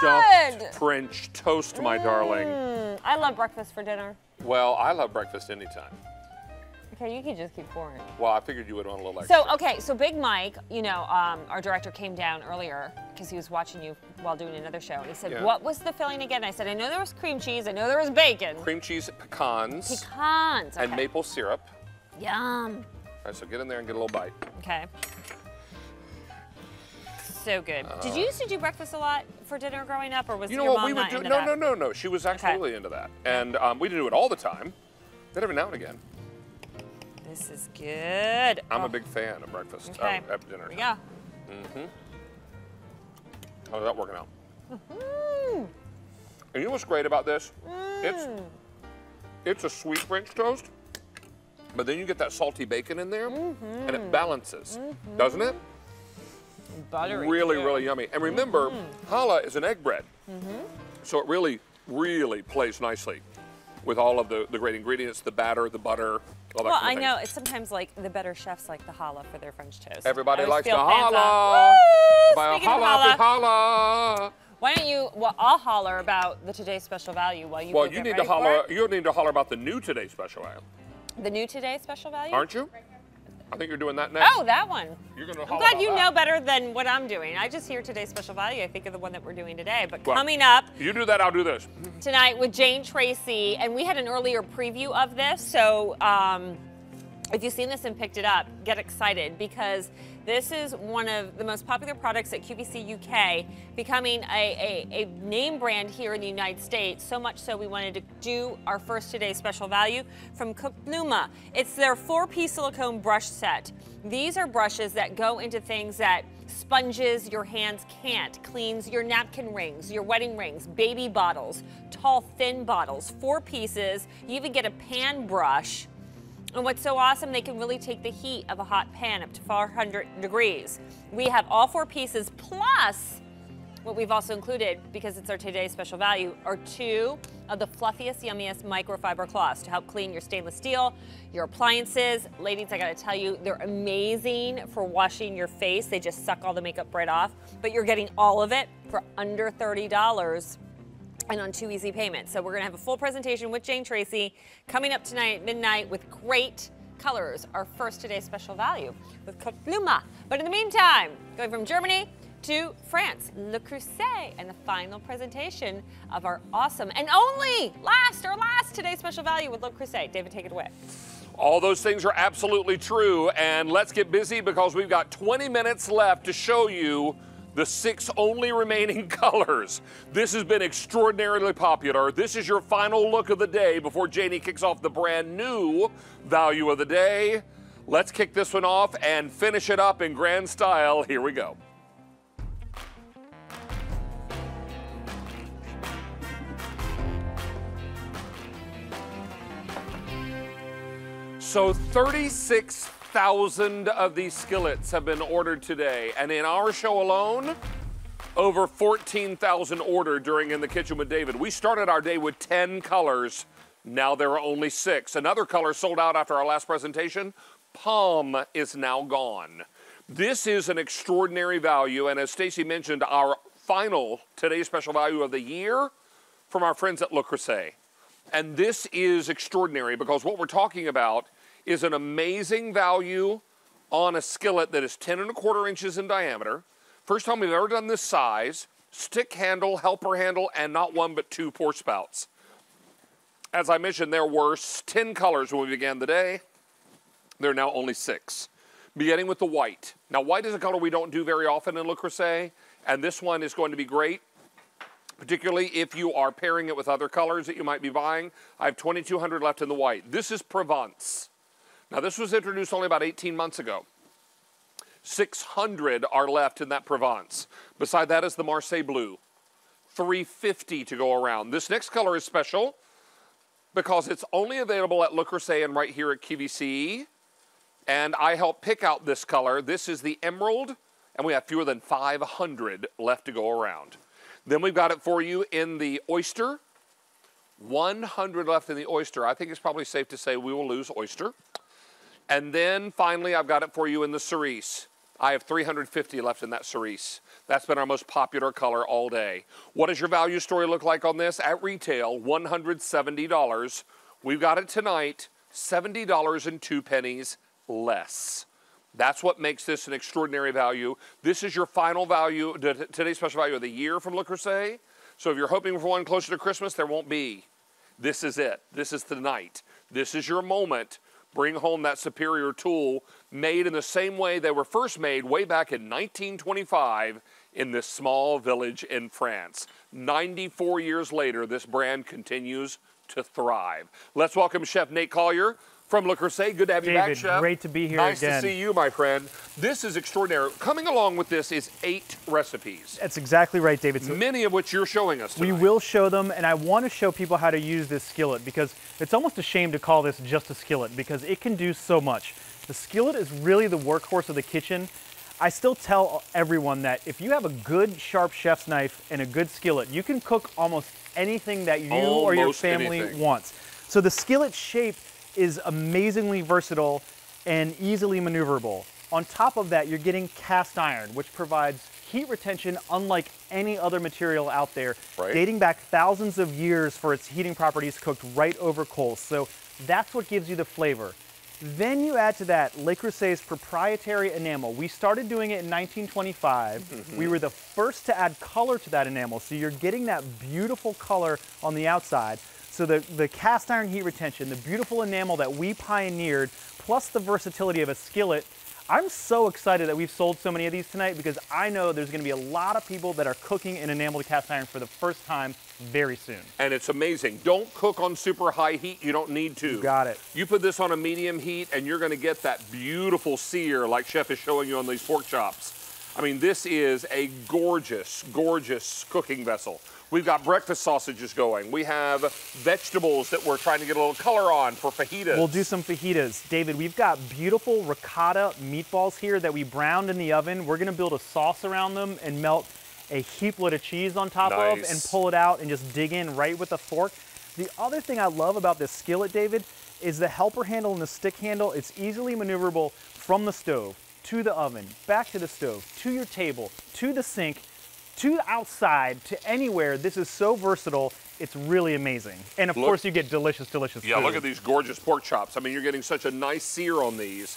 good. Stuffed French toast, my darling. Mm, I love breakfast for dinner. Well, I love breakfast anytime. Okay, you can just keep pouring. Well, I figured you would want a little extra. So, okay, so Big Mike, you know, um, our director came down earlier because he was watching you while doing another show. And he said, Yeah. What was the filling again? I said, I know there was cream cheese, I know there was bacon. Cream cheese, pecans, Pecans. and maple syrup. Yum. All right, so get in there and get a little bite. Okay. So good. Did you used to do breakfast a lot for dinner growing up, or was Uh, You know your what mom we would not do? into No, that? no, no, no. She was absolutely into that, and um, we didn't do it all the time. But every now and again. This is good. I'm Oh, a big fan of breakfast uh, at dinner. We. Mm-hmm. How's that working out? Mm. And you know what's great about this? It's Mm. it's a sweet French toast, but then you get that salty bacon in there, and Mm-hmm. it balances, doesn't it? Buttery. Really, too. really yummy. And remember, challah is an egg bread, Mhm. so it really, really plays nicely with all of the, the great ingredients, the batter, the butter, all that Well, kind I know it's sometimes like the better chefs like the challah for their French toast. Everybody likes the feel fans of- challah. Woo! Buy a challah, challah, why don't you? Well, I'll holler about the today's special value while you. Well, you need to holler. You need to holler about the new today special, Al. The new today special value. aren't you? I think you're doing that next. Oh, that one. You're gonna I'm glad you that. know better than what I'm doing. I just hear today's special value. I think of the one that we're doing today. But Well, coming up You do that, I'll do this. tonight with Jane Treacy, and we had an earlier preview of this. So um, if you've seen this and picked it up, get excited because this is one of the most popular products at QVC UK, becoming a, a, a name brand here in the United States. So much so we wanted to do our first today special value from Kochblume. It's their four-piece silicone brush set. These are brushes that go into things that sponges your hands can't, cleans your napkin rings, your wedding rings, baby bottles, tall, thin bottles, four pieces. You even get a pan brush. And what's so awesome, they can really take the heat of a hot pan up to 400 degrees. We have all four pieces plus what we've also included, because it's our today's special value, are two of the fluffiest, yummiest microfiber cloths to help clean your stainless steel, your appliances. Ladies, I gotta tell you, they're amazing for washing your face. They just suck all the makeup right off, but you're getting all of it for under $30 and on two easy payments. So we're gonna have a full presentation with Jane Treacy coming up tonight midnight with great colors. Our first today special value with Kochblume. But in the meantime, going from Germany to France, Le Creuset, and the final presentation of our awesome and only last or last today special value with Le Creuset. David, take it away. All those things are absolutely true, and let's get busy because we've got 20 minutes left to show you the six only remaining colors. This has been extraordinarily popular. This is your final look of the day before Janie kicks off the brand new value of the day. Let's kick this one off and finish it up in grand style. Here we go. So 36,000 of these skillets have been ordered today, and in our show alone, over 14,000 ordered during In the Kitchen with David. We started our day with 10 colors. Now there are only six. Another color sold out after our last presentation. Palm is now gone. This is an extraordinary value, and as Stacy mentioned, our final today's special value of the year from our friends at Le Creuset. And this is extraordinary because what we're talking about is an amazing value on a skillet that is 10 and a quarter inches in diameter. First time we've ever done this size, stick handle, helper handle, and not one but two pour spouts. As I mentioned, there were 10 colors when we began the day. There are now only six, beginning with the white. Now, white is a color we don't do very often in Le Creuset, and this one is going to be great particularly if you are pairing it with other colors that you might be buying. I have 2,200 left in the white. This is Provence. Now, this was introduced only about 18 months ago. 600 are left in that Provence. Beside that is the Marseille Blue. 350 to go around. This next color is special because it's only available at Le Creuset and right here at QVC. And I helped pick out this color. This is the Emerald, and we have fewer than 500 left to go around. Then we've got it for you in the Oyster. 100 left in the Oyster. I think it's probably safe to say we will lose Oyster. And then finally, I've got it for you in the cerise. I have 350 left in that cerise. That's been our most popular color all day. What does your value story look like on this? At retail, $170. We've got it tonight, $70 and two pennies less. That's what makes this an extraordinary value. This is your final value, today's special value of the year from Le Creuset. So if you're hoping for one closer to Christmas, there won't be. This is it. This is the night. This is your moment bring home that superior tool made in the same way they were first made way back in 1925 in this small village in France. 94 years later, this brand continues to thrive. Let's welcome Chef Nate Collier from Le Creuset. Good to have David, you back, Chef. great to be here nice again. to see you, my friend. This is extraordinary. Coming along with this is eight recipes. That's exactly right, David. So Many of which you're showing us we will show them, and I want to show people how to use this skillet because it's almost a shame to call this just a skillet because it can do so much. The skillet is really the workhorse of the kitchen. I still tell everyone that if you have a good sharp chef's knife and a good skillet, you can cook almost anything that you or your family anything. wants. So the skillet shape is amazingly versatile and easily maneuverable. On top of that, you're getting cast iron, which provides heat retention unlike any other material out there, Right. dating back thousands of years for its heating properties cooked right over coals. So that's what gives you the flavor. Then you add to that Le Creuset's proprietary enamel. We started doing it in 1925. Mm-hmm. We were the first to add color to that enamel. So you're getting that beautiful color on the outside. So the, the cast iron heat retention, the beautiful enamel that we pioneered, plus the versatility of a skillet, I'm so excited that we've sold so many of these tonight because I know there's going to be a lot of people that are cooking in enameled cast iron for the first time very soon. and it's amazing. Don't cook on super high heat. You don't need to. got it. You put this on a medium heat, and you're going to get that beautiful sear like Chef is showing you on these pork chops. I mean, this is a gorgeous, gorgeous cooking vessel. We've got breakfast sausages going. We have vegetables that we're trying to get a little color on for fajitas. We'll do some fajitas. David, we've got beautiful ricotta meatballs here that we browned in the oven. We're gonna build a sauce around them and melt a heaplet of cheese on top of and pull it out and just dig in right with a fork. The other thing I love about this skillet, David, is the helper handle and the stick handle. It's easily maneuverable from the stove to the oven, back to the stove, to your table, to the sink, to outside, to anywhere. This is so versatile. It's really amazing. And of Look- course, you get delicious, delicious Yeah, food. look at these gorgeous pork chops. I mean, you're getting such a nice sear on these.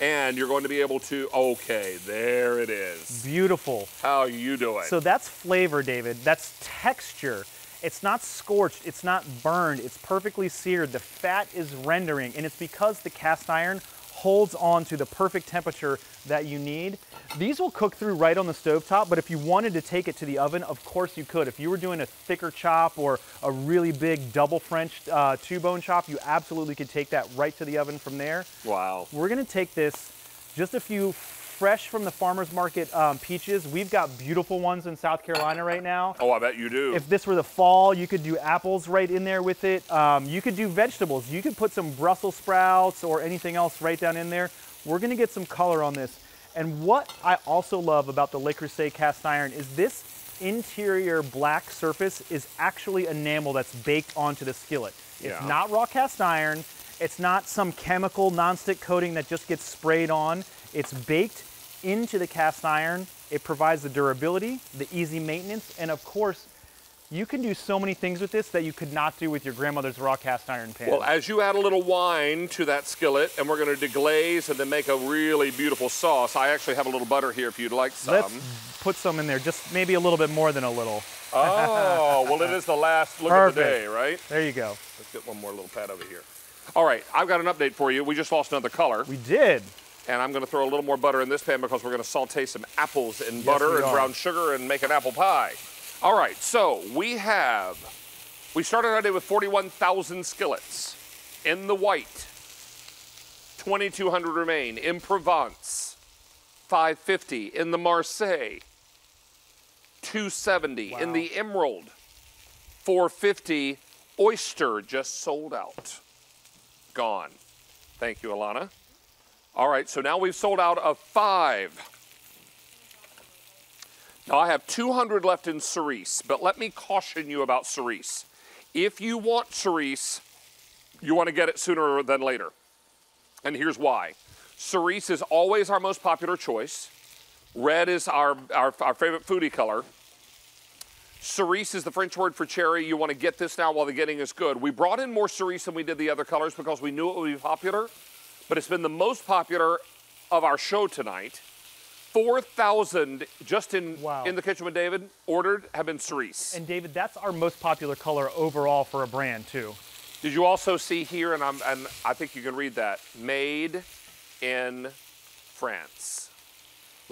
And you're going to be able to, okay, there it is. Beautiful. How you doing? So that's flavor, David. That's texture. It's not scorched, it's not burned, it's perfectly seared. The fat is rendering, and it's because the cast iron holds on to the perfect temperature that you need. These will cook through right on the stovetop, but if you wanted to take it to the oven, of course you could. If you were doing a thicker chop or a really big double French uh, two-bone chop, you absolutely could take that right to the oven from there. Wow. We're gonna take this, just a few fresh from the farmer's market um, peaches. We've got beautiful ones in South Carolina right now. Oh, I bet you do. If this were the fall, you could do apples right in there with it. Um, you could do vegetables. You could put some Brussels sprouts or anything else right down in there. We're gonna get some color on this. And what I also love about the Le Creuset cast iron is this interior black surface is actually enamel that's baked onto the skillet. It's Yeah. not raw cast iron. It's not some chemical nonstick coating that just gets sprayed on. It's baked into the cast iron. It provides the durability, the easy maintenance, and of course, you can do so many things with this that you could not do with your grandmother's raw cast iron pan. Well, as you add a little wine to that skillet, and we're going to deglaze and then make a really beautiful sauce. I actually have a little butter here if you'd like some. Let's put some in there, just maybe a little bit more than a little. Oh, well, it is the last look Perfect. of the day, right? There you go. Let's get one more little pat over here. All right, I've got an update for you. We just lost another color. We did. And I'm going to throw a little more butter in this pan because we're going to saute some apples in Yes, butter and are. brown sugar and make an apple pie. All right, so we have, we started our day with 41,000 skillets in the white. 2,200 remain in Provence. 550 in the Marseille. 270 in the Emerald. 450 Oyster just sold out. Gone. Thank you, Alana. All right, so now we've sold out of five. Now I have 200 left in cerise, but let me caution you about cerise. If you want cerise, you want to get it sooner than later. And here's why. Cerise is always our most popular choice. Red is our, our, our favorite foodie color. Cerise is the French word for cherry. You want to get this now while the getting is good. We brought in more cerise than we did the other colors because we knew it would be popular, but it's been the most popular of our show tonight. 4,000 just in, in the kitchen with David ordered have been cerise. And David, that's our most popular color overall for a brand too. Did you also see here, and, I'm, and I think you can read that, made in France.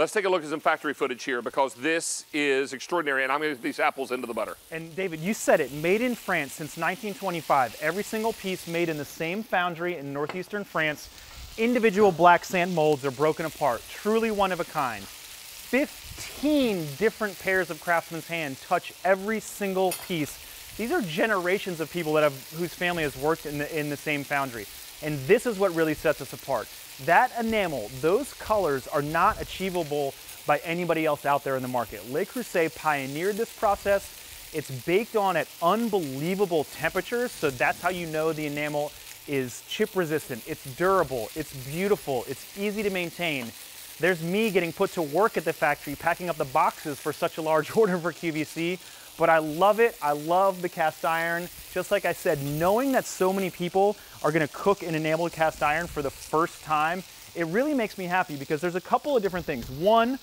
Let's take a look at some factory footage here because this is extraordinary, and I'm to get these apples into the butter. And David, you said it, made in France since 1925. Every single piece made in the same foundry in northeastern France. Individual black sand molds are broken apart, truly one of a kind. 15 different pairs of craftsman's hand touch every single piece. These are generations of people that have, whose family has worked in the, in the same foundry. And this is what really sets us apart. That enamel, those colors are not achievable by anybody else out there in the market. Le Creuset pioneered this process. It's baked on at unbelievable temperatures, so that's how you know the enamel is chip resistant. It's durable, it's beautiful, it's easy to maintain. There's me getting put to work at the factory, packing up the boxes for such a large order for QVC, but I love it. I love the cast iron. Just like I said, knowing that so many people are gonna cook in enameled cast iron for the first time, it really makes me happy because there's a couple of different things. One,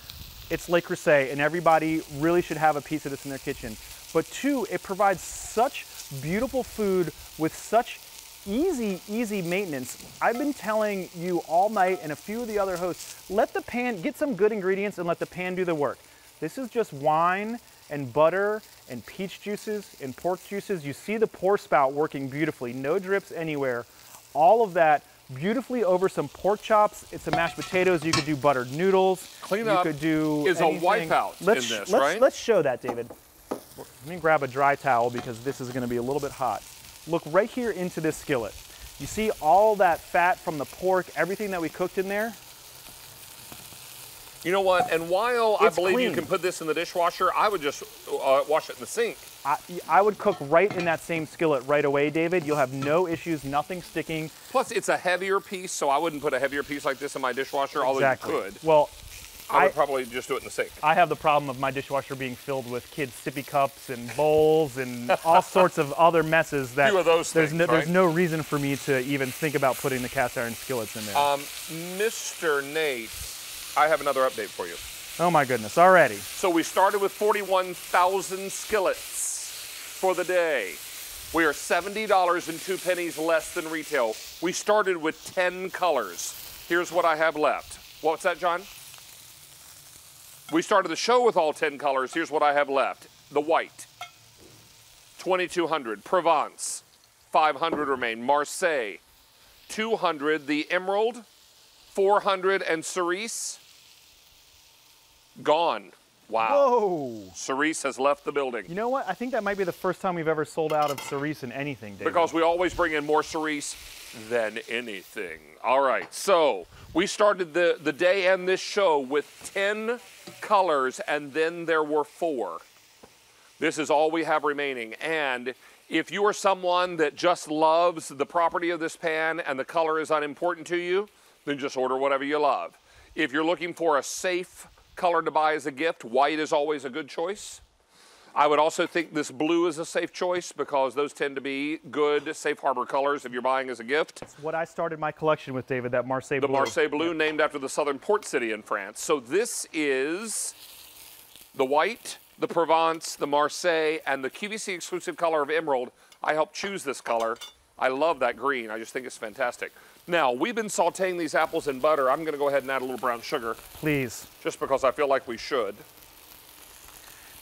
it's Le Creuset and everybody really should have a piece of this in their kitchen. But two, it provides such beautiful food with such easy, easy maintenance. I've been telling you all night and a few of the other hosts, let the pan, get some good ingredients and let the pan do the work. This is just wine and butter and peach juices and pork juices. You see the pour spout working beautifully, no drips anywhere. All of that beautifully over some pork chops. It's some mashed potatoes. You could do buttered noodles. Clean you could do is anything. a wipeout let's, in this, let's, right? Let's show that, David. Let me grab a dry towel because this is gonna be a little bit hot. Look right here into this skillet. You see all that fat from the pork, everything that we cooked in there? You know what? And while I It's believe you can put this in the dishwasher, I would just uh, wash it in the sink. I, I would cook right in that same skillet right away, David. You'll have no issues, nothing sticking. Plus, it's a heavier piece, so I wouldn't put a heavier piece like this in my dishwasher, although exactly. you could. Well, I would I- probably just do it in the sink. I have the problem of my dishwasher being filled with kids' sippy cups and bowls and all sorts of other messes that those there's, things, no, there's no reason for me to even think about putting the cast iron skillets in there. Um, Mr. Nate, I have another update for you. oh my goodness, already. So we started with 41,000 skillets for the day. We are $70 and two pennies less than retail. We started with 10 colors. Here's what I have left. What's that, John? We started the show with all 10 colors. Here's what I have left. The white, 2200. Provence, 500 remain. Marseille, 200. The emerald, 400. And cerise, gone. Wow. Whoa. Cerise has left the building. You know what? I think that might be the first time we've ever sold out of cerise in anything, David. Because we always bring in more cerise than anything. All right, so we started the, the day and this show with 10 colors, and then there were four. This is all we have remaining. And if you are someone that just loves the property of this pan and the color is unimportant to you, then just order whatever you love. If you're looking for a safe color to buy as a gift, white is always a good choice. I would also think this blue is a safe choice because those tend to be good safe harbor colors if you're buying as a gift. That's what I started my collection with, David, that Marseille The blue. Marseille blue, named after the southern port city in France. So this is the white, the Provence, the Marseille, and the QVC exclusive color of emerald. I helped choose this color. I love that green. I just think it's fantastic. Now, we've been sauteing these apples in butter. I'm going to go ahead and add a little brown sugar Please. just because I feel like we should.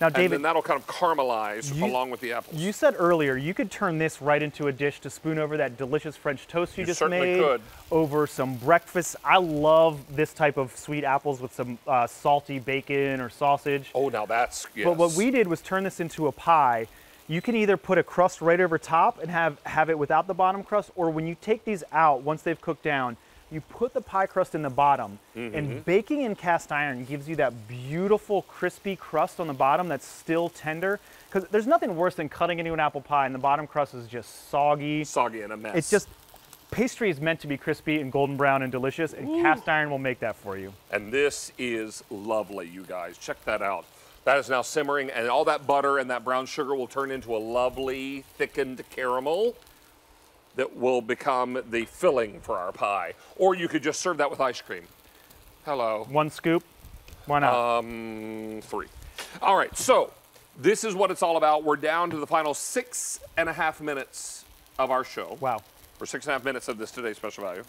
Now, and David, then that'll kind of caramelize You- along with the apples. You said earlier you could turn this right into a dish to spoon over that delicious French toast you, You just certainly made. could. Over some breakfast. I love this type of sweet apples with some uh, salty bacon or sausage. Oh, now that's yes. But what we did was turn this into a pie. You can either put a crust right over top and have, have it without the bottom crust, or when you take these out, once they've cooked down, you put the pie crust in the bottom. Mhm. And baking in cast iron gives you that beautiful crispy crust on the bottom that's still tender. Because there's nothing worse than cutting into an apple pie and the bottom crust is just soggy. Soggy and a mess. It's just, pastry is meant to be crispy and golden brown and delicious, and Ooh. cast iron will make that for you. And this is lovely, you guys. Check that out. That is now simmering, and all that butter and that brown sugar will turn into a lovely thickened caramel that will become the filling for our pie. Or you could just serve that with ice cream. Hello. One scoop. Why not? Um, three. All right, so this is what it's all about. We're down to the final six and a half minutes of our show. Wow. For six and a half minutes of this today's special value.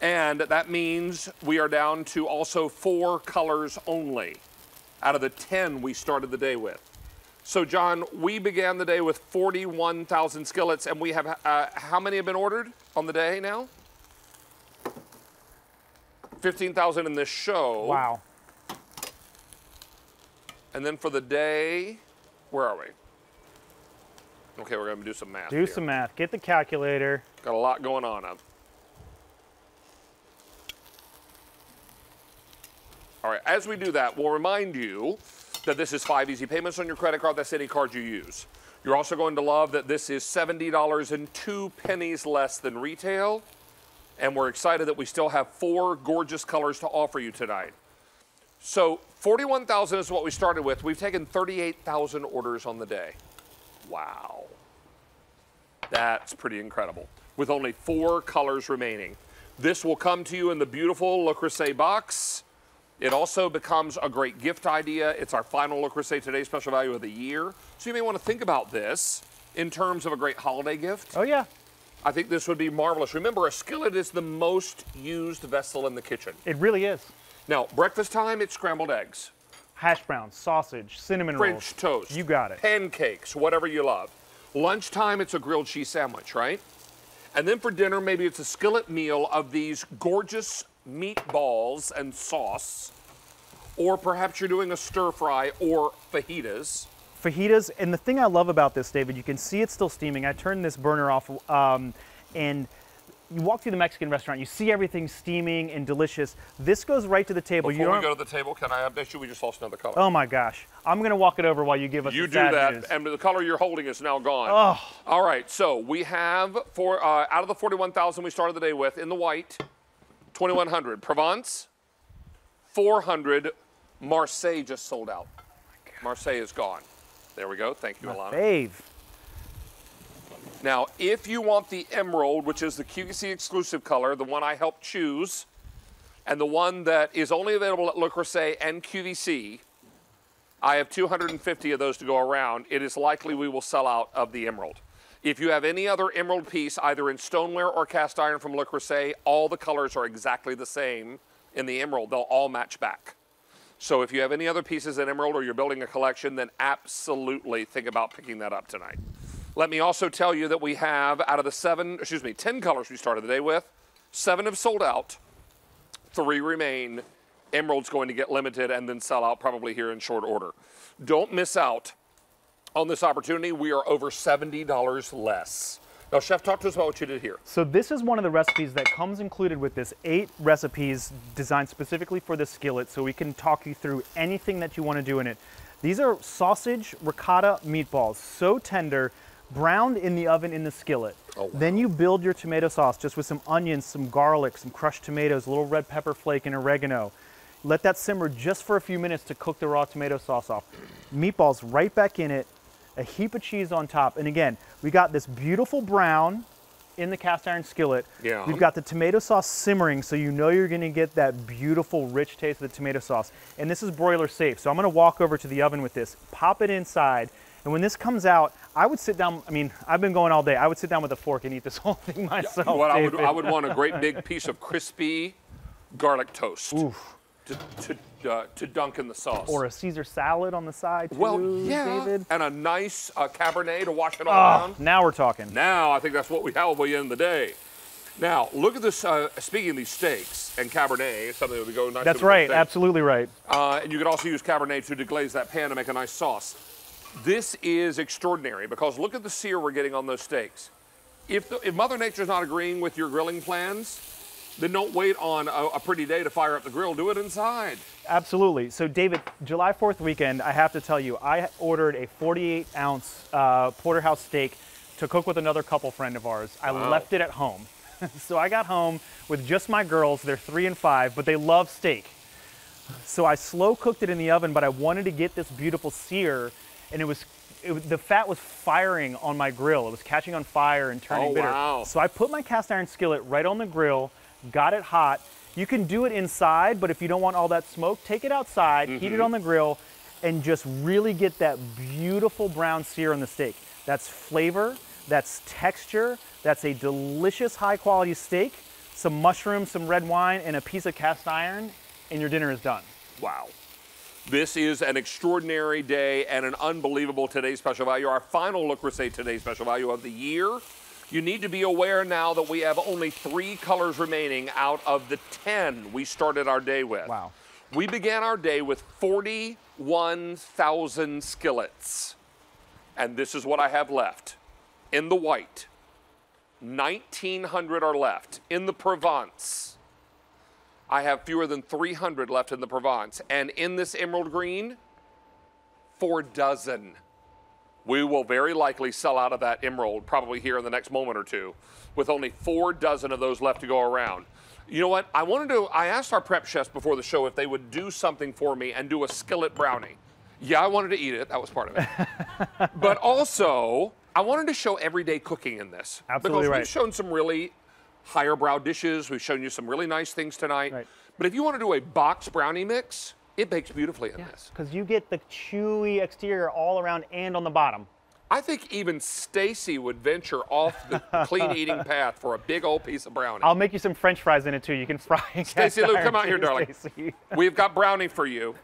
And that means we are down to also four colors only out of the 10 we started the day with. So, John, we began the day with 41,000 skillets, and we have uh, how many have been ordered on the day now? 15,000 in this show. Wow. And then for the day, where are we? Okay, we're going to do some math. Do here. some math. Get the calculator. Got a lot going on. Up. All right, as we do that, we'll remind you that this is five easy payments on your credit card. That's any card you use. You're also going to love that this is $70 and two pennies less than retail. And we're excited that we still have four gorgeous colors to offer you tonight. So 41,000 is what we started with. We've taken 38,000 orders on the day. Wow. That's pretty incredible. With only four colors remaining. This will come to you in the beautiful Le Creuset box. It also becomes a great gift idea. It's our final Le Creuset Today special value of the year. So you may want to think about this in terms of a great holiday gift. Oh, yeah. I think this would be marvelous. Remember, a skillet is the most used vessel in the kitchen. It really is. Now, breakfast time, it's scrambled eggs. Hash browns, sausage, cinnamon French rolls. toast. You got it. Pancakes, whatever you love. Lunchtime, it's a grilled cheese sandwich, right? And then for dinner, maybe it's a skillet meal of these gorgeous meatballs and sauce. Or perhaps you're doing a stir fry or fajitas. fajitas. And the thing I love about this, David, you can see it's still steaming. I turned this burner off, um, and you walk through the Mexican restaurant, you see everything steaming and delicious. This goes right to the table. Before you we go to the table, can I update you? We just lost another color. Oh my gosh! I'm gonna walk it over while you give us You do that, news. and the color you're holding is now gone. Oh. All right, so we have for uh, out of the 41,000 we started the day with in the white, 2,100 Provence, 400 Marseille just sold out. Marseille is gone. There we go. Thank you, Alana. Fave. Now, if you want the emerald, which is the QVC exclusive color, the one I helped choose, and the one that is only available at Le Creuset and QVC, I have 250 of those to go around. It is likely we will sell out of the emerald. If you have any other emerald piece, either in stoneware or cast iron from Le Creuset, all the colors are exactly the same in the emerald. They'll all match back. So if you have any other pieces in emerald or you're building a collection, then absolutely think about picking that up tonight. Let me also tell you that we have out of the seven, excuse me, 10 colors we started the day with, seven have sold out, three remain. Emerald's going to get limited and then sell out probably here in short order. Don't miss out on this opportunity. We are over $70 less. Now, Chef, talk to us about what you did here. So this is one of the recipes that comes included with this. Eight recipes designed specifically for the skillet, so we can talk you through anything that you want to do in it. These are sausage ricotta meatballs, so tender, browned in the oven in the skillet. Oh, wow. Then you build your tomato sauce just with some onions, some garlic, some crushed tomatoes, a little red pepper flake, and oregano. Let that simmer just for a few minutes to cook the raw tomato sauce off. Meatballs right back in it, a heap of cheese on top. And again, we got this beautiful brown in the cast iron skillet. Yeah. We've got the tomato sauce simmering, so you know you're gonna get that beautiful, rich taste of the tomato sauce. And this is broiler safe, so I'm gonna walk over to the oven with this, pop it inside, and when this comes out, I would sit down, I mean, I've been going all day. I would sit down with a fork and eat this whole thing myself. what I would, I would want a great big piece of crispy garlic toast. To, to uh, to dunk in the sauce. Or a Caesar salad on the side, too, well, yeah, David. and a nice uh, Cabernet to wash it all Oh, down. now we're talking. Now I think that's what we have by the end of the day. Now look at this. Uh, speaking of these steaks and Cabernet, something that would go nice. That's right, absolutely right. Uh, and you could also use Cabernet to deglaze that pan to make a nice sauce. This is extraordinary because look at the sear we're getting on those steaks. If, the, if Mother Nature's not agreeing with your grilling plans, then don't wait on a, a pretty day to fire up the grill. Do it inside. Absolutely. So, David, July 4th weekend, I have to tell you, I ordered a 48 ounce uh, porterhouse steak to cook with another couple friend of ours. I Wow. left it at home. so I got home with just my girls. They're three and five, but they love steak. So I slow cooked it in the oven, but I wanted to get this beautiful sear, and it was, it, the fat was firing on my grill. It was catching on fire and turning Oh, bitter. wow. So I put my cast iron skillet right on the grill, got it hot. You can do it inside, but if you don't want all that smoke, take it outside, heat it Mhm. on the grill, and just really get that beautiful brown sear on the steak. That's flavor, that's texture, that's a delicious high quality steak, some mushrooms, some red wine, and a piece of cast iron, and your dinner is done. Wow. This is an extraordinary day and an unbelievable today's special value. Our final Le Creuset today's special value of the year. You need to be aware now that we have only three colors remaining out of the 10 we started our day with. Wow. We began our day with 41,000 skillets. And this is what I have left. In the white, 1,900 are left. In the Provence, I have fewer than 300 left in the Provence. And in this emerald green, four dozen. We will very likely sell out of that emerald probably here in the next moment or two with only four dozen of those left to go around. You know what? I wanted to, I asked our prep chefs before the show if they would do something for me and do a skillet brownie. Yeah, I wanted to eat it. That was part of it. but also, I wanted to show everyday cooking in this. Absolutely because right. we've shown some really higher brow dishes. We've shown you some really nice things tonight. Right. But if you want to do a box brownie mix, it bakes beautifully in this. Because you get the chewy exterior all around and on the bottom. I think even Stacy would venture off the clean eating path for a big old piece of brownie. I'll make you some french fries in it too. You can fry cast Stacy Lou, come out here, too, darling. Stacey. We've got brownie for you.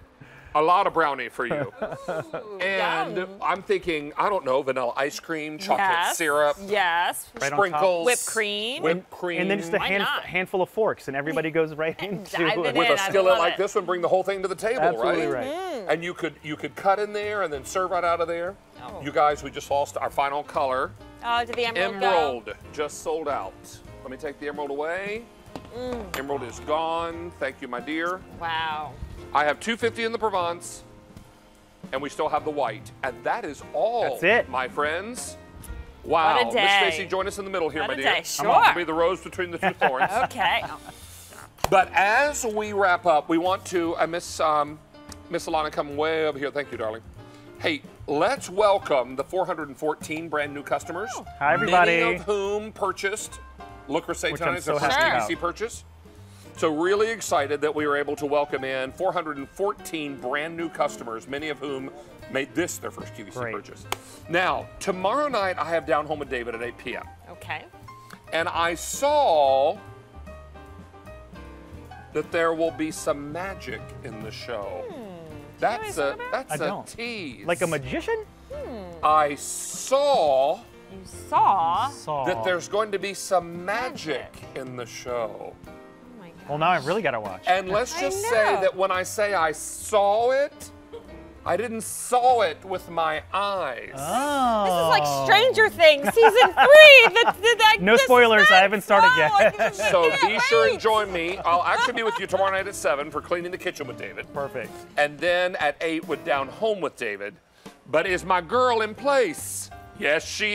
A lot of brownie for you. and I'm thinking, I don't know, vanilla ice cream, chocolate Yes. syrup, Yes. Right sprinkles, Whipped cream. whipped cream, And then just a hand, handful of forks, and everybody goes right into it it. with in, a I skillet like it. this one, bring the whole thing to the table, Absolutely right? right. And you could you could cut in there and then serve right out of there. Oh. You guys, we just lost our final color. Oh, did the emerald, go? Emerald just sold out. Let me take the emerald away. Mm. Emerald is gone. Thank you, my dear. Wow. I have 250 in the Provence, and we still have the white. And that is all, That's it. my friends. Wow. What a Miss day. Stacy, join us in the middle here, What my a dear. day. Come on, Sure. Be the rose between the two thorns. Okay. But as we wrap up, we want to, uh, Miss um, Miss Alana, come way over here. Thank you, darling. Hey, let's welcome the 414 brand new customers. Hi, everybody. Many of whom purchased Le Creuset Which tonight I'm their first happy purchase. So really excited that we were able to welcome in 414 brand new customers, many of whom made this their first QVC Great. purchase. Now, tomorrow night I have Down Home with David at 8 p.m. Okay. And I saw that there will be some magic in the show. That's a that's I a don't. tease. Like a magician? I saw You saw. Saw. that there's going to be some magic in the show. Well, now I've really got to watch. And let's just say that when I say I saw it, I didn't saw it with my eyes. Oh. This is like Stranger Things season three. The, the, the, No the spoilers. I haven't started yet. So be sure and join me. I'll actually be with you tomorrow night at 7 for Cleaning the Kitchen with David. Perfect. And then at 8 with Down Home with David. But is my girl in place? Yes, she is.